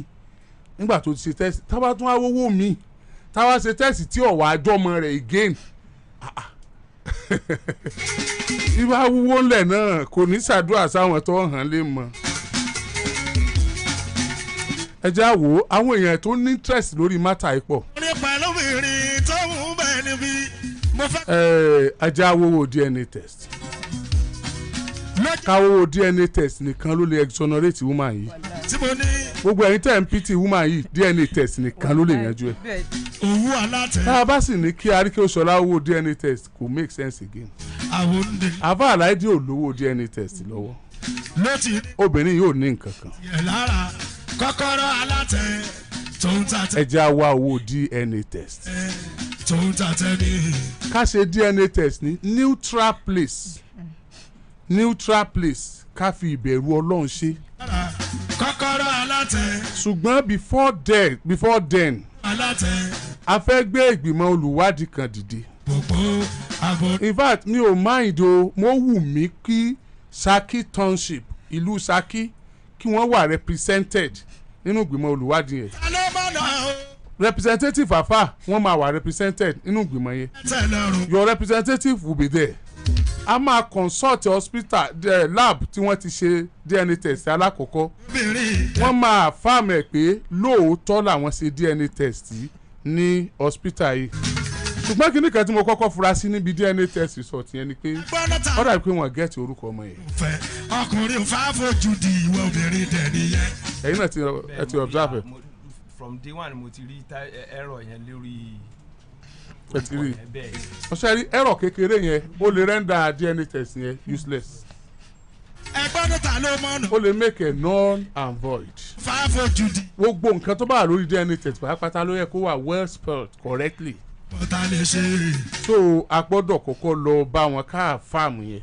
Nígbà tó ti ṣe test táwa tún wá wówó mi táwa ṣe test tí ọ̀wá àjọmọ rẹ̀ again. Ah, ah. ibà wúwo ńlẹ̀ náà kò ní ṣàdúrà sáwọn tó hàn lè mọ̀ ẹ já wo àwọn èèyàn tó ní interest lórí mátà yìí pọ̀. Ní pẹ̀lú obìnrin tó ń bẹ̀ níbí. Mo fẹ́ ẹ ajá wowó dna test. Káwọ́ dna test nìkan ló lè exonerate woman yìí. Tí mo ní gbogbo ẹ̀yin tẹ̀ ń pt woman yìí dna test nìkan ló lè yanjú ẹ̀. Owó alátẹ tá a bá sì ní kí aríkèsọlá owó dna test kò make sense again. Àwọn òǹdè àbá àláìdí ò lówó dna test lọ́wọ́ ní obìnrin yóò ní nǹkan kan. Yẹ lára kọ́kọ́rọ́ alátẹ tó ń ta tẹ ẹ jẹ́ á wá owó dna test. Tó ń ta tẹ ní ká ṣe dna test ní neutral place. Neutral place. Ká fi ìbẹ̀rù ọlọ́run ṣe. Kọ́kọ́rọ́ alátẹ ṣùgbọ́n before then before then alátẹ a fẹ́ gbé ìgbìmọ̀ olùwádìí kan dìde. Gbogbo àbò in fact mi ò mind o. Mo wù mí kí Saki township ìlú Saki kí wọ́n wà represented nínú ìgbìmọ̀ olùwádìí yẹn. Representative afa wọ́n máa wà represented nínú ìgbìmọ̀ yẹn. Your representative will be there. A máa consult hospital the lab tí wọ́n ti ṣe dna test alákọ̀ọ́kọ́. Wọ́n máa fáàmù ẹ̀ pé lóòótọ́ làwọn ṣe dna test ní hospital yìí ṣùgbọ́n kíní kan tí mo kọ́kọ́ fura sí níbi dna test result yẹn ni pé ó dàbí pé wọ́n gẹ̀ẹ́tì orúkọ ọmọ yẹn. Ọkùnrin ò fà fojú di ìwọ obìnrin dẹ̀ nìyẹn. ẹ̀yin náà ti ẹ ti observe from day one mo ti rí ẹ̀rọ yẹn lórí ẹ ti rí. i bẹ́ẹ̀. Ọ̀sẹ̀ rí ẹ̀rọ kékeré yẹn ó lè render dna test yẹn useless. Ẹ gbọ́dọ̀ ta ló mọ̀nà. Ó lè make a null and void. Fà fojú di. Gbogbo nǹkan tó bá wà lórí dna test pàápàá ló yẹ kó wà well spelled correctly bọ́tà lè ṣe so a gbọ́dọ̀ kọ́kọ́ lọ bá wọn ká fáàmù yẹn.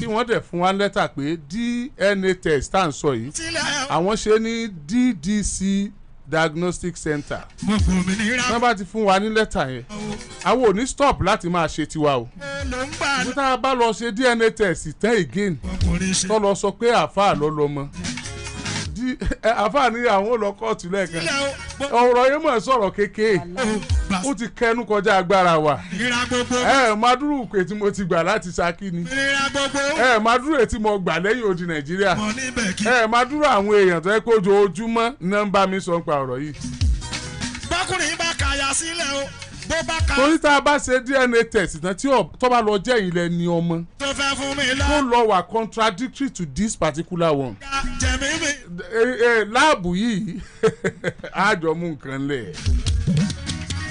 Kí wọ́n dẹ̀ fún wa lẹ́tà pé dna test tá à ń sọ yìí àwọn ṣe ní ddc diagnostic center. Wọ́n bá ti fún wa ní lẹ́tà yẹn àwọn ò ní stop láti máa ṣe tiwa o. Bí tá a bá lọ ṣe dna test tán again tó lọ sọ pé àáfàá lọ lọmọ Di- ẹ, àáfàá ní àwọn ò lọ kóòtù lẹ́ẹ̀kan. Ọ̀rọ̀ yẹn mọ̀ sọ̀rọ̀ kékeré ó ti kẹnu kọjá agbára wa. Ẹ dúró ìpè tí mo ti gbà láti Ṣakí ni. Ẹ dúró ètí mo gbà lẹ́yìn odi Nàìjíríà. Ẹ dúró àwọn èèyàn tó yẹ kó ojoojúmọ́ nọ́mbà mi sọ ń pa ọ̀rọ̀ yìí. Bọ́kùnrin bá kàyà sílẹ̀ o bó bá ka torí tá a bá ṣe DNA test tán tí tó bá lọ jẹ́ ilẹ̀ ni ọmọ tó fẹ́ fún mi tó lọ lọ wà contradictory to this particular one. Jẹ̀mí mi láàbù yìí àjọ mú nǹkan lẹ̀.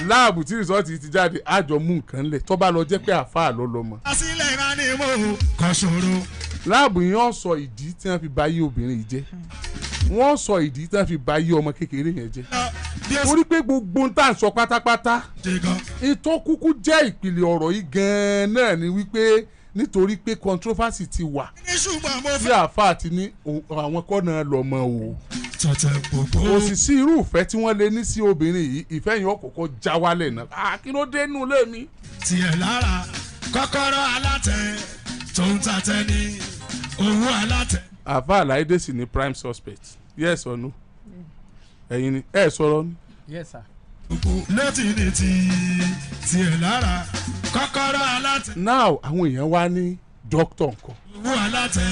Láàbù tí rìsọ́ọ̀tì ti jáde àjọ mú nǹkan lẹ̀. Tó bá lọ jẹ́ pé àáfàá ló lọ́mọ sílẹ̀ ìran ni mo kọ́ ṣòro láàbù yẹn ó sọ ìdí tí wọ́n fi bà obìnrin yìí jẹ́ wọ́n sọ ìdí tí wọ́n fi bà yí ọmọ kékeré yẹn jẹ́. Sì torí pé gbogbo ń tà ń sọ pátápátá ètò kúkú jẹ́ ìpìlẹ̀ ọ̀rọ̀ yìí gan-an náà ni wípé nítorí pé controversy ti wà. Tí àáfàá ti ní àwọn kọ́nà lọ́mọ o. Kò sì sí irú ìfẹ́ tí wọ́n lè ní sí obìnrin yìí. Ìfẹ́ yẹn ó kọ́kọ́ já wálẹ̀ náà. Ah kí ló dé nù lé mi. tiẹ̀ lára kọ́kọ́rọ́ alátẹ tó ń ta tẹ ní owó alátẹ. Àáfàá aláìdé sì ní prime suspect. Yes or no? Ẹ̀yin ni ẹ̀ sọ̀rọ̀ ni. yes sir. lẹ́tì ní ti tiẹ̀ lára kọ́kọ́rọ́ alátẹ. Now àwọn èèyàn wá ní doctor nǹkan owó alátẹ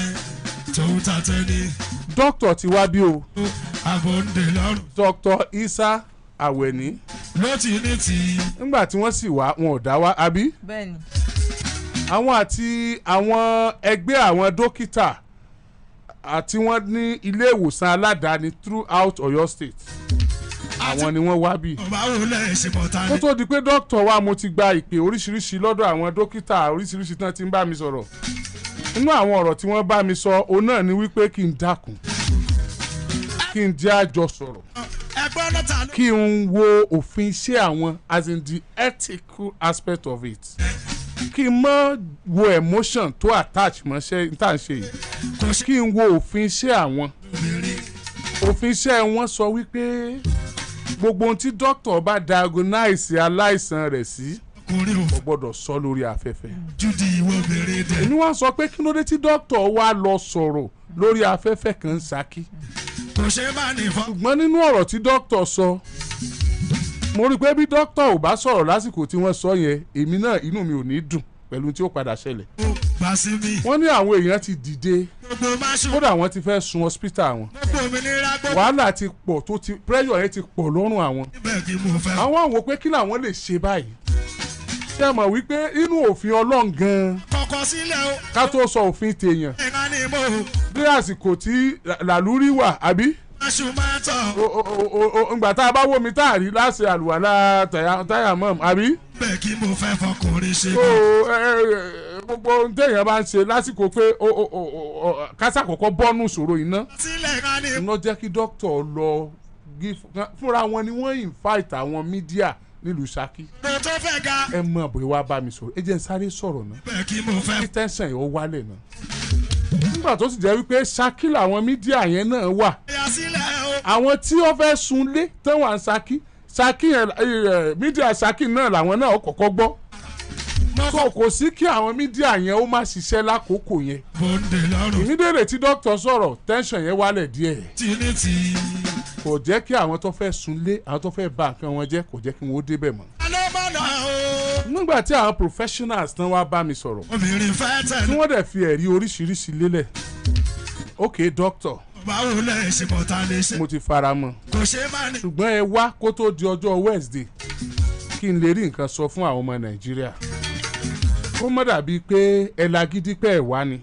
tó ń ta tẹ ní doctor ti wá bí o. Àbòǹdè lọ́rùn. Doctor isa awẹni lẹ́tì ní ti. Nígbà tí wọ́n sì wá wọn ò dá wá àbí? Bẹ́ẹ̀ni. Àwọn àti àwọn ẹgbẹ́ àwọn dókítà àti wọ́n ní ilé ìwòsàn aládàáni throughout Ọ̀yọ́ state. Àwọn ni wọ́n wá bí. kó tó di pé dókítà wa mo ti gba ìpè oríṣiríṣi lọ́dọ̀ àwọn dókítà oríṣiríṣi tán ti ń bá mi sọ̀rọ̀. Nínú àwọn ọ̀rọ̀ tí wọ́n bá mi sọ òun náà ni wípé kí n dákun kí n jẹ́ àjọ sọ̀rọ̀ kí n wo òfin iṣẹ́ àwọn as in the ethical aspect of it kí n mọ wo emotion tó attach mọ́ṣẹ́ tá à ń ṣe yìí. Kí n wo òfin iṣẹ́ àwọn. Òfin iṣẹ́ wọn sọ wípé gbogbo ohun tí dókítà bá diagnose aláìsàn rẹ̀ sí kò gbọ́dọ̀ sọ lórí afẹ́fẹ́. Èmi wá sọ pé kí ló dé tí dókítà wa lọ sọ̀rọ̀ lórí afẹ́fẹ́ kan ṣe ní fọ́. ṣùgbọ́n nínú ọ̀rọ̀ tí dókítà sọ mo rí i pé bí dókítà ò bá sọ̀rọ̀ lásìkò tí wọ́n sọ yẹn èmi náà inú mi ò ní dùn pẹ̀lú tí ó padà ṣẹlẹ̀. Wọ́n ní àwọn èèyàn ti dìde. Kódà wọ́n ti fẹ́ sun hospital wọn. Wàhálà ti pọ̀ tó ti pressure yẹn ti pọ̀ lọ́rùn àwọn. Àwọn àwọn pé kí làwọn lè ṣe báyìí. Ṣé ẹ mọ̀ wípé inú òfin ọlọ́run gan-an? Ká tó sọ òfin tèèyàn. Bí àsìkò tí là- làlúrí wà àbí ngbà tá a bá wò mí tá a rí láṣẹ àlùwàlá táyà táyà mọ́ àbí. bẹ́ẹ̀ kí mo fẹ́ fọkùnrin ṣe gbogbo ohun téèyàn bá ń ṣe lásìkò pé o- o- o- o- kásá kọ́kọ́ bọ́nú ìṣòro iná. iná jẹ́ kí dókítà lọ fúnra wọn ni wọ́n invite àwọn mídíà nílùú Ṣakí. mo tó fẹ́ ga. ẹ mọ bóyá wàá bá mi sọ̀rọ̀ ẹ jẹ́ n sáré sọ̀rọ̀ náà bẹ́ẹ̀ kí mo fẹ́ kí tẹ́sán yìí ó wálẹ̀ náà. Nígbà tó sì jẹ́ wípé Ṣakí làwọn mídíà yẹn náà wà. Àwọn tí wọ́n fẹ́ sunlé tán wà ń Ṣakí Ṣakí yẹn ẹ, mídíà Ṣakí náà làwọn náà kọ́kọ́ gbọ́. So kò sí kí àwọn mídíà yẹn ó má ṣiṣẹ́ lákòókò yẹn. Ìmídèrè tí dókítà sọ̀rọ̀ tẹ́ńsán yẹn wálẹ̀ díẹ̀. Kò jẹ́ kí àwọn tó fẹ́ sunlé àwọn tó fẹ́ bà nǹkan wọn jẹ́ kò jẹ́ kí wọ́n ó débẹ̀ mọ́. nígbà tí àwọn professionals tán wá bá mi sọ̀rọ̀ tí wọ́n dẹ̀ fi ẹ̀rí oríṣiríṣi lélẹ̀. Ok doctor. Báwo lẹ ṣe bọ̀ ta lè ṣe. mo ti fara mọ́ kò ṣe má ní. ṣùgbọ́n ẹ wá kó tó di ọjọ́ Wednesday kí n lè rí nǹkan sọ fún àwọn ọmọ Nàìjíríà. Kó mọ́ dàbí pé ẹ lagídí pẹ́ ẹ̀ wá ni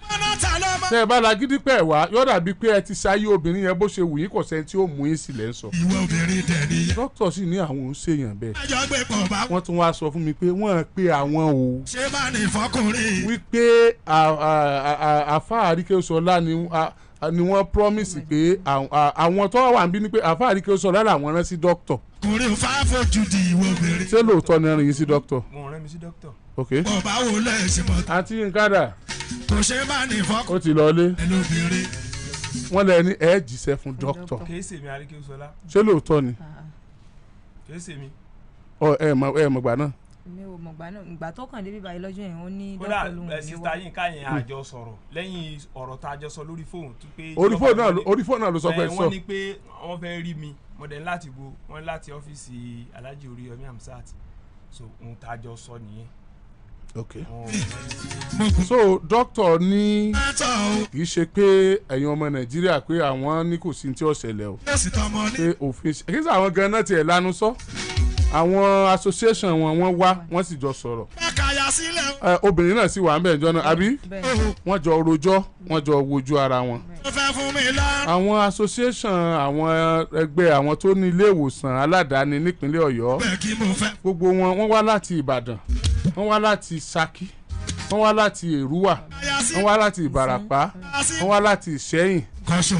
tẹ́ ẹ bá lagídí pẹ́ ẹ̀ wá yóò dàbí pé ẹ ti ṣayé obìnrin yẹn bó ṣe wù yín kò sẹ́ni tí ó mú yín sílẹ̀ ń sọ. ìwọ obìnrin dẹ̀ ni. dókítà sì ní àwọn ò ń ṣèyàn bẹ́ẹ̀ ẹjọ́ gbé pọ̀ bá. wọ́n tún wá sọ fún mi pé wọ́n pe àwọn o ṣé má ní fọkùnrin. wípé àfa àríkèsọlá ni ni wọ́n promise pé àwọn- tó wà ń bí ni pé àfa àríkèsọlá làwọn rán sí dókítà kùnrin fà fojú di ìwọ obìnrin. ṣé lóòótọ́ ni rìn yín sí dókítà mo rán mi sí dókítà. Ok bọ̀ báwo lẹ ṣe bọ̀ ta. àǹtí nkádà kò ṣe má ní fọkùnrin. ó ti lọlé lóbìnrin. wọ́n lẹ ní ẹ jíṣẹ́ fún dókítà ṣé lóòótọ́ ni kìí ṣèmi. ọ ẹ mọ̀ ẹ mọ̀ gbà náà mi ò mọ̀gbà náà ìgbà tó kàn débi báyìí lọ́jọ́ yẹn ó ní kódà dọ́kítà lóhùn sista wá. yín ká yẹn àjọ sọ̀rọ̀ lẹ́yìn ọ̀rọ̀ tá a jọ sọ lórí fóònù tó pé. Orí fóònù náà orí fóònù náà ló sọ pé sọ. wọ́n ní pé wọ́n fẹ́ rí mi mo dẹ̀ láti bo wọ́n láti ọ́fíìsì Alhaji Oríyọmí Hamzat so ohun tá a jọ sọ nìyẹn. Ok. Wọ́n- so dókítà ní kì í ṣe pé ẹ̀yin ọmọ Nàìjíríà pé àwọn ní kò sí ní tí ó ṣẹlẹ̀ o. Pé òfin ṣe kí sọ àwọn ganan tiẹ̀ lanu sọ. Àwọn association wọn wọ́n wá wọ́n sì jọ sọ̀rọ̀. Obìnrin náà sì wà ń bẹ̀ jọ náà àbí? Wọ́n jọ rojọ́ wọ́n jọ wojú ara wọn. àwọn association àwọn ẹgbẹ́ àwọn tó ní ilé ìwòsàn aládàáni nípínlẹ̀ Ọ̀yọ́ gbogbo wọn wọ́n wá láti Ìbàdàn wọ́n wá láti Ṣakí wọ́n wá láti Èrúwà wọ́n wá láti Ìbàràpá wọ́n wá láti Ìṣẹ́yìn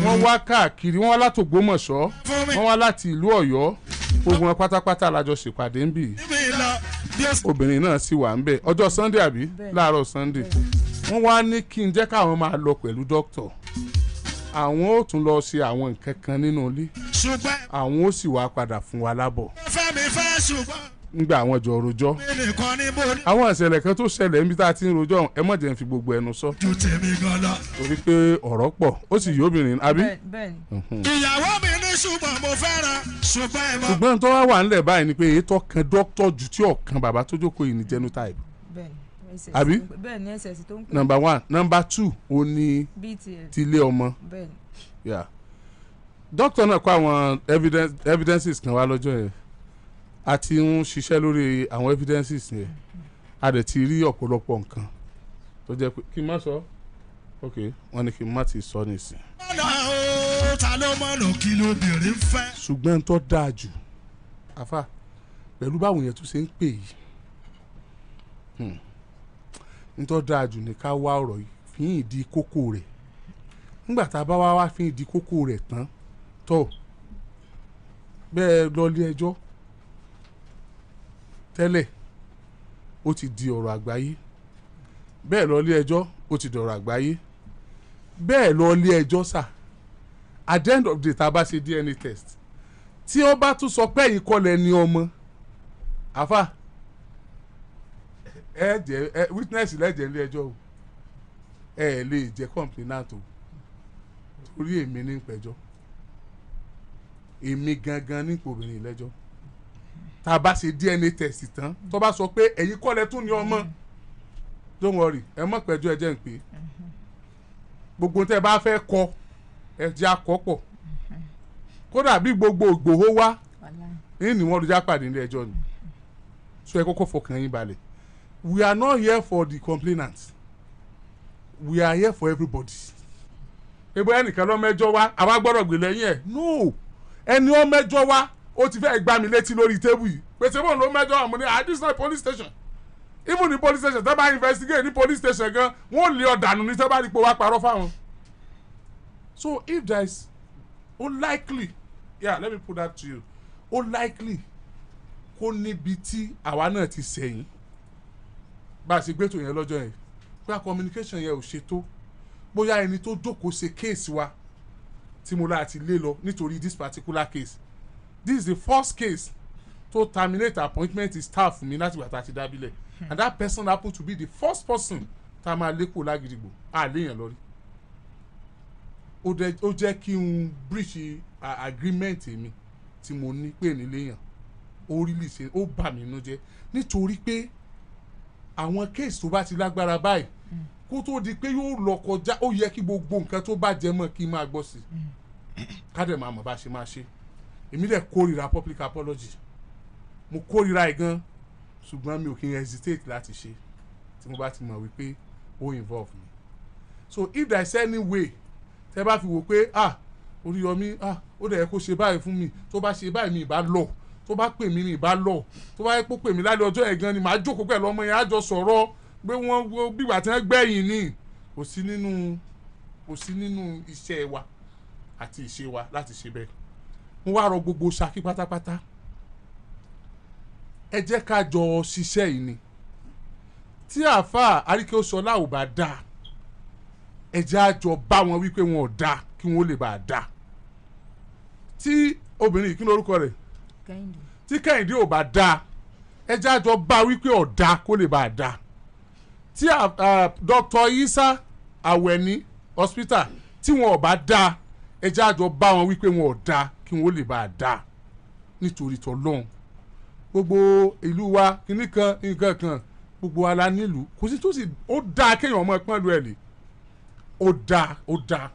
wọ́n wá káàkiri wọ́n wá láti Ògbómọ̀ṣọ́ wọ́n wá láti ìlú Ọ̀yọ́. Gbogbo wọn pátápátá lájọ ṣèpàdé ń bì. Í obìnrin náà sì wà ń bẹ̀. Ọjọ́ Sunday àbí? Láàárọ̀ Sunday. Wọ́n wá ní kí n jẹ́ káwọn máa lọ pẹ̀lú dókítà. Àwọn ó tún lọ ṣe àwọn nǹkan kan nínú ilé. Àwọn ó sì wá padà fún wa lábọ̀ nígbà àwọn jọ rojọ́. Àwọn ìṣẹ̀lẹ̀ kan tó ṣẹlẹ̀ níbi tá a ti ń rojọ́ ẹ mọ̀ jẹ́ ń fi gbogbo ẹnu sọ. Torí pé ọ̀rọ̀ pọ̀ ó sì àbí. ni. Mhm. ìyàwó mi ní ṣùgbọ́n mo fẹ́ràn ṣùgbọ́n ẹ mọ̀. ṣùgbọ́n tó wá wà ńlẹ̀ báyìí ni pé èyí tó kan dókítà jù tí ọ̀kan bàbá tó jókòó yìí ní genotype. Àbí? number one. Number two ó ní tilé ọmọ. Dókítà náà kó àwọn evidence, evidences kan wá lọ́jọ́ yẹn a ti ń ṣiṣẹ́ lórí àwọn evidences yẹn. A dẹ̀ ti rí ọ̀pọ̀lọpọ̀ nǹkan tó jẹ́ pé kí n má sọ. Ok wọ́n ní kí n má ti sọ nìsín ta ló mọ̀nà kí lóbìnrin fẹ́. ṣùgbọ́n tó dáa jù àfà pẹ̀lú báwọn yẹn tún ṣe ń pè yìí hmm, n tó dáa jù ní ká wá ọ̀rọ̀ yìí fi hàn ìdí kókó rẹ̀. Nígbà tá a bá wá wá fi ìdí kókó rẹ̀ tán tó bẹ́ẹ̀ lọ́lé ẹjọ́ tẹ́lẹ̀ ó ti di ọ̀rọ̀ àgbáyé. Bẹ́ẹ̀ lọ́lé ẹjọ́ ó ti dọ̀rọ̀ àgbáyé. Bẹ́ẹ̀ lọ́lé ẹjọ́ sà. At the end of the day tá bá ṣe DNA test tí ó bá tún sọ pé ẹ̀yin kọ́ lẹ ní ọmọ àfà ẹ jẹ ẹ witness lẹ́jẹ̀ nílé ẹjọ́ o. Ẹ lè jẹ́ complainant o. Torí èmi ní pẹ̀jọ́ èmi gangan ní obìnrin lẹ́jọ́ tá a bá ṣe DNA test tán tó bá sọ pé ẹ̀yin kọ́ lẹ tún ní ọmọ. Don't worry ẹ mọ̀ pẹ̀jọ́ ẹ jẹ́ ń pè é. Gbogbo tẹ́ bá fẹ́ kọ ẹ jẹ́ akọ́pọ̀ kódà bí gbogbo Ìgbòho wá ní ni wọ́n lè já pàdé nílé ẹjọ́ ni. So ẹ kọ́kọ́ fọkàn yín balẹ̀. We are not here for the complainants. We are here for everybody. Ebo ẹnìkan lọ mẹ́jọ wá àwa gbọ́dọ̀ gbé lẹ́yìn ẹ̀. No! Ẹni ọ mẹ́jọ wá ó ti fẹ́ gbá mi létí lórí tébù yìí. Pèsè bọ́ọ̀ ló mẹ́jọ àmọ́ ní ah this is not a police station. Even ní police station tẹ́ bá investigate ní police station gan wọ́n lé ọ̀dànù ní tẹ́ bá rí pé wá parọ́ fáwọn. So if there is unlikely yeah let me put that to you. Unlikely kó níbi tí àwa náà ti sẹ́yìn. Bá a gbé tó yẹn lọ́jọ́ yẹn bóyá communication yẹn ò ṣe tó. Bóyá ẹni tó jókòó ṣe case wa tí mo láti lé lọ nítorí this particular case this is the first case to terminate appointment staff mi láti gbà tá a ti dábìlẹ̀ and that person happen to be the first person tá a máa lé kó lágídígbò a léèyàn lọ rí ó jẹ́ kí n breach agreement mi tí mo ní pé níléèyàn ó rí lè ṣe ó bà mí nínú jẹ́. Nítorí pé àwọn case tó bá ti lágbára báyìí kó tó di pé yóò lọ kọjá ó yẹ kí gbogbo nǹkan tó bá jẹ mọ́ kí n máa gbọ́ sí i. Ká dẹ̀ máa mọ̀ bá ṣe máa ṣe èmi dẹ̀ kórìíra public apology. Mo kórìíra ẹ̀ gan ṣùgbọ́n mi ò kí n hesitate láti ṣe tí mo bá ti mọ̀ wípé ó involve me. So if there is any way tẹ bá fi wò pé ah Oríyọmí ah ó dẹ̀ kó ṣe báyìí fún mi. Tó bá ṣe báyìí mi ìbá lọ. Tó bá pè mí ní ìbá lọ. Tó bá yẹ kó pè mí lálẹ́ ọjọ́ yẹn gan ni màá jókòó pẹ̀lú ọmọ yẹn á jọ sọ̀rọ̀ pé wọ́n wọ́n bí ìgbà tí wọ́n gbẹ̀yìn ni. Kò sí nínú kò sí nínú iṣẹ́ wa àti ìṣe wa láti ṣe bẹ́ẹ̀ mo wá rọ gbogbo Ṣakí pátápátá. Ẹ jẹ́ ká jọ ṣiṣẹ́ yìí ni. Tí àáfàá Aríkẹ́sọlá ò bá dáa ẹ jẹ́ á jọ bá wọn wípé wọn ò dáa kí wọn ó lè bá a dáa tí obìnrin yìí kí ni orúkọ rẹ̀? Tí kẹ́hìndé ò bá dáa ẹ jẹ́ á jọ bá wípé ọ̀dà kó lè bá a dáa tí Dr. Isa Awẹni hospital tí wọn ò bá dáa ẹ jẹ́ á jọ bá wọn wípé wọn ò dáa kí wọn lè bá a dáa nítorí tọ́lọ́hún gbogbo ìlú wa kìnnì kan nǹkan kan gbogbo wa la nílùú. Kò sí tó sì ó dáa kéèyàn ọmọ ẹpọ́n lu ẹ̀ lè ó dáa ó dáa.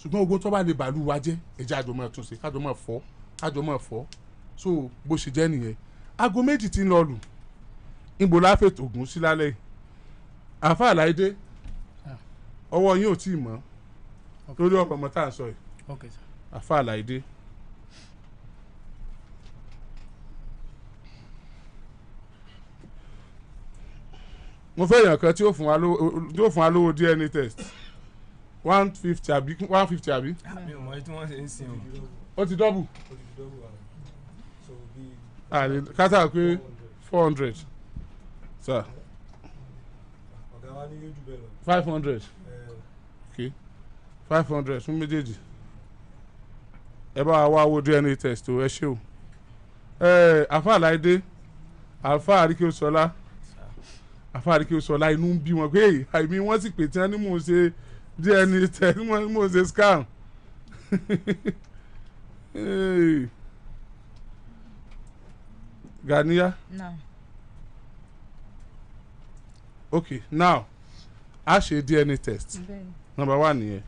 Ṣùgbọ́n ogun tó bá lè bàálù wa jẹ́ ẹ̀jẹ̀ àjọ máa tún ṣe kájọ máa fọ́ kájọ máa fọ́. So bó ṣe jẹ́ nìyẹn. Aago méjì ti ń lọ lù. Níbo la fètò ògùn sí lálẹ́ àfa àláìdé ọwọ́ yín ò tí ì mọ́ lórí ọ̀rọ̀ ọmọ tá à ń sọ yìí. Okay, àfa àláìdé. Mo fẹ́ yàn kan tí ó fún wa lówó ó DNA test. One fifty àbí one fifty àbí? Mi ò mọ èyí tí wọ́n ṣe ń sin o. ó ti dọ́bù àlè kátà pé four hundred. Sir ọ̀gá wa ní yóò jù bẹ́ẹ̀ lọ. five hundred. Okay five hundred fún méjèèjì. Ẹ bá wa wá owó DNA test o ẹ ṣé o. Ẹ àfa àláìdé àfa àríkèsọlá àfa àríkèsọlá inú ń bí wọn pé àìmí wọn sì pè tí wọn ní mò ń ṣe DNA test ní mò ń ṣe scam. Ganiya? Náà okay now a ṣe DNA test. Number one nìyẹn.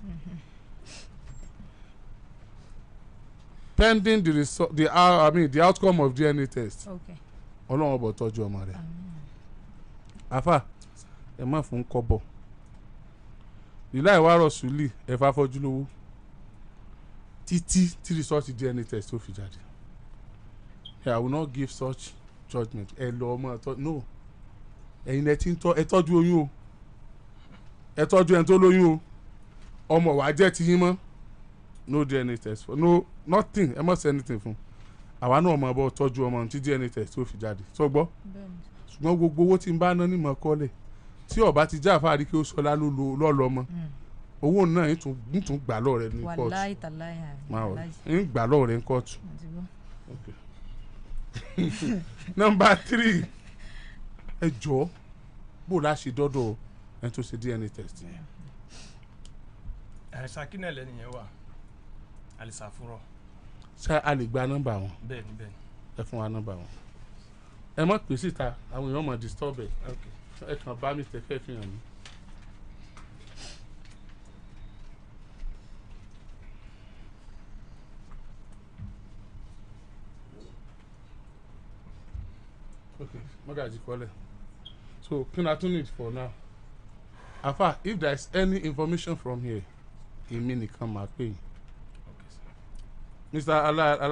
Pending the result the uh, I mean the outcome of DNA test. Okay ọlọ́run ọbọ̀ tọ́jú ọmọ rẹ̀ afa ẹ má fún kọ́bọ̀. Ìlà ìwárọ̀ sùlì ẹ fà fọ́jú lówó. Títí tí result DNA test tó fi jáde. I will not give such judgement ẹ lọ ọmọ ẹ tọ́ no. Ẹ̀yin ẹ ti ń tọ́ ẹ tọ́jú oyún o. Ẹ tọ́jú ẹni tó lóyún o. Ọmọ wa jẹ́ ti yín mọ́. No DNA test for no nothing. Ẹ má ṣe anything fún àwa náà mọ̀ bọ́ tọ́jú ọmọ tí DNA test tó fi jáde. Tó gbọ́ ṣùgbọ́n gbogbo owó tí ń bá ná ní mọ̀ kọ́lẹ̀ tí ọba ti já àfáàrí kí ó sọlá ló lo lọ́ọ̀lọ́ mọ́ owó náà ń tún gbà lọ́ọ̀ rẹ ní kóòtù. Ń gbà lọ́ọ̀ rẹ ní kóòtù. nọmba three. Ẹ jọ bó o la ṣe dọ́dọ̀ ẹni tó ṣe DNA test? Ṣàkínà lẹ́nu yẹn wà? Àlìsàfúrọ̀ ṣé a lè gba nọ́mbà wọn? Bẹ́ẹ̀ ni bẹ́ẹ̀ ni. ẹ fún wa nọ́mbà wọn ẹ má pè síta àwọn èèyàn mọ̀ disturb ẹ. Ẹ kàn bá mi tẹ̀kẹ́ fi hàn mí. ok mọ́gàjì kọ́lẹ̀. So kí ni a tún need for now? Afa if there is any information from here èmi nìkan máa pè yín mr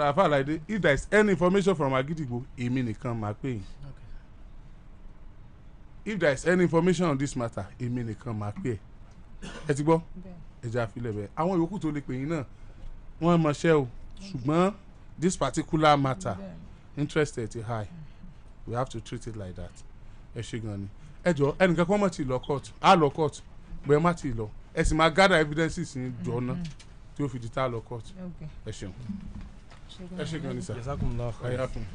afa alaide if there is any information from agidigbo èmi nìkan máa pè yín. If there is any information on this matter èmi nìkan máa pè ẹ́. Ẹ ti gbọ́? Ẹ jẹ́ àfilẹ̀ bẹ́ẹ̀. Àwọn yòókù tó lè pè yín náà wọ́n mọṣẹ́ o. Ṣùgbọ́n this particular matter interest ẹ̀ ti high. We have to treat it like that. Ẹ ṣe gan ni. Ẹ jọ ẹnìkan kan mọ̀ ì lọ court. Á lọ court bẹ́ẹ̀ má ì lọ. Ẹ sì máa gather evidences ní jọ náà tí ó fi di tá a lọ court ẹ ṣeun ẹ ṣe gan ni sir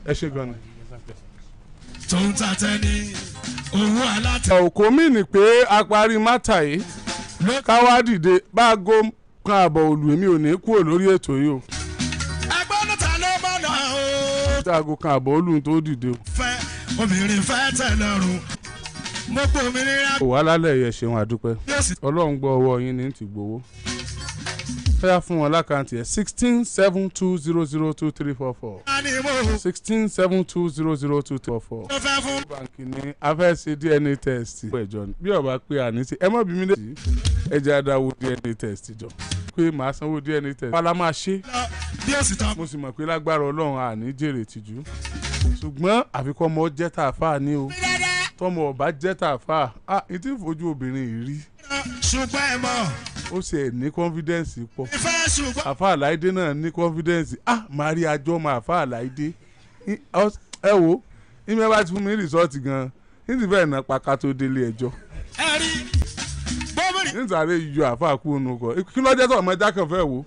ẹ ṣe gan ni. tó ń ta tẹ́ni owó alátẹ. òkò mí ni pé a parí mátà yìí ká wá dìde bá a go kan àbọ̀ òlù èmi ò ní kúrò lórí ètò yìí o. ẹgbọ́n níta ló mọ̀nà o. aago kan àbọ̀ òlù tó dìde o. fẹ́ obìnrin fẹ́ tẹ̀ lọ́rùn mo pò mí nira. kò wá lálẹ́ yẹ ṣeun àdúpẹ́ ọlọ́run gbọ́ ọwọ́ yín ní ti gbowó. Fẹ́yà fún wọn lákàntì ẹ̀ sixteen seven two zero zero two three four four sixteen seven two zero zero two three four four. báńkì ní a fẹ́ ṣe dna test. bí ọba pé àní sí ẹ má bí mi lè yí ẹ jẹ́ àdáwó dna test jọ pé màá sanwó dna test. wàhálà máa ṣe mo sì mọ̀ pé lágbára ọlọ́run àní jèrè tìjú ṣùgbọ́n àfikún ọmọ jẹ́ tààfà ni o tọmọ ọba jẹ́ tààfà ah ìtí ìfojú obìnrin yìí rí ṣùgbọ́n ẹ mọ̀. Ó sì ẹ̀ ní confidence pọ̀. Àfa àláìdé náà ní confidence. Ah màá rí ajọ́ mọ àfa àláìdé ẹ wo ìmọ̀ bá ti fún mi rìsọ́ọ̀tì gan-an ní ti bẹ́ẹ̀ náà pàkà tó délé ẹjọ́. Nítorí yọ àfa kú ònú kọ kí lọ́jọ́ tó ọmọ ẹja kan fẹ́ wò.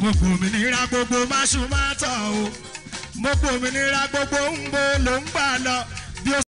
mo pò mí nira gbogbo máṣu máa tọ̀ o. Mo pò mí nira gbogbo ń bo ló ń gbà lọ